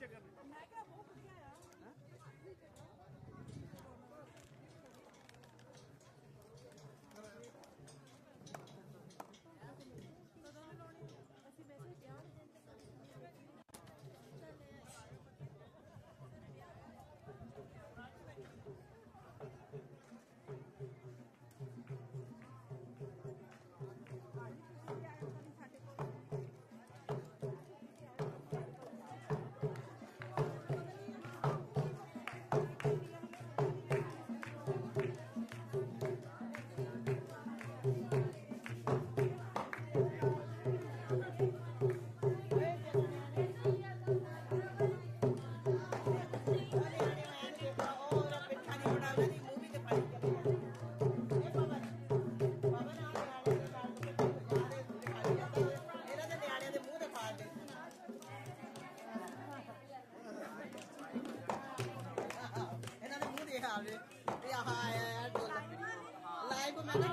चेक कर रहे हैं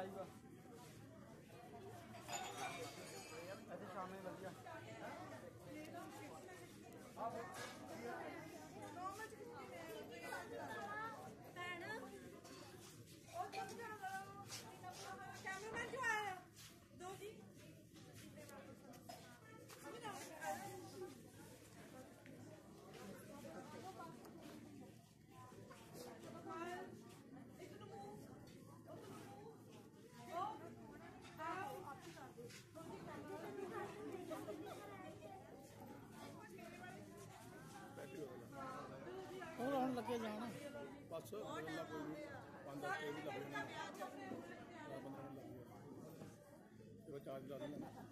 아, 이거. ਬਸ ਚਾਰਜ ਲਾ ਦਿੰਦੇ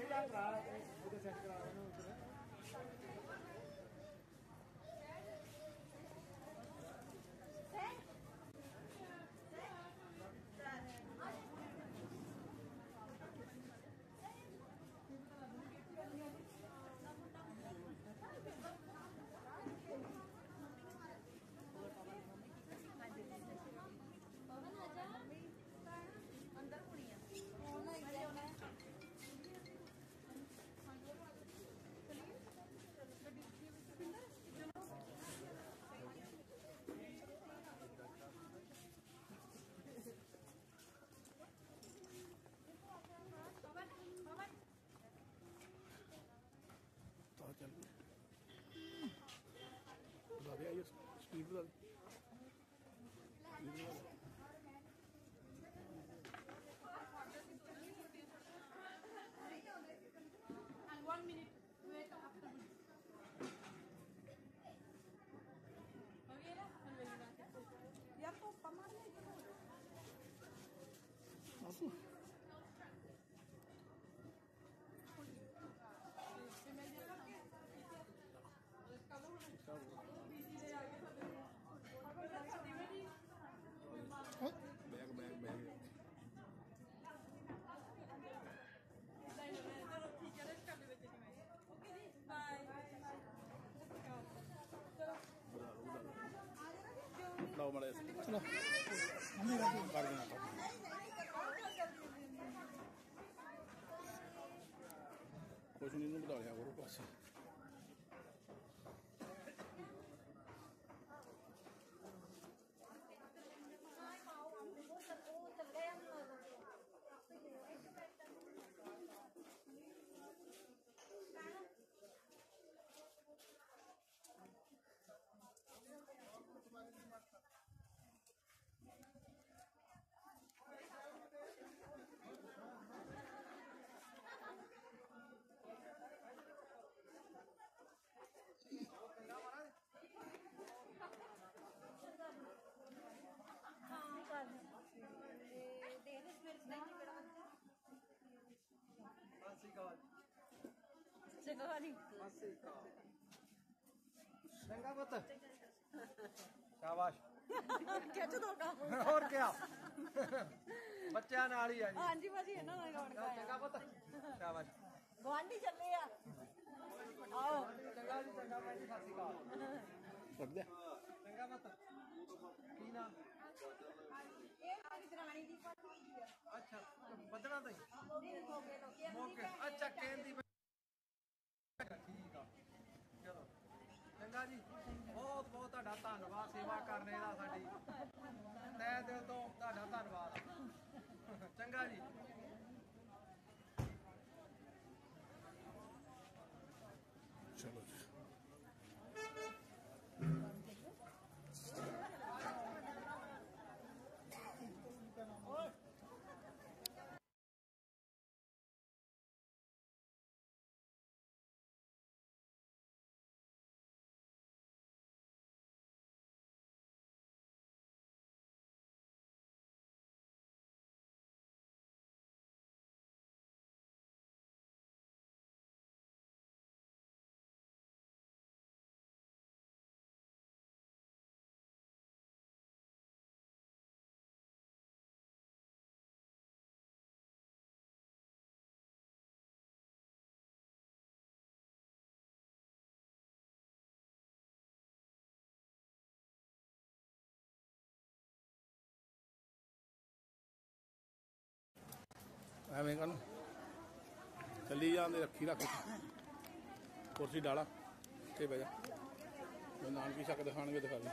Desde atrás. ਲਓ ਮੜੇ ਚਲੋ ਮੰਮੀ ਕਰ ਦੇਣਾ ਕੁਛ ਨਹੀਂ ਨੂੰ ਬਤਾ ਲਿਆ ਕਰੋ ਬਸ ਹਾਂ ਚੰਗਾ ਨਹੀਂ ਚੰਗਾ ਪੁੱਤ। ਸ਼ਾਬਾਸ਼। ਖਿੱਚ ਦੋ ਕੰਮ ਹੋਰ ਕਿਆ ਬੱਚਿਆਂ ਨਾਲ ਹੀ ਆ ਜੀ। ਹਾਂਜੀ ਭਾਜੀ ਇਹਨਾਂ ਨਾਲ ਗਾਉਣ ਚੰਗਾ ਪੁੱਤ। ਸ਼ਾਬਾਸ਼। ਗਵਾਂਢੀ ਚੱਲੇ ਆ। ਆਓ। ਚੰਗਾ ਜੀ ਚੰਗਾ ਭਾਈ ਜੀ, ਸਤਿ ਸ਼੍ਰੀ ਅਕਾਲ। ਕੱਢ ਦੇ। ਚੰਗਾ ਪੁੱਤ। ਕੀ ਨਾਮ? ਇਹ ਮੇਰੀ ਦਰਾਣੀ ਦੀ ਭਾਜੀ ਆ। ਅੱਛਾ ਵਧਣਾ ਤਾਂ ਮੋਕੇ ਅੱਛਾ ਕਹਿੰਦੀ ਠੀਕ ਆ ਚਲੋ ਚੰਗਾ ਜੀ ਬਹੁਤ ਬਹੁਤ ਤੁਹਾਡਾ ਧੰਨਵਾਦ ਸੇਵਾ ਕਰਨੇ ਦਾ ਸਾਡੀ। ਤੈ ਦਿਲ ਤੋਂ ਤੁਹਾਡਾ ਧੰਨਵਾਦ। ਚੰਗਾ ਜੀ। ਐਵੇਂ ਕਰਨ ਚੱਲੀ ਜਾਂਦੇ ਰੱਖੀ ਰੱਖ ਕੁਰਸੀ ਡਾਲਾ ਤੇ ਬਹਿ ਜਾ। ਮੈਂ ਨਾਨਕੀ ਸ਼ੱਕ ਦਿਖਾਣਗੇ ਦਿਖਾ ਦੇ।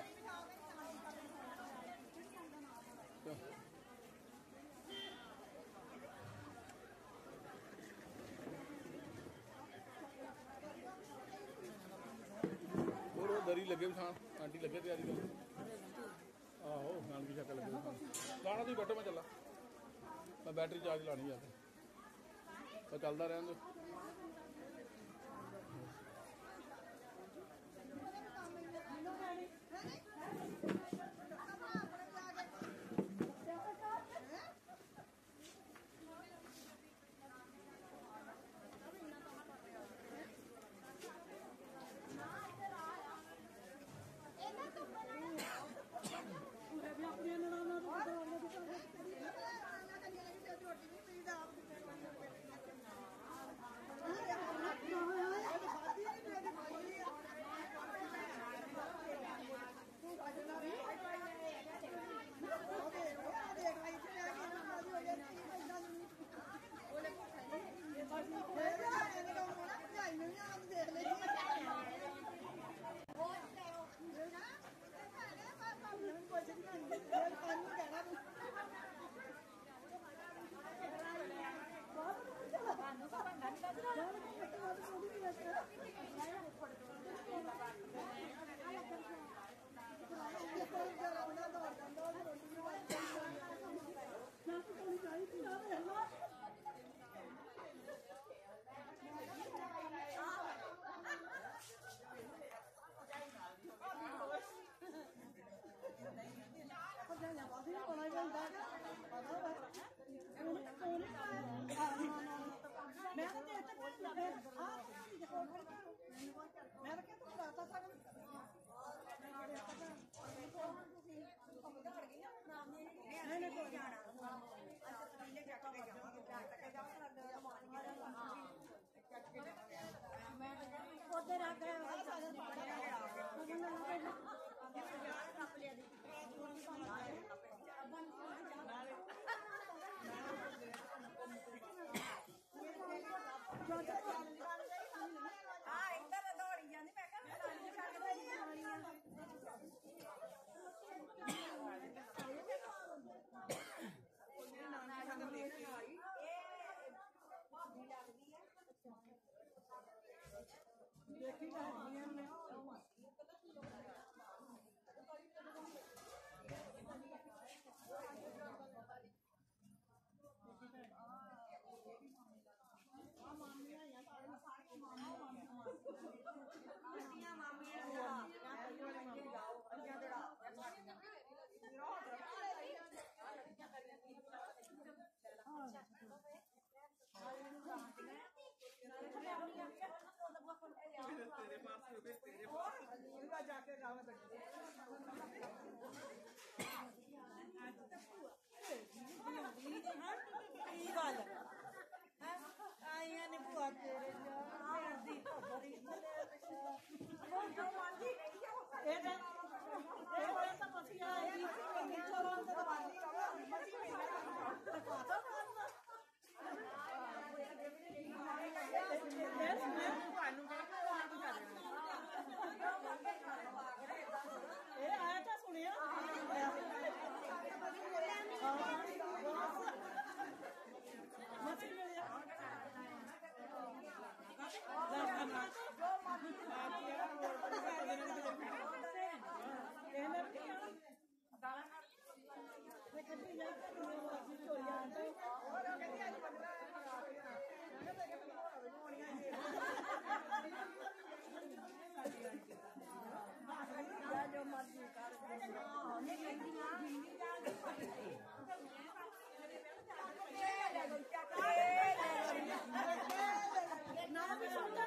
ਹੋਰ ਉਹ ਦਰੀ ਲੱਗੇ ਵਿਛਾਣ ਆਂਟੀ ਲੱਗੇ ਤੇ ਅੱਜ ਕੱਲ੍ਹ ਆਹੋ, ਨਾਨਕੀ ਸ਼ੱਕ ਲੱਗੇ ਵਿਛਾਣ ਗਾਣਾ ਦੀ ਬੈਠੋ, ਮੈਂ ਚੱਲਾ। ਮੈਂ ਬੈਟਰੀ ਚਾਰਜ ਲਾਣੀ ਆ ਕੇ ਤਾਂ ਚੱਲਦਾ ਰਹਿਣ ਦਿਓ। ਭਰਜਾਈ ਨੂੰ ਵੀ ਆਪ ਦੇਖ ਲੈ ਹੁੰਦਾ ਪਤਾ ਵਾ ਇਹਨੂੰ ਫੋਨ ਹੀ ਪਾਇਆ ਮੈਂ ਤਾਂ ਤੇ ਤੱਕ ਨਹੀਂ ਮੈਂ ਆ ਨਹੀਂ ਦੇਖੋ ਮੈਂ ਤਾਂ ਕਿਹਾ ਤੂੰ ਕਰਾਤਾ ਸਾਗ ਨਹੀਂ ਨਹੀਂ ਕੋਈ ਜਾਣਾ ਅੱਜ ਪਹਿਲੇ ਜਾ ਕੇ ਜਾਵਾਂਗੇ ਰਾਤ ਤੱਕ ਜਾਵਾਂਗੇ ਮਾਨ ਕੇ ਜਾਵਾਂਗੇ ਮੈਂ ਤਾਂ ਕਹਿੰਦੀ ਉਹਦੇ ਰਾਤ ਦਾ ਸਾਗ ਪਾਣੀ ਆ ਗਿਆ ਉਹਨਾਂ ਨੇ ਰੱਖ ਲਿਆ ਦੀ लेकिन ने बुआ तेरे जादी पकड़ी वो जो मांगी ए दे ए बोले तो पसिया है ये चोरों से दवा दी पसी में ਨਾ ਵੀ ਸੁਣਦਾ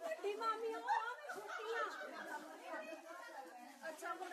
ਵੱਡੀ ਮਾਮੀ ਉਹ ਆ ਵੀ ਛੁੱਟੀਆਂ ਅੱਛਾ ਹੁਣ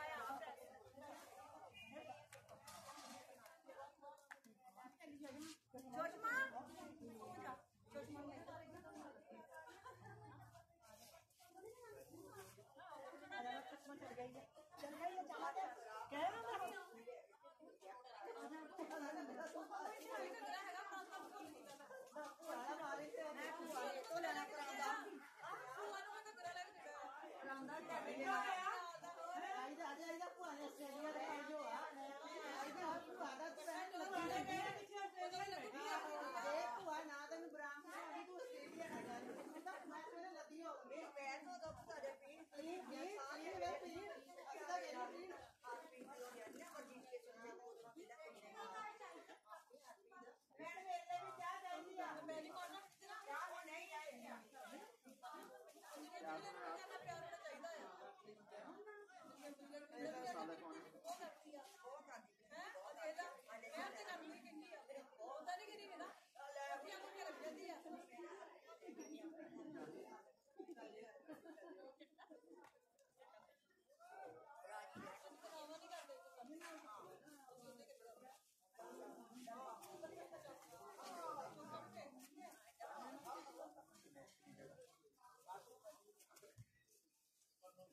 Gracias.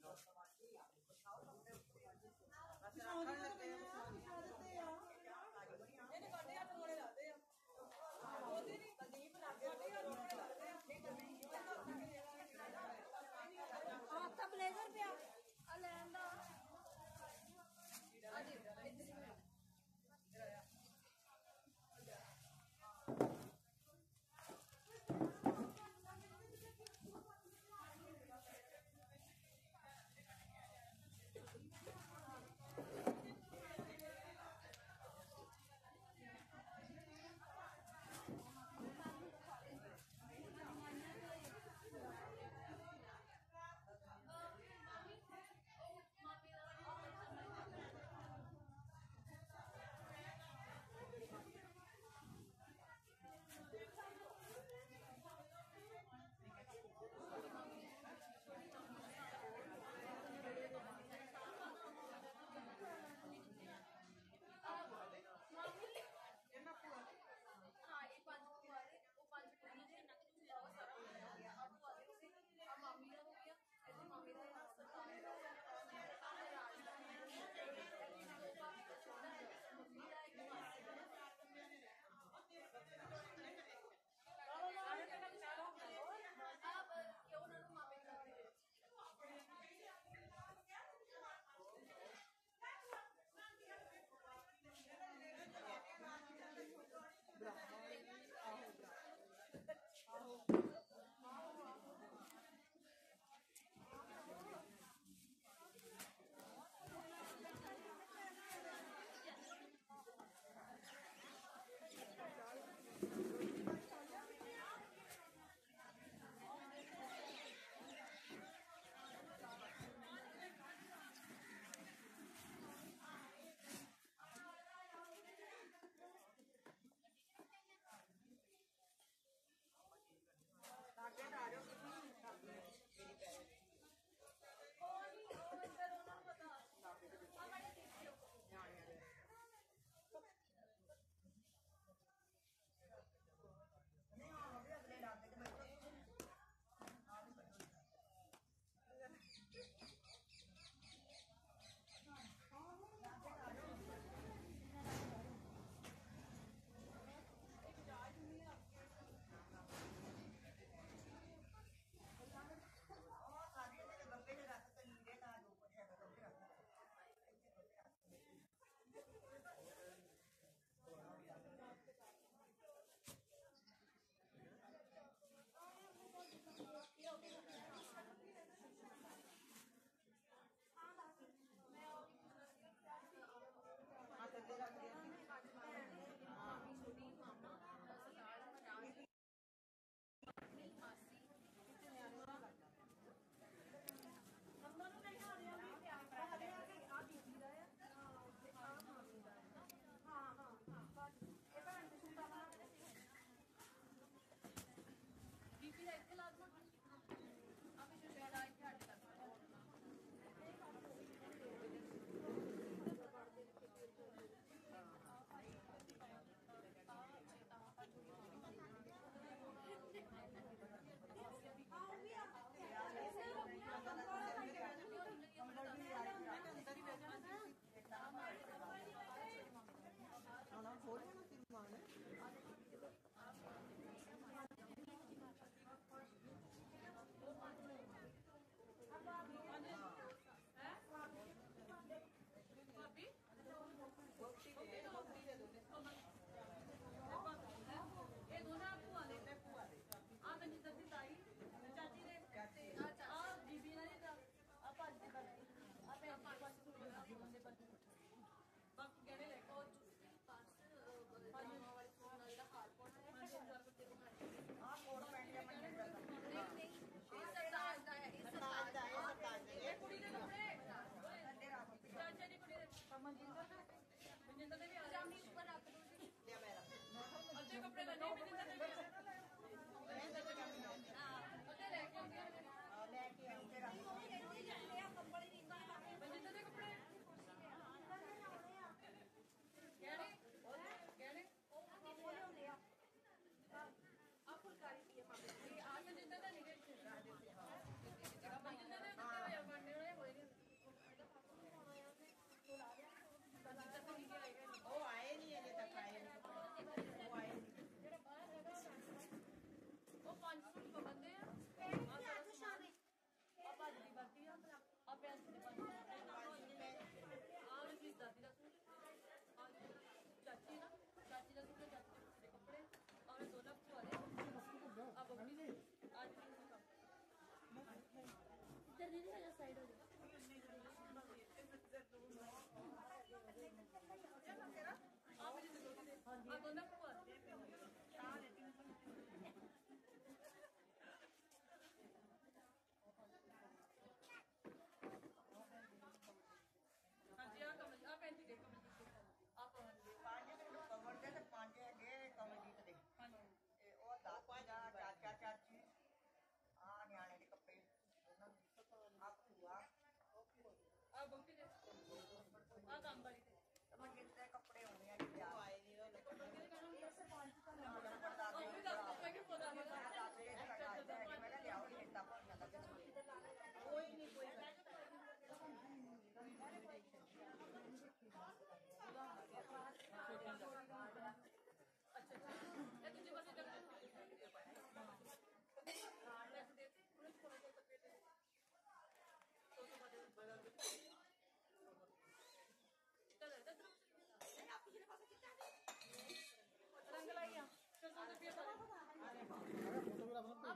no.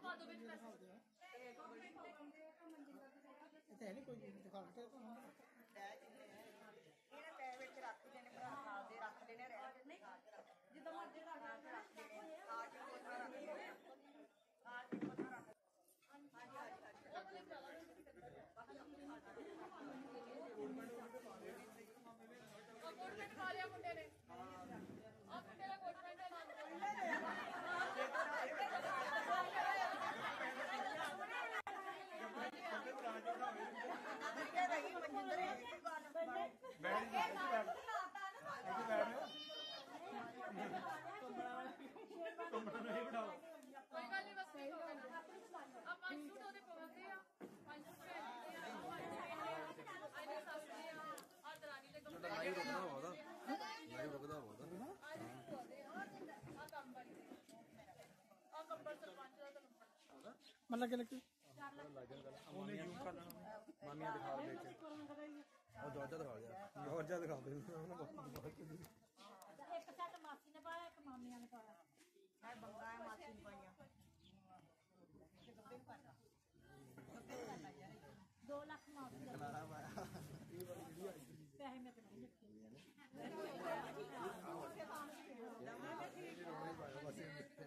ਪਾ ਦੋ ਵਿੱਚ ਪੈਸੇ? ਇੱਥੇ ਹੈ ਨਹੀਂ ਕੋਈ ਵੀ ਦਿਖਾ ਕੇ ਤੁਹਾਨੂੰ ਇਹਨੇ ਪੈਰ ਵਿੱਚ ਰੱਖ ਦੇਣੇ ਭਰਾ ਨਾਲ ਦੇ ਰੱਖ ਦੇਣੇ ਰਹਿ ਨਹੀਂ ਜਿੱਦਾਂ ਮਰਜ਼ੀ ਰੱਖ ਦੇਣੇ ਆ ਕੇ ਕੋਠਾ ਰੱਖ ਦੇਣੇ ਆ ਕੇ ਕੋਠਾ ਰੱਖ ਉਹ ਕੋਟ ਪੈਂਟ ਪਾ ਲਿਆ ਮੁੰਡੇ ਨੇ ਆ ਮੁੰਡੇ ਦਾ ਕੋਟ ਪੈਂਟ ਦਾ ਕੋਈ ਗੱਲ ਨਹੀਂ ਬਸ ਠੀਕ ਹੋ ਗਿਆ ਆ ਪੰਜ ਸੂਟ ਉਹਦੇ ਪਵੰਦੇ ਆ ਪੰਜ ਸੂਟ ਭੈਣ ਆ ਉਹ ਆਈ ਨੇ ਆ ਆ ਦਰਾਨੀ ਦੇ ਕੱਪੜੇ ਲਾਈਵ ਰੁਕਦਾ ਹੋਦਾ ਲਾਈਵ ਰੁਕਦਾ ਹੋਦਾ ਆ ਕੰਮ ਵਾਲੀ ਆ ਕੰਬਲ ਸਰਪੰਚ ਦਾ ਨੰਬਰ ਮਤਲਬ ਕਿ ਲੱਗੀ ਮਾਮੀਆਂ ਨੂੰ ਕਰ ਲੈਣਾ ਮਾਮੀਆਂ ਦਿਖਾ ਦੇ ਉਹ ਜੋਰਜਾ ਦਿਖਾ ਦਿਆ ਜੋਰਜਾ ਦਿਖਾ ਦੇ ਉਹਨੂੰ ਬਹੁਤ ਇੱਕ ਸੈੱਟ ਮਾਸੀ ਨੇ ਪਾਇਆ ਇੱਕ ਮਾਮੀਆਂ ਨੇ ਪਾਇਆ ਮੈਂ ਬੰਗਾ ਹੈ ਮਾਸੀ ਨੂੰ ਪਾਈਆਂ ਦੋ ਲੱਖ ਮਾਸੀ ਦਾ ਪੈਸੇ ਮੈਂ ਤੇ ਨਹੀਂ ਰੱਖੇ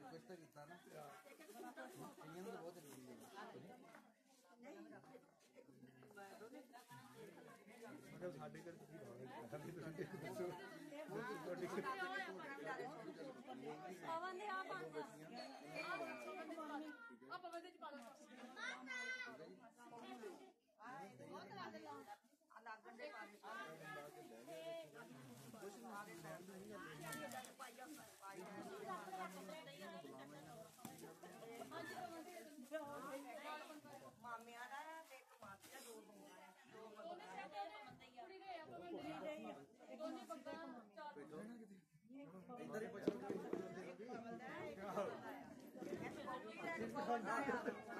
ਕੁਝ ਤਾਂ ਕੀਤਾ ਨਾ ਕਈਆਂ ਨੂੰ ਤਾਂ ਬਹੁਤ ਜ਼ਰੂਰੀ ਹੈ ਮਤਲਬ ਸਾਡੇ ਘਰ ਕੀ ਰੋਣੇ ਦੱਸੋ ਤੁਹਾਡੀ ਪਵਨ ਦੇ ਆ ਪੰਜ ਆ ਪਵਨ ਦੇ ਚ ਪਾ ਲਓ ਆ ਲੱਗਣ ਦੇ ਪਾ ਮਾਮਿਆਂ ਦਾ ਤੇ ਇੱਕ ਮਾਸੀ ਦਾ ਦੋ ਬੰਗਾ ਹੈ ਦੋ ਦੋਨੇ ਸੈਟ ਕੁੜੀ ਦੇ ਆ ਪਵਨ ਦੇ ਦੋਨੇ ਬੱਗਾ ਚਾਰ ਇੱਧਰ ਹੀ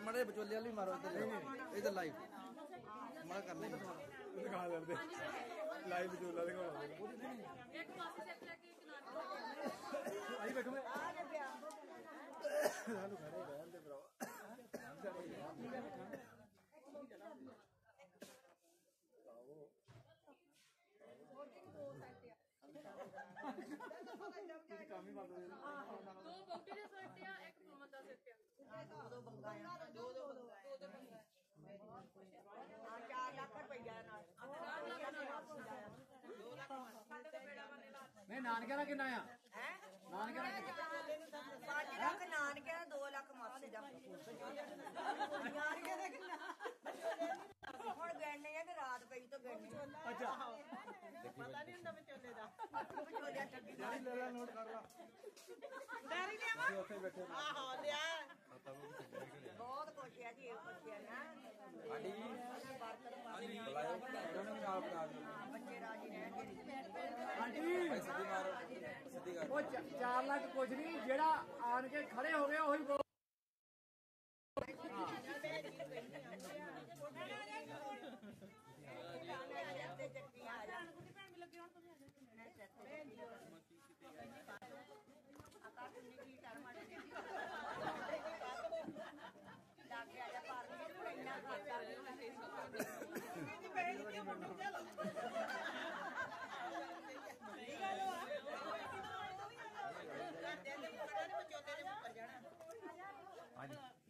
ਮੜੇ ਬਚੋਲੇ ਵਾਲੀ ਮਾਰੋ ਇੱਧਰ। ਇੱਧਰ ਲਾਈਵ ਦਿਖਾ ਦਿੰਦੇ ਲਾਈਵ ਬਚੋਲਾ ਦਿਖਾਉਣਾ ਇੱਕ ਮਾਸੀ ਸੈਟ ਲੈ ਕੇ ਇੱਕ ਨਾਲ। ਆਈ ਬੈਠੋ ਮੈਂ। ਸਾਨੂੰ ਖੜੇ ਰਹਿਣ ਦੇ ਭਰਾ ਕੰਮ ਹੀ ਬੰਦ ਹੋ ਦੋ ਬੰਪੀ ਦੇ ਸੈਟ ਆ ਇੱਕ ਪਵਨ ਦਾ ਸੈਟ ਆ। ਦੋ ਦੋ ਬੰਗਾ ਹੈ ਦੋ ਦੋ ਬੰਗਾ ਦੋ ਦੋ ਬੰਗਾ ਆ। 4 ਲੱਖ ਰੁਪਈਆ ਨਾਲ। 4 ਲੱਖ ਨਾਲ। 2 ਲੱਖ ਸਾਡੇ ਤੇ ਬੇੜਾ ਵਾਲੇ ਲਾ ਨਹੀਂ ਨਾਨਕਿਆਂ ਦਾ ਕਿੰਨਾ ਆ? ਹੈ? ਨਾਨਕਿਆਂ ਦਾ ਕਿੰਨਾ? 5 ਲੱਖ ਨਾਨਕੇ ਦਾ 2 ਲੱਖ ਮਾਸੇ ਦਾ। ਨਾਨਕੇ ਦਾ ਕਿੰਨਾ? ਹੁਣ ਗਣਨੇ ਆ ਕਿ ਰਾਤ ਪਈ ਤੋਂ ਗਣਨੇ ਅੱਛਾ। ਪਤਾ ਨਹੀਂ ਹੁੰਦਾ ਵਿਚੋਲੇ ਦਾ। ਵਿਚੋਲੇ ਚੱਕੀ ਦਾ ਲੈ ਲੈ ਨੋਟ ਕਰ ਲਾ। ਡੈਰੀ ਲਿਆਵਾ ਉੱਥੇ ਬੈਠੇ ਆਹੋ ਲਿਆ। ਖਾਤਾ ਉਹ ਬਹੁਤ ਕੁਛ ਹੈ ਜੀ ਇਹ ਕੁਛ ਹੈ ਨਾ। ਹਾਂਜੀ। ਬਰਤਨ ਹਾਂਜੀ। ਬੁਲਾਇਓ ਉਹਨਾਂ ਨੂੰ ਨਾਲ ਬਣਾ ਦਿਓ। ਬੱਚੇ ਰਾਜੀ ਰਹਿਣਗੇ। ਹਾਂਜੀ। ਭਾਈ ਸਿੱਧੀ ਮਾਰੋ ਸਿੱਧੀ ਕਰ ਉਹ 4 ਲੱਖ ਕੁਝ ਨਹੀਂ ਜਿਹੜਾ ਆਣ ਕੇ ਖੜੇ ਹੋ ਗਿਆ ਉਹੀ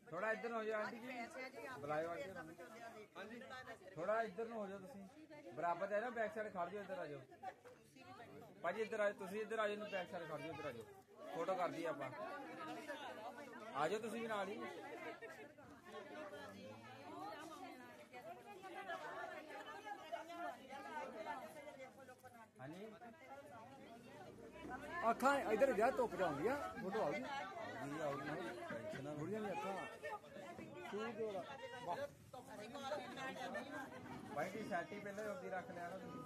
ਥੋੜਾ ਇੱਧਰ ਨੂੰ ਹੋ ਜਾਓ, ਆਂਟੀ ਜੀ। ਬੁਲਾਇਓ ਆਂਟੀ ਹਾਂਜੀ। ਥੋੜਾ ਇੱਧਰ ਨੂੰ ਹੋ ਜਾਓ ਤੁਸੀਂ। ਬਰਾਬਰ ਹੈ ਨਾ ਬੈਕ ਸਾਈਡ ਖੜ ਜਾਓ, ਇੱਧਰ ਆ ਜਾਓ। ਭਾਜੀ, ਇੱਧਰ ਆਓ ਤੁਸੀਂ ਇੱਧਰ ਆ ਜਾਓ ਨੂੰ ਬੈਕ ਸਾਈਡ ਖੜ ਜਾਓ, ਇੱਧਰ ਆ ਜਾਓ। ਫੋਟੋ ਕਰਦੀ ਆਪਾਂ। ਆ ਜਾਓ ਤੁਸੀਂ ਨਾਲ ਹੀ। ਹਾਂਜੀ। ਅੱਖਾਂ ਇਧਰ ਜਾ ਧੁੱਪ ਜਾਂਦੀ ਆ, ਫੋਟੋ ਆਉਗੀ ਜੀ ਆਉਗੀ ਟੈਨਸ਼ਨ ਨਾ ਬੁੜੀਆਂ ਦੀ ਅੱਖਾਂ ਤੂੰ ਜੋੜਾ ਵਾਹ। ਭਾਈ ਦੀ ਸੈਟੀ ਪਹਿਲਾਂ ਹੀ ਰੱਖ ਲਿਆ ਨਾ ਤੁਸੀਂ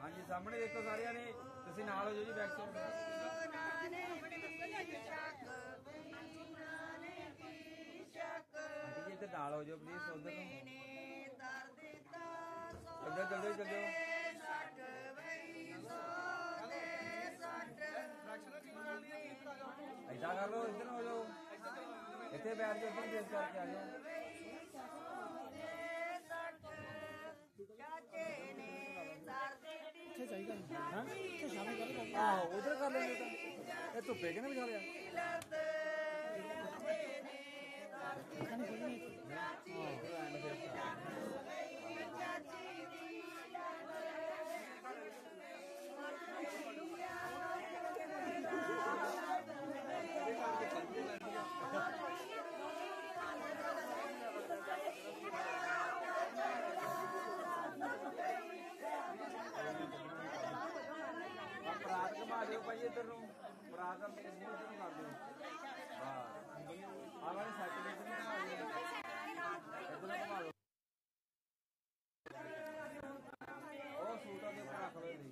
ਹਾਂਜੀ, ਸਾਹਮਣੇ ਦੇਖੋ ਸਾਰਿਆਂ ਨੇ। ਤੁਸੀਂ ਨਾਲ ਹੋ ਜਾਓ ਜੀ, ਬੈਕ ਸਾਈਡ ਆਂਟੀ ਜੀ ਇੱਧਰ ਨਾਲ ਹੋ ਜਾਓ ਪਲੀਜ਼ ਉਧਰ ਨੂੰ ਇੱਧਰ ਜਲਦੀ ਜਲਦੀ ਐਦਾਂ ਕਰ ਲਓ, ਇੱਧਰ ਨੂੰ ਹੋ ਜਾਓ। ਇੱਥੇ ਬੈਠ ਜਾਓ ਇੱਧਰ ਫੇਸ ਕਰਕੇ ਆ ਜਾਓ। ਇੱਥੇ ਚਾਹੀਦਾ ਹਾਂ ਇੱਥੇ ਸ਼ਾਮੇ ਗੱਲ ਕਰ ਆਹੋ, ਉਧਰ ਕਰ ਲੈਂਦੇ ਤਾਂ ਇਹ ਧੁੱਪੇ ਕਿਨੇ ਵਿਚਾ ਬਰਾਤ ਘੁਮਾ ਦਿਓ ਭਾਈ ਇੱਧਰ ਨੂੰ ਬਰਾਤ ਦਾ ਮੂੰਹ ਇੱਧਰ ਨੂੰ ਕਰ ਦਿਓ ਵਾਹ ਆ ਵਾਲੇ ਸੈੱਟ ਦੇ ਇੱਧਰ ਨੂੰ। ਉਹ ਸੂਟ ਉਹਦੇ ਉੱਪਰ ਰੱਖ ਲਓ ਜੀ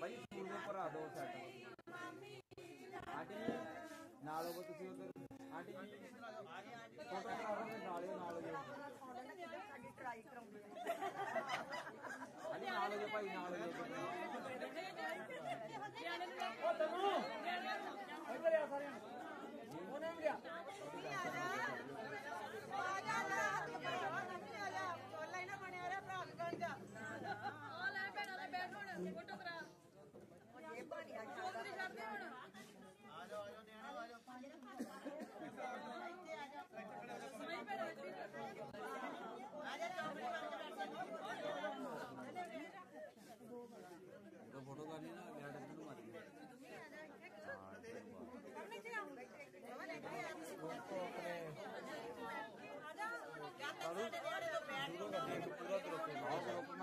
ਭਾਈ ਸੂਟ ਦੇ ਉੱਪਰ ਰੱਖ ਦਿਓ ਸੈੱਟ। ਆਂਟੀ ਜੀ ਨਾਲ ਹੋਵੋ ਤੁਸੀਂ ਉਧਰ ਆਂਟੀ ਜੀ। ਫੋਟੋ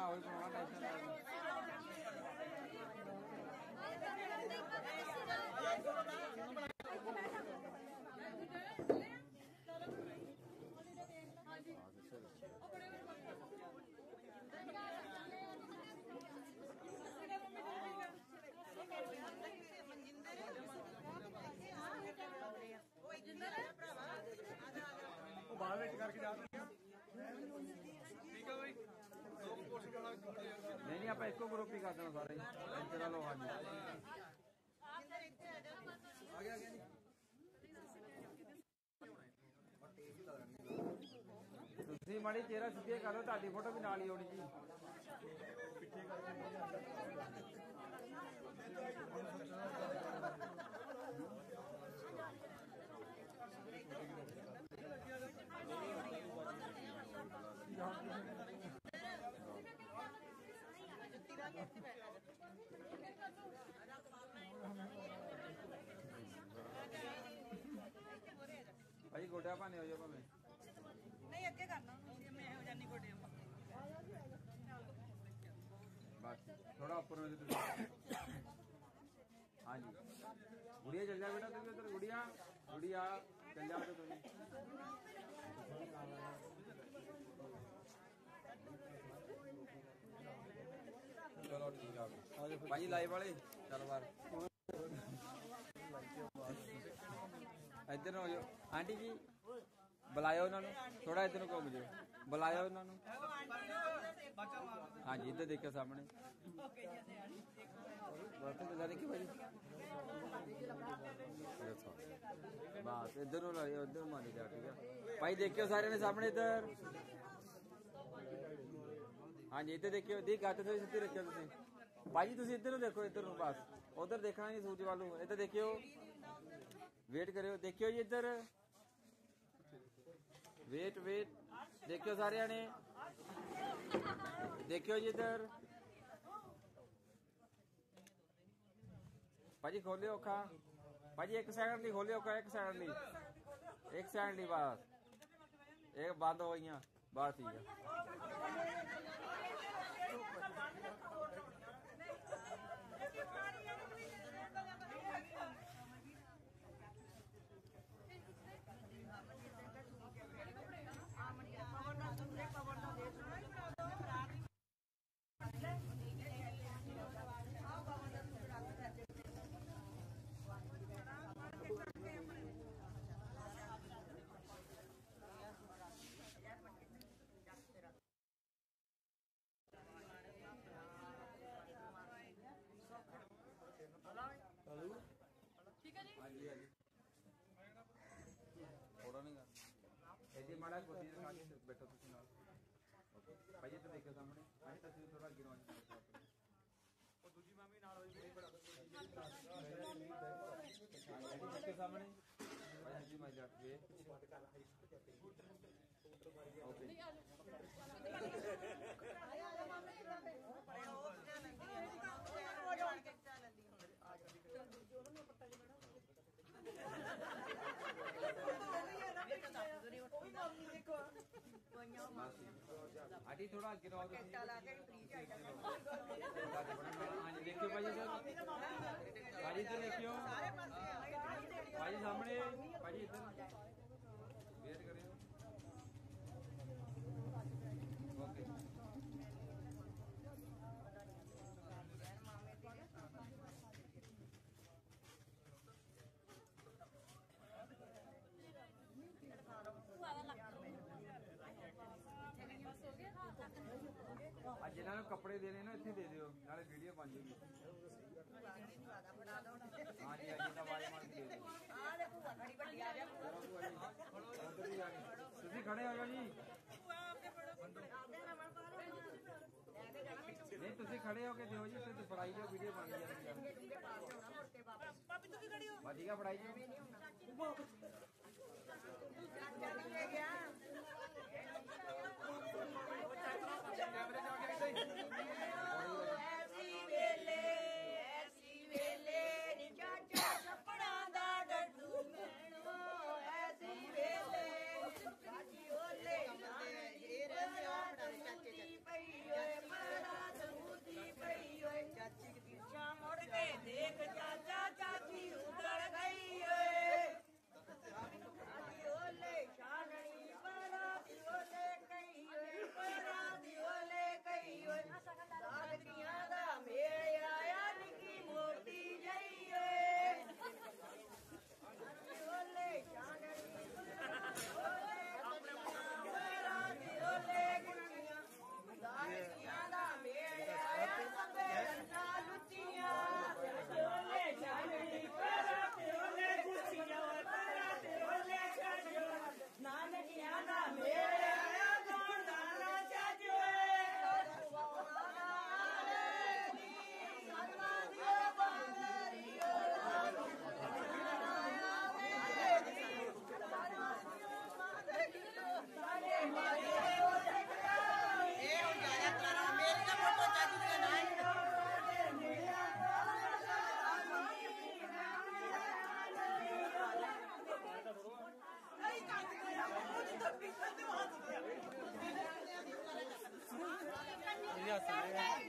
ਬਹੁਤ ਰੁਕ ਟੈਨਸ਼ਨ ਉਹ ਬਾਹਰ ਵਿੱਚ ਕਰਕੇ ਜਾ ਰਹੇ ਠੀਕ ਹੈ ਬਾਈ ਦੋ ਕੋਰਸ ਬਣਾ ਨਹੀਂ ਨਹੀਂ, ਆਪਾਂ ਇੱਕੋ ਗਰੁੱਪ ਹੀ ਕਰ ਦੇਣਾ ਸਾਰੇ। ਇੱਧਰ ਆ ਲਓ ਹਾਂਜੀ। ਆ ਗਿਆ ਗਿਆ ਜੀ ਤੁਸੀਂ ਮਾੜੀ ਚਿਹਰਾ ਸਿੱਧੇ ਕਰੋ, ਤੁਹਾਡੀ ਫੋਟੋ ਵੀ ਨਾਲ ਹੀ ਆਉਣੀ ਜੀ। ਭਾਈ ਗੋਟਿਆ ਭਾਨੇ ਹੋ ਜਾਓ ਭਾਵੇਂ। ਨਹੀਂ ਅੱਗੇ ਕਰਨਾ ਮੈਂ ਹੋ ਜਾਨੀ ਗੋਡੇ ਬਸ ਥੋੜਾ ਉੱਪਰ ਨੂੰ ਤੁਸੀਂ। ਹਾਂਜੀ। ਗੁੜੀਆ ਚੱਲ ਜਾ ਬੇਟਾ ਤੁਸੀਂ ਉਧਰ ਗੁੜੀਆ। ਗੁੜੀਆ ਚੱਲ ਜਾ ਤੁਸੀਂ ਚਲੋ ਠੀਕ ਆ। ਭਾਜੀ ਲਾਈਵ ਵਾਲੇ ਚੱਲ ਬਾਹਰ। ਇੱਧਰ ਹੋ ਜਾਓ। ਆਂਟੀ ਜੀ ਬੁਲਾਇਓ ਉਹਨਾਂ ਨੂੰ ਥੋੜਾ ਇਧਰ ਨੂੰ ਘੁੰਮ ਜਿਓ ਬੁਲਾਇਓ ਉਹਨਾਂ ਨੂੰ। ਹਾਂਜੀ, ਇੱਧਰ ਦੇਖੋ ਸਾਹਮਣੇ। ਬਾਤ ਬੁਲਾ ਦੇਖੀ ਭਾਈ। ਬਾਸ, ਇੱਧਰ ਨੂੰ ਲਾਇਓ, ਇੱਧਰ ਮਾਨੀ ਜਾ, ਠੀਕ ਆ। ਭਾਈ, ਦੇਖਿਓ ਸਾਰਿਆਂ ਨੇ ਸਾਹਮਣੇ ਇੱਧਰ। ਹਾਂਜੀ, ਇੱਧਰ ਦੇਖਿਓ, ਦੀ ਗੱਤ ਥੋੜੀ ਸਿੱਧੀ ਰੱਖਿਓ ਤੁਸੀਂ। ਭਾਜੀ ਤੁਸੀਂ ਇੱਧਰ ਨੂੰ ਦੇਖੋ, ਇੱਧਰ ਨੂੰ ਬਸ। ਉਧਰ ਦੇਖਣਾ ਨਹੀਂ ਸੂਰਜ ਵੱਲ ਨੂੰ ਦੇਖਿਓ। ਵੇਟ ਕਰਿਓ, ਦੇਖਿਓ ਜੀ ਇੱਧਰ। ਵੇਟ ਵੇਟ ਦੇਖਿਓ ਸਾਰਿਆਂ ਨੇ। ਦੇਖਿਓ ਜੀ ਇਧਰ। ਭਾਜੀ ਖੋਲਿਓ ਅੱਖਾਂ। ਭਾਜੀ ਇੱਕ ਸੈਕਿੰਡ ਲਈ ਖੋਲਿਓ ਅੱਖਾਂ, ਇੱਕ ਸੈਕਿੰਡ ਲਈ। ਇੱਕ ਸੈਕਿੰਡ ਲਈ ਬਸ। ਇਹ ਬੰਦ ਹੋ ਗਈਆਂ। ਬਸ ਠੀਕ ਹੈ इसके सामने जी मैं जाट पे ओके ਆਟੀ ਥੋੜਾ ਅੱਗੇ ਰਹੋ ਤੁਸੀਂ ਦੇਖਿਓ ਭਾਜੀ ਸਰ ਭਾਜੀ ਇੱਧਰ ਦੇਖਿਓ। ਸਾਰੇ ਪਾਸੇ 还是咱们的。ਖੜੇ ਹੋ ਕੇ ਦਿਓ ਜੀ ਤੇ ਫੜਾਈ ਦਾ ਵੀਡੀਓ ਬਣ ਜਾਂਦੀ ਆ। ਪਾਪੀ ਤੂੰ ਕੀ ਖੜੀ ਹੋ। ਵਧੀਆ ਫੜਾਈ ਜੀ Saturday.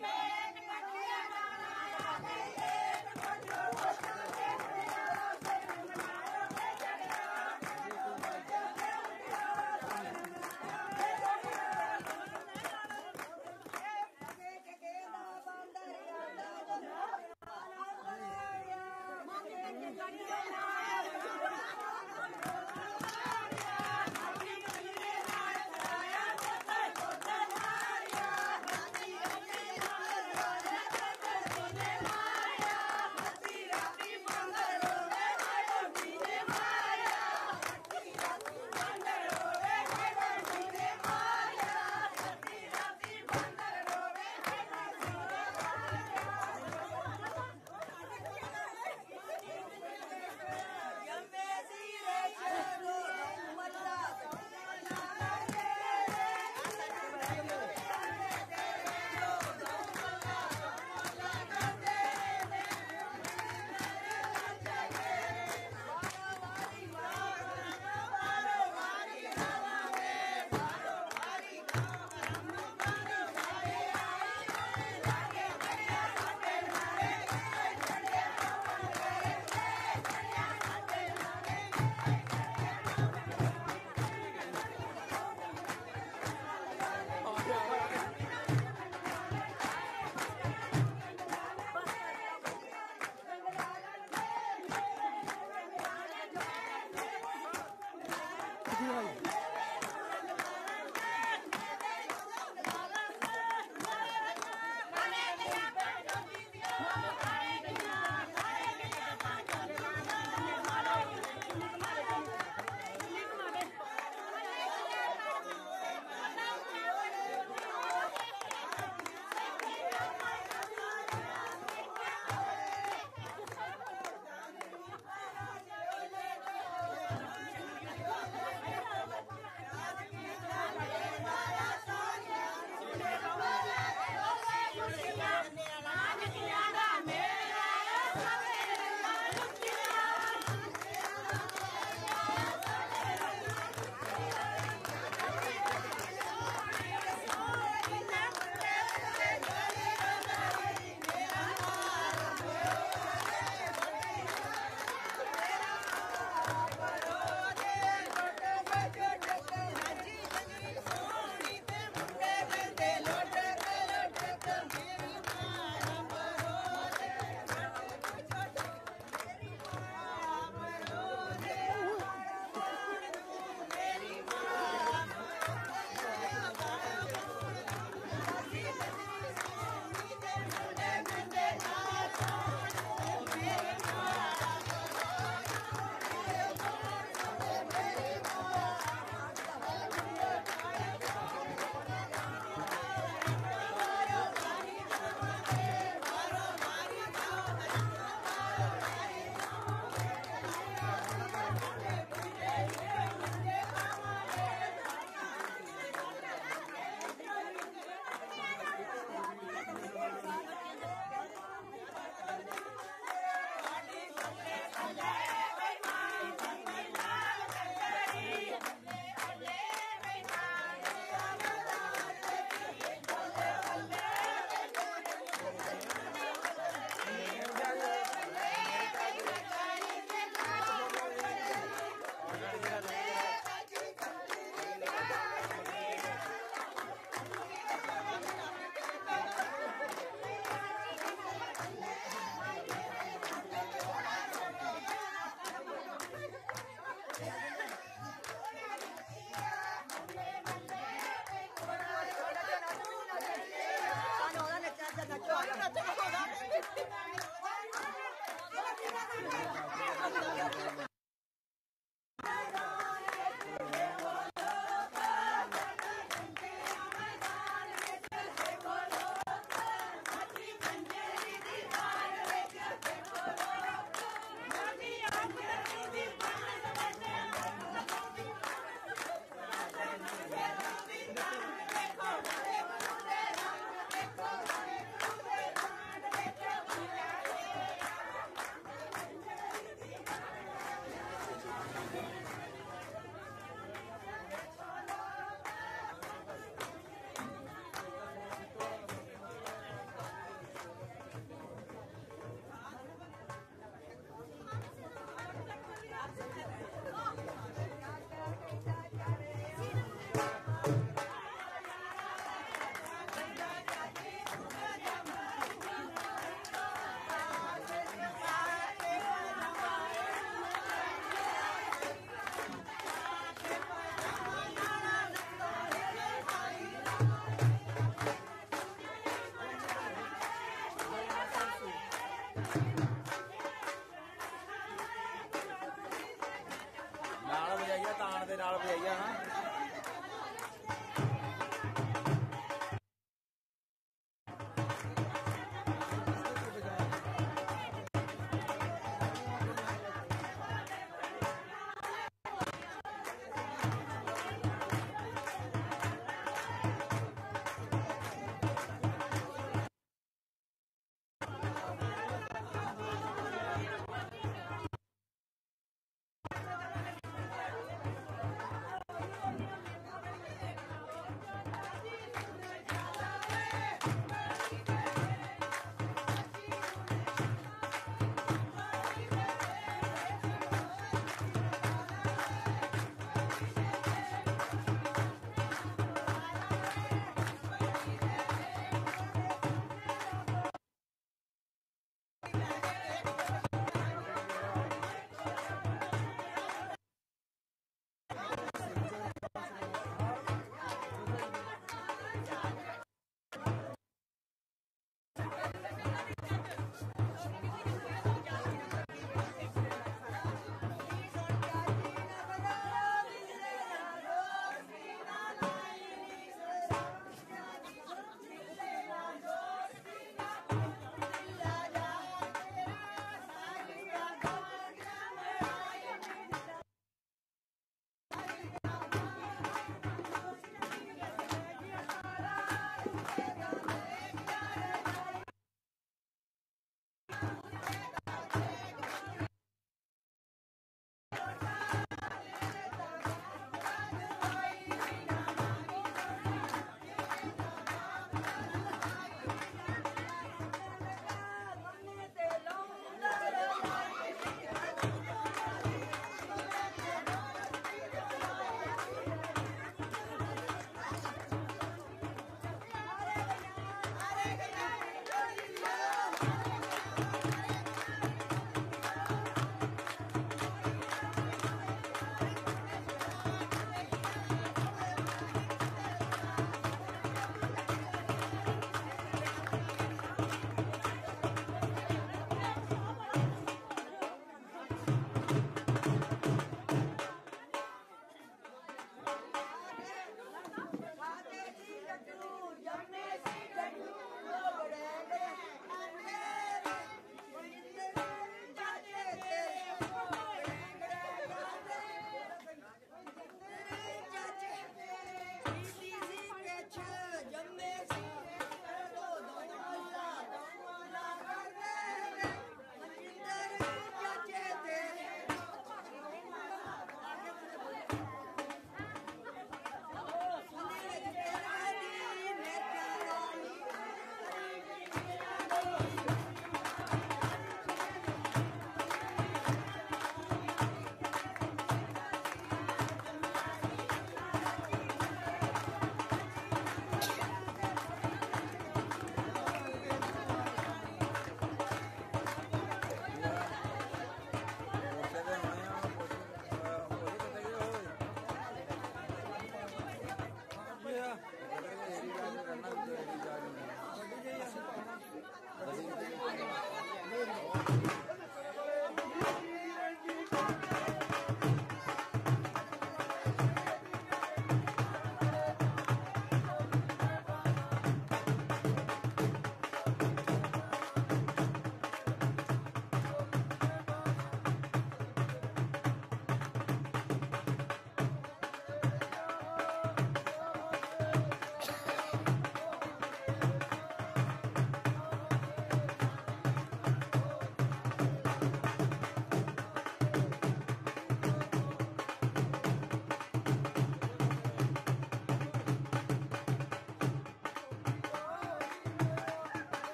ਨਾਲ ਵਜਾਈਆਂ ਹਾਂ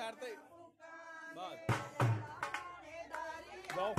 ਸਾਈਡ ਤੇ। ਬਸ ਜਾਓ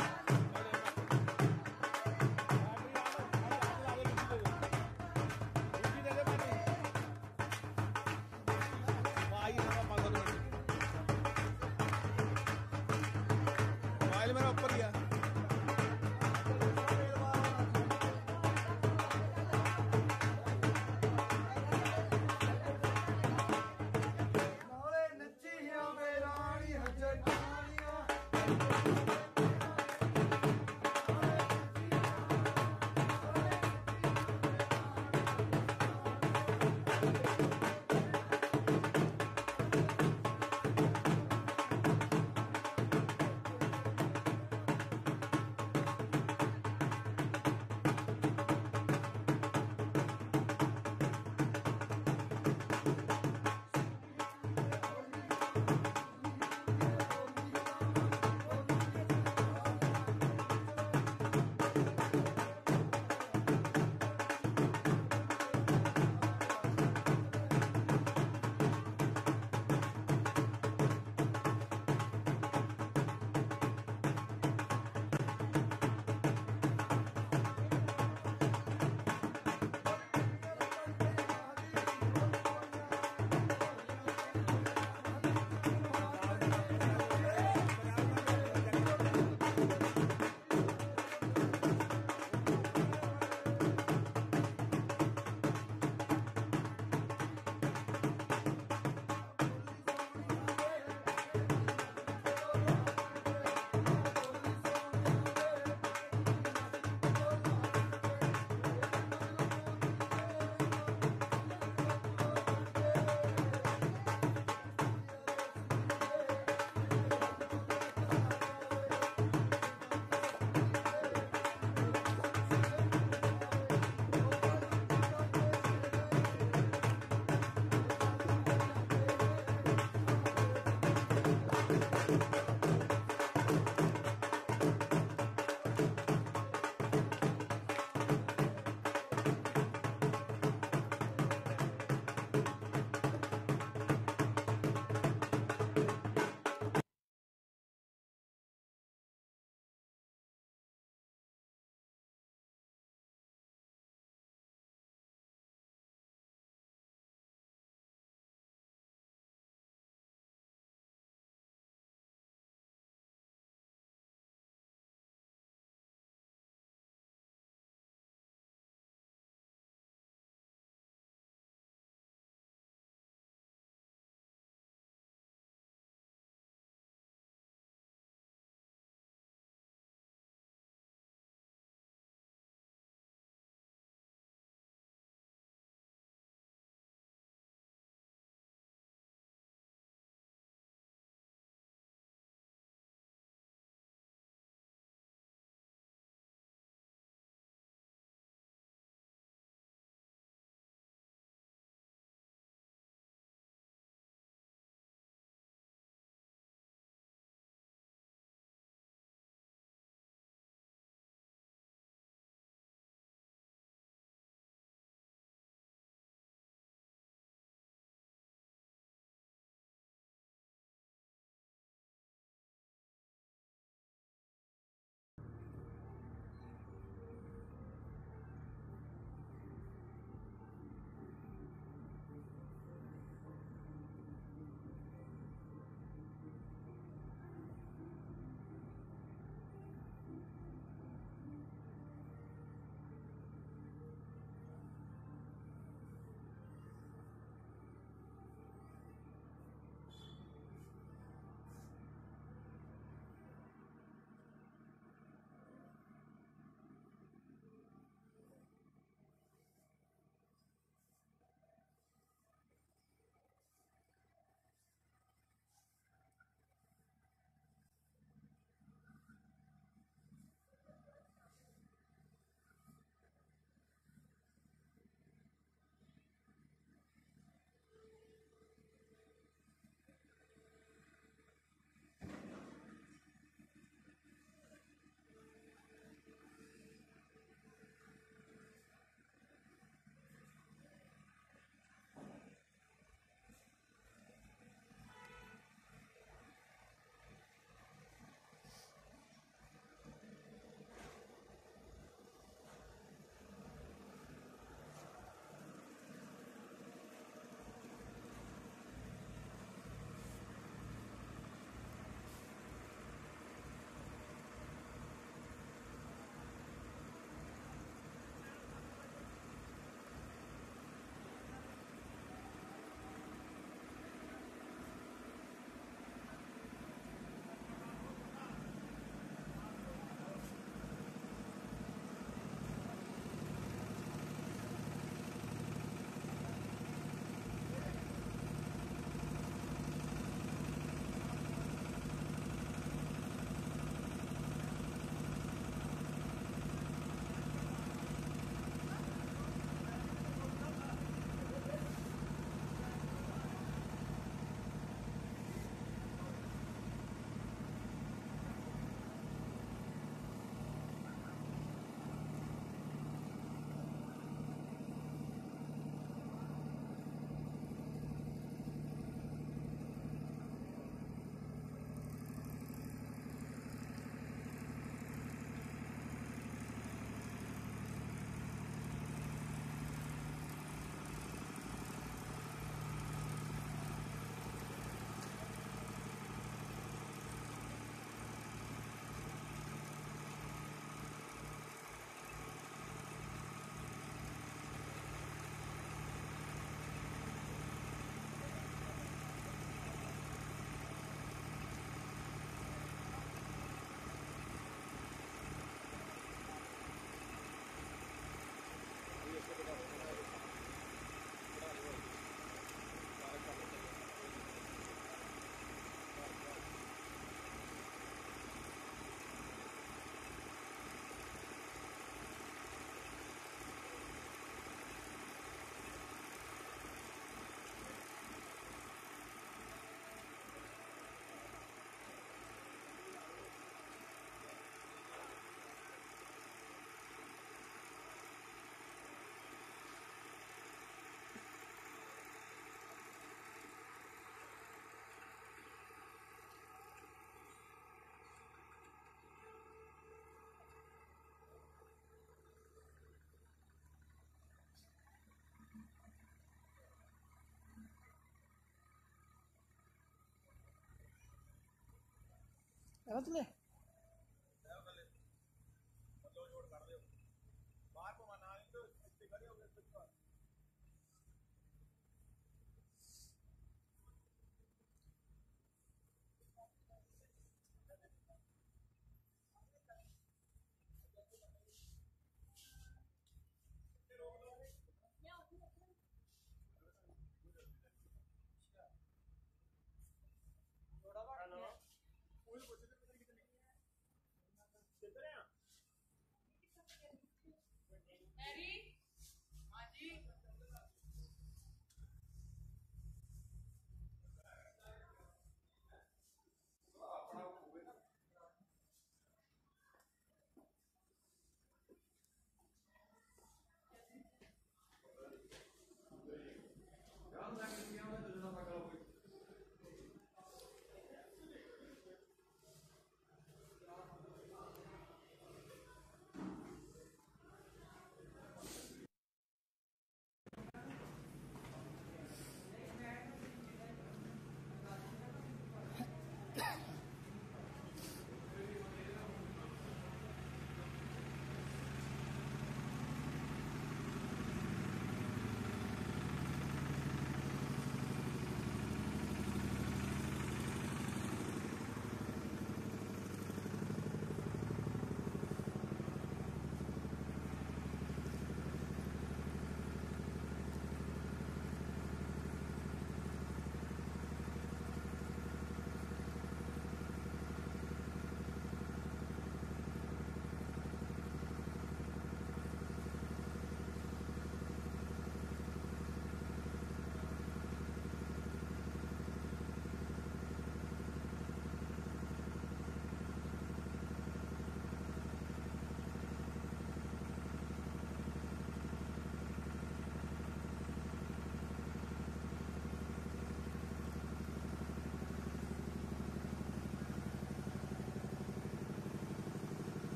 Awas!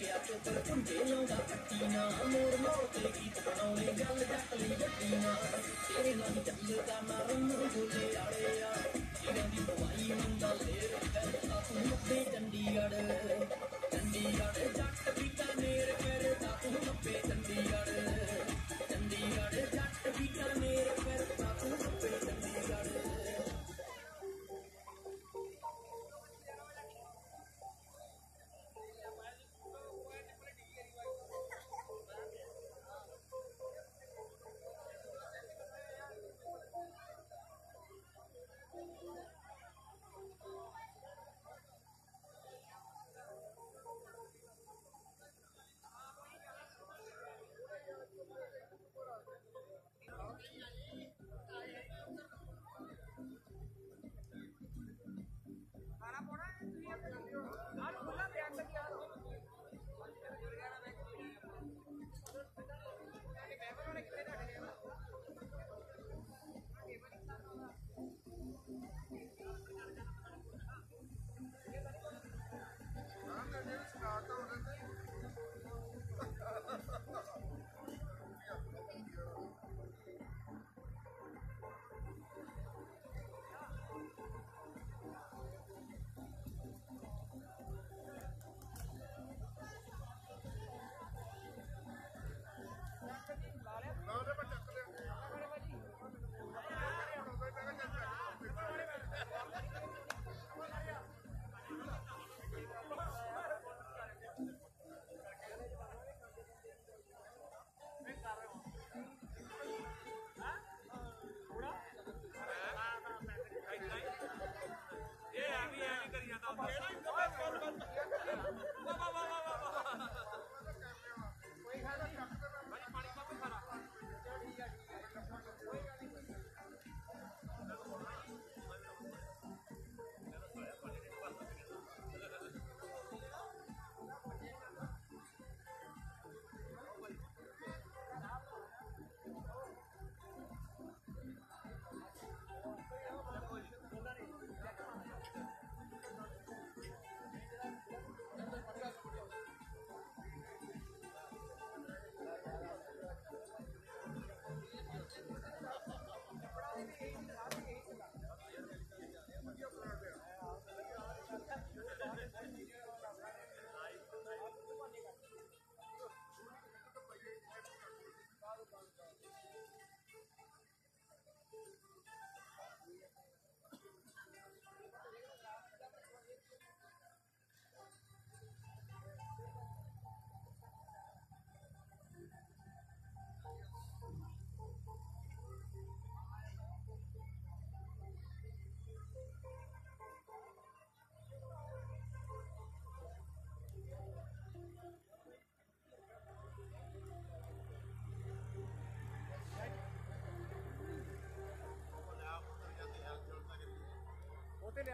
ਪਿਆ ਤੇ ਪਰ ਝੁੰਡੇ ਲਾਉਂਦਾ ਪੱਤੀ ਨਾ ਮੋਰ ਮੋਰ ਤੇ ਗੀਤ ਬਣਾਉਣੇ ਗੱਲ ਜੱਟ ਲਈ ਗੱਡੀ ਨਾ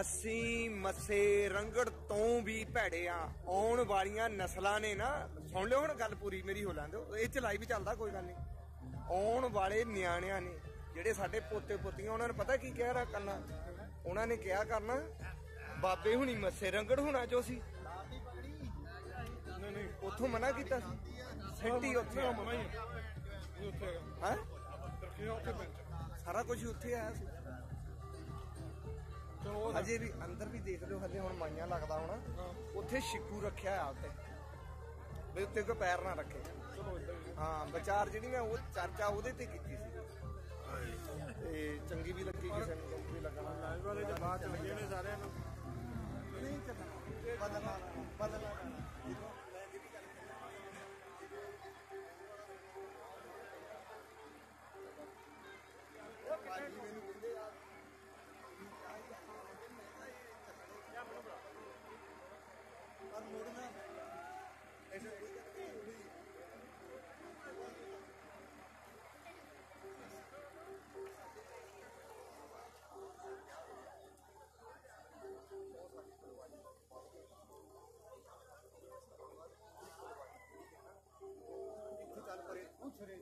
ਅਸੀਂ ਮਸੇ ਰੰਗੜ ਤੋਂ ਵੀ ਭੈੜੇ ਆ। ਆਉਣ ਵਾਲੀਆਂ ਨਸਲਾਂ ਨੇ ਨਾ ਸੁਣ ਲਿਓ ਹੁਣ ਗੱਲ ਪੂਰੀ ਮੇਰੀ ਹੋ ਲੈਣ ਦਿਓ। ਇਹ ਚ ਲਾਈਵ ਚੱਲਦਾ ਕੋਈ ਗੱਲ ਨਹੀਂ। ਆਉਣ ਵਾਲੇ ਨਿਆਣਿਆਂ ਨੇ ਜਿਹੜੇ ਸਾਡੇ ਪੋਤੇ ਪੋਤੀਆਂ ਉਹਨਾਂ ਨੇ ਪਤਾ ਕੀ ਕਹਿ ਰਿਹਾ ਕਰਨਾ ਉਹਨਾਂ ਨੇ ਕਿਹਾ ਕਰਨਾ ਬਾਬੇ ਹੁਣੀ ਮਸੇ ਰੰਗੜ ਹੋਣਾ ਚੋ ਸੀ। ਨਹੀਂ ਉੱਥੋਂ ਮਨਾ ਕੀਤਾ ਸੀ। ਸਿੱਟੀ ਉੱਥੇ ਹਾਂ ਸਾਰਾ ਕੁਝ ਉੱਥੇ ਆਇਆ ਸੀ। ਹਜੇ ਵੀ ਅੰਦਰ ਵੀ ਦੇਖ ਲਿਓ ਹਜੇ ਹੁਣ ਮਾਈਆਂ ਲੱਗਦਾ ਹੋਣਾ। ਉੱਥੇ ਸ਼ਿਕੂ ਰੱਖਿਆ ਆ ਉੱਤੇ। ਵੀ ਉੱਤੇ ਕੋਈ ਪੈਰ ਨਾ ਰੱਖੇ। ਹਾਂ ਵਿਚਾਰ ਜਿਹੜੀ ਮੈਂ ਉਹ ਚਰਚਾ ਉਹਦੇ ਤੇ ਕੀਤੀ ਸੀ। ਤੇ ਚੰਗੀ ਵੀ ਲੱਗੀ ਕਿਸੇ ਨੂੰ ਚੰਗੀ ਵੀ ਲੱਗਣਾ। ਲਾਈਵ ਵਾਲੇ ਦੇ ਬਾਅਦ ਚ ਲੱਗੇ ਨੇ ਸਾਰਿਆਂ ਨੂੰ। ਨਹੀਂ ਚੱਲਣਾ। ਬਦਲਣਾ ਬਦਲਣਾ। それ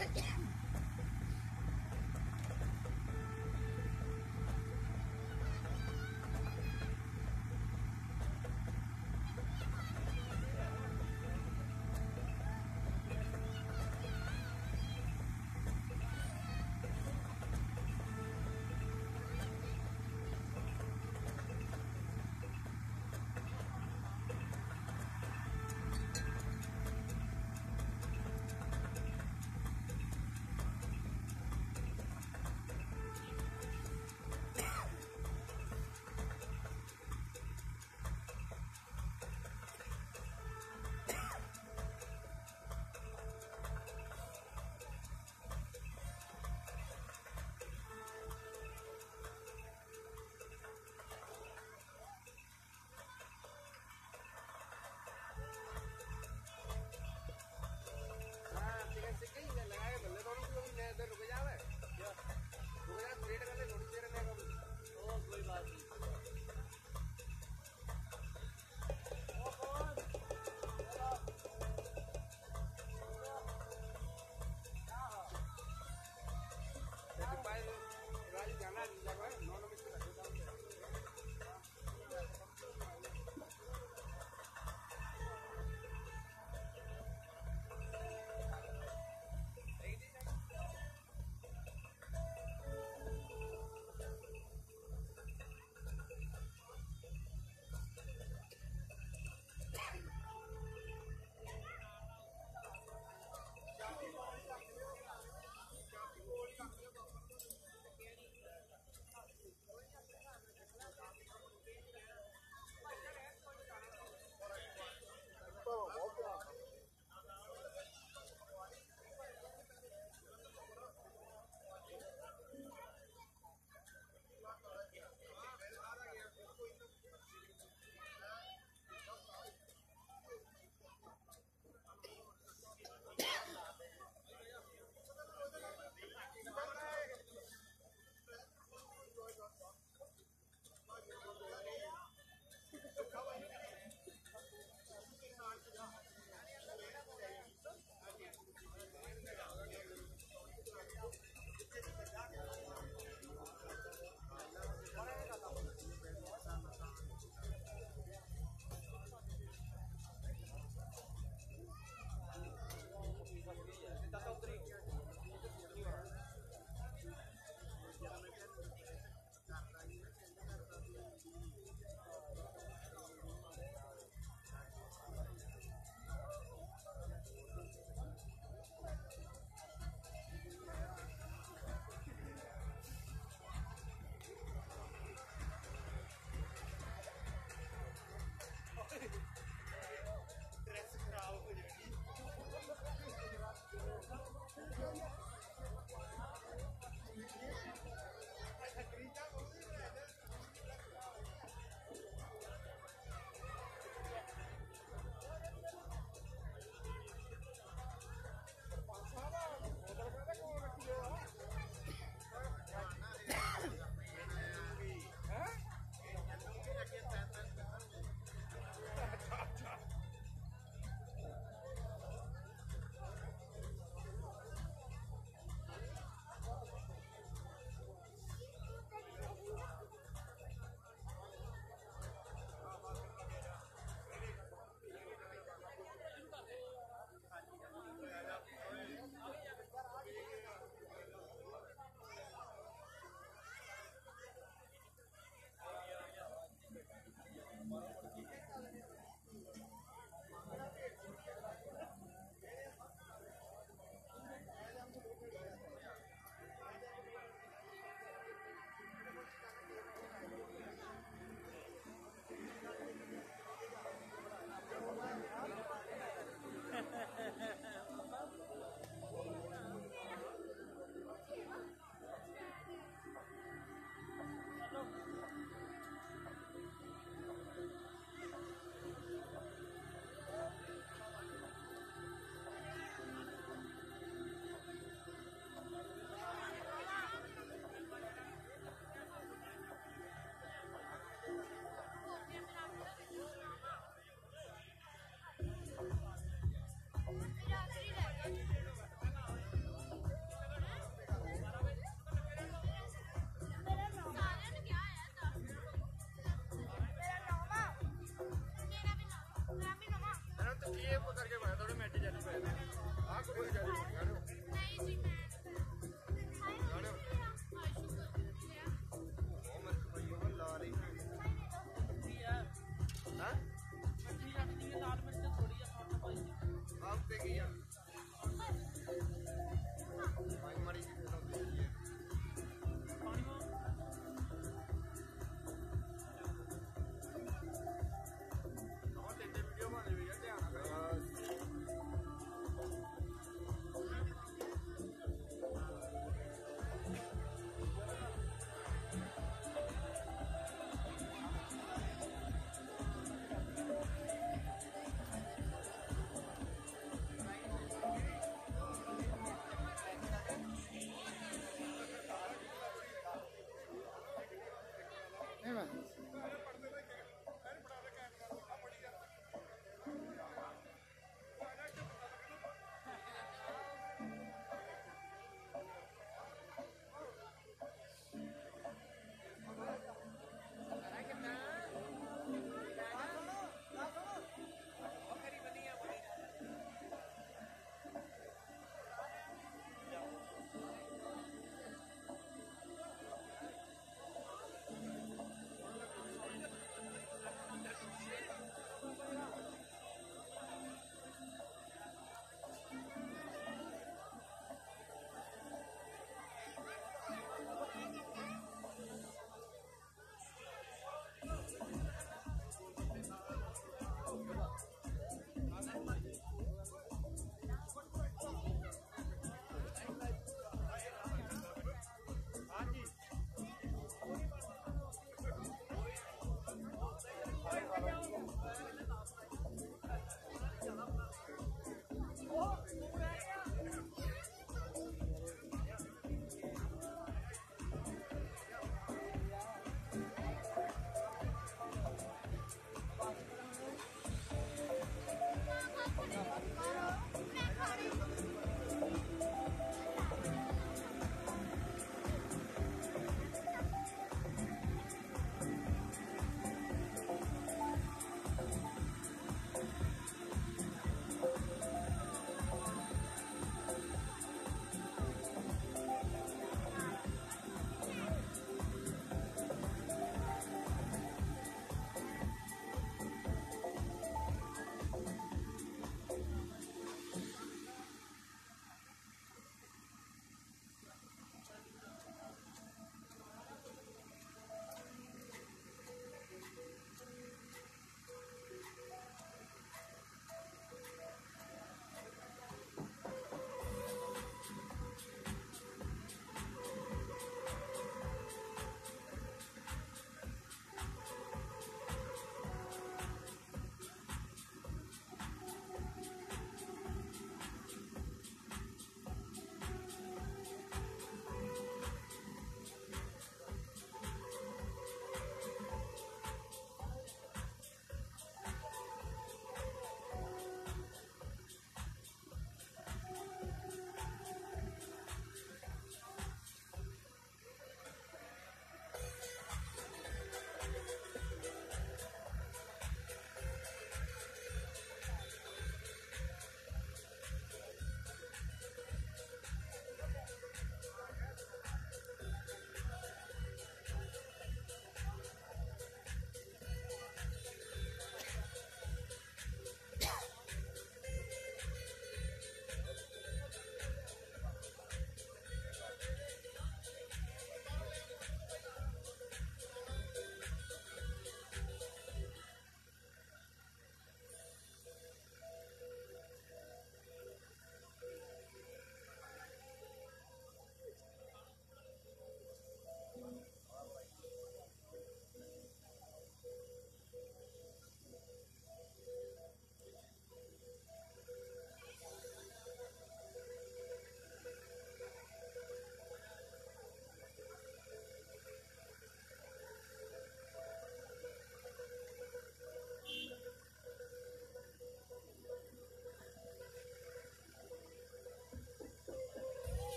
Yeah.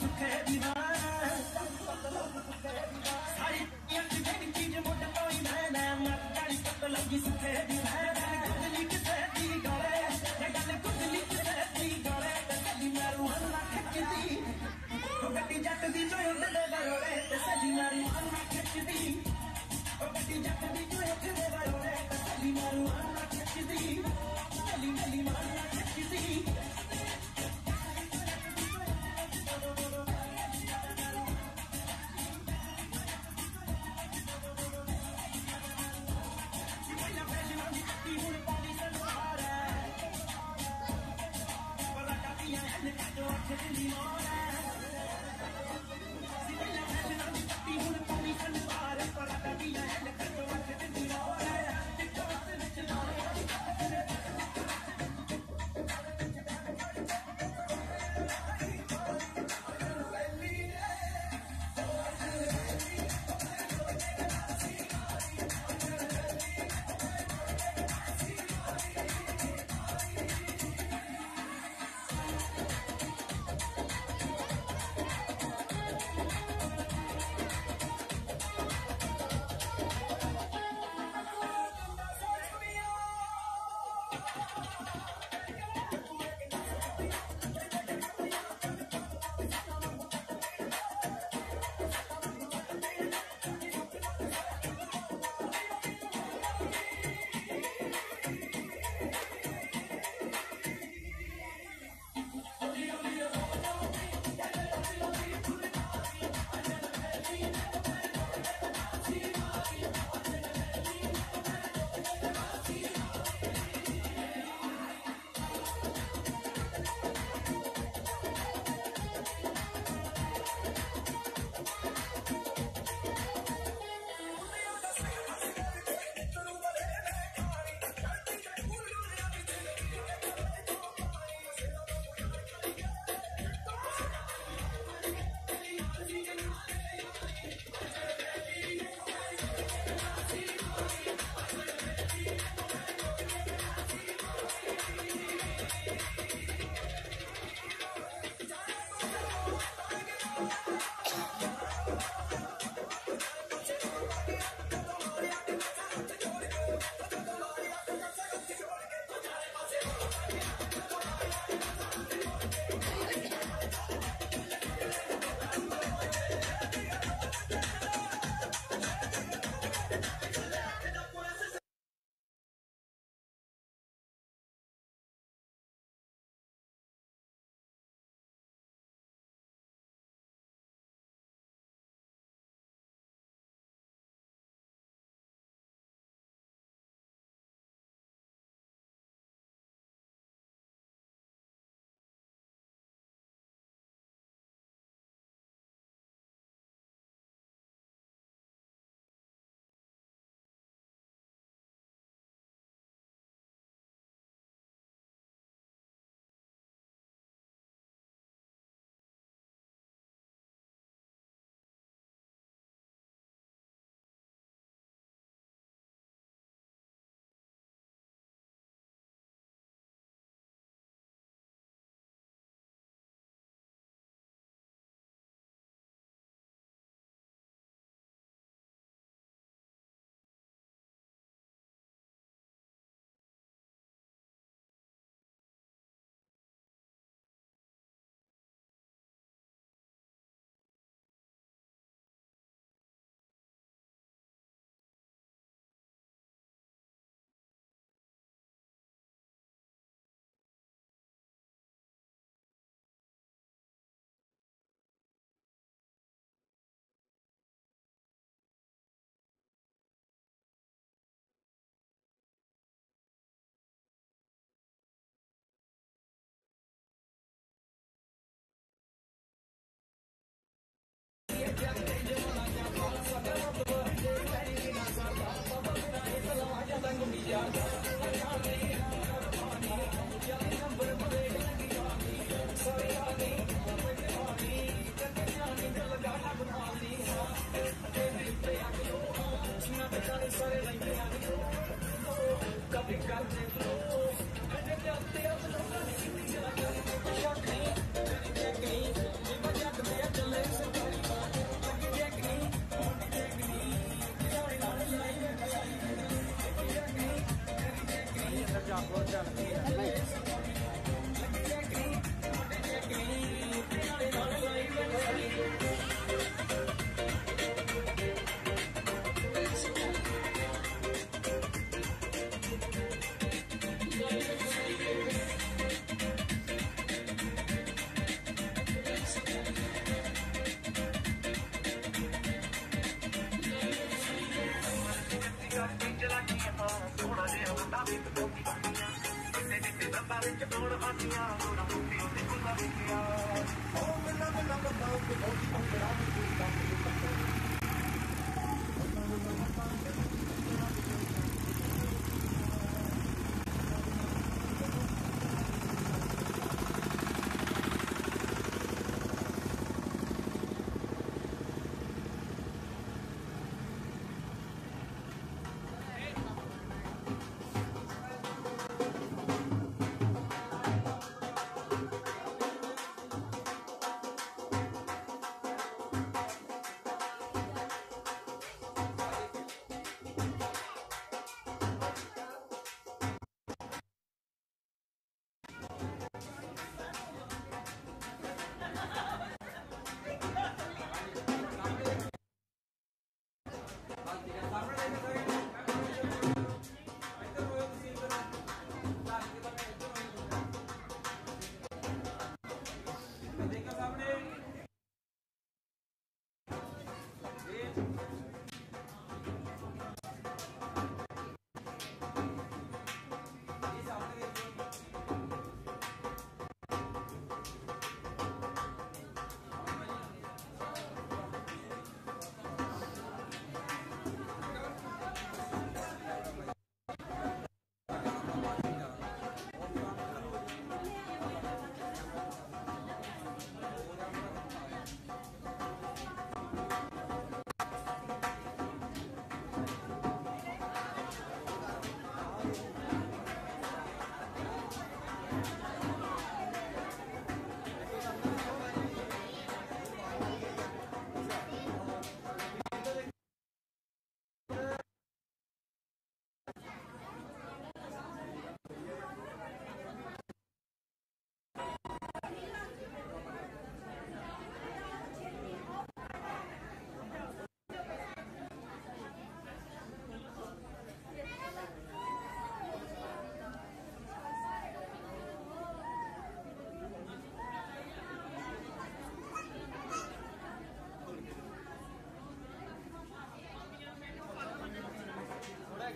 Jesus came.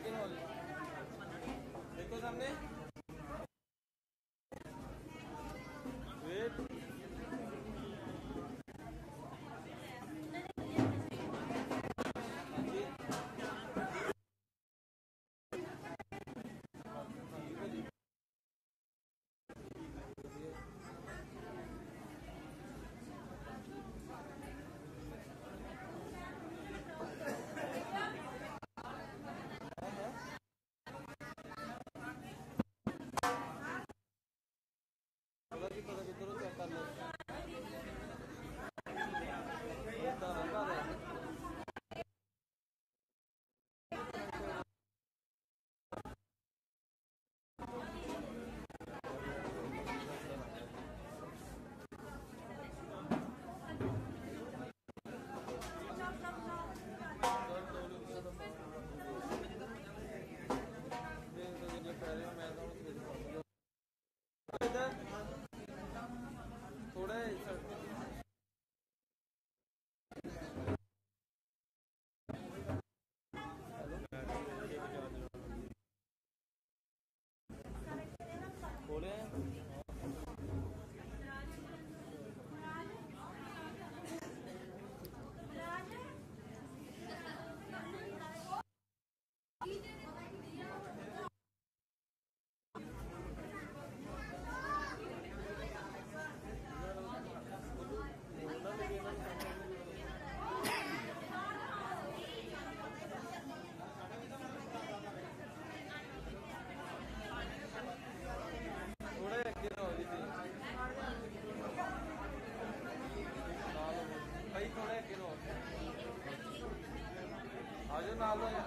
ਦੇਖੋ কথা ভিতরে তো করে ਨਾਲ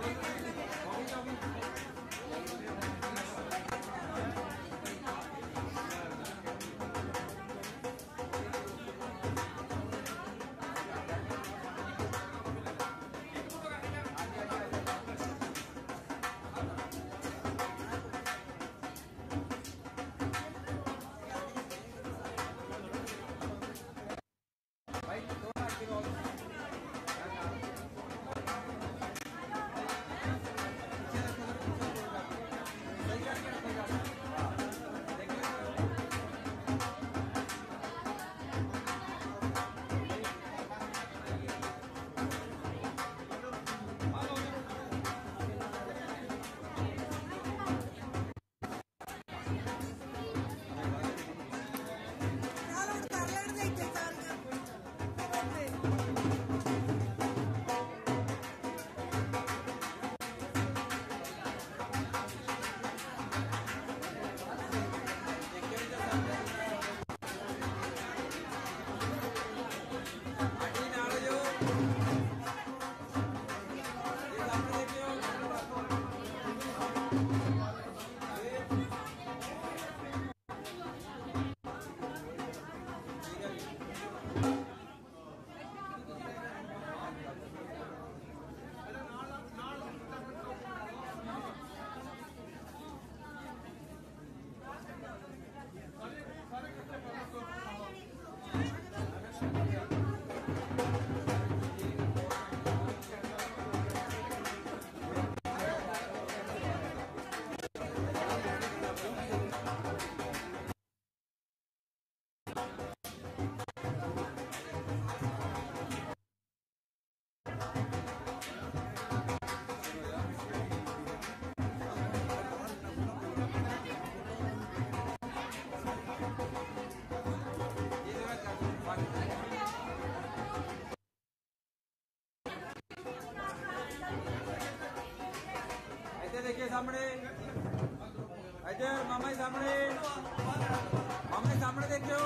ਭਾਈ ਇੱਥੇ ਦੇਖੇ ਸਾਹਮਣੇ। ਇੱਧਰ ਮਾਮਾ ਜੀ ਸਾਹਮਣੇ। ਮਾਮਾ ਜੀ ਸਾਹਮਣੇ ਦੇਖਿਓ।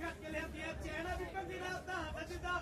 ਖੱਟ ਕੇ ਲਿਆਂਦੀ ਐ ਚੈਨਾ ਵੀ ਕੰਦੀ ਰਾਤਾਂ ਵੱਜਦਾ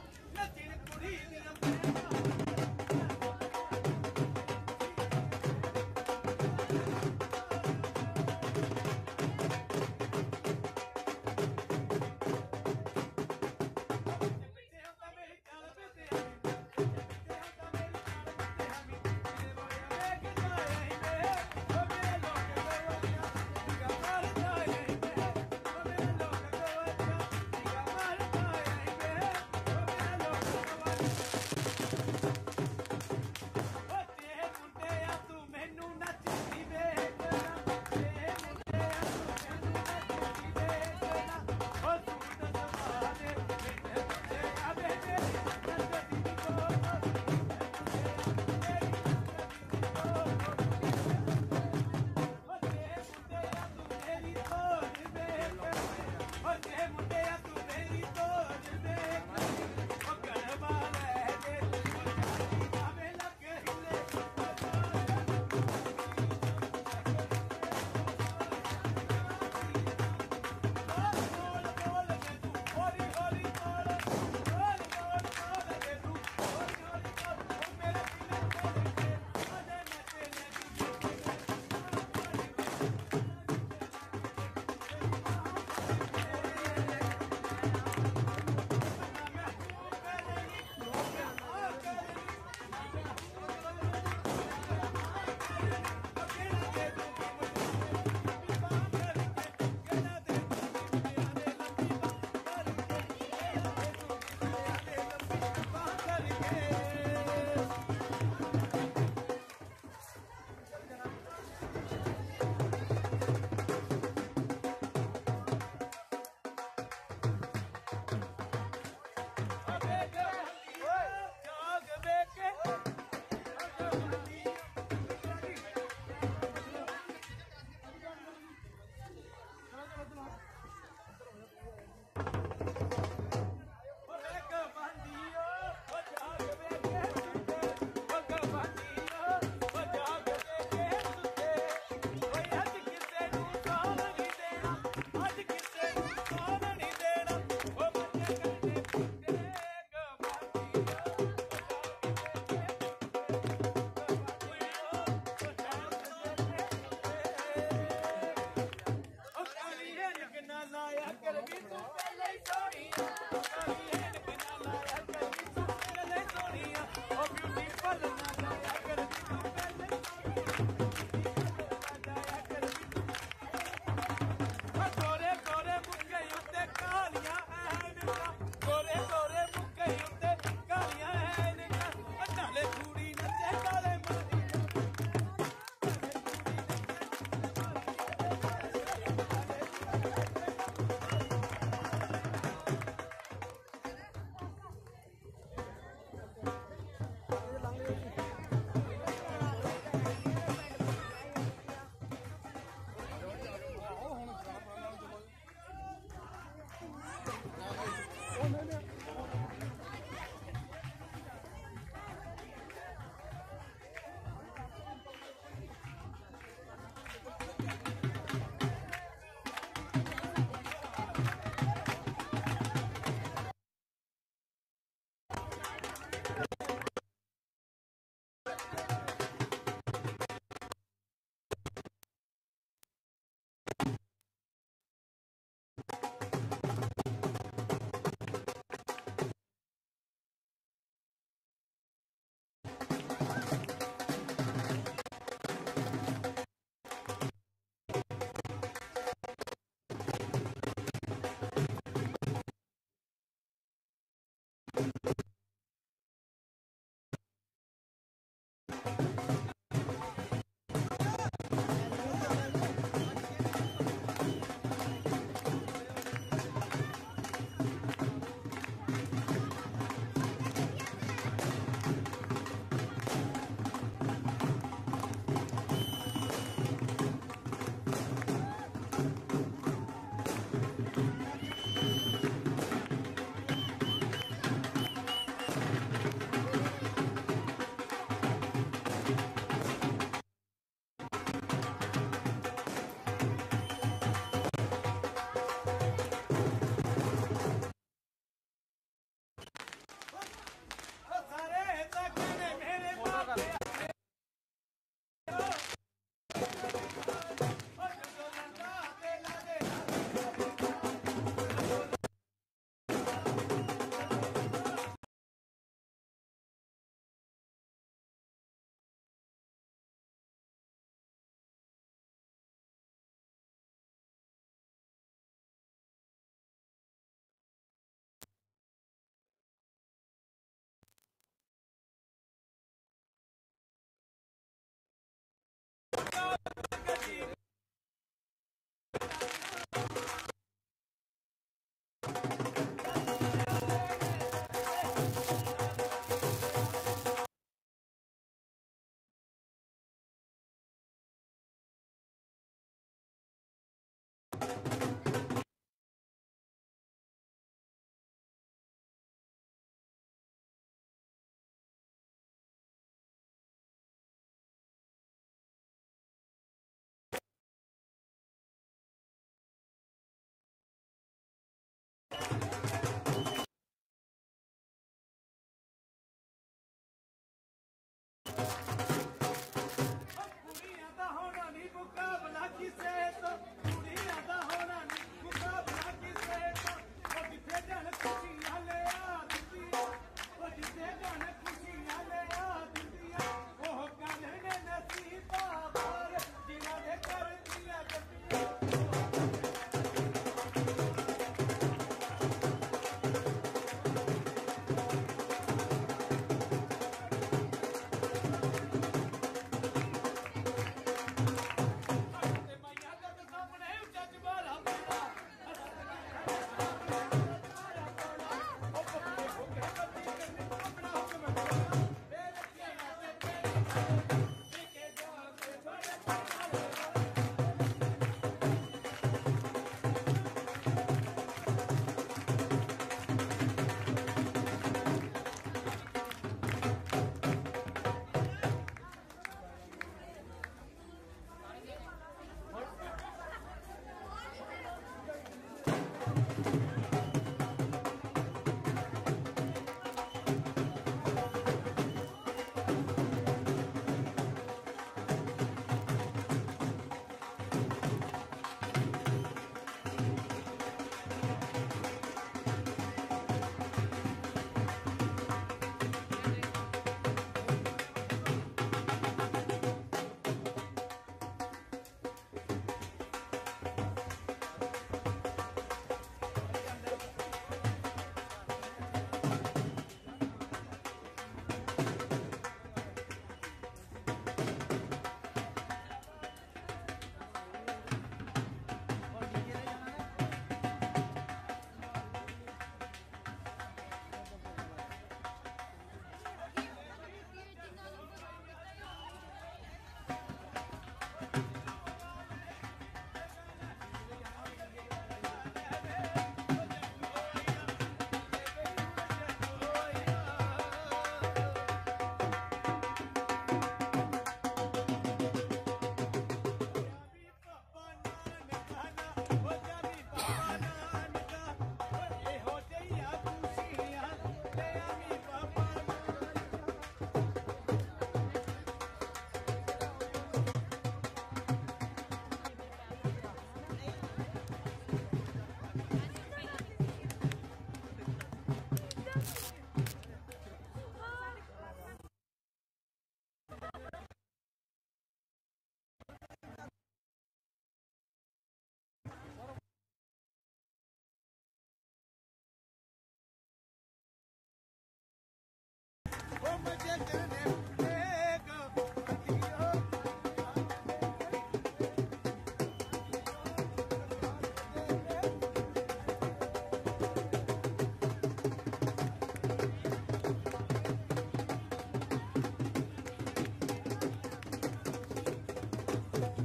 do.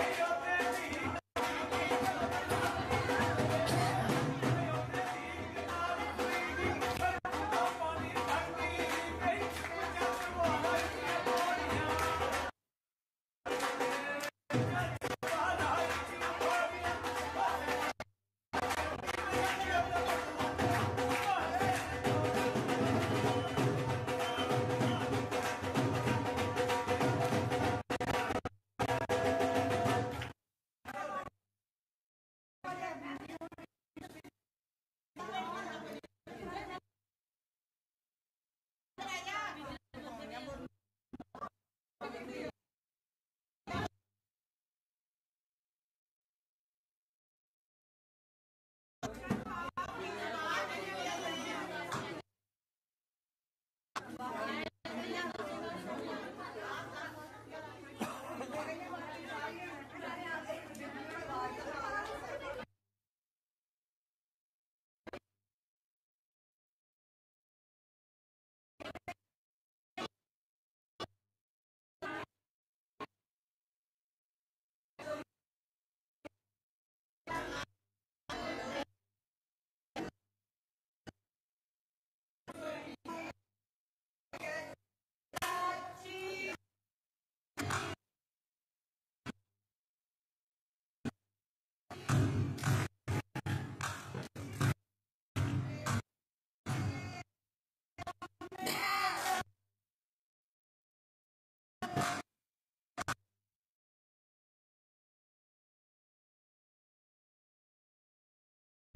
Hey,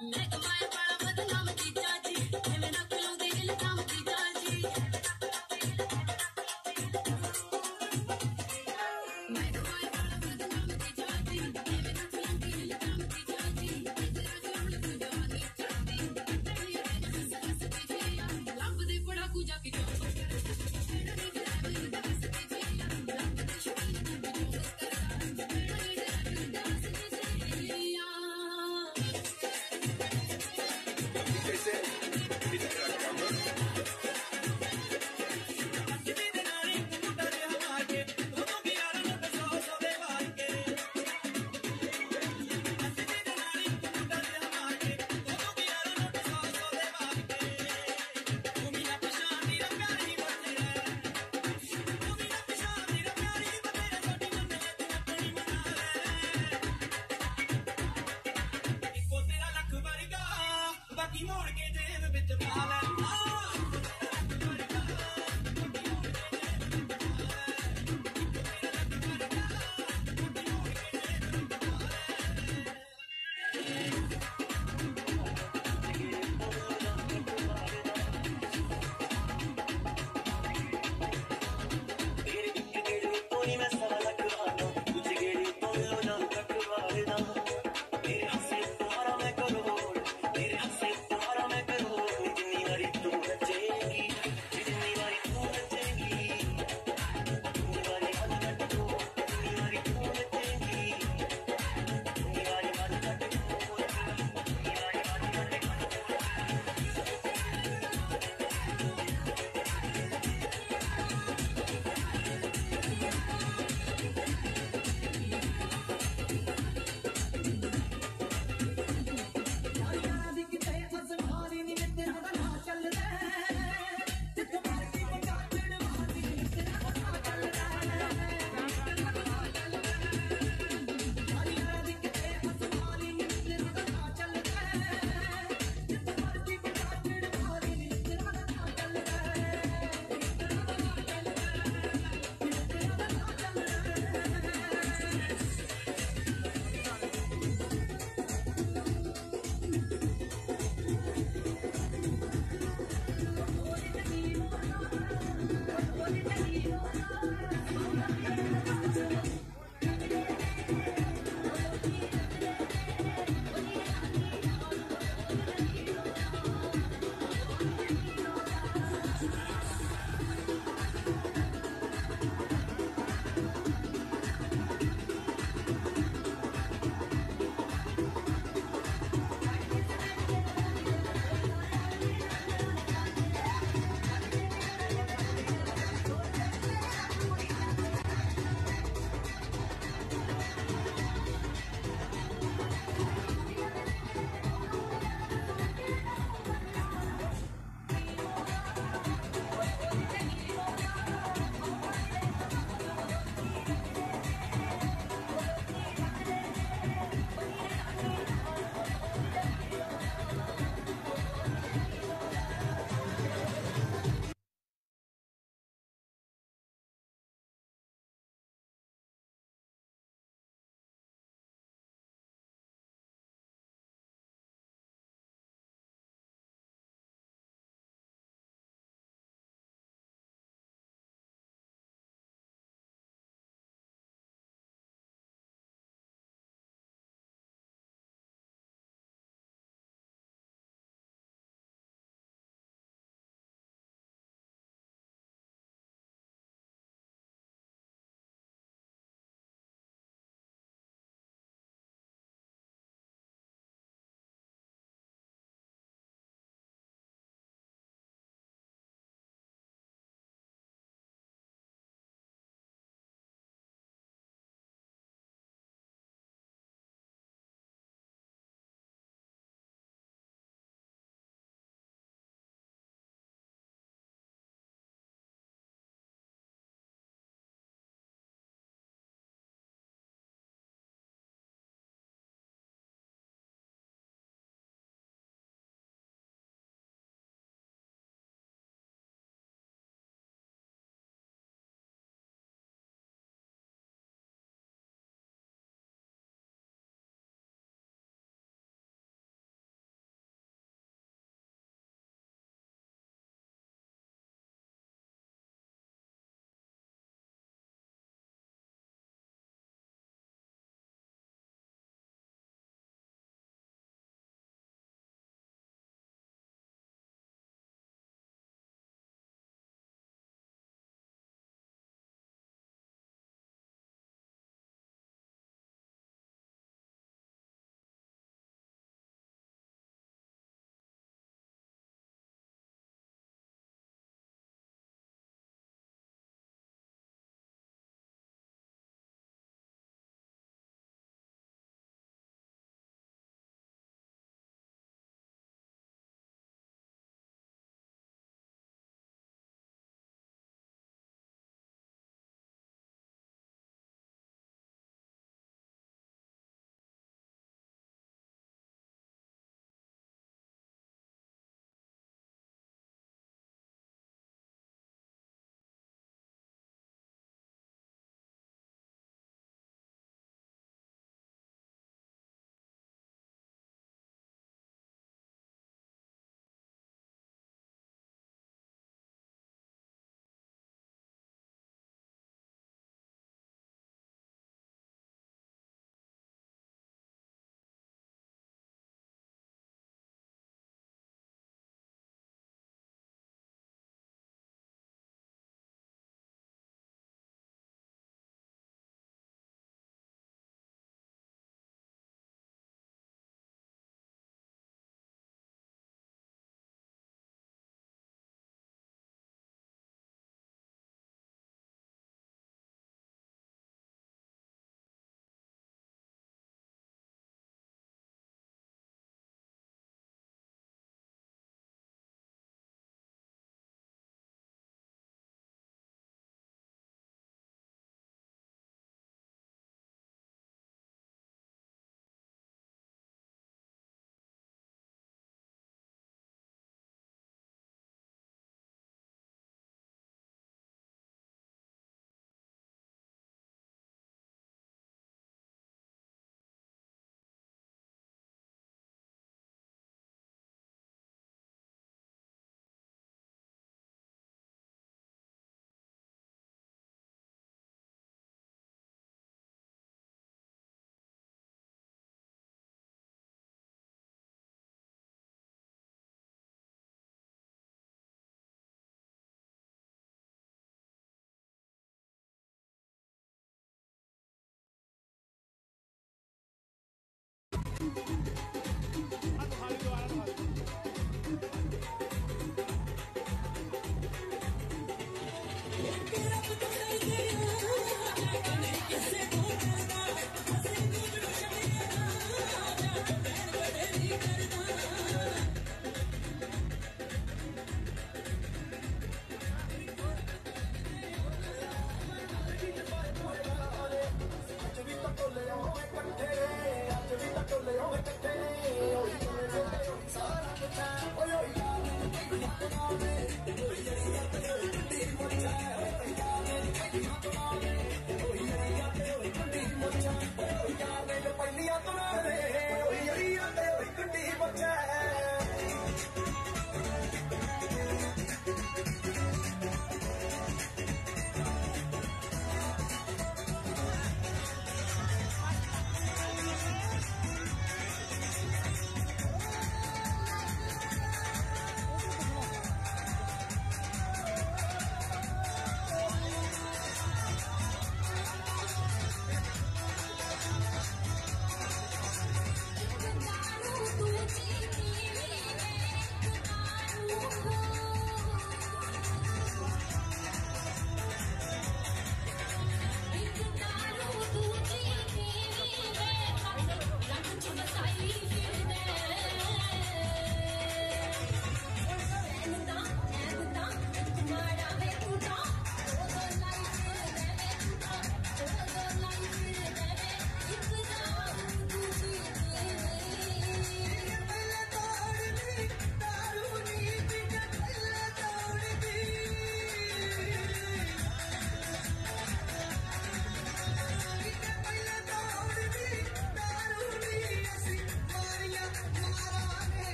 He was also a member of the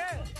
Okay.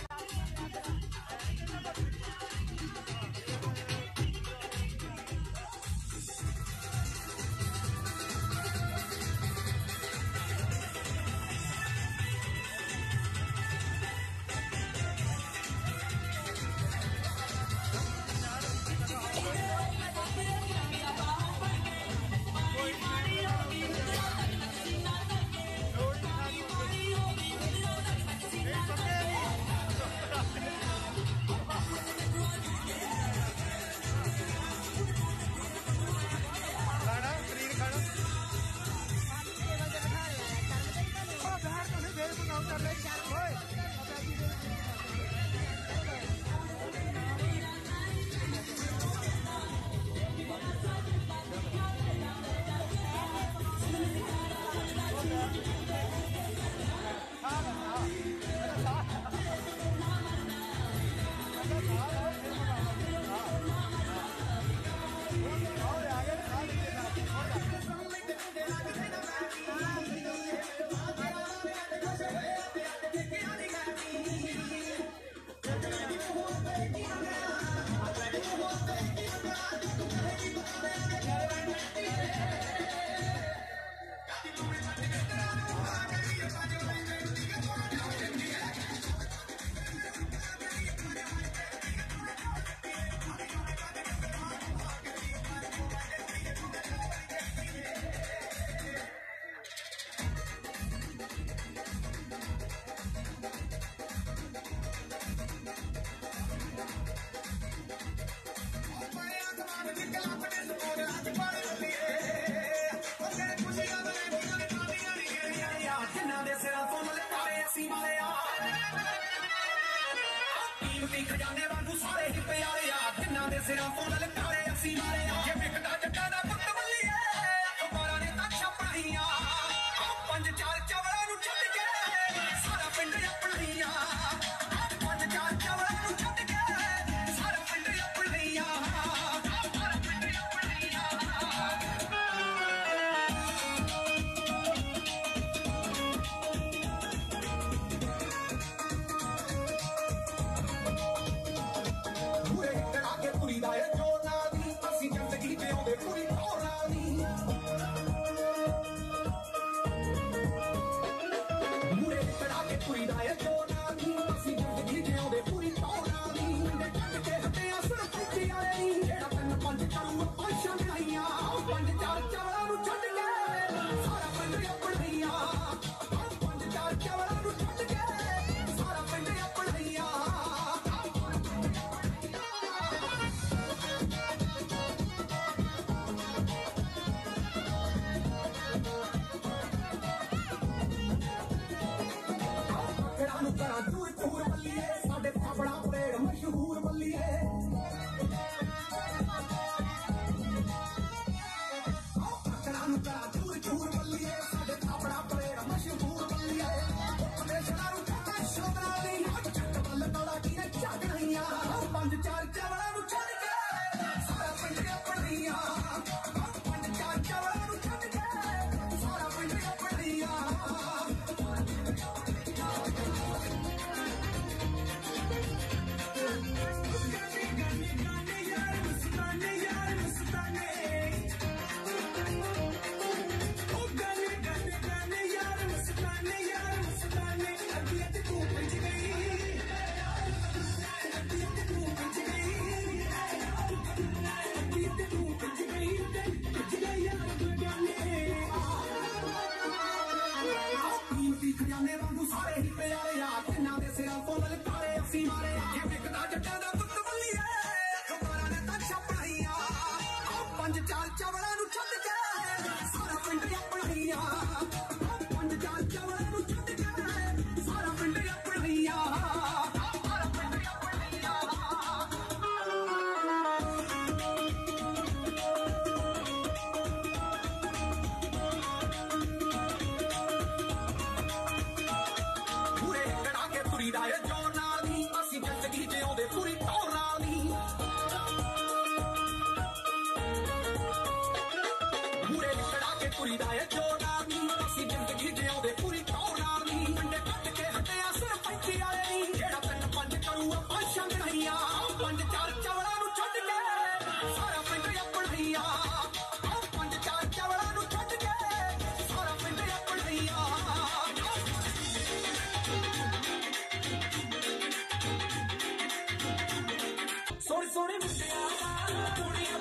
The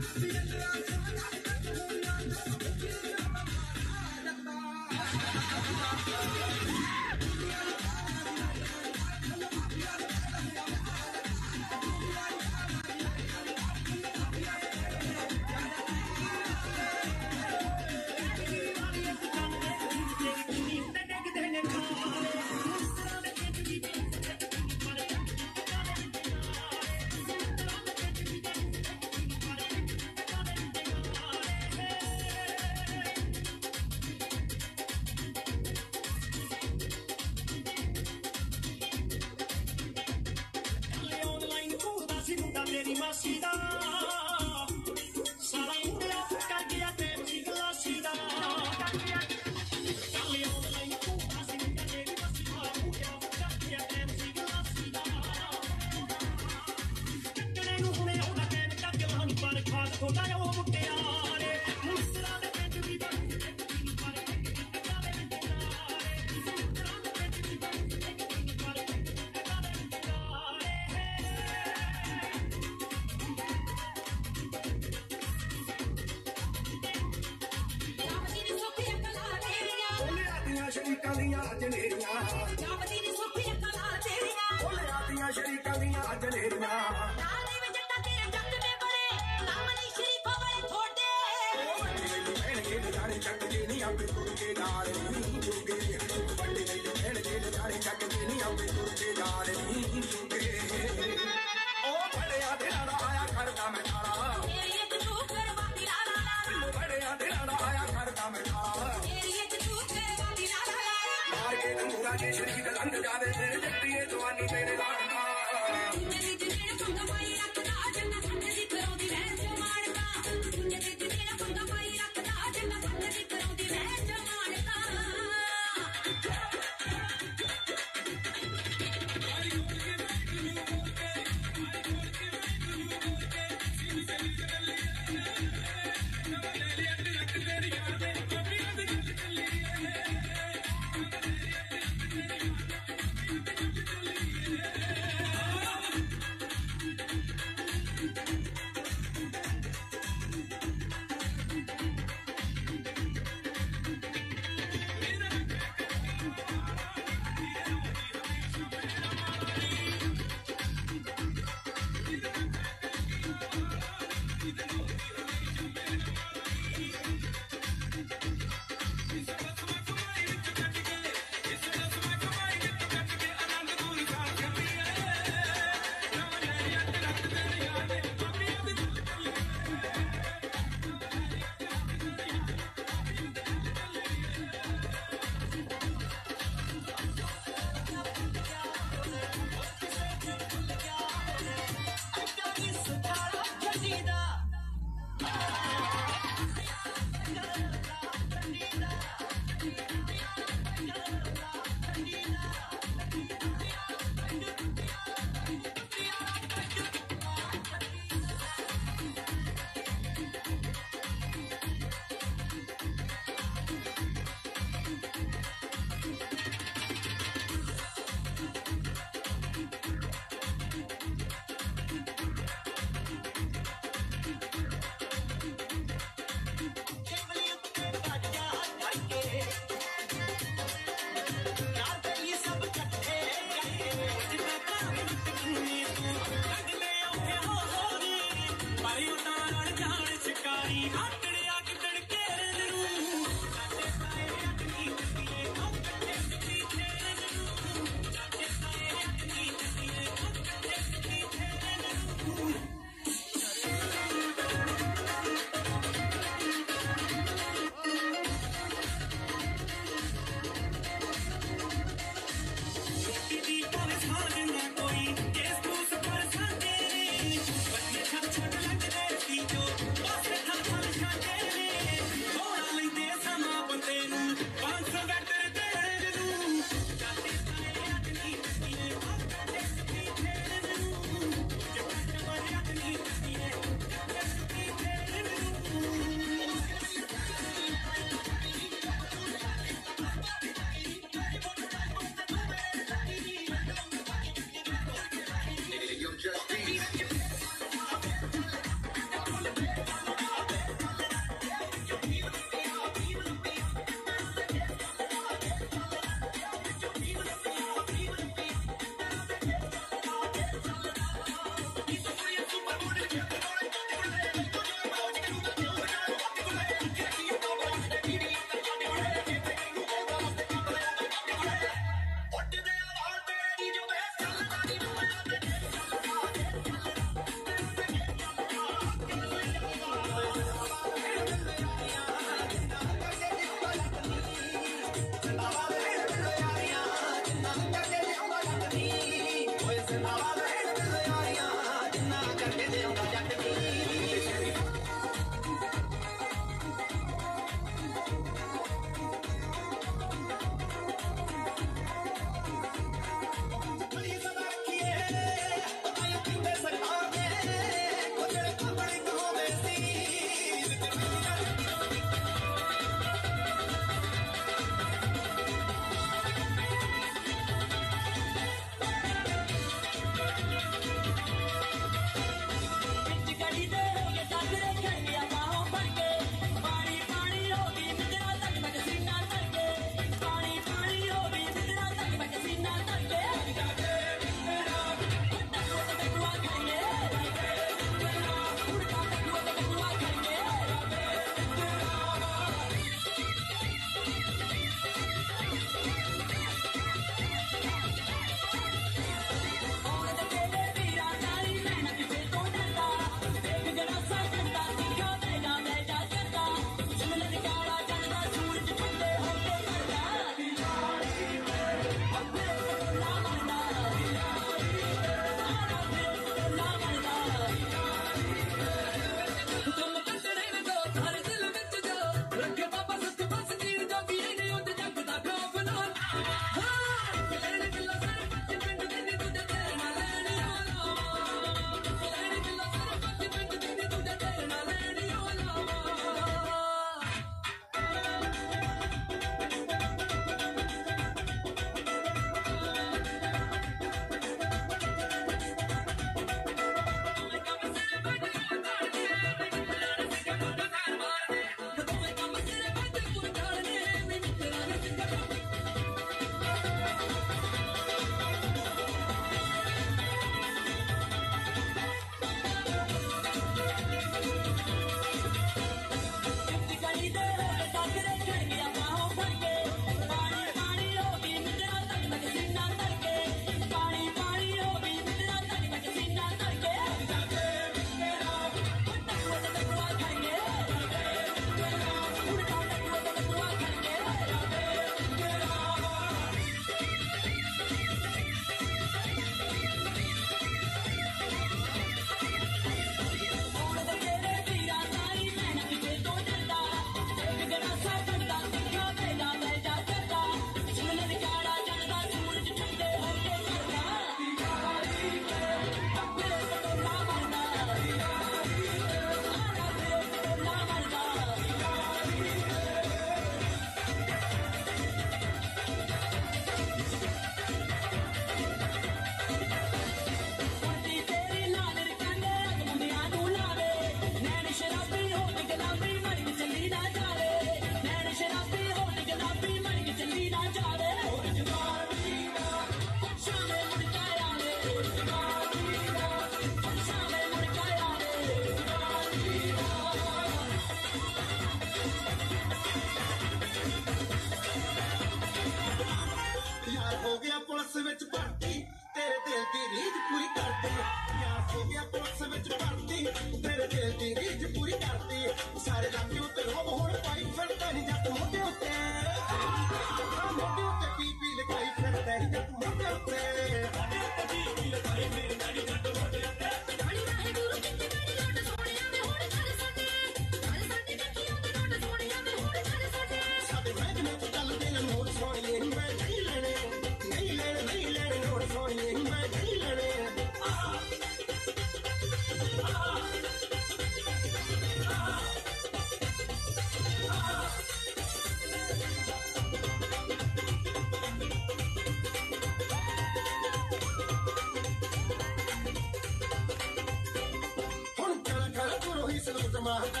봐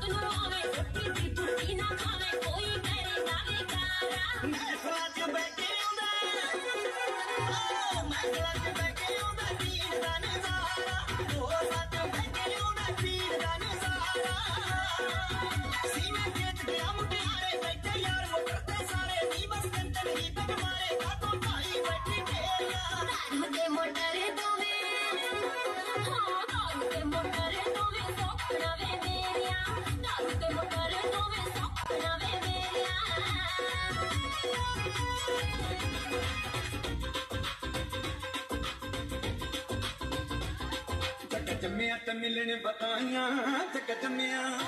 Tulungan ਜੰਮਿਆ ਤੇ ਮਿਲਣ ਬਤਾਈਆਂ ਤੇ ਕਦਮਿਆਂ।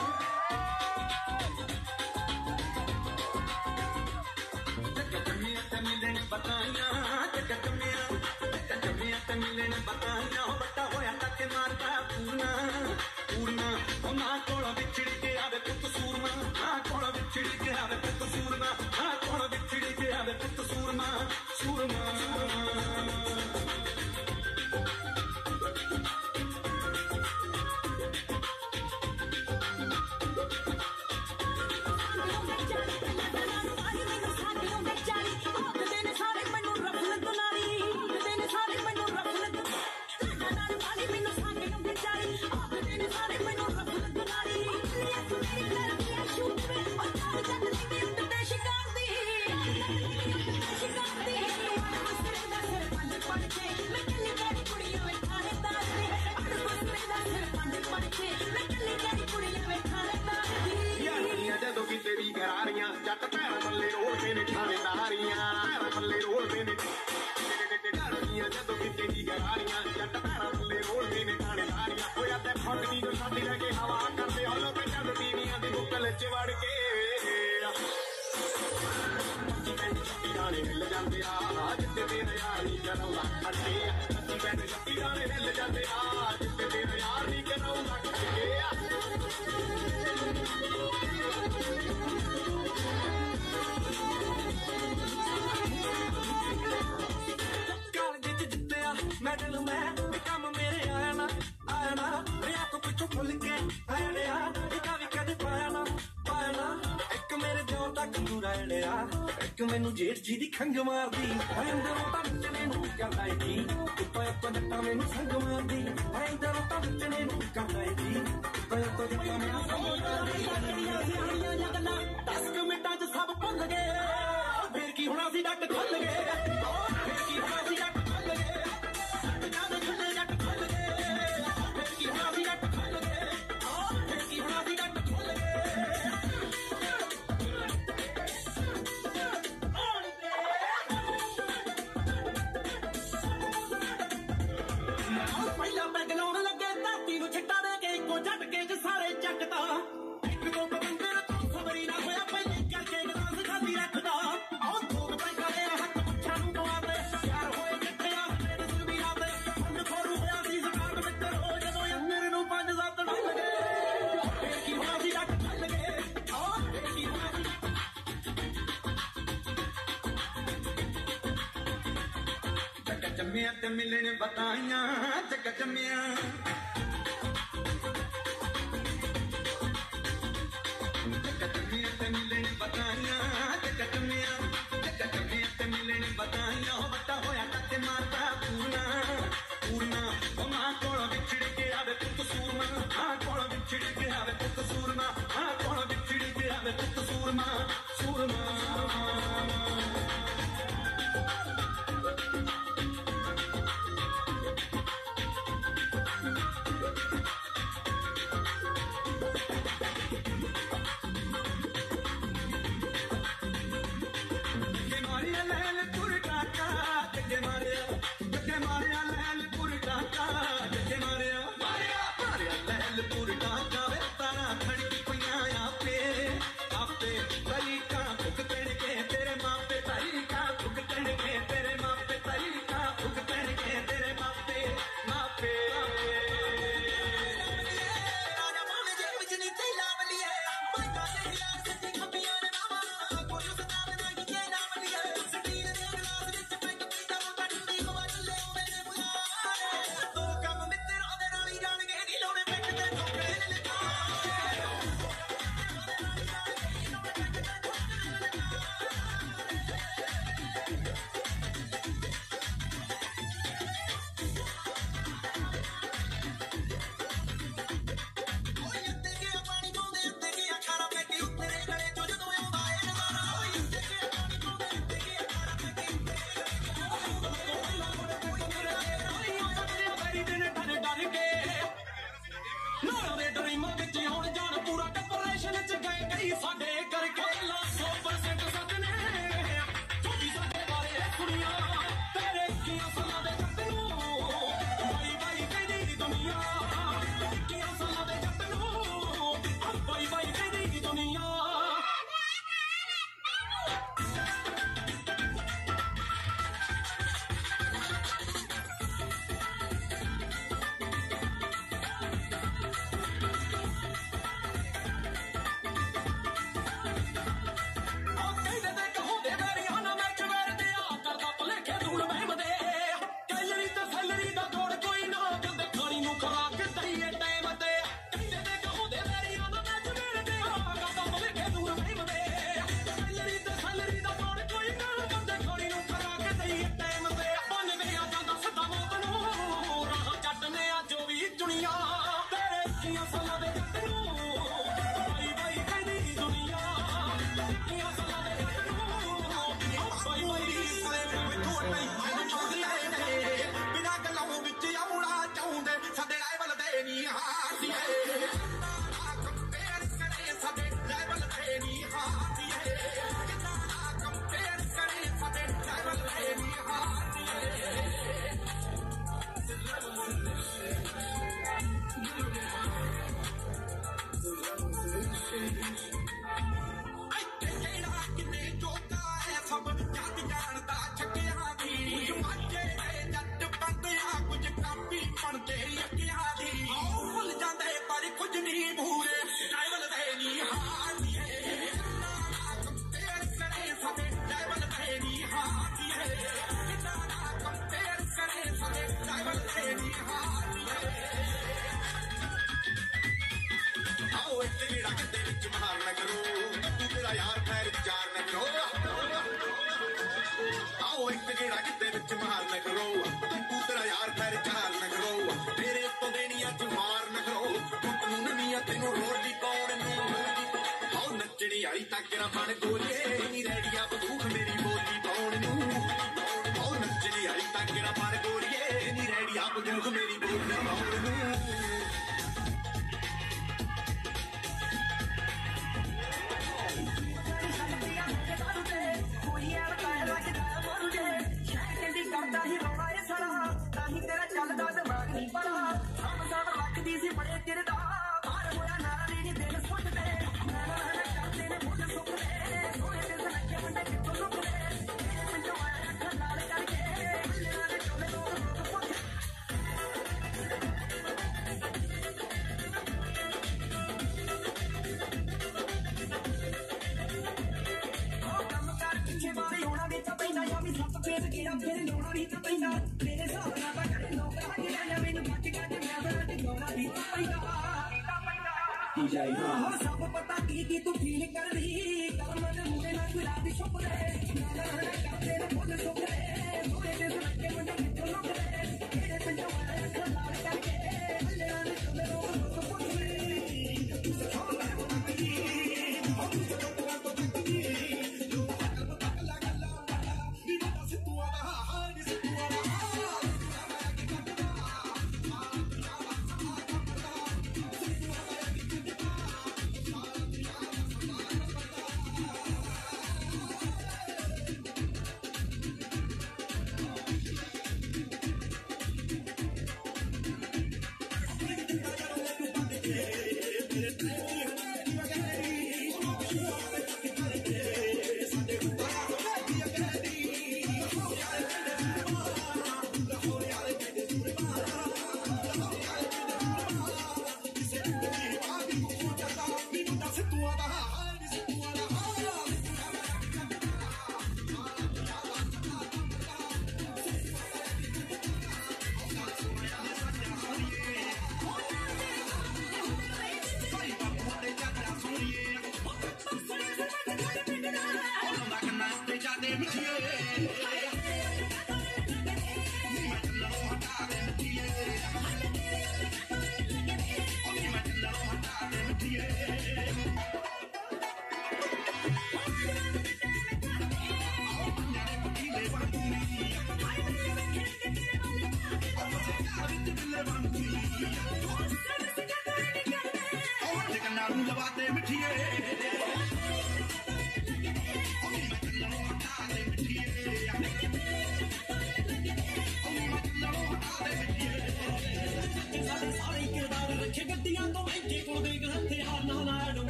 ਜੀ ਦੀ ਖੰਗ ਮਾਰਦੀ ਐ ਅੰਦਰੋਂ ਤਾਂ ਵਿਚਨੇ ਨੂੰ ਕਰਦਾ ਏ ਜੀ ਉੱਪਰ ਉੱਪਰ ਜੱਟਾਂ ਮੈਨੂੰ ਸੰਗ ਮਾਰਦੀ ਐ ਅੰਦਰੋਂ ਤਾਂ ਵਿਚਨੇ ਨੂੰ ਕਰਦਾ ਏ ਜੀ ਉੱਪਰ ਉੱਪਰ ਜੱਟਾਂ ਮੈਨੂੰ ਸੰਗ ਮਾਰਦੀ ਲੱਗਦੀਆਂ ਸਿਆਣੀਆਂ 10 ਮਿੰਟਾਂ 'ਚ ਸਭ ਭੁੱਲ ਗਏ ਜੰਮਿਆ ਤੇ ਮਿਲਣ ਬਤਾਈਆਂ ਜਗ ਜੰਮਿਆ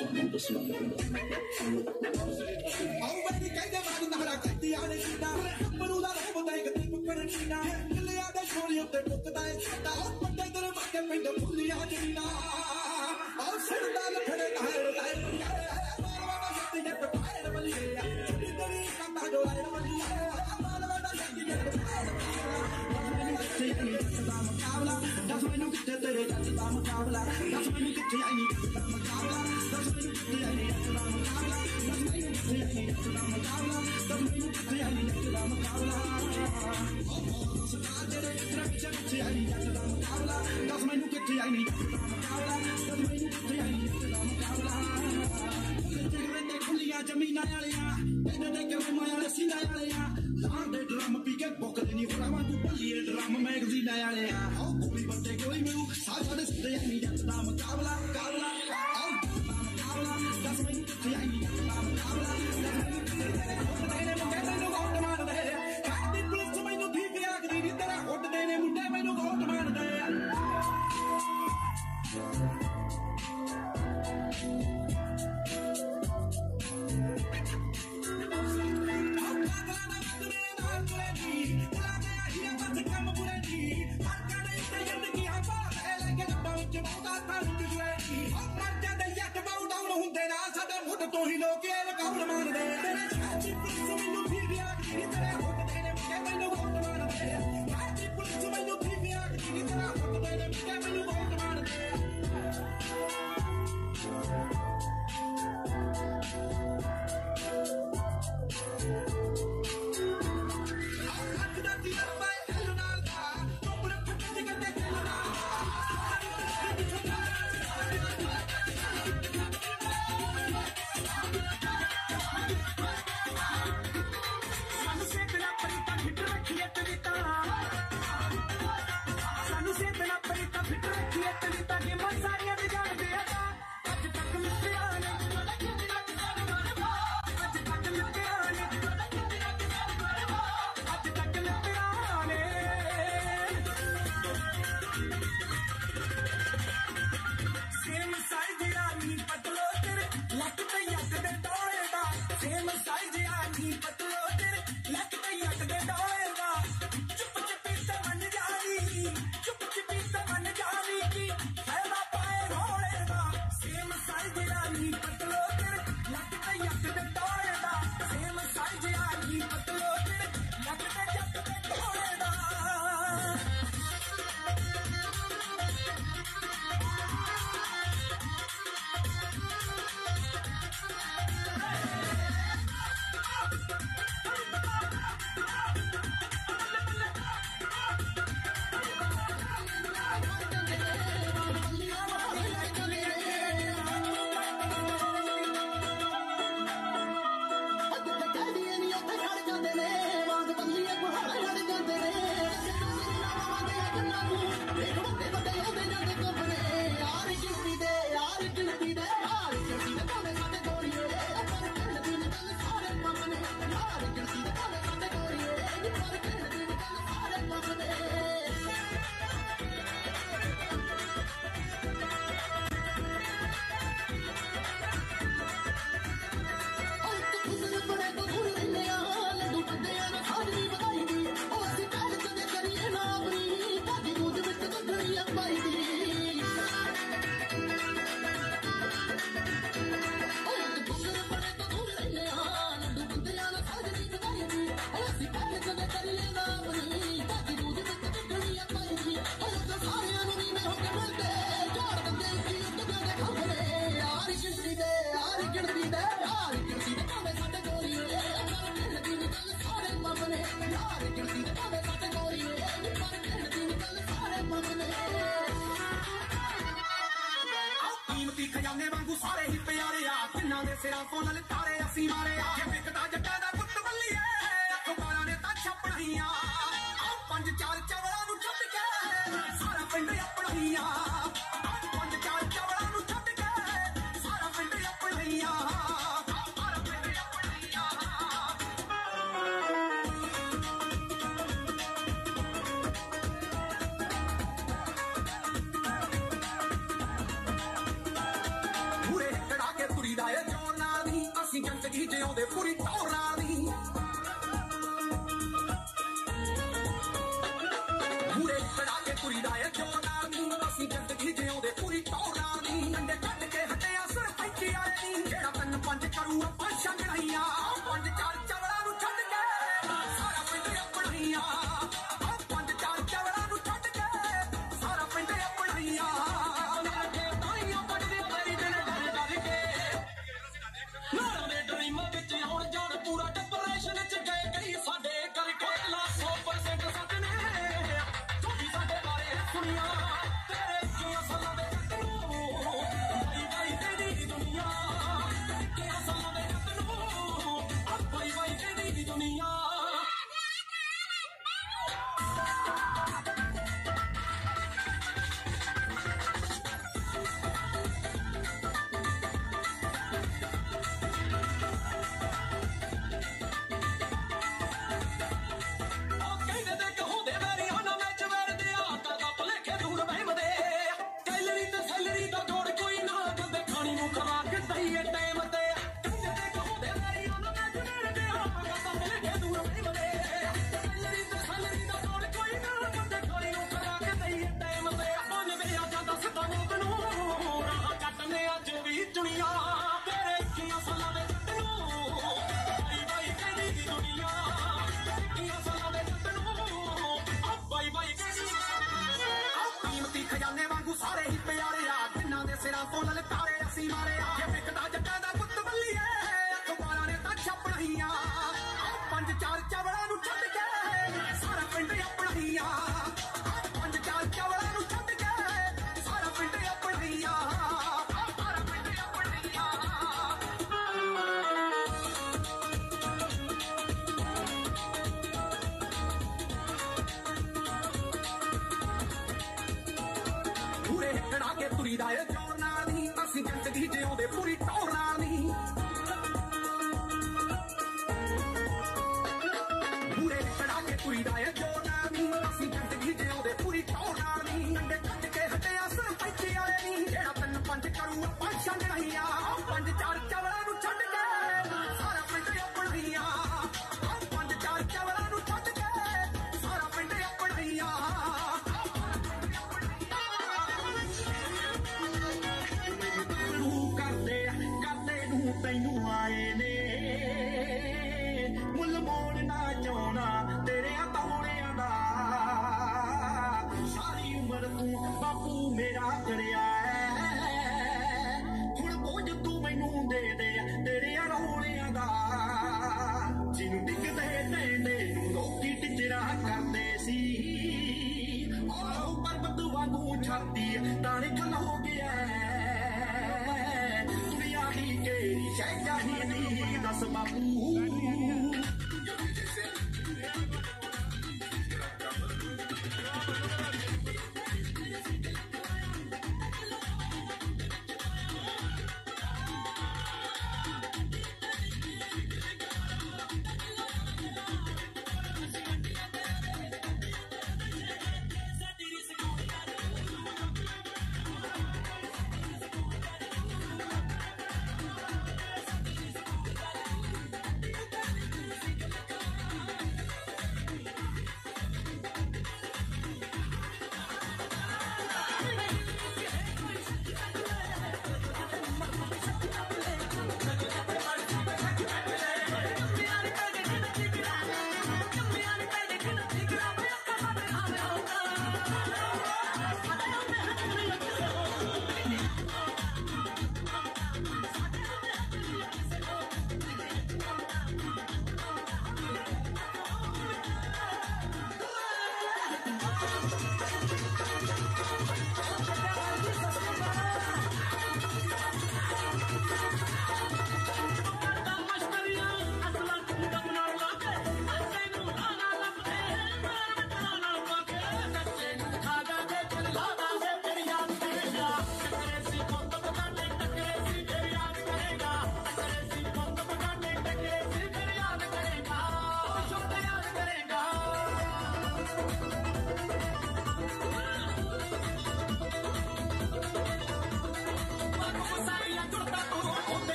That's you. the top of the top I'm not going to to be able to do that. I'm not to be able to do that. I'm not to be able to do that. I'm not to be able to do that. I'm not going to be ਤੋਂ ਹੀ ਲੋਕੇ ਲਕਬ ਮੰਨਦੇ ਤੇਰੇ ਛਾਤੀ police ਮੈਨੂੰ ਵੀ ਵਿਆਹ ਕਿ ਤੇਰੇ hot ਦੇ ਨੇ ਮੈਨੂੰ ਹੋਟ ਮੰਨਦੇ ਛਾਤੀ ਪੁਲਿਸ ਮੈਨੂੰ ਵੀ ਵਿਆਹ ਕਿ ਤੇਰੇ ਹੋਟ ਦੇ ਨੇ ਮੈਨੂੰ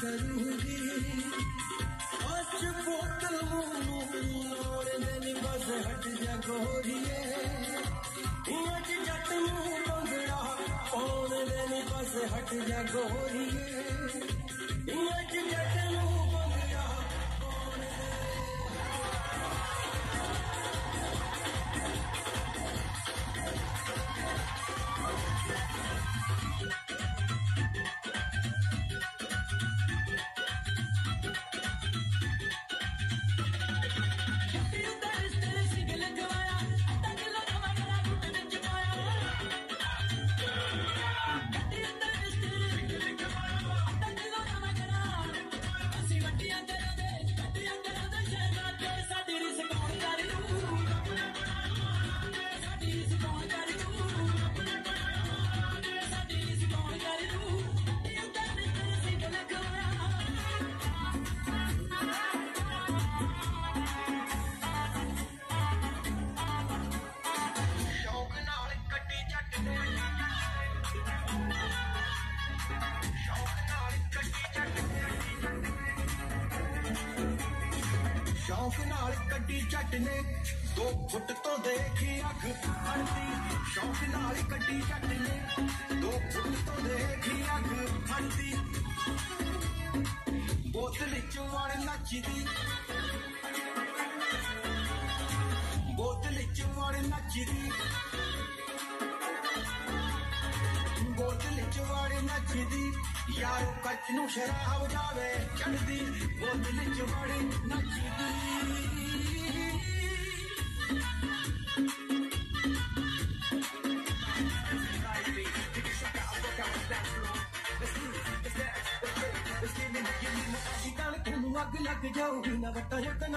ਕਰੂਗੀ ਅੱਜ ਬੋਤਲ ਨੂੰ ਲੋੜ ਨਹੀਂ ਬਸ ਹਟ ਜਾ ਗੋਰੀਏ ਅੱਜ ਜੱਟ ਨੂੰ ਬੰਦੜਾ ਪਾਉਣ ਦੇ ਨਹੀਂ ਬਸ ਹਟ ਜਾ ਗੋਰੀਏ ਅੱਜ ਜੱਟ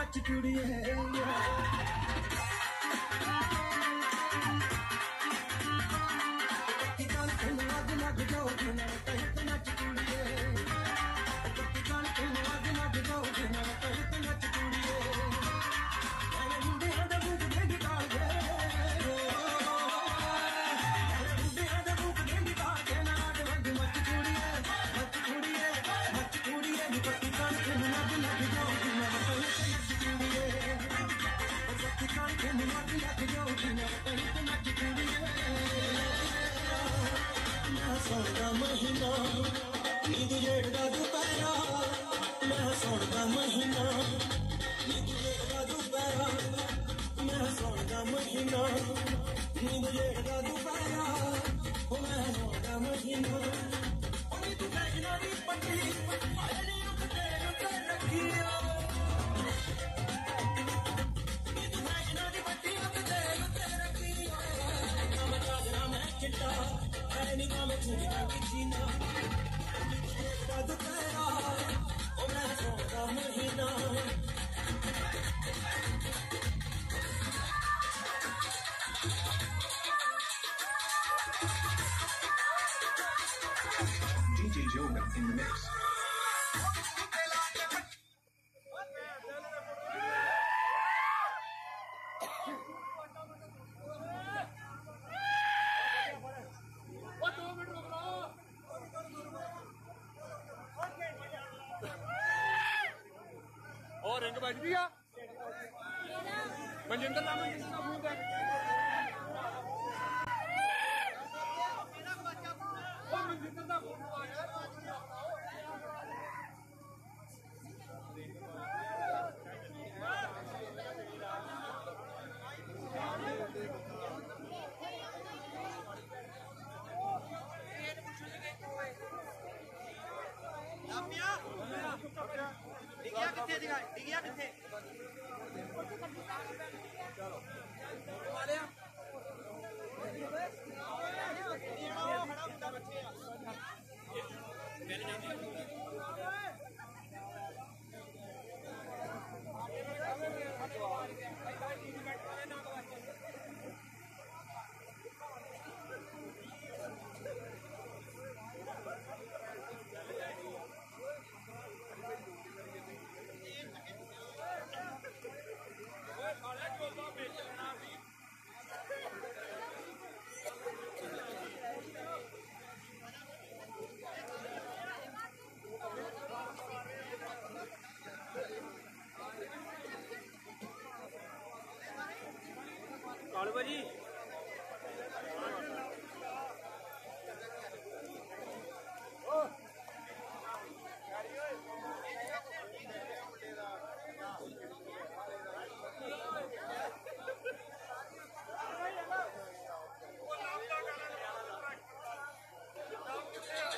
not to do the. ਭਾਜੀ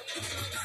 ਚੀਨੀ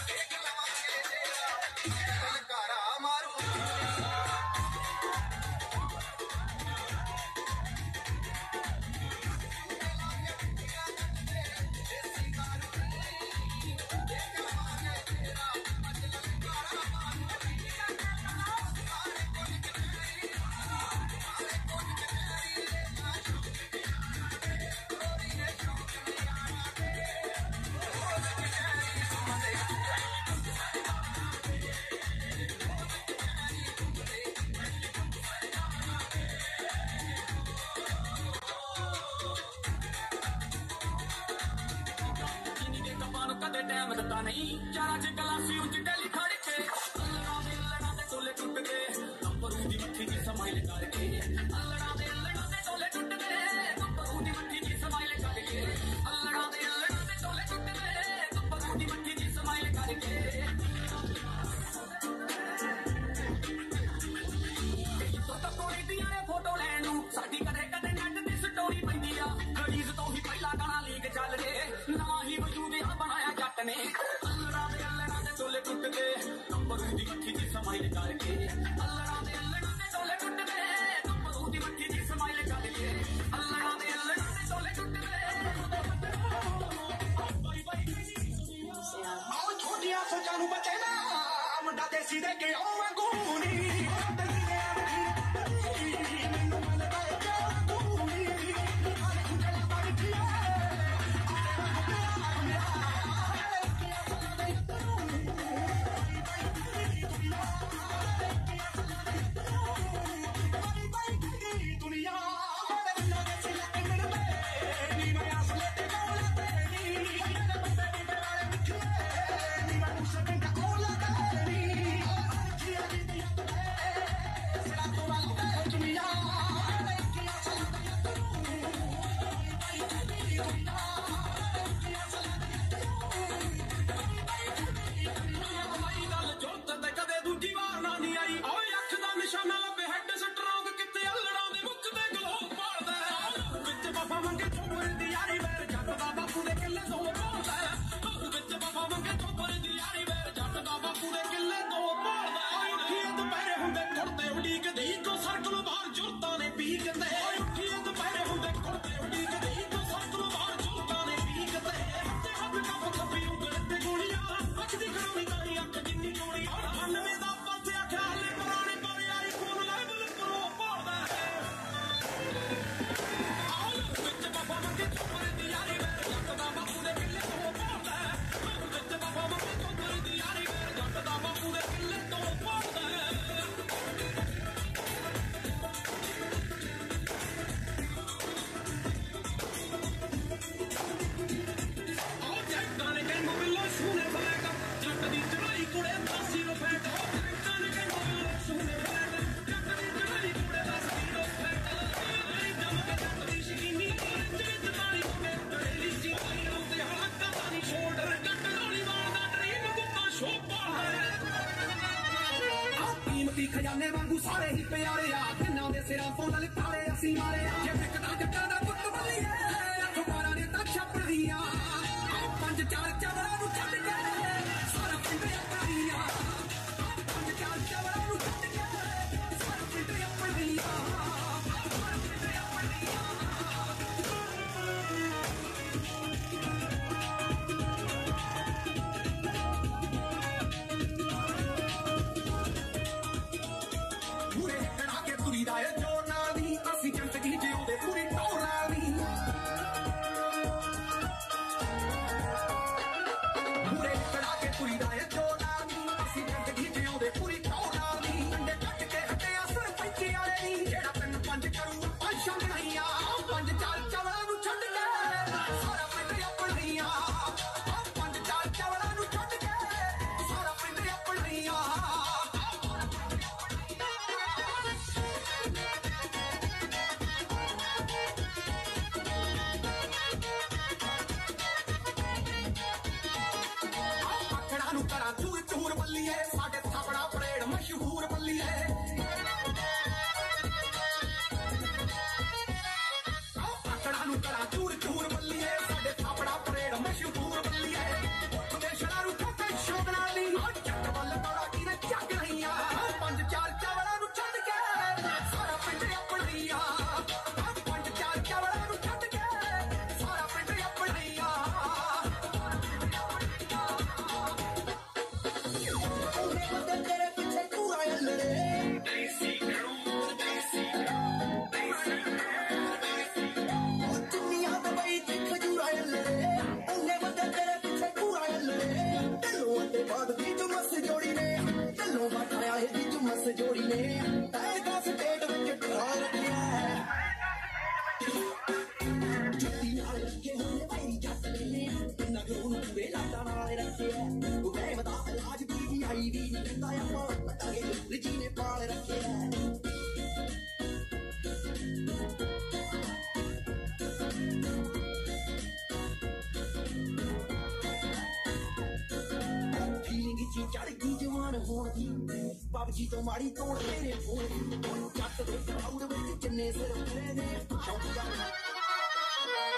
ਬਾਬਜੀ ਤੋਂ ਮਾੜੀ ਤੋੜ ਮੇਰੇ ਫੋਨ ਜੱਟ ਦੇ ਵਿੱਚ ਜਿੰਨੇ ਸਿਰ ਮੇਰੇ ਨੇ ਸ਼ੌਂਕੀਆਂ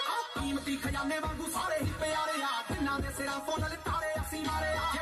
ਆ ਕੀਮਤੀ ਖਜ਼ਾਨੇ ਵਾਂਗੂ ਸਾਰੇ ਪਿਆਰੇ ਆ ਤਿੰਨਾਂ ਦੇ ਸਿਰਾਂ ਫੋਟਲ ਤਾਰੇ ਅਸੀਂ ਮਾਰੇ ਆ।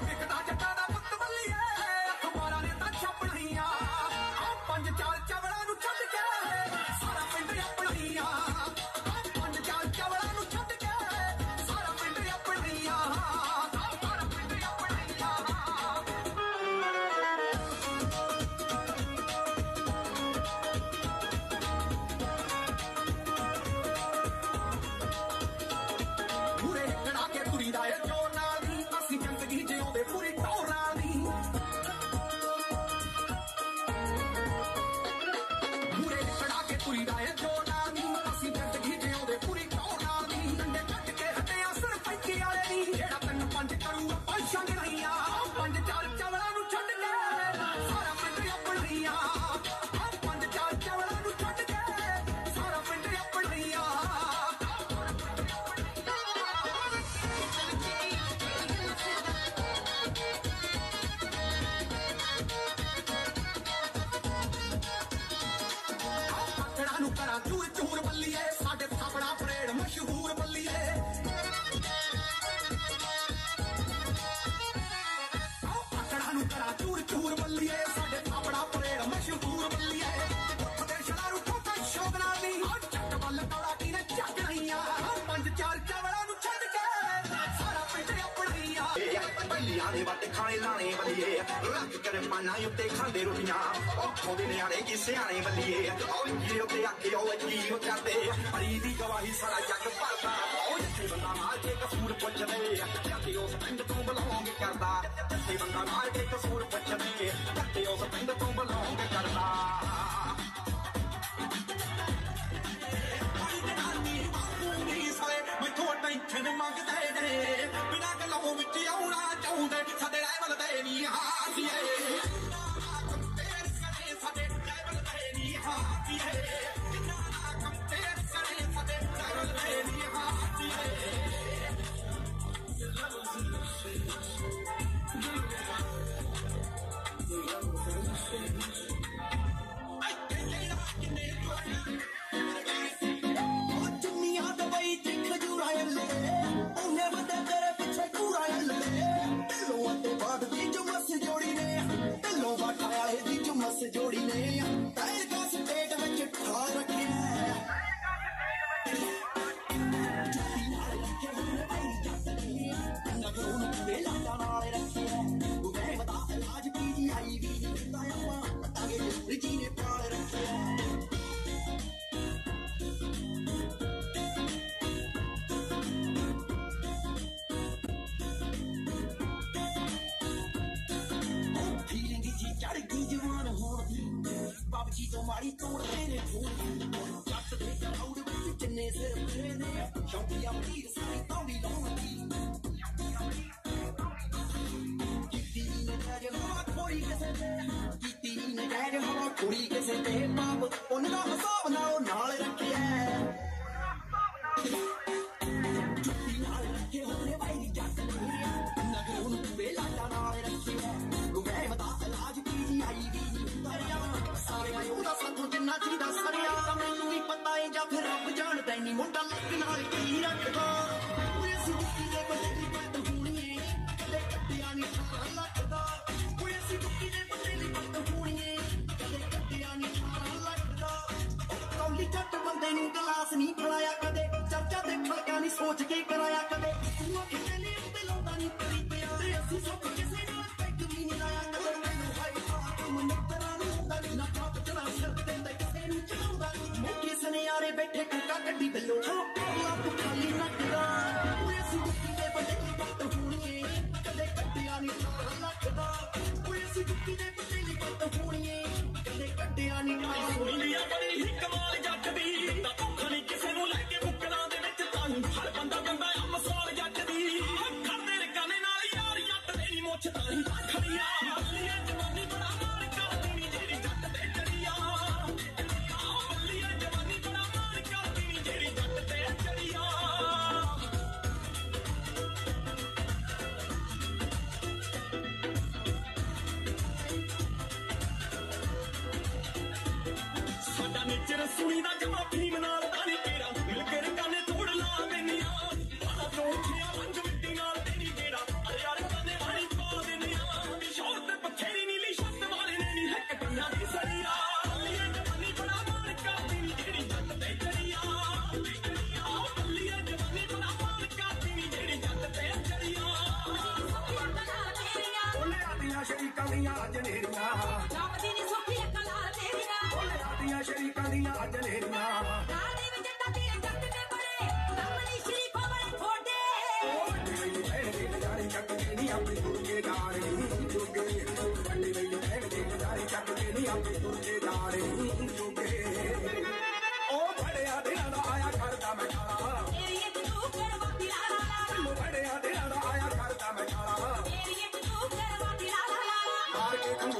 Mimi Kawahi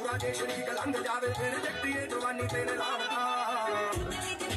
ਪੂਰਾ ਦੇਸ਼ ਨਹੀਂ ਜਾਵੇ ਫਿਰ ਜੱਟੀਏ ਜਵਾਨੀ ਤੇਰੇ ਰਾਹ ਦਾ